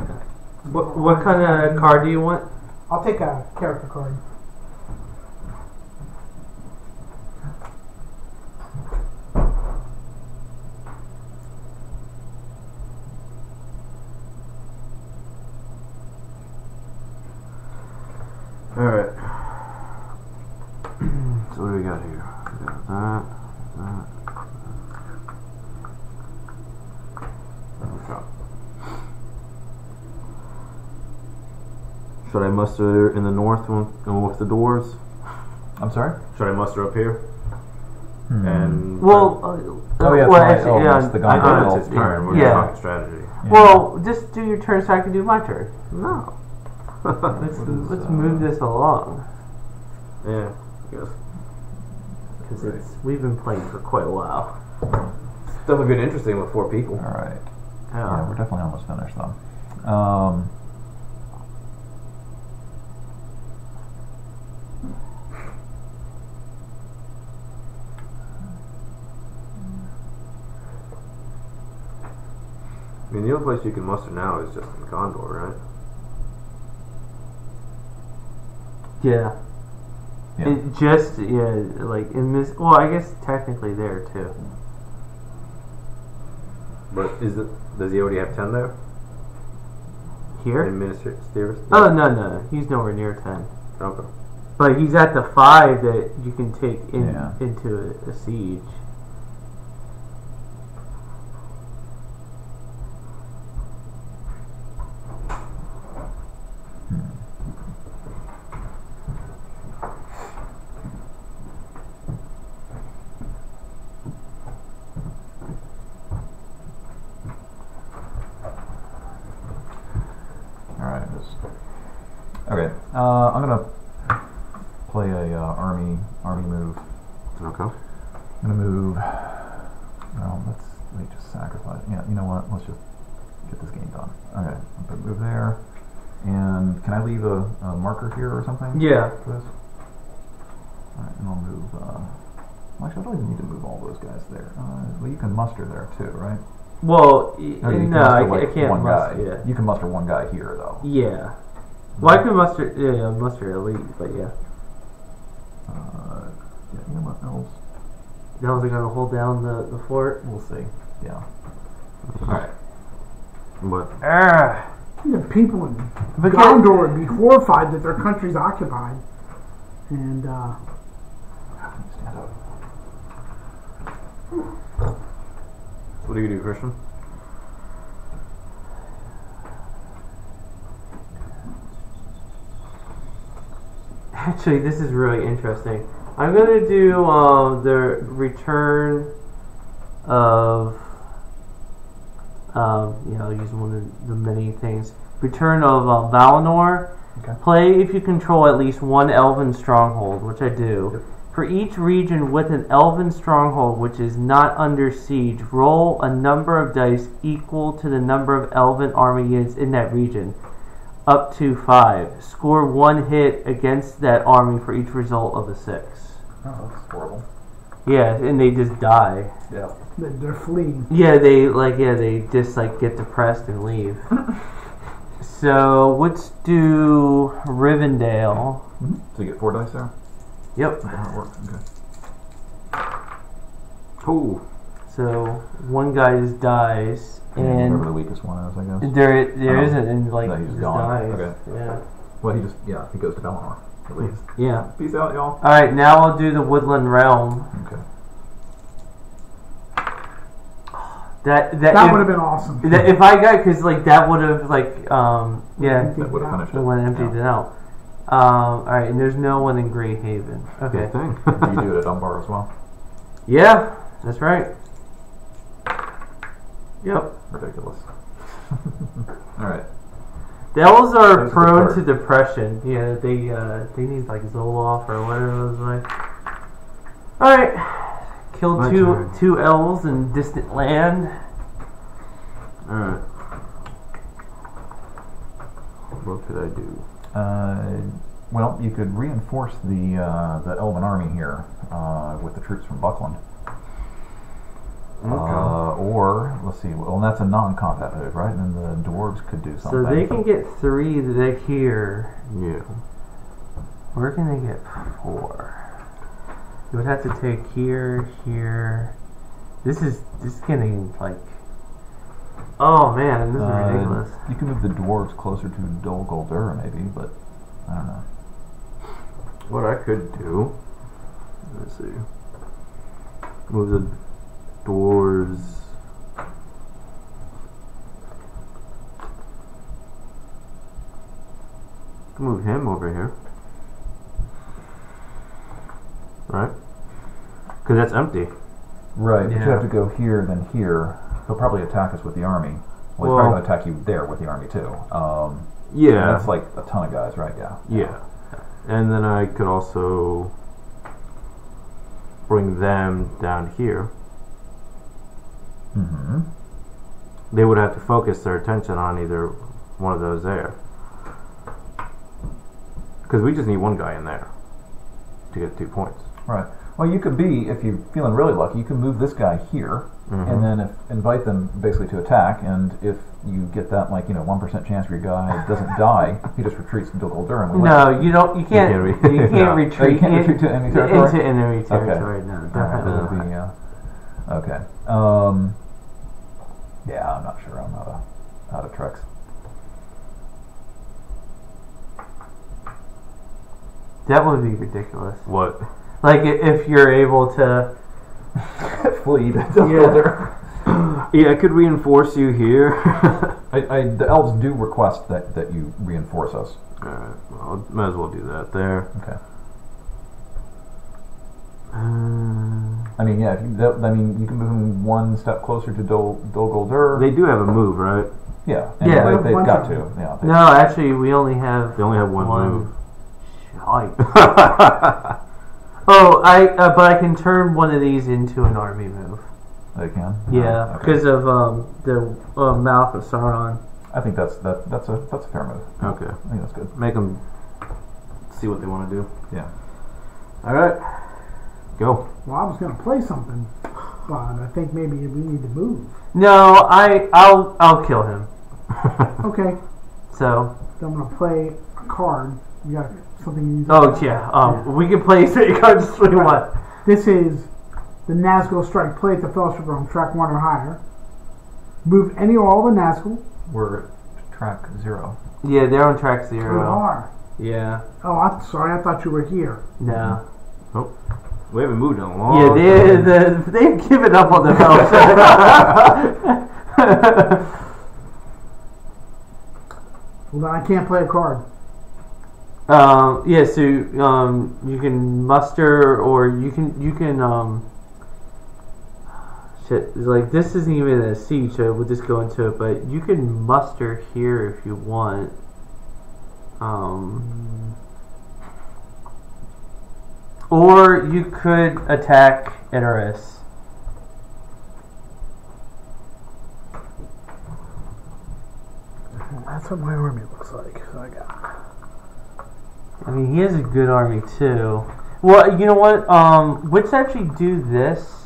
What what kind of card do you want? I'll take a character card. All right. so what do we got here? We got that. That. Okay. Should I muster in the north one and with the doors? I'm sorry. Should I muster up here? Hmm. And Well, uh, Oh, yeah, well, it's my- actually, oh, yeah, the I gun. thought Oh, it's his turn. We're yeah. talking strategy. Yeah. well, just do your turn so I can do my turn. No. Let's let's move this along yeah. I guess. because it's we've been playing for quite a while. It's definitely been interesting with four people. all right. Yeah, we're definitely almost finished though. Um, I mean, the only place you can muster now is just in Gondor, right? Yeah. yeah. It just yeah, like in this. Well, I guess technically there too. But is it? Does he already have ten there? Here? In Minas Tirith? Oh no, no, he's nowhere near ten. Okay. But he's at the five that you can take in Yeah. into a, a siege. All right. Just, okay. Uh, I'm gonna play a uh, army army move. Okay. I'm gonna move. Well, let's let me just sacrifice. Yeah, you know what? Let's just get this game done. Okay, I'm gonna move there. And can I leave a, a marker here or something? Yeah. For this. All right, and I'll move. Uh, well, actually, I don't even need to move all those guys there. Uh, well, you can muster there too, right? Well, y- Or you can no, I, muster, I like, can't one muster. guy. Yeah. You can muster one guy here though. Yeah. Well, I can muster. Yeah, yeah, muster elite, but yeah. Uh, yeah, you know what else? Now they're gonna hold down the the fort. We'll see. Yeah. All right. What? Ah. The people in Because- Gondor would be horrified that their country's occupied. And uh, Stand up. What do you do, Christian? Actually, this is really interesting. I'm gonna do um, the return of, um, you know, use one of the many things. Return of uh, Valinor. Okay. Play if you control at least one elven stronghold, which I do. For each region with an elven stronghold which is not under siege, roll a number of dice equal to the number of elven army units in that region up to five. Score one hit against that army for each result of a six. Oh, that's horrible. Yeah, and they just die. Yeah. they're, they're fleeing. Yeah, they like yeah they just like get depressed and leave. so let's do Rivendell. Mm-hmm. So you get four dice there. Yep. Is that how works? Okay. Oh, So one guy just dies, Whatever the weakest one is, I guess. there there Oh. isn't, and like No, he's just gone. dies. Okay. Yeah. Well, he just yeah he goes to Valinor. At least. Yeah. Peace out, y'all. All right, now I'll do the Woodland Realm. Okay. That that, That would have been awesome. that if I got because like that would have like um yeah That would have finished it would emptied it out. Um, all right, and there's no one in Grey Haven. Okay. good thing. you do it at Dunbar as well. Yeah, that's right. Yep. Ridiculous. All right. The elves are There's prone to depression. Yeah, they uh, they need like Zoloft or whatever it was like. All right, kill My two turn. two elves in distant land. Alright. What could I do? Uh, well, you could reinforce the uh, the Elven army here uh, with the troops from Buckland. Uh, or let's see. Well, that's a non-combat move, right? And then the dwarves could do something. So they can get three that here. Yeah. Where can they get four? You would have to take here, here. This is this is getting like. Oh man, this is Uh, ridiculous. You can move the dwarves closer to Dol Guldur, maybe, but I don't know. What I could do. Let's see. Move the doors. Move him over here. Right? Because that's empty. Right, but you have to go here, then here. He'll probably attack us with the army. Well, he's Well- probably going to attack you there with the army too. Um, Yeah. that's like a ton of guys, right? Yeah. Yeah. And then I could also bring them down here. Mm-hmm. they would have to focus their attention on either one of those there. Because we just need one guy in there to get two points. Right. Well, you could be, if you're feeling really lucky, you can move this guy here, Mhm. and then if, invite them basically to attack. And if you get that, like you know, one percent chance where your guy doesn't die, he just retreats into and we. No, you don't. You can't. can't re- You can't, No. retreat. Oh, you can't retreat to enemy territory? Into enemy Okay. territory. No, definitely not. be, uh, okay. Um, yeah, I'm not sure. I'm not a out of Trex. That would be ridiculous. What? Like if you're able to. Flee to Yeah. Yeah, I could reinforce you here. I, I, the elves do request that, that you reinforce us. Alright, well, might as well do that there. Okay. Uh, I mean, yeah. If you, that, I mean, you can move them one step closer to Dol, Dol Guldur. they do have a move, right? Yeah. And Yeah. They, they've Bunch got of to. Yeah. They, No, actually, we only have They only have one, move. Shite. Oh, I. Uh, but I can turn one of these into an army move. they can. Yeah, Okay. because of um, the uh, mouth of Sauron. I think that's that. That's a that's a fair move. Okay. I think that's good. Make them see what they want to do. Yeah. Alright. Go. Well, I was going to play something, but I think maybe we need to move. No, I. I'll. I'll kill him. Okay, So. then I'm going to play a card. You got something you use? Oh yeah. Um. We can play as many cards as we Right. want. This is the Nazgul Strike. Play at the Fellowship Room, track one or higher. Move any or all the Nazgul. We're at track zero. Yeah, they're on track zero. We zero. are. Yeah. Oh, I'm sorry. I thought you were here. No. We haven't moved in a long. Yeah, long they the, they've given up on the fellowship. Well, I can't play a card. um, yeah, so um, you can muster, or you can you can um, shit. Like this isn't even a siege, so we'll just go into it. But you can muster here if you want. Um, or you could attack Edoras. That's what my army looks like. So I got. I mean, he has a good army too. Well, you know what? Um, let's actually do this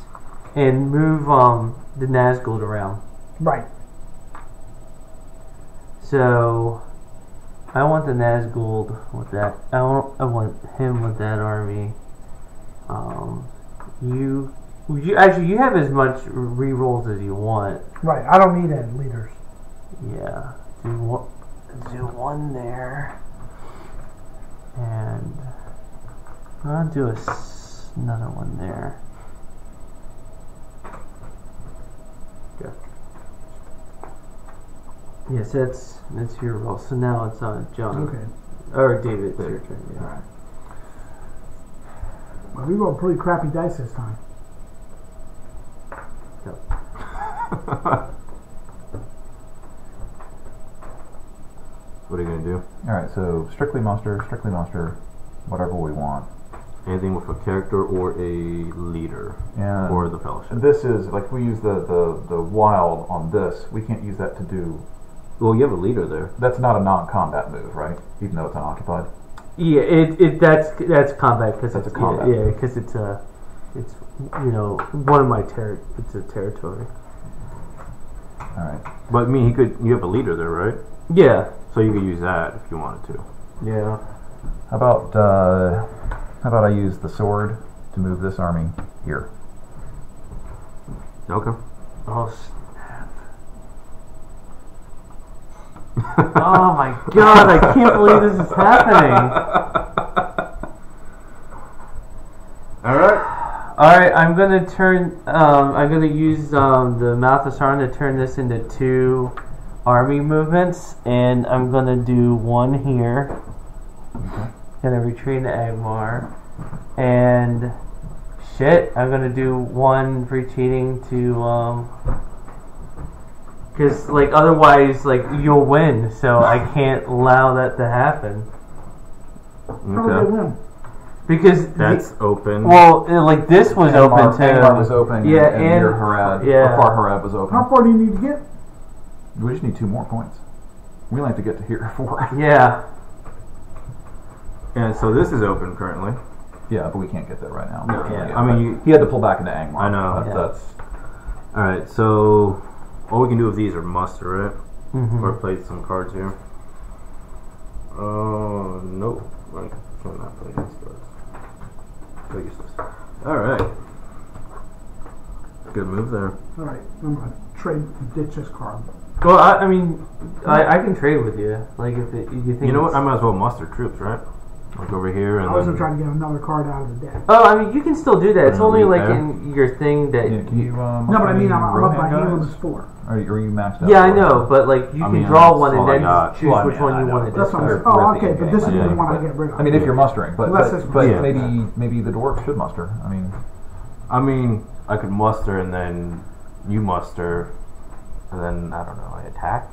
and move um the Nazgul around. Right. So, I want the Nazgul with that. I want I want him with that army. Um, you you actually you have as much re-rolls as you want. Right. I don't need any leaders. Yeah, do one, do one there, and I'll do a s- another one there. Okay. Yes, that's that's your roll. So now it's on John Okay. or David. It's your turn. Yeah. Alright. Well, we rolled pretty crappy dice this time. What are you gonna do? All right. So strictly monster, strictly monster, whatever we want. Anything with a character or a leader Yeah. or the fellowship. This is like we use the, the the wild on this. We can't use that to do. Well, you have a leader there. That's not a non-combat move, right? Even though it's unoccupied. Yeah, it, it that's that's combat because it's a combat. Yeah, because it's a it's you know one of my ter it's a territory. All right. But I mean, he could. You have a leader there, right? Yeah, So you could use that if you wanted to. yeah. How about uh, how about I use the sword to move this army here? Okay. Oh snap! oh my god! I can't believe this is happening. All right. All right, I'm gonna turn. Um, I'm gonna use um, the mouth of Sauron to turn this into two army movements, and I'm gonna do one here. Gonna retreat into Angmar, and shit, I'm gonna do one retreating to um. Because like otherwise, like you'll win, so I can't allow that to happen. How did they Okay. win? Because the- That's open. well, uh, like this was open Angmar, too. Angmar was open. Yeah, and, and- near Harad. yeah. Or far Harad was open. How far do you need to get? We just need two more points. We only have to get to here four. Yeah. And so this is open currently. yeah, but we can't get there right now. No, Yeah, I mean, you- he had to pull back into Angmar. I know. That- Yeah. That's All right, so all we can do with these are muster it Mhm. or play some cards here. Oh nope, I cannot play these cards. So useless. All right, good move there. All right, I'm gonna trade ditch this card. Well, I, I mean, I, I can trade with you. Like if it, you think You know what? I might as well muster troops, right? Like over here and I was then. gonna get another card out of the deck. Oh, I mean, you can still do that. It's Gonna only like there. in your thing that. yeah. Can you? Um, No, but I mean, I'm, I'm up by Rohan hand four. Are you, are you maxed out? Yeah, I know, but like you I can mean, draw that's one and I then got. choose Well, I which mean, one you know. want to That's what I'm discard. Oh, ripping okay, but this is I the one know, you want but- to get rid of. I mean, if you're mustering, but Unless but, but Yeah. maybe maybe the dwarf should muster. I mean, I mean, I could muster and then you muster, and then I don't know, I attack.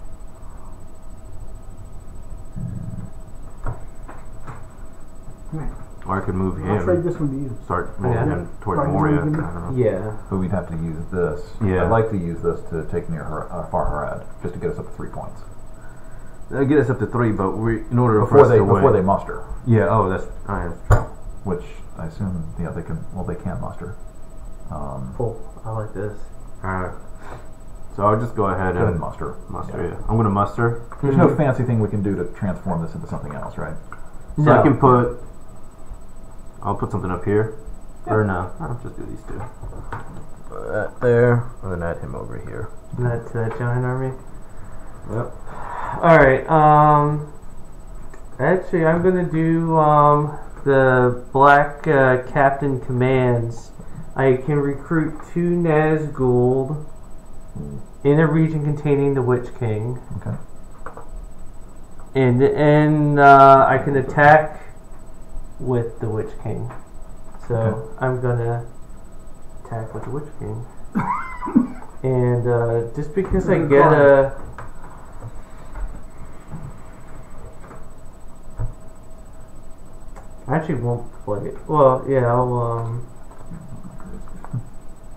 Right. Or I could move I'll trade this one to you. start moving Yeah. him towards Right, Moria. I don't know. Yeah. but we'd have to use this. Yeah. I'd like to use this to take near Har- uh, Far Harad, just to get us up to three points That'll get us up to three, but we in order for before us they to win. before they muster. Yeah. Oh, that's. Oh, yeah, that's true. Which I assume, yeah, they can. Well, they can muster. Um, Cool. I like this. All right. So I'll just go ahead go ahead and and muster. muster. Yeah. Yeah. I'm gonna muster. There's no fancy thing we can do to transform this into something else, right? So No. I can put. I'll put something up here. Or no, I'll just do these two. Put that there, and then add him over here. That that giant army. Yep. All right. Um. Actually, I'm gonna do um the black uh, captain commands. I can recruit two Nazgul in a region containing the Witch King, Okay. and and uh, I can attack with the Witch King. So Okay. I'm gonna attack with the Witch King. and uh, just because I get a I actually won't play it. Well, yeah, I'll um.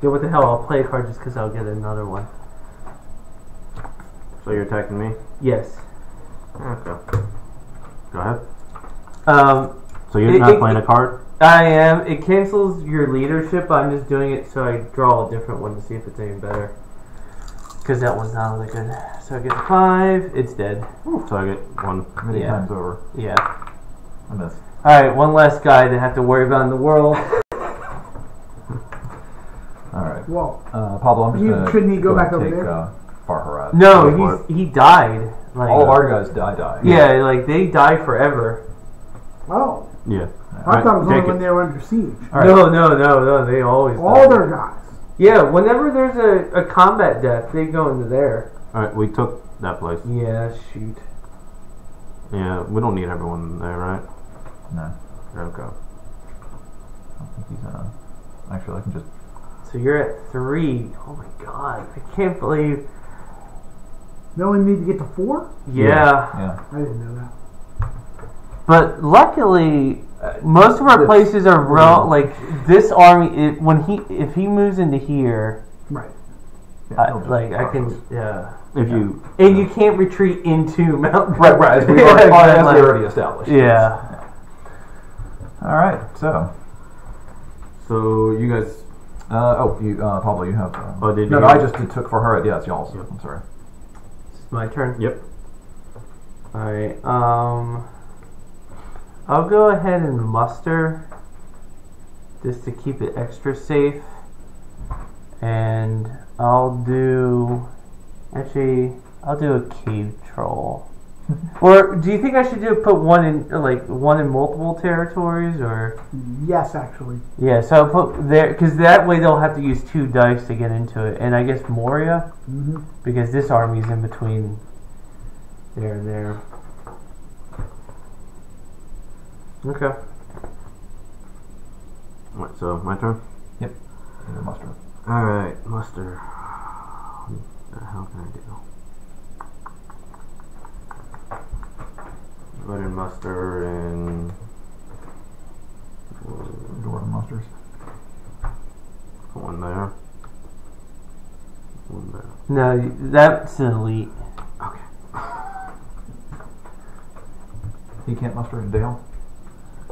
Yeah, what the hell? I'll play a card just because I'll get another one. So you're attacking me? Yes. Okay. Go ahead. Um, So you're It- not it- playing a card? I am. It cancels your leadership. but I'm just doing it so I draw a different one to see if it's any better. Because that one's not really good. So I get a five. It's dead. So I get one. Many Yeah. times over. Yeah. I miss. All right, one less guy to have to worry about in the world. All right. Well, Uh, Pablo, I'm just You- gonna shouldn't he go and back over take, there? Uh, Far Harad. No, Go for he's he died. Like All of our guys die, die. yeah, like they die forever. oh, Yeah. I thought it was only take when it. they were under siege. All right. No, no, no, no. They always All die. their guys. Yeah, whenever there's a, a combat death, they go into there. Alright, we took that place. Yeah, shoot. Yeah, we don't need everyone there, right? No, I Okay. don't think he's. Uh, actually, I can just. So you're at three. Oh my god, I can't believe. They only need to get to four. Yeah, Yeah. I didn't know that. but luckily, most of our This- places are real. Like this army, it, when he if he moves into here, Right. yeah I, like I can yeah. If you. And you can't retreat into Mount. Right, right. As we Yeah, already, as we already established. Yeah. All right. So. So you guys. Uh, oh, you, uh, Pablo, you have. Uh, Oh, did no, you? no, I just did, took for her. Yeah, it's y'all's. Yep. I'm sorry. My turn. Yep. Alright, um. I'll go ahead and muster just to keep it extra safe. And I'll do. Actually, I'll do a cave troll. Or do you think I should do put one in like one in multiple territories or Yes, actually. yeah? So I'll put there because that way they'll have to use two dice to get into it, and I guess Moria hmm because this army's in between there and there. Okay. Alright, so my turn? You're muster. Alright, muster. What the hell can I do? put in mustard and door musters. One there. One there. No, that's an elite. Okay. You can't muster in Dale?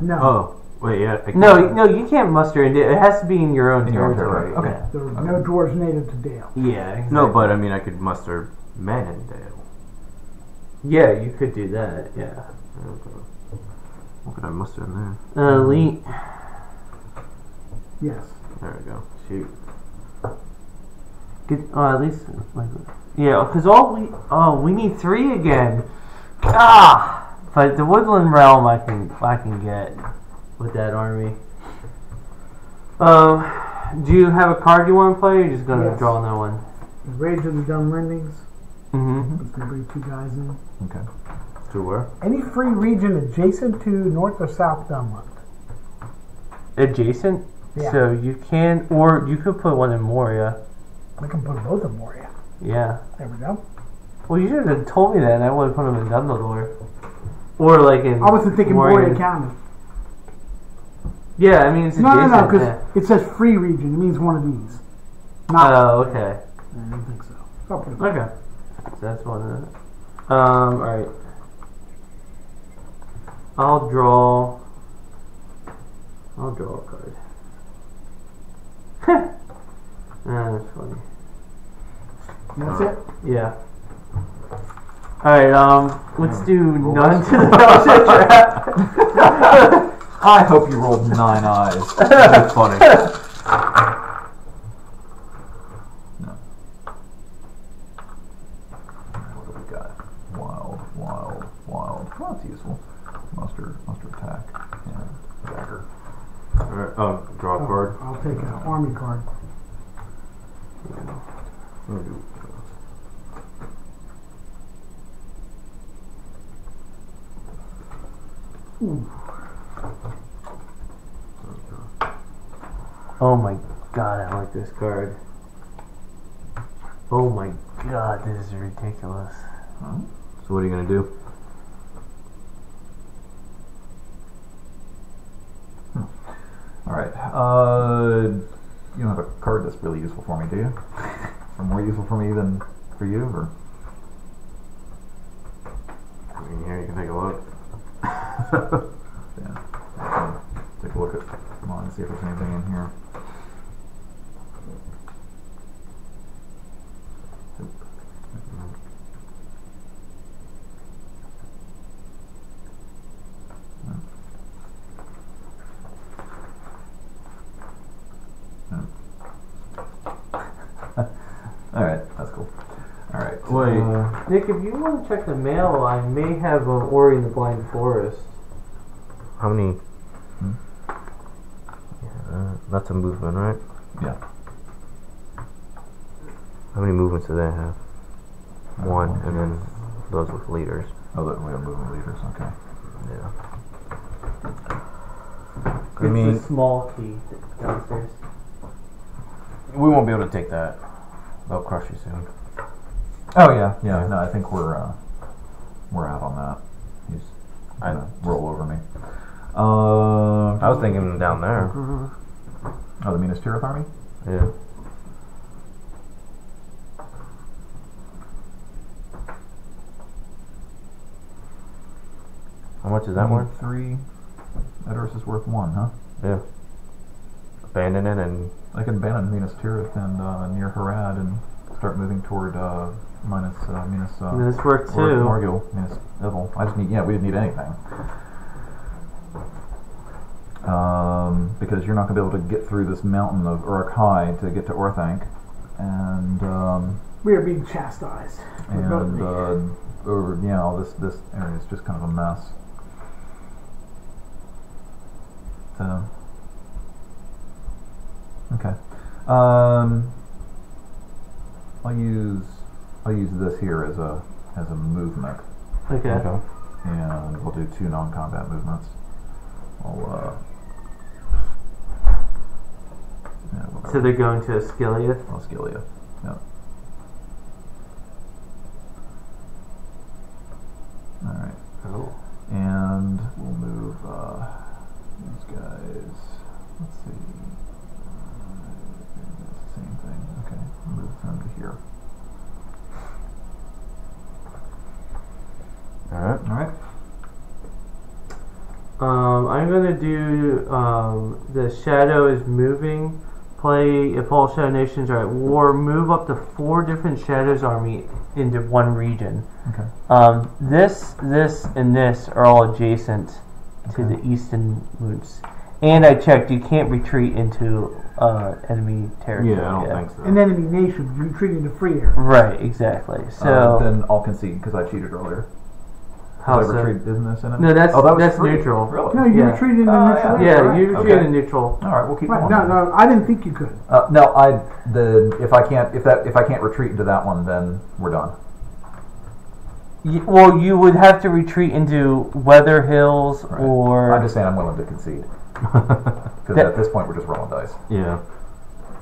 No. Oh, wait, yeah. I No, no, you can't muster in it. It has to be in your own In territory. territory. Okay. There were no dwarves native to Dale. Yeah. Yeah. Exactly. No, but I mean, I could muster men in Dale. yeah, you could do that. Yeah. Okay. What could I muster in there? Uh, elite. Yes. There we go. Shoot. Get, oh, at least like, yeah, because all we oh we need three again. Ah, but the woodland realm I can I can get with that army. Um, do you have a card you want to play? Or you're just gonna Yes. draw no one. Rage of the Dunlendings. Mm-hmm. It's gonna bring two guys in. Okay. To where? Any free region adjacent to North or South Dunland. Adjacent. Yeah. So you can, or you could put one in Moria. We can put both in Moria. Yeah. There we go. Well, you should have told me that, and I would have put them in Dumbledore. Or like in. I wasn't thinking Moria. Moria County. Yeah, I mean it's No, no, adjacent. no, because yeah. it says free region. It means one of these. Not. Oh, okay. I don't think so. I'll put it Okay. So that's one of it. Um, alright. I'll draw. I'll draw a card. ah, that's funny. That's it. Yeah. Alright, um, let's do none to the Belgian trap. I hope you rolled nine eyes. That's funny. What do we got? Wild, wild, wild. Oh, that's useful. Muster, muster attack, and dagger. Alright, oh, draw a card. I'll take an army card. Oh my god, I like this card. Oh my god, this is ridiculous. So what are you gonna do? All right. Uh, you don't have a card that's really useful for me, do you? or more useful for me than for you, or? I mean, here you can take a look. Yeah. Take a look at mine, see if there's anything in here. All right, that's cool. All right. Wait. uh, Nick, if you want to check the mail, I may have an Ori in the Blind Forest. How many? Hmm? Yeah, uh, that's a movement, right? yeah. How many movements do they have? One, and then those with leaders. Oh, that we have moving leaders. Okay. Yeah. It's I mean, the small key downstairs. we won't be able to take that. They'll crush you soon. Oh yeah, yeah. No, I think we're uh, we're out on that. He's I- gonna roll over me. Uh, I was thinking down there. Oh, the Minas Tirith army. Yeah. How much is that worth? Three. Edoras is worth one, huh? Yeah. Abandon it and I can abandon Minas Tirith and uh, near Harad and start moving toward uh, minus uh, Minas. Uh, And it's worth Or two. Morgul, Minas Ithil. I just need. Yeah, we didn't need anything. Um, because you're not going to be able to get through this mountain of Uruk Hai to get to Orthanc, and um, We are being chastised. and Remotely. uh, over you know this this area is just kind of a mess. So okay, um, I'll use I'll use this here as a as a movement, Okay. and we'll do two non-combat movements. I'll uh, yeah. So they're going to Osgiliath. I'll skill you. Yep. All right. Oh. And we'll move uh, these guys. Let's see. Uh, it's the same thing. Okay. Move them to here. Alright. All right. Um, I'm gonna do um, the shadow is moving. Play if all shadow nations are at war. Move up to four different shadows army into one region. Okay. Um, this, this, and this are all adjacent to the eastern moons. And I checked, you can't retreat into uh, enemy territory. Yeah, I don't yet. think so. An enemy nation you retreating to free area. Right, exactly. So Uh, then I'll concede because I cheated earlier. how I so? retreated, isn't in it? No, that's oh, that was that's free. neutral. Really? No, you Yeah. retreated in Oh, the yeah. neutral Yeah, area, you right? retreat Okay. in neutral. All right, we'll keep Right, going. no, no, I didn't think you could. Uh, no, I the if I can't if that if I can't retreat into that one, then we're done. Y- Well, you would have to retreat into Weather Hills Right. or I'm just saying I'm willing to concede because at this point we're just rolling dice. yeah,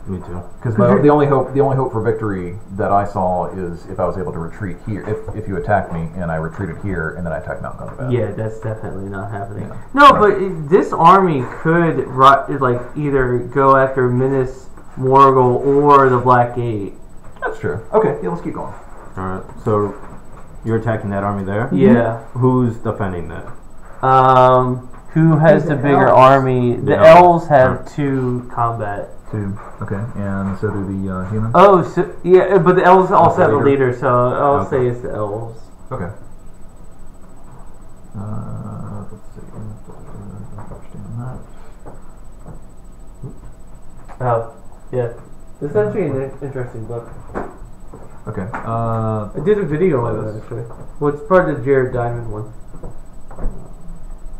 me too. Because you're- the only hope the only hope for victory that I saw is if I was able to retreat here. If if you attacked me and I retreated here and then I attacked Mount Gundabad. Yeah, that's definitely not happening. Yeah. No, but it, this army could ri- like either go after Minas Morgul or the Black Gate. that's true. Okay, yeah, let's keep going. All right, so you're attacking that army there. Yeah. Who's defending that? Um, who has the the bigger elves? army? The The elves elves. have Alright. two combat. Two. Okay, and so do the uh, humans. Oh, so, yeah, but the elves also have a leader. leader, so I'll Okay. say it's the elves. Okay. Uh, let's see. Understand that. Oh, yeah. This is actually an interesting book. Okay. Uh, I did a video on it actually. Well, it's part of the Jared Diamond one.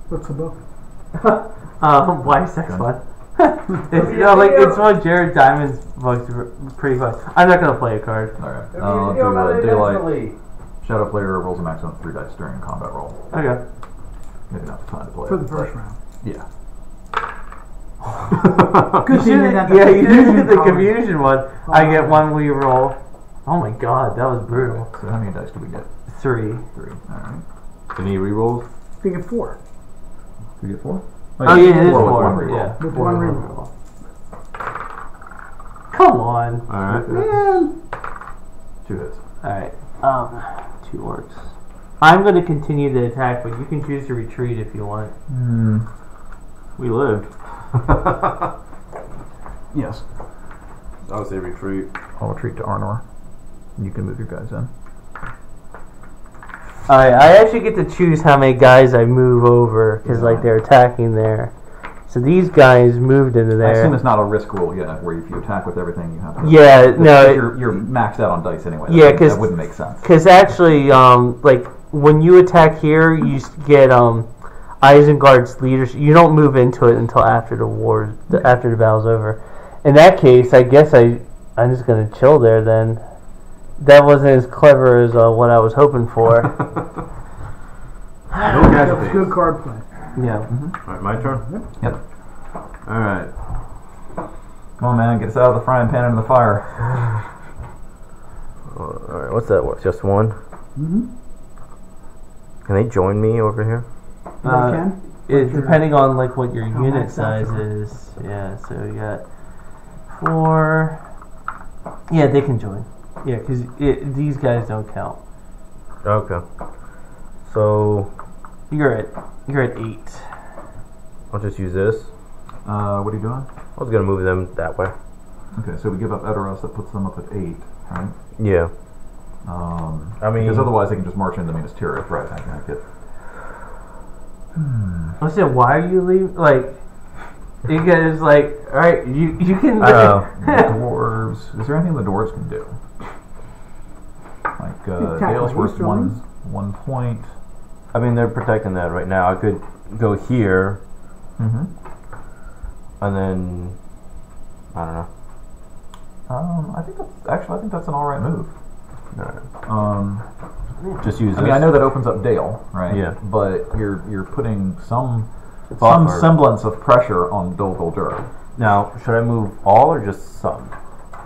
What's the book? um, why sex one? fun? it's, you know, like it's one of Jared Diamond's books. Pretty fun. I'm not gonna play a card. all right. I'll do uh, daylight. Shadow player rolls a maximum of three dice during a combat roll. Okay. Maybe not the time to play. For it, the but- first round. Yeah. Good thing You you didn't have yeah, you you did the call confusion one. I get one we roll. Oh my god, that was brutal. So how many dice do we get? Three. Three. All right. Any rerolls? They get four. Do we get four? Oh yeah, it is Four with one reroll. Yeah, With one with reroll. Come on. All right. Man, Two hits. Alright. Um, two orcs. I'm going to continue the attack, but you can choose to retreat if you want. Hmm. We lived. Yes. I would say retreat. I'll retreat to Arnor. You can move your guys in. Alright, I actually get to choose how many guys I move over because, like, they're attacking there. So these guys moved into there. I assume it's not a risk roll yet, where if you attack with everything, you have to. Yeah, Because no, you're, you're maxed out on dice anyway. Yeah, 'cause- that wouldn't make sense. Because actually, um, like, when you attack here, you get, um, Isengard's leadership. You don't move into it until after the war, the, after the battle's over. In that case, I guess I, I'm just gonna chill there then. That wasn't as clever as uh, what I was hoping for. No that was casualties. good card play. yeah. All right, my turn. Yep. All right. Come on, man, get us out of the frying pan into the fire. All right. What's that worth? Just one. Mm-hmm. Can they join me over here? Uh, can. It, depending on like what your How unit maxed size you is, yeah. So you got four. Yeah, they can join. Yeah, because these guys don't count. Okay. So You're at you're at eight. I'll just use this. Uh, what are you doing? I was gonna move them that way. Okay, so we give up Edoras, that puts them up at eight, right? Yeah. Um, I mean- because otherwise they can just march into Minas Tirith, right? I can I get. I said, why are you leaving? Like, you guys like, all right, you you can. I know. The dwarves. Is there anything the dwarves can do? Like uh, Attack Dale's worth Easter one ones? one point. I mean, they're protecting that right now. I could go here Mm-hmm. and then I don't know. Um, I think that's actually I think that's an all right move. All right. Um, Just use I this. mean I know that opens up Dale, right? Yeah. But you're you're putting some some Buffer. semblance of pressure on Dol Guldur. Now, should I move all or just some?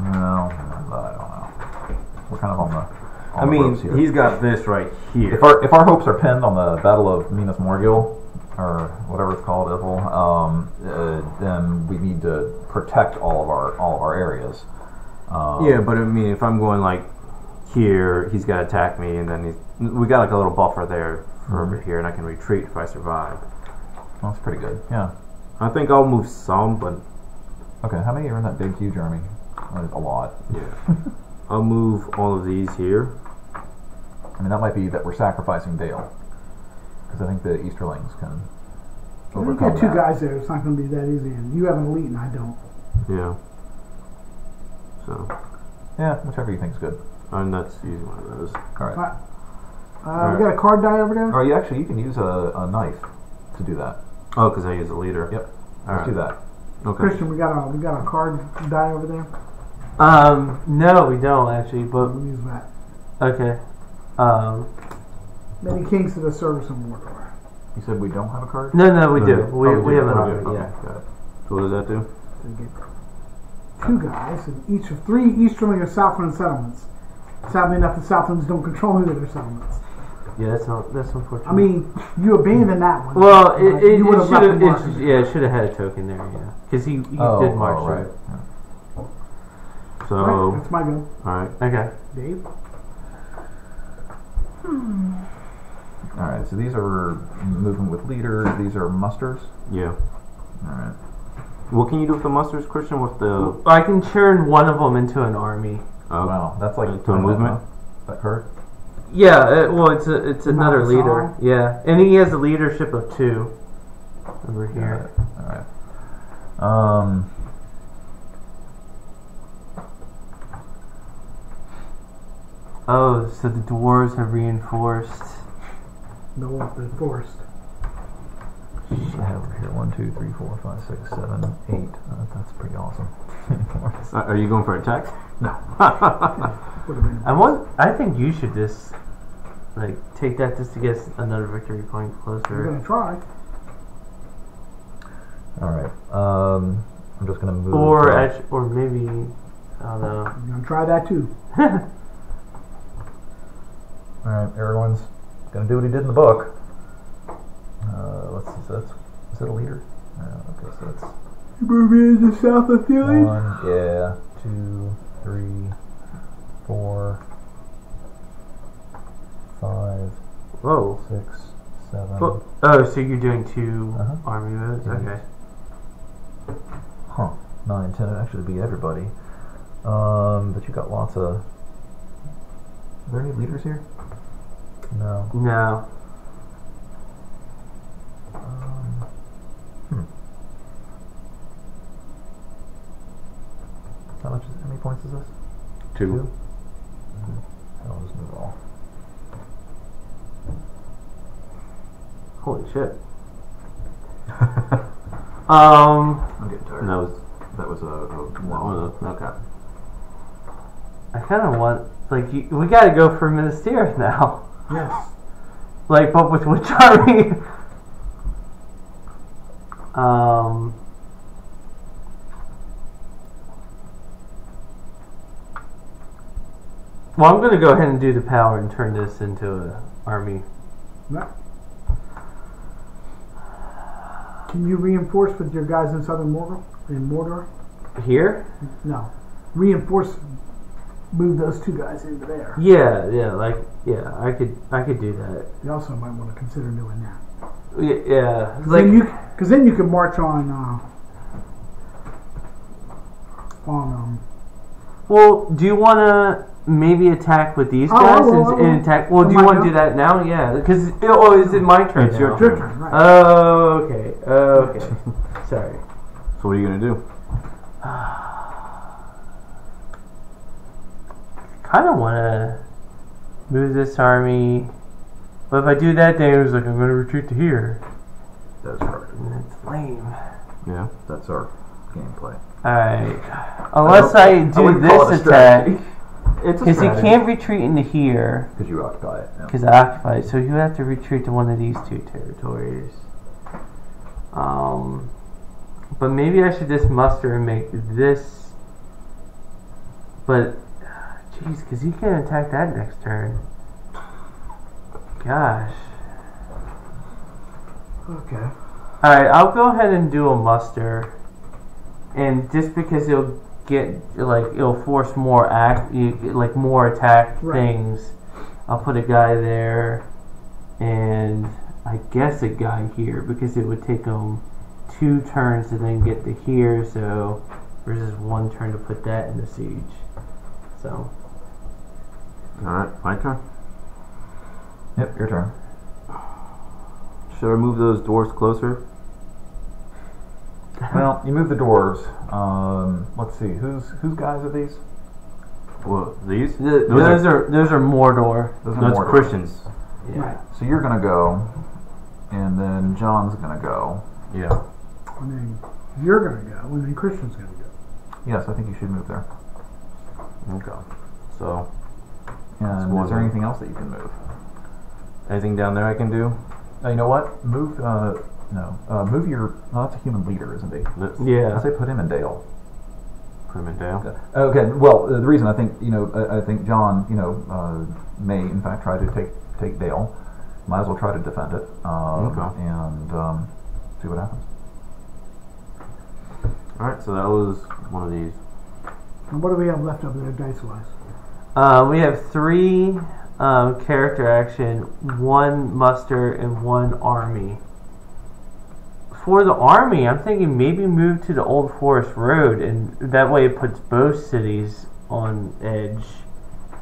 No, I don't know. We're kind of on the. I mean, he's got this right here. If our if our hopes are pinned on the Battle of Minas Morgul, or whatever it's called, Ithil, um, uh, then we need to protect all of our all of our areas. Um, yeah, but I mean, if I'm going like here, he's got to attack me, and then he's we got like a little buffer there for over here, and I can retreat if I survive. Well, that's pretty good. Yeah. I think I'll move some, but Okay. How many are in that big, huge army? A lot. yeah. I'll move all of these here. I mean, that might be that we're sacrificing Dale, because I think the Easterlings can If you overcome got two that. guys there, it's not going to be that easy. And you have an elite, and I don't. Yeah. So, Yeah, whichever you think's good. and that's using one of those. All right. Right. Uh, we got a card die over there. Or you actually you can use a, a knife to do that. Oh, because I use a leader. Yep. All Let's right. do that. Okay. Christian, we got a we got a card die over there. Um, no, we don't actually, but We'll use that. okay. Um, Many kings to the service of Mordor. You said we don't have a card. no, no, we do. Okay. We, Oh, we do. have an Oh, army, we yeah. Okay, got it. So what does that do? So get two guys in each of three Easterling or Southland settlements. Sadly enough, the Southlands don't control any of their settlements. Yeah, that's not, that's unfortunate. I mean, you abandoned that one. well, but it, it, you would it have should have, left it, the yeah, it should have had a token there, yeah, because he, he oh, did march oh, right. Yeah. So, Right, that's my go. all right. Okay. Dave. All right. So these are moving with leaders. These are musters. Yeah. All right. What can you do with the musters, Christian? With the I can turn one of them into an army. oh, Wow, that's like Uh, to a permanent, movement? That hurt. Yeah, it, well, it's a, it's another Mount leader. Yeah, and he has a leadership of two over here. it. All right. Um. Oh, so the dwarves have reinforced. No, the forest. I have over here one, two, three, four, five, six, seven, eight. Uh, that's pretty awesome. Uh, are you going for attack? Would have been. I want. I think you should just like take that just to get another victory point We're closer. gonna try. All right. Um. I'm just gonna move. Or actu- or maybe I don't know. We're gonna try that too. All right. Everyone's gonna do what he did in the book. Uh, let's see. So that's is it a leader? Uh, okay. So that's You moving into south of Philly? one. Yeah. Two, three, four, five, Whoa. six, seven. Well, oh, so you're doing 2 Uh-huh. army moves? Yeah. Okay. Huh. Nine, ten. It actually be everybody. Um, but you got lots of. Are there any leaders here? No. No. Um, hmm. How much? Is, how many points is this? Two. Mhm. I'll just move it all. Holy shit. Um, I'm getting tired. And that was that was a, a one. Okay. I kind of want like you, we got to go for Minas Tirith now. Yes. Like, but with which army? um. Well, I'm gonna go ahead and do the power and turn this into a army. Can you reinforce with your guys in southern Mordor? In Mordor? Here? No. Reinforce. Move those two guys into there. Yeah, yeah, like yeah, I could, I could do that. You also might want to consider doing that. Yeah, yeah. Cause like then you, because then you can march on. Uh, on um. Well, do you want to maybe attack with these Oh, guys I will, and, and attack? Well, Oh, do you want to do that now? Yeah, because oh, is it my turn? It's your now? Your turn, right? Oh, okay. Oh, okay. Sorry. So what are you gonna do? Kind of want to move this army, but if I do that, then it was like I'm going to retreat to here. That's right. And that's lame. Yeah. That's our gameplay. Alright. Unless I, I do wouldn't call it this attack, It's because he can't retreat into here. Because you occupy it. Because I occupy it. So you have to retreat to one of these two territories. Um, but maybe I should just muster and make this. But, jeez, because he can't attack that next turn. Gosh. Okay. All right, I'll go ahead and do a muster, and just because it'll get like it'll force more act, you, like more attack Right. things, I'll put a guy there, and I guess, a guy here because it would take him two turns to then get to here. So versus one turn to put that in the siege. So Alright, my turn. Yep, your turn. Should I move those doors closer? Well, you move the doors. Um, let's see, whose whose guys are these? Well, these? th- Those those, are- are, those are Mordor. Those are That's Mordor. Christians. Yeah. So you're gonna go, and then John's gonna go. Yeah. And then you're gonna go, and then Christian's gonna go. Yes, I think you should move there. Okay. So, And is there anything else that you can move? anything down there I can do? Uh, you know what? Move. Uh, no. Uh, move your. Oh, that's a human leader, isn't he? Let's Yeah. I say put him in Dale. put him in Dale. Okay. Well, uh, the reason I think you know I, I think John you know uh, may in fact try to take take Dale. Might as well try to defend it. Um, Okay. And um, see what happens. Alright, so that was one of these. And what do we have left over there, dice wise? Uh, we have three um, character action, one muster, and one army. For the army, I'm thinking maybe move to the Old Forest Road, and that way it puts both cities on edge.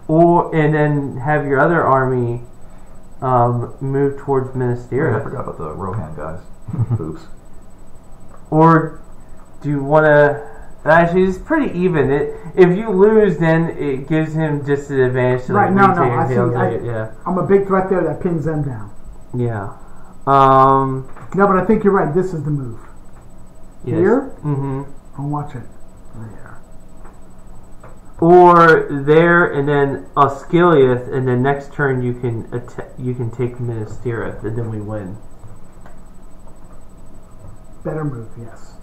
Or and then have your other army um, move towards Minas I forgot about the Rohan guys. Oops. Or do you want to? Actually, it's pretty even. It if you lose, then it gives him just an advantage to Right, like no, no, I and see, I- it, yeah, I'm a big threat there that pins them down. yeah. Um. No, but I think you're right. This is the move. Yes. Here? Mm-hmm. I'll watch it. There. Or there, and then Osgiliath, and then next turn you can you can take Minas Tirith, and then we win. Better move, yes.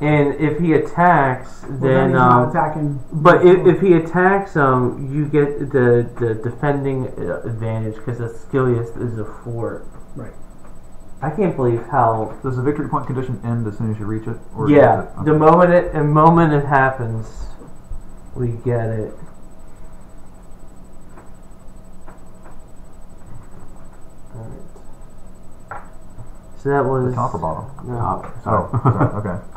And if he attacks, Well, then, he's not um, attacking. But if, if he attacks, um, you get the the defending uh, advantage because Osgiliath is a fort. Right. I can't believe how. Does the victory point condition end as soon as you reach it? Or Yeah, it- the moment it the moment it happens, we get it. Alright. So that was The top or bottom? No. Top. Sorry. Oh, sorry. Okay.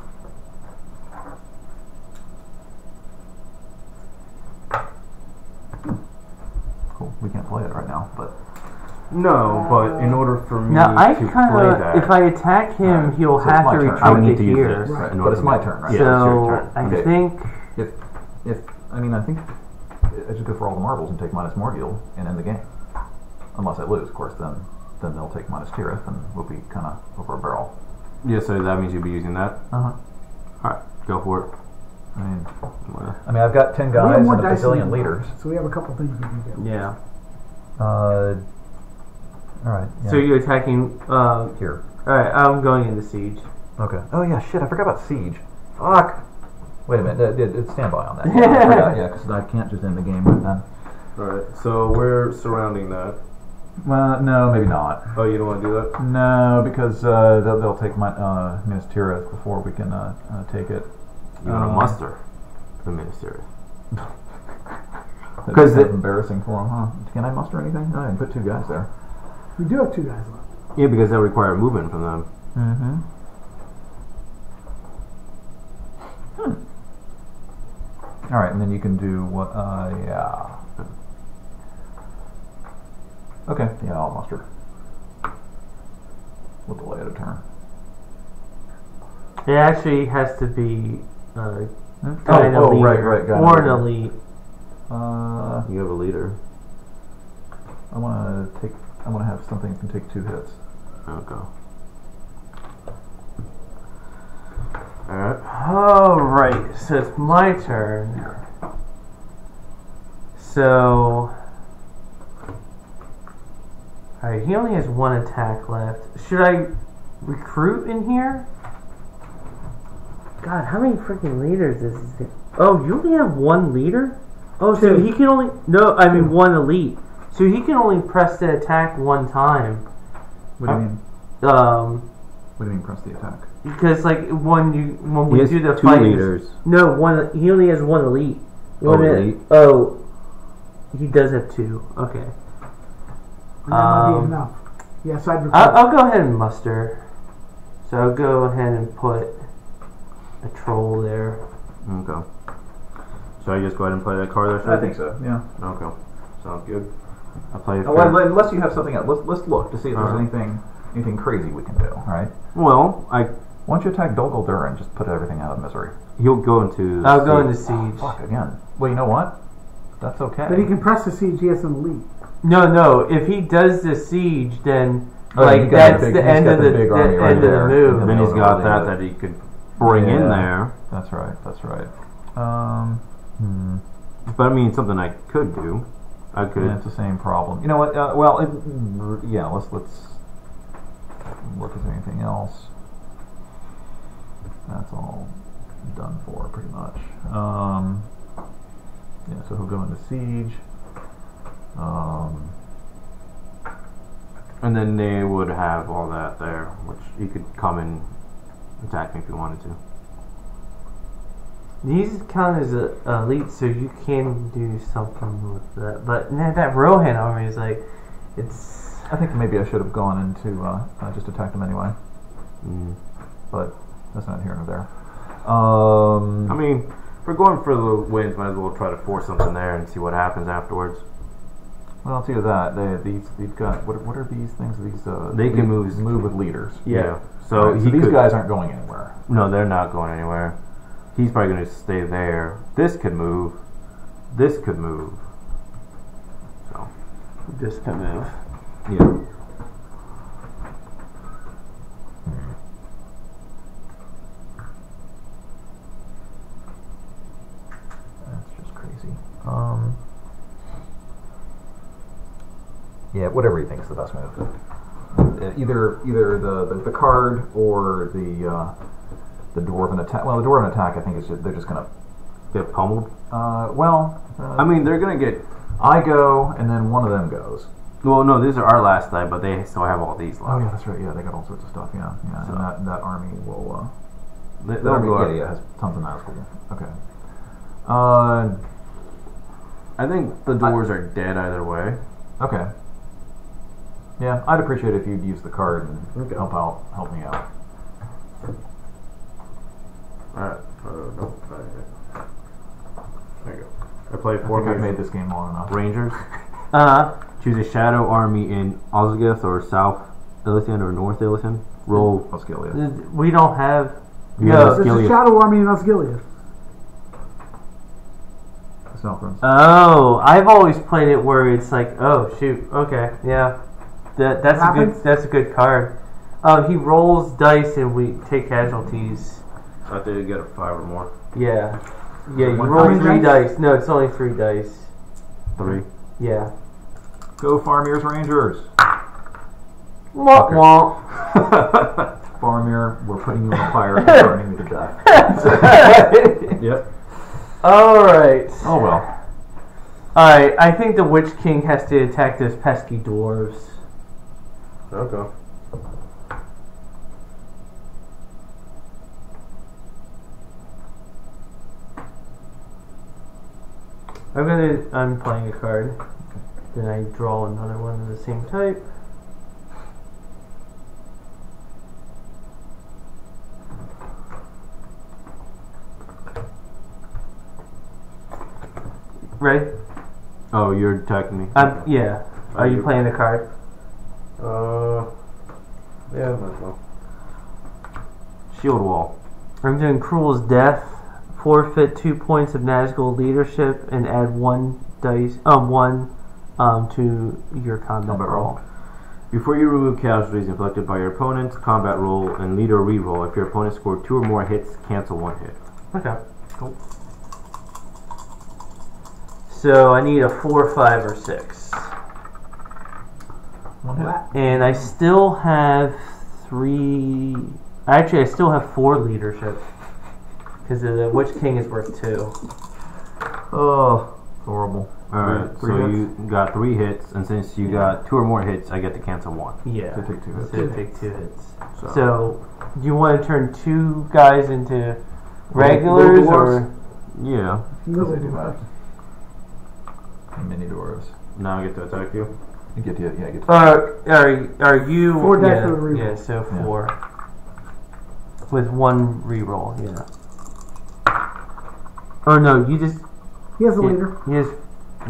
Cool. We can't play it right now, but No, but in order for me Now I to kind play of, that, if I attack him, Alright, he'll so it's have my to turn. retreat I would need to to use here. this. Right. in But order it's for my turn, right? Yeah, it's your so turn. I Okay. think if if I mean I think I just go for all the marbles and take Minas Morgul and end the game. Unless I lose, of course, then then they'll take Minas Tirith and we'll be kind of over a barrel. Yeah, so that means you'll be using that. Uh huh. Alright, go for it. I mean, Well, I mean, I've got ten guys and a dice than bazillion you. leaders. So we have a couple things we can do. yeah. Uh, all right. Yeah. So you're attacking. Uh, here. all right, I'm going into siege. Okay. Oh yeah, shit! I forgot about siege. Fuck. Wait a minute. Uh, it, it, stand by on that. Yeah, I forgot, yeah, because I can't just end the game right then. Alright, so we're surrounding that. Well, no, maybe not. Oh, you don't want to do that? No, because uh, they'll, they'll take my uh, Minas Tirith before we can uh, uh, take it. You want to muster the minister. That's 'Cause kind of it- embarrassing for them, huh? Can I muster anything? No, I can put two guys there. We do have two guys left. Yeah, because that require movement from them. Mm-hmm. All right, and then you can do what? Uh, yeah. Okay, yeah, I'll muster. We'll delay it a turn. It actually has to be uh, Hmm? guy and a oh, oh, leader, right, right, got or it. an elite. Uh, You have a leader. I want to take. I want to have something that can take two hits. Okay. Alright. All right, so it's my turn. So, all right, he only has one attack left. Should I recruit in here? God, how many freaking leaders is this? Oh, you only have one leader? Oh, so he can only no, I mean one elite. So he can only press the attack one time. What do you mean? Um, What do you mean? Press the attack. because like when you when He we has do the two fight, leaders. No, one. He only has one elite. Oh, One elite. Oh, he does have two. Okay. And that might Um, be enough. Yes, I'd. I'll, I'll go ahead and muster. So I'll go ahead and put a troll there. Okay. Should I just go ahead and play that card there? I think so. Yeah. Okay. Sounds good. I play. Oh, well, unless you have something else, let's, let's look to see if there's Uh-huh. anything anything crazy we can do. All right. well, I Once you attack Dolgul Durin, just put everything out of misery. he'll go into. I'll go into siege. siege. Fuck again. Well, you know what? That's okay. but he can press the siege. He has an elite. No, no. If he does the siege, then Oh, like that's the big- the end of the the, big the army right end of there. the move. Then he's got that that he could bring in there. That's right. That's right. Um. Hmm. But I mean, something I could do. I could. Yeah, it's the same problem. You know what? Uh, well, it, yeah. Let's let's look there's anything else. That's all done for, pretty much. Um, yeah. So he'll go into siege. Um, And then they would have all that there, which he could come and attack me if you wanted to. These count as a elite, so you can do something with that. But nah, that Rohan army is like, it's I think maybe I should have gone into uh, uh, just attacked him anyway, Mm. but that's not here nor there. Um, I mean, if we're going for the wins, might as well try to force something there and see what happens afterwards. Well, I'll tell you that they these they've got what what are these things? These uh, They can move- move with leaders. Yeah. So, Right, he these could, guys aren't going anywhere. No, they're not going anywhere. He's probably going to stay there. This could move. This could move. So, this could move. yeah. That's just crazy. Um, yeah, whatever he thinks is the best move. Uh, Either either the, the, the card or the uh, the dwarven attack. Well, the dwarven attack, I think is just, they're just gonna. Get pummeled. Uh, well, uh, I mean, they're going to get. I go and then one of them goes. Well, no, these are our last die, but they still have all these left. Oh yeah, that's right. Yeah, they got all sorts of stuff. Yeah, yeah. So- And that that army will. Uh, They, that army, go. yeah, yeah, has tons of magical. Okay. Uh, I think the doors are dead either way. okay. Yeah, I'd appreciate it if you'd use the card and Okay. help out, help me out. Alright. Uh, no, not. There you go. I play I four think I've made this game long enough. Rangers. Uh, Choose a shadow army in Osgiliath or South Ithilien or North Ithilien. Roll. Osgiliath. we don't have. You No, have a shadow army in Osgiliath. Southlands. Oh, I've always played it where it's like, oh shoot, okay, yeah, that that's a Happens? good that's a good card. Um, he rolls dice and we take casualties. I think you get a five or more. Yeah, yeah. You One roll how three dice? dice? No, it's only three dice. Three. Yeah. Go Faramir's Rangers. Womp Fucker. womp. Faramir, we're putting you on fire and burning you to death. Yep. All right. Oh well. All right. I think the Witch King has to attack those pesky dwarves. Okay. I'm gonna. I'm playing a card. Then I draw another one of the same type. Ready? Oh, you're attacking me. Um. Yeah. Are you playing a card? Uh. Yeah, might as well. Shield wall. I'm doing Cruel as death. Forfeit two points of Nazgul leadership and add one dice. Um. One. Um. To your combat, Combat roll. roll. Before you remove casualties inflicted by your opponent's combat roll and lead or reroll, if your opponent scored two or more hits, cancel one hit. Okay. Cool. So I need a four, five, or six. And I still have three. Actually, I still have four leadership because the Witch King is worth two. Oh, horrible. Alright, Three so hits? you got three hits, and since you got two or more hits, I get to cancel one. Yeah. So take two hits. So take two hits. So, So, do you want to turn two guys into regulars or? yeah, No, They do that. Mini dwarves. now I get to attack you. You get to yeah, you get to Uh, are are you? Four dice yeah, for the reroll. Yeah, so Yeah. four. With one reroll, yeah. Oh no, you just He has a leader. He has,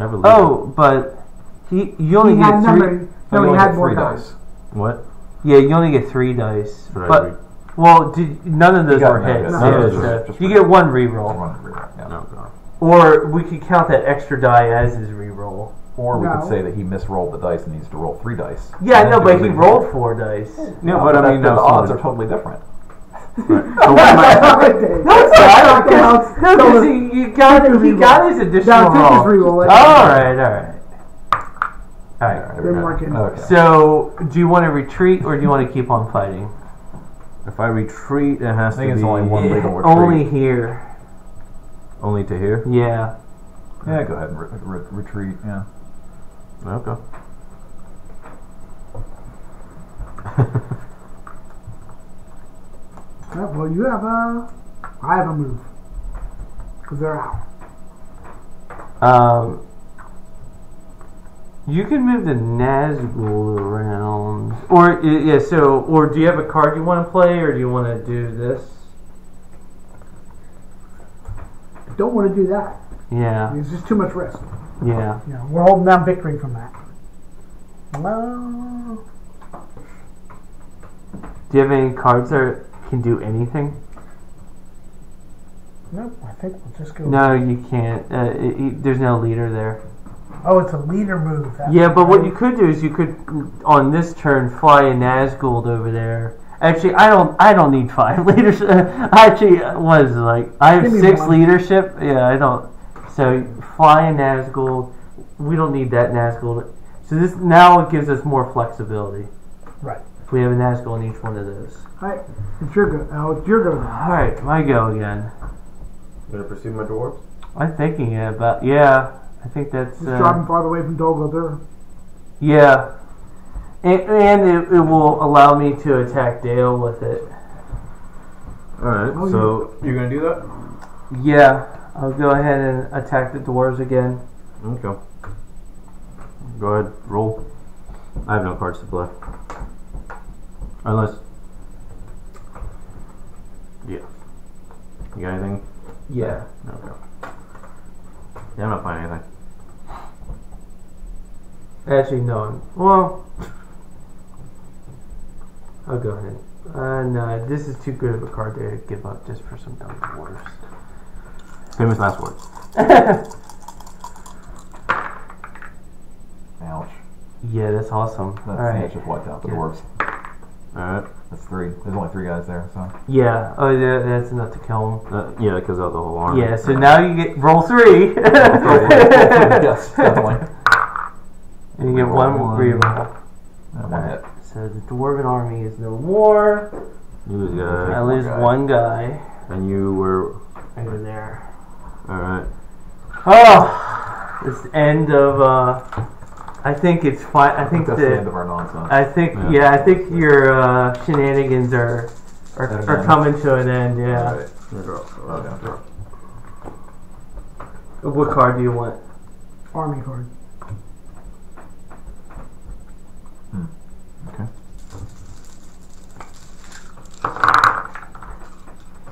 Never leave. oh, but he you only He get had three. number. you No, he only had more three dice. dice. What? Yeah, you only get three dice. Should I but well, did none of those were none hits. it. None yeah, so you get one reroll, One reroll, yeah. No, God. or we could count that extra die as his reroll. Or we No. could say that he misrolled the dice and needs to roll three dice. Yeah, I And know, then but he the- rolled four dice. Yeah, No, but I that- mean, the no, odds so- are totally different. So what am I? That's I don't Counts. guess. No, because the- he, you got take the he got his additional Now take his roll. reroll. All right, all right, all right. There we go. mark. Okay. So, do you want to retreat or do you want to keep on fighting? If I retreat, it has I think to it's be only one legal retreat. Only here. only to here. Yeah. yeah, go ahead and re- re- retreat. Yeah. Okay. Yeah, well, you have a. I have a move. Because they're out. Um. You can move the Nazgul around, or yeah. So, or do you have a card you want to play, or do you want to do this? I don't want to do that. Yeah, It's just too much risk. Yeah. You know, we're holding down victory from that. Well, Do you have any cards that can do anything? nope. I think we'll just go. No, you can't. Uh, it, it- there's no leader there. Oh, it's a leader move. That Yeah, but what you could do is you could, on this turn, fly a Nazgul over there. Actually, I don't. I don't need five leadership. I actually was like I have six one. leadership. Yeah, I don't. So fly a Nazgul. We don't need that Nazgul. So this now it gives us more flexibility. Right. If we have a Nazgul in each one of those. Alright, it's your go. Oh, it's your go now. All right, my go again. gonna pursue my dwarves. I'm thinking about. Yeah, I think that's. Just Uh, driving farther away from Dolgo there. Yeah. And, and it, it will allow me to attack Dale with it. All right. Oh, so you're gonna do that? Yeah, I'll go ahead and attack the dwarves again. Okay. Go ahead. Roll. I have no cards to play. Unless. Yeah. You got anything? Yeah. Okay. Yeah, I'm not finding anything. Actually, no. I'm- Well, I'll go ahead. Uh, no, this is too good of a card to give up just for some dumb dwarves. Famous last words. Ouch. Yeah, that's awesome. That's All that just wiped out the Yeah. dwarves. All right. That's three. There's only three guys there, so. Yeah. Oh, yeah, that's enough to kill him. Uh, yeah, because of the whole army. Yeah. So now you get roll three. yes, definitely. And you get Reroll one one. reroll. One hit. So the dwarven army is no more. You lose a I guy, lose guy. one guy and you were. over there. All right. Oh, this end of. uh I think it's fine. I think That's the end of our nonsense. I think Yeah. yeah. I think your uh, shenanigans are are, are coming to an end. Yeah. Alright. Okay. What card do you want? Army card. Okay.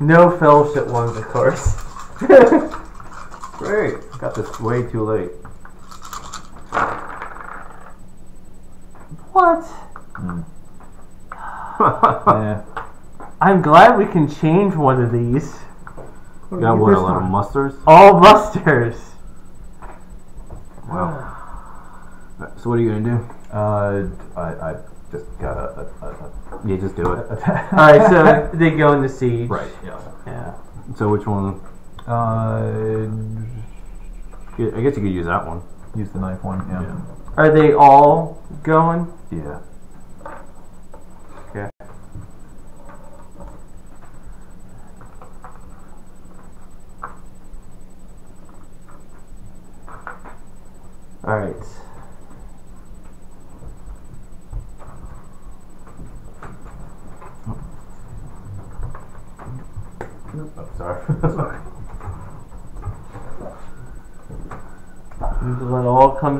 No fellowship ones, of course. Great. Got this way too late. what? Hmm. Yeah. I'm glad we can change one of these. Do Got what? A lot of musters. All musters. Wow. So what are you gonna do? Uh, I, I just got a, a, a, Yeah, just do it. All right, so they go into siege. right. Yeah. Yeah. So which one? Uh, I guess you could use that one. use the knife one. Yeah. Are they all going? Yeah. Okay.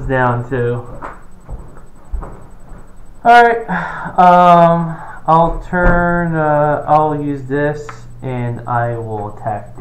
down to. Alright, um, I'll turn, uh, I'll use this and I will attack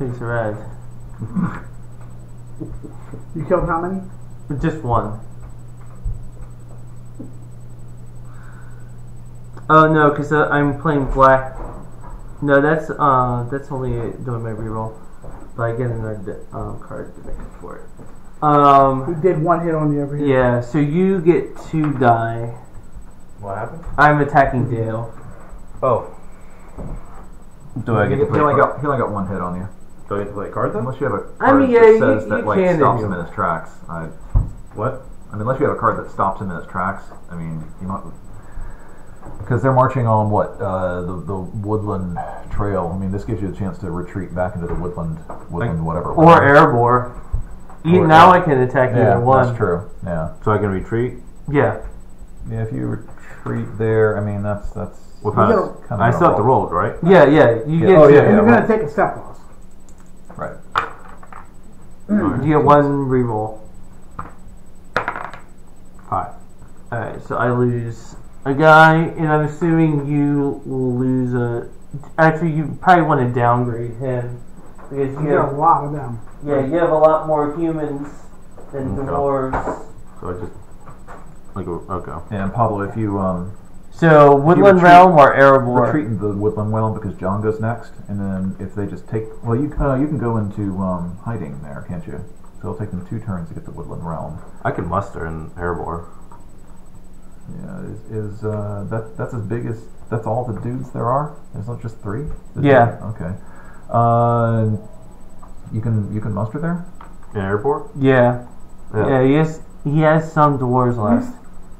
it. yeah, he actually. You killed how many? Just one. Oh no, because uh, I'm playing black. No, that's uh, that's only doing my reroll, but I get another um, card to make up for it. He Um, did one hit on you every hit. yeah. So you get two die. What happened? I'm attacking Dale. Oh. Do I get to he, play? only got he only got one hit on you. Do I get to play a card then? Unless you have a card I mean, yeah, that you- says you that like can stops if him you- in his tracks. I, What? I mean, unless you have a card that stops him in his tracks. I mean, you might because they're marching on what uh, the the woodland trail. I mean, this gives you a chance to retreat back into the woodland, woodland whatever. Or Erebor. E- Or- now I can attack Yeah, either one. that's true. Yeah, So I can retreat? Yeah. yeah. If you retreat there, I mean, that's that's With You my, gotta- kind I of still have to roll, right? Yeah, yeah. You Yeah, get oh, two. yeah, yeah. you're well- gonna take a step loss. Right. You get one reroll. Five. Alright, so I lose a guy, and I'm assuming you will lose a. Actually, you probably want to downgrade him because You you get a lot of them. yeah, you have a lot more humans than Okay. dwarves. So I just. Like, okay. And Pablo, if you um So Woodland retreat- Realm or Erebor? retreat into the woodland realm because John goes next, and then if they just take, well, you uh, you can go into um, hiding there, can't you? So it'll take them two turns to get to woodland realm. I can muster in Erebor. Yeah, is, is uh, that that's as big as that's all the dudes there are? There's not just three. There's Yeah. Okay. Uh, you can you can muster there. In Erebor? Yeah. yeah, He has he has some dwarves left.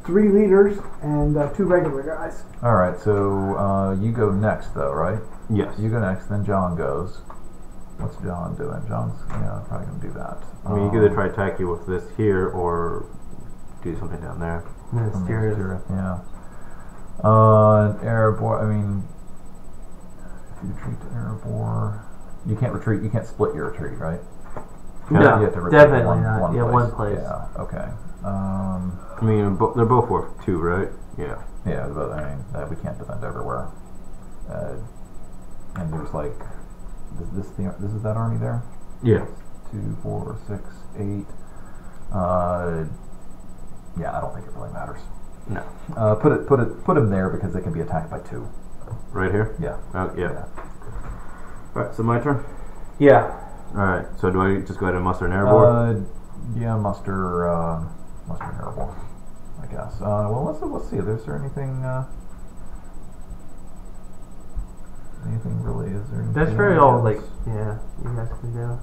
Three leaders and uh, two regular guys. All right. So uh, you go next, though, right? Yes. You go next, then John goes. What's John doing? John's yeah probably gonna do that. I mean, you could either Um, try attack you with this here or do something down there. Mysterious. Mysterious, Yeah. Uh, and Erebor, I mean, if you retreat to Erebor, you can't retreat, you can't split your retreat, right? No, you have to retreat definitely one, not. One yeah, place. one place. Yeah, okay. Um, I mean, they're both worth two, right? Yeah. yeah, but I mean, uh, we can't defend everywhere. Uh, and there's like, is this the, this is that army there? Yeah. Two, four, six, eight. Uh, yeah, I don't think it really matters. No. Uh, put it, put it, put him there because they can be attacked by two. Right here? Yeah. Oh, yeah. Alright, so my turn? Yeah. Alright, so do I just go ahead and muster an Erebor? Uh, yeah, muster, uh, muster terrible, I guess. Uh, well, let's let's see. Is there anything? Uh, anything really? Is there? That's very else? all like yeah. You guys can do.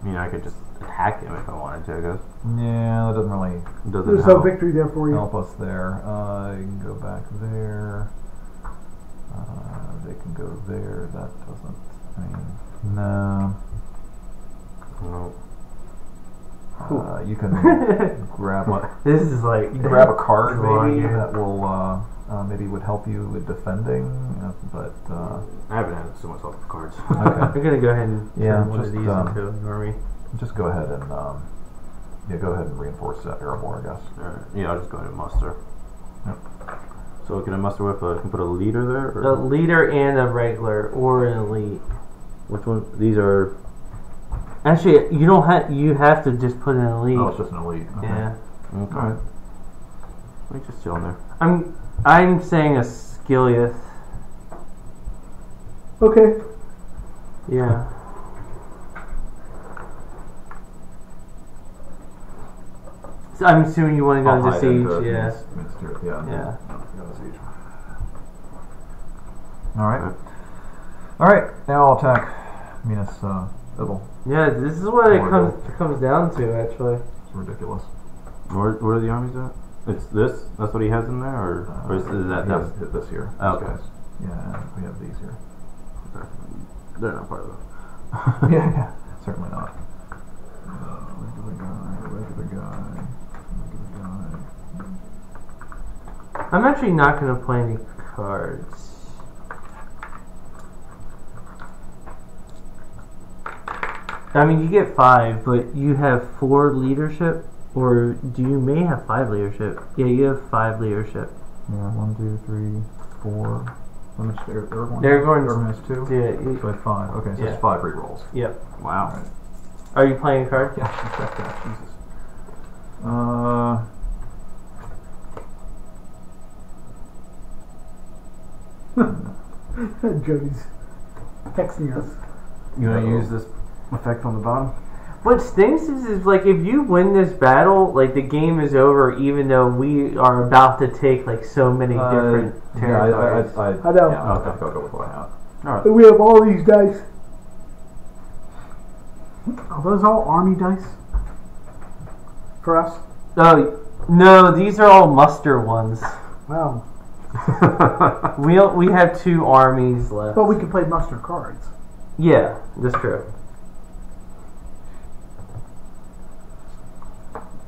I mean, I could just attack him if I wanted to, I guess. Yeah, that doesn't really Doesn't There's no victory there for you. help us there. Uh, you can go back there. Uh, they can go there. That doesn't. I mean, no. No. Uh, you can grab What? This is like You can grab a card maybe that will uh, uh, maybe would help you with defending, uh, but uh, I haven't had so much help with cards. I'm gonna go ahead and turn Yeah, one just, of these um, into an army. Just go ahead and um, yeah, go ahead and reinforce that Erebor, I guess. Alright, yeah, I'll just go ahead and muster. Yep. So can I muster with a, I can put a leader there? Or A leader and a regular or an elite. Which one? These are. Actually, you don't have. You have to just put an elite. Oh, it's just an elite. Okay. yeah. Okay. Alright. Let me just chill in there. I'm. I'm saying a skilleth. Okay. Yeah. So I'm assuming you want to go I'll into siege. Yeah. Minis- yeah. Yeah. Go to siege. All right. All right. Now I'll attack Minas uh, Ibel. Yeah, this is what it Horrible. comes comes down to actually. It's ridiculous. Where, where are the armies at? It's this? That's what he has in there? Or, or is, is that. He has That's, hit this here. Oh, okay. guys. Yeah, we have these here. they're not part of it. yeah, yeah, certainly not. Uh, regular guy, regular guy, regular guy. I'm actually not gonna play any cards. I mean, you get five, but you have four leadership, or do you may have five leadership? Yeah, you have five leadership. Yeah, one, two, three, four. How much? They're, they're going. They're going- Everyone has two. Yeah. You, So I have five. Okay, so Yeah. it's five rerolls. yep. Wow. Are you playing a card? Yeah, check that. Jesus. Uh. Jody's texting us. You want to use this effect on the bottom? What stinks is, is like if you win this battle, like the game is over, even though we are about to take like so many different Uh, yeah, I, I, territories. I, I, I know. Yeah, I'll, I'll go with what I have. Alright. We have all these dice. Are those all army dice? For us? oh no, these are all muster ones. Wow. We we have two armies left. But we can play muster cards. Yeah, that's true.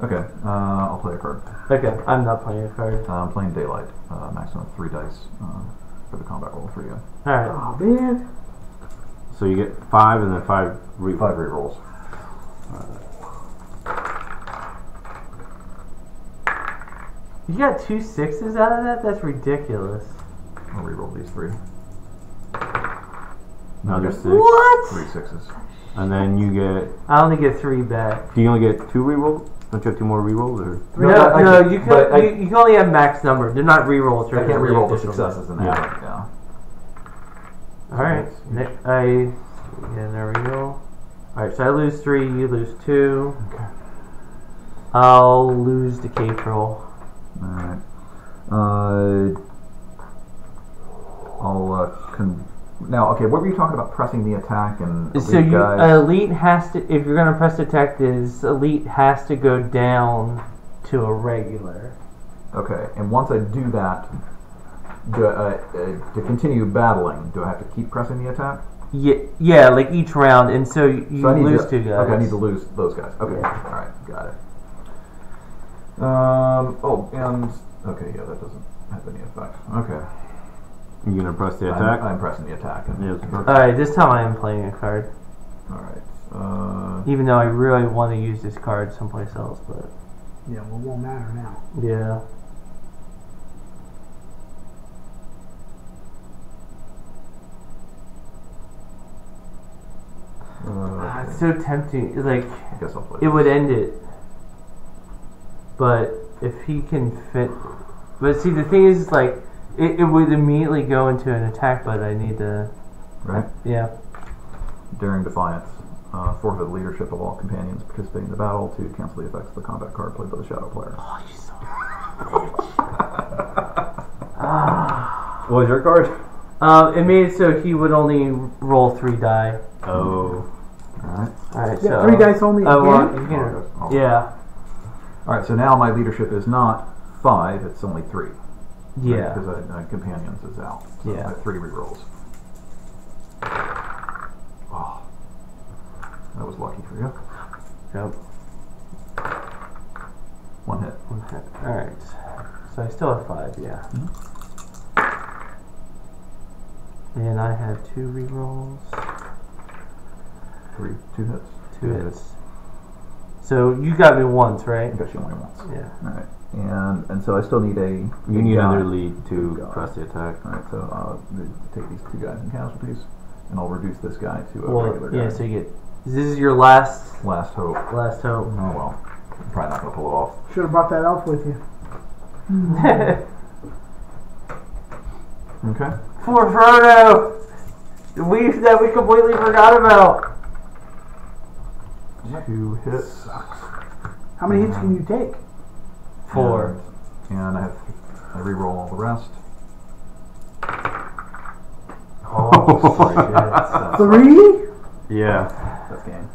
Okay, uh, I'll play a card. Okay, I'm not playing a card. Uh, I'm playing Daylight. Uh, maximum three dice uh, for the combat roll for you. All right. Oh man. So you get five and then five re- Five rerolls. You got two sixes out of that? That's ridiculous. I'll reroll these three. Another six. What? Three sixes. And then you get. I only get three back. Do you only get two rerolls? Don't you have two more rerolls? Or? No, No, I- I no, can- you can but I- you, you can only have max number. They're not rerolls. I can't really reroll the successes in that. Yeah. Yeah. All right. Ne- I yeah, there we go. All right, so I lose three. You lose two. Okay. I'll lose the cape roll. Alright. Uh, I'll, uh, con- now, okay, what were you talking about pressing the attack and elite So you guys? elite has to if you're gonna press attack this elite has to go down to a regular. okay, and once I do that, do, uh, uh, to continue battling, do I have to keep pressing the attack? Yeah, yeah, like each round, and so you, you So lose to, two guys. Okay, I need to lose those guys. Okay, Yeah. alright, got it. Um, oh, and, okay, yeah, that doesn't have any effect. Okay. You gonna press the I'm- attack? I'm, pressing the attack. And, Yes. All right, this time I am playing a card, Alright, uh, even though I really want to use this card someplace else. But Yeah, well, it won't matter now. yeah, uh, Ah, it's so tempting. It's Like I guess I'll play it would end it, but if he can fit, but see the thing is like it, it would immediately go into an attack, but I need to Right? yeah. Daring Defiance. Uh, forfeit the leadership of all companions participating in the battle to cancel the effects of the combat card played by the shadow player. Oh, you son of a bitch. Ah. What was your card? Um, it made it so he would only roll three die. Oh. Alright. All right, Yeah, so three dice only Oh, well, again? you can- Oh. yeah, Alright, so now my leadership is not five, it's only three. Yeah. Because I, uh, companions is out. So Yeah. I have three rerolls. Oh. That was lucky for you. Yep. One hit. Okay. All right. So I still have five. Yeah. Mm-hmm. And I have two rerolls, Three, two hits. two hits. So you got me once, I right? got you only once. Yeah. Alright. And and so I still need a You need guy. another lead to God. press the attack. Alright, so I'll take these two guys in casualties, and I'll reduce this guy to a Well, regular yeah. guy. So you get. This is your last Last hope. last hope. Oh well. I'm probably not gonna pull it off. Should have brought that elf with you. Okay. For Frodo, we that we completely forgot about. Two hits. How many hits can you take? Four. And, and I have I re-roll all the rest. Oh, shit. That's, Three? Yeah. that's game.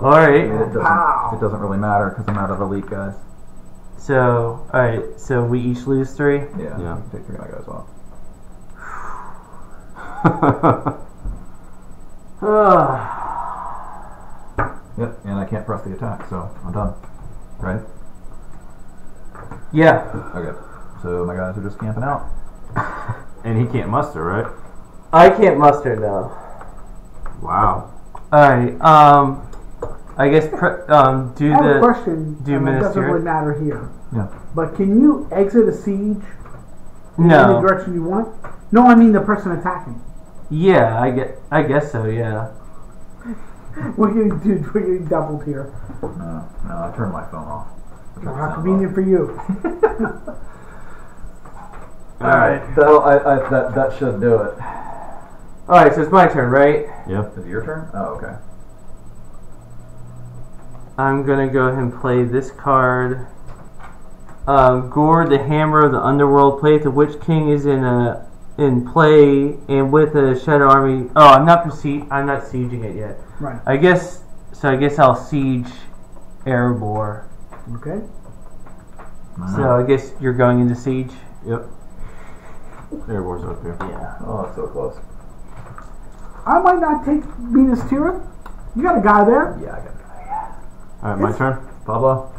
All right. It doesn't, Wow. it doesn't really matter because I'm out of elite guys. So, all right. So we each lose three. Yeah. Yeah. Take three of my guys off. Yep. And I can't press the attack, so I'm done. Right? yeah. Okay. So my guys are just camping out. and he can't muster, right? I can't muster now. Wow. All right. Um, I guess pre- um do I have a question. do and it doesn't minister. really matter here. Yeah. But can you exit a siege in any no. direction you want? No, I mean the person attacking. Yeah, I get. I guess so. Yeah. We're getting, dude, we're getting doubled here. No, no, I turned my phone off. I How convenient for you. All right. That'll, I, I, that, that should do it. All right. So it's my turn, right? Yep. Is it your turn? Oh, okay. I'm gonna go ahead and play this card. Um, Grond, the Hammer of the Underworld. Play if the Witch King is in a in play and with a Shadow Army. Oh, I'm not proceed. I'm not sieging it yet. Right. I guess. So I guess I'll siege Erebor. Okay. So I guess you're going into siege. Yep. Erebor's up here. Yeah. Oh, that's so close. I might not take Minas Tirith. You got a guy there. Yeah, I got it. Alright, my It's- turn. Pablo,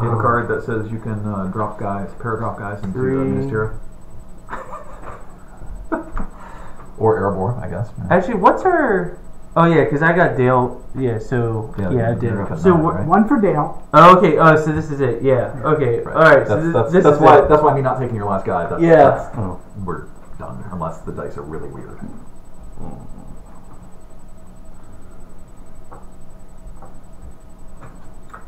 you have a card that says you can uh, drop guys, paradrop guys into Three. uh, Minas Tirith. or Erebor, I guess. Actually, what's her? Oh yeah, because I got Dale. Yeah. So Yeah, yeah, I you're did. So out, right? One for Dale. Oh, okay. Oh, so this is it. Yeah. Okay. Right. All right. That's, so this, that's, this that's is why it. that's why me not taking your last guy. That's, Yeah. that's- Oh. we're done unless the dice are really weird.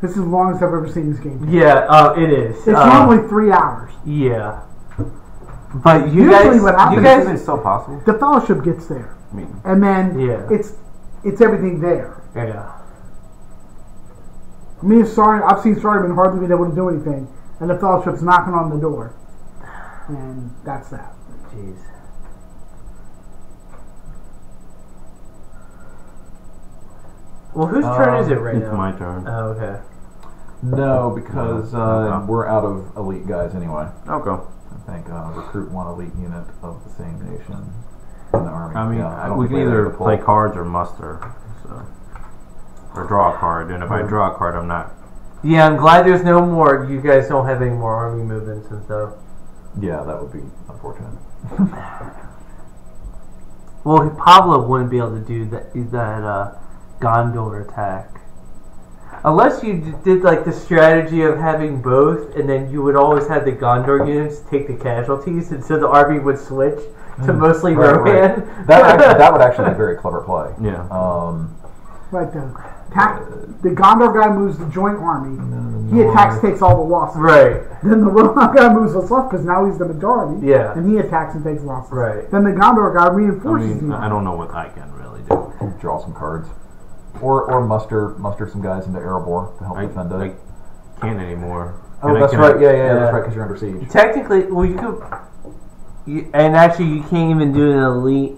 This is the longest I've ever seen this game. Yeah. Uh, it is. It's Uh, normally three hours. Yeah. But you Usually guys, what you happens guys, Isn't it still possible? The Fellowship gets there, I mean, and then Yeah. it's it's everything there. yeah. Me and Sorry, I've seen Saruman hardly been able to do anything, and the Fellowship's knocking on the door, and that's that. Jeez. Well, whose turn is it right it's now? It's my turn. Oh, okay. No, because uh, Okay. we're out of elite guys anyway. Okay. I think uh, recruit one elite unit of the same nation in the army. I mean, Yeah, I don't we can either play cards or muster. So. Or draw a card. And if I draw a card, I'm not. Yeah, I'm glad there's no more. You guys don't have any more army movements and stuff. Yeah, that would be unfortunate. Well, Pablo wouldn't be able to do that that uh, Gondor attack. Unless you d- did like the strategy of having both, and then you would always have the Gondor units take the casualties, and so the army would switch to mostly Right, right. Rohan. That actually, that would actually be a very clever play. Yeah. Um, Right, the attack, the Gondor guy moves the joint army. He attacks, takes all the losses. right. Then the Rohan guy moves us left because now he's the majority. Yeah. And he attacks and takes losses. Right. Then the Gondor guy I reinforces mean, the I don't know what I can really do. draw some cards, or or muster muster some guys into Erebor to help I, defend I it. can't anymore. Oh, Can that's I- right. yeah, yeah, yeah, that's right. Because you're under siege. Technically, well, you could, you, and actually, you can't even do an elite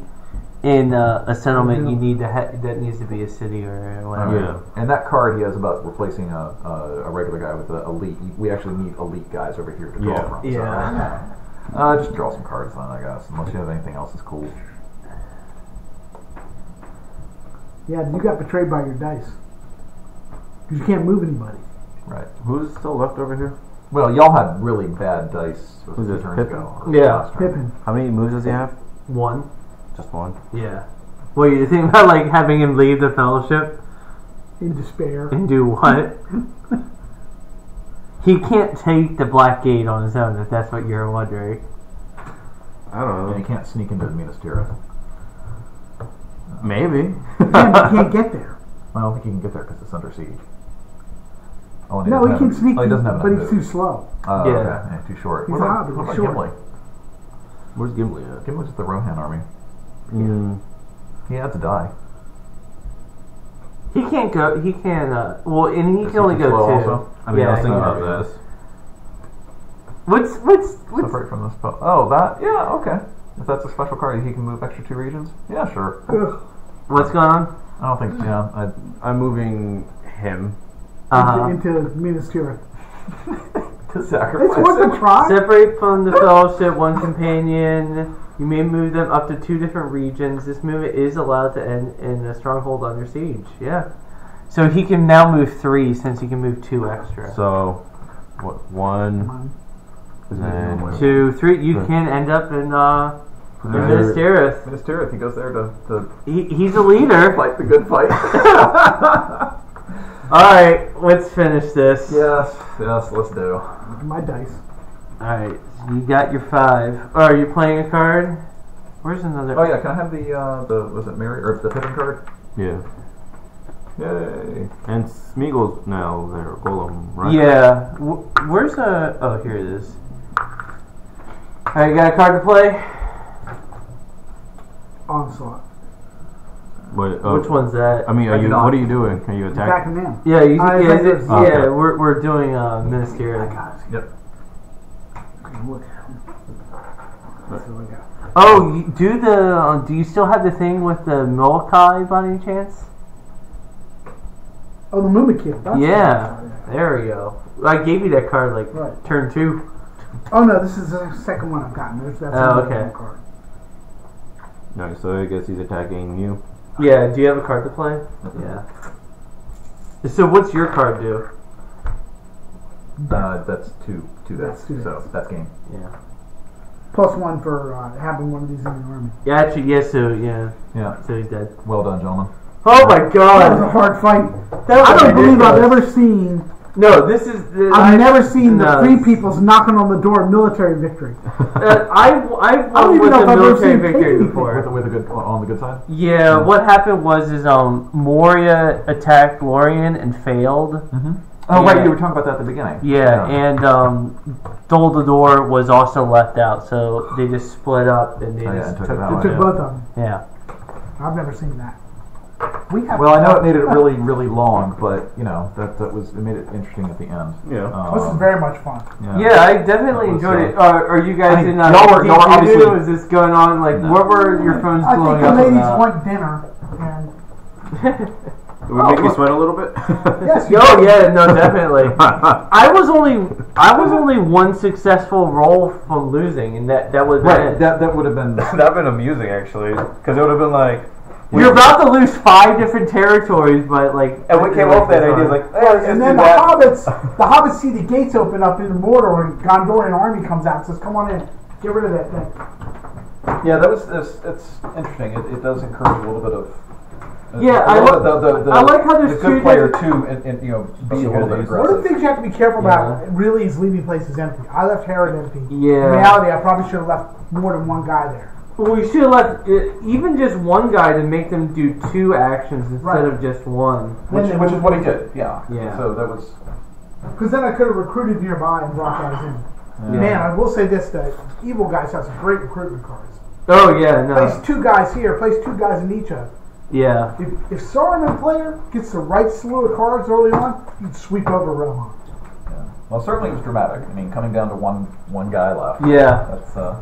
in uh, a settlement. You need to ha- that needs to be a city or whatever. Yeah. And that card he has about replacing a, a, a regular guy with an elite. We actually need elite guys over here to draw Yeah. from. Yeah. So, uh, just draw some cards then, I guess. Unless you have anything else that's cool. Yeah, you got betrayed by your dice. Because you can't move anybody. Right. Who's still left over here? Well, y'all had really bad dice a Who's few this, turns Pippin? ago. or Yeah. last turn. Pippin. How many moves does he have? One. Just one. Yeah. Well, you think about like having him leave the fellowship In despair. and do what? he can't take the Black Gate on his own, if that's what you're wondering. I don't know. And he can't sneak into Minas Tirith. Maybe. You can't, can't get there. I don't think he can get there because it's under siege. Oh, No, doesn't he can any- sneak, Oh, he doesn't have but he's too slow. Oh, Yeah. okay. Yeah, too short. He's what a about, hobbit, what about short. Gimli? Where's Gimli at? Gimli's at the Rohan army. Mm. He had to die. He can't go. He can't. Uh, well, and he Is can only go slow two. also? I mean, yeah, I was thinking he- about this. What's what's what's Separate from this? spell. Oh, that? Yeah, okay. If that's a special card, he can move extra two regions. Yeah, sure. Ugh. what's going on? I don't think. Yeah, I, I'm moving him. Uh-huh. Into, into Minas Tirith. to It's sacrifice. worth a try. Separate from the fellowship, one companion. You may move them up to two different regions. This movement is allowed to end in a stronghold under siege. Yeah. So he can now move three since he can move two extra. So, what? One, Come and? Two, three. You Right. can end up in uh. Minas Tirith. Minas Tirith, he goes there to, to He, he's a leader. fight the good fight. All right, let's finish this. yes, yes, let's do. on. My dice. All right, so you got your five. Oh, are you playing a card? Where's another? Oh yeah, can I have the uh, the was it Merry or the Pippin card? yeah. Yay! And Smeagol's now there, Gollum, right? Yeah. Wh- Where's a? Oh, here it is. All right, you got a card to play. Onslaught. But, uh, Which one's that? I mean, are you? What are you doing? Are you attacking? Attacking them. Yeah, you, I yeah, think it's- yeah. okay. We're we're doing uh, I Minas Tirith. got it. Yep. Look. That's what I got. Oh, you, do the? Uh, do you still have the thing with the Molokai by any chance? Oh, the Mumakil. That's Yeah. what I got. There we go. I gave you that card like Right. turn two. Oh no, this is the second one I've gotten. There's that's Oh, another okay. card. No, so I guess he's attacking you. Yeah. Do you have a card to play? Yeah. So what's your card do? Uh, that's two two That's dice. two So dice. that's game. Yeah. Plus one for uh, having one of these in your army. Yeah. Actually, yes. so yeah. Yeah. So he's dead. Well done, gentlemen. Oh my god, That was a hard fight. That was I don't believe I've ridiculous. ever seen. No, this is. The, I've I- never seen no, the free peoples knocking on the door of military victory. Uh, I I I don't won even with know if I've ever military seen victory Piggy With, before. with the good on the good side. Yeah, what happened was is um Moria attacked Lorien and failed. Mm-hmm. Oh Yeah. right, you were talking about that at the beginning. Yeah, and um Dol Guldur was also left out, so they just split up and they Oh, yeah, just and took took it out. took yeah. both of them. Yeah. I've never seen that. We have. Well, I know it made it really, really long, but you know that that was it made it interesting at the end. Yeah. Um, This is very much fun. yeah. Yeah, I definitely was, enjoyed uh, it. Uh, are you guys I mean, in uh, y'all were- y'all were obviously- Is this going on? Like, No. what were your phones I think blowing the up ladies about? want dinner, and It would make you sweat a little bit. yes, you Oh yeah, no, definitely. I was only I was only one successful roll from losing, and that that was Right. it. That that would have been. That'd have been amusing actually, because it would have been like. You're about to lose five different territories, but like. And we came up with that idea, like, hey, let's And just then the that. hobbits, the hobbits see the gates open up in Mordor, and Gondorian army comes out. and Says, "Come on in, get rid of that thing." Yeah, that was it's, it's interesting. It, it does encourage a little bit of. uh, Yeah, a I little like- the, the, the, I like how there's the good two player different- too, and, and you know, be a little bit days. One of the things you have to be careful Yeah. about really is leaving places empty. I left Herod empty. Yeah. In reality, I probably should have left more than one guy there. Well, we should have left uh, even just one guy to make them do two actions instead Right. of just one. Which, Then- which is what he did. Yeah. Yeah. So that was. Because then I could have recruited nearby and brought guys in. Yeah. Man, I will say this: the evil guys have some great recruitment cards. Oh yeah, Place no, two guys here, place two guys in each of. yeah, If, if Saruman player gets the right slew of cards early on, you'd sweep over Rohan. Yeah. Well, certainly it was dramatic. I mean, coming down to one one guy left. yeah. That's uh,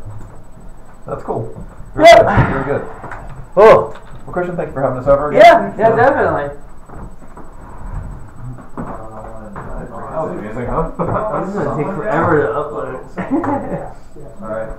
that's cool. Very Yep. good. Very good. Oh, Well, Christian, thank you for having us over. Again. yeah, yeah, definitely. That was amusing, huh? This is gonna take forever to upload. Yes, yes. All right.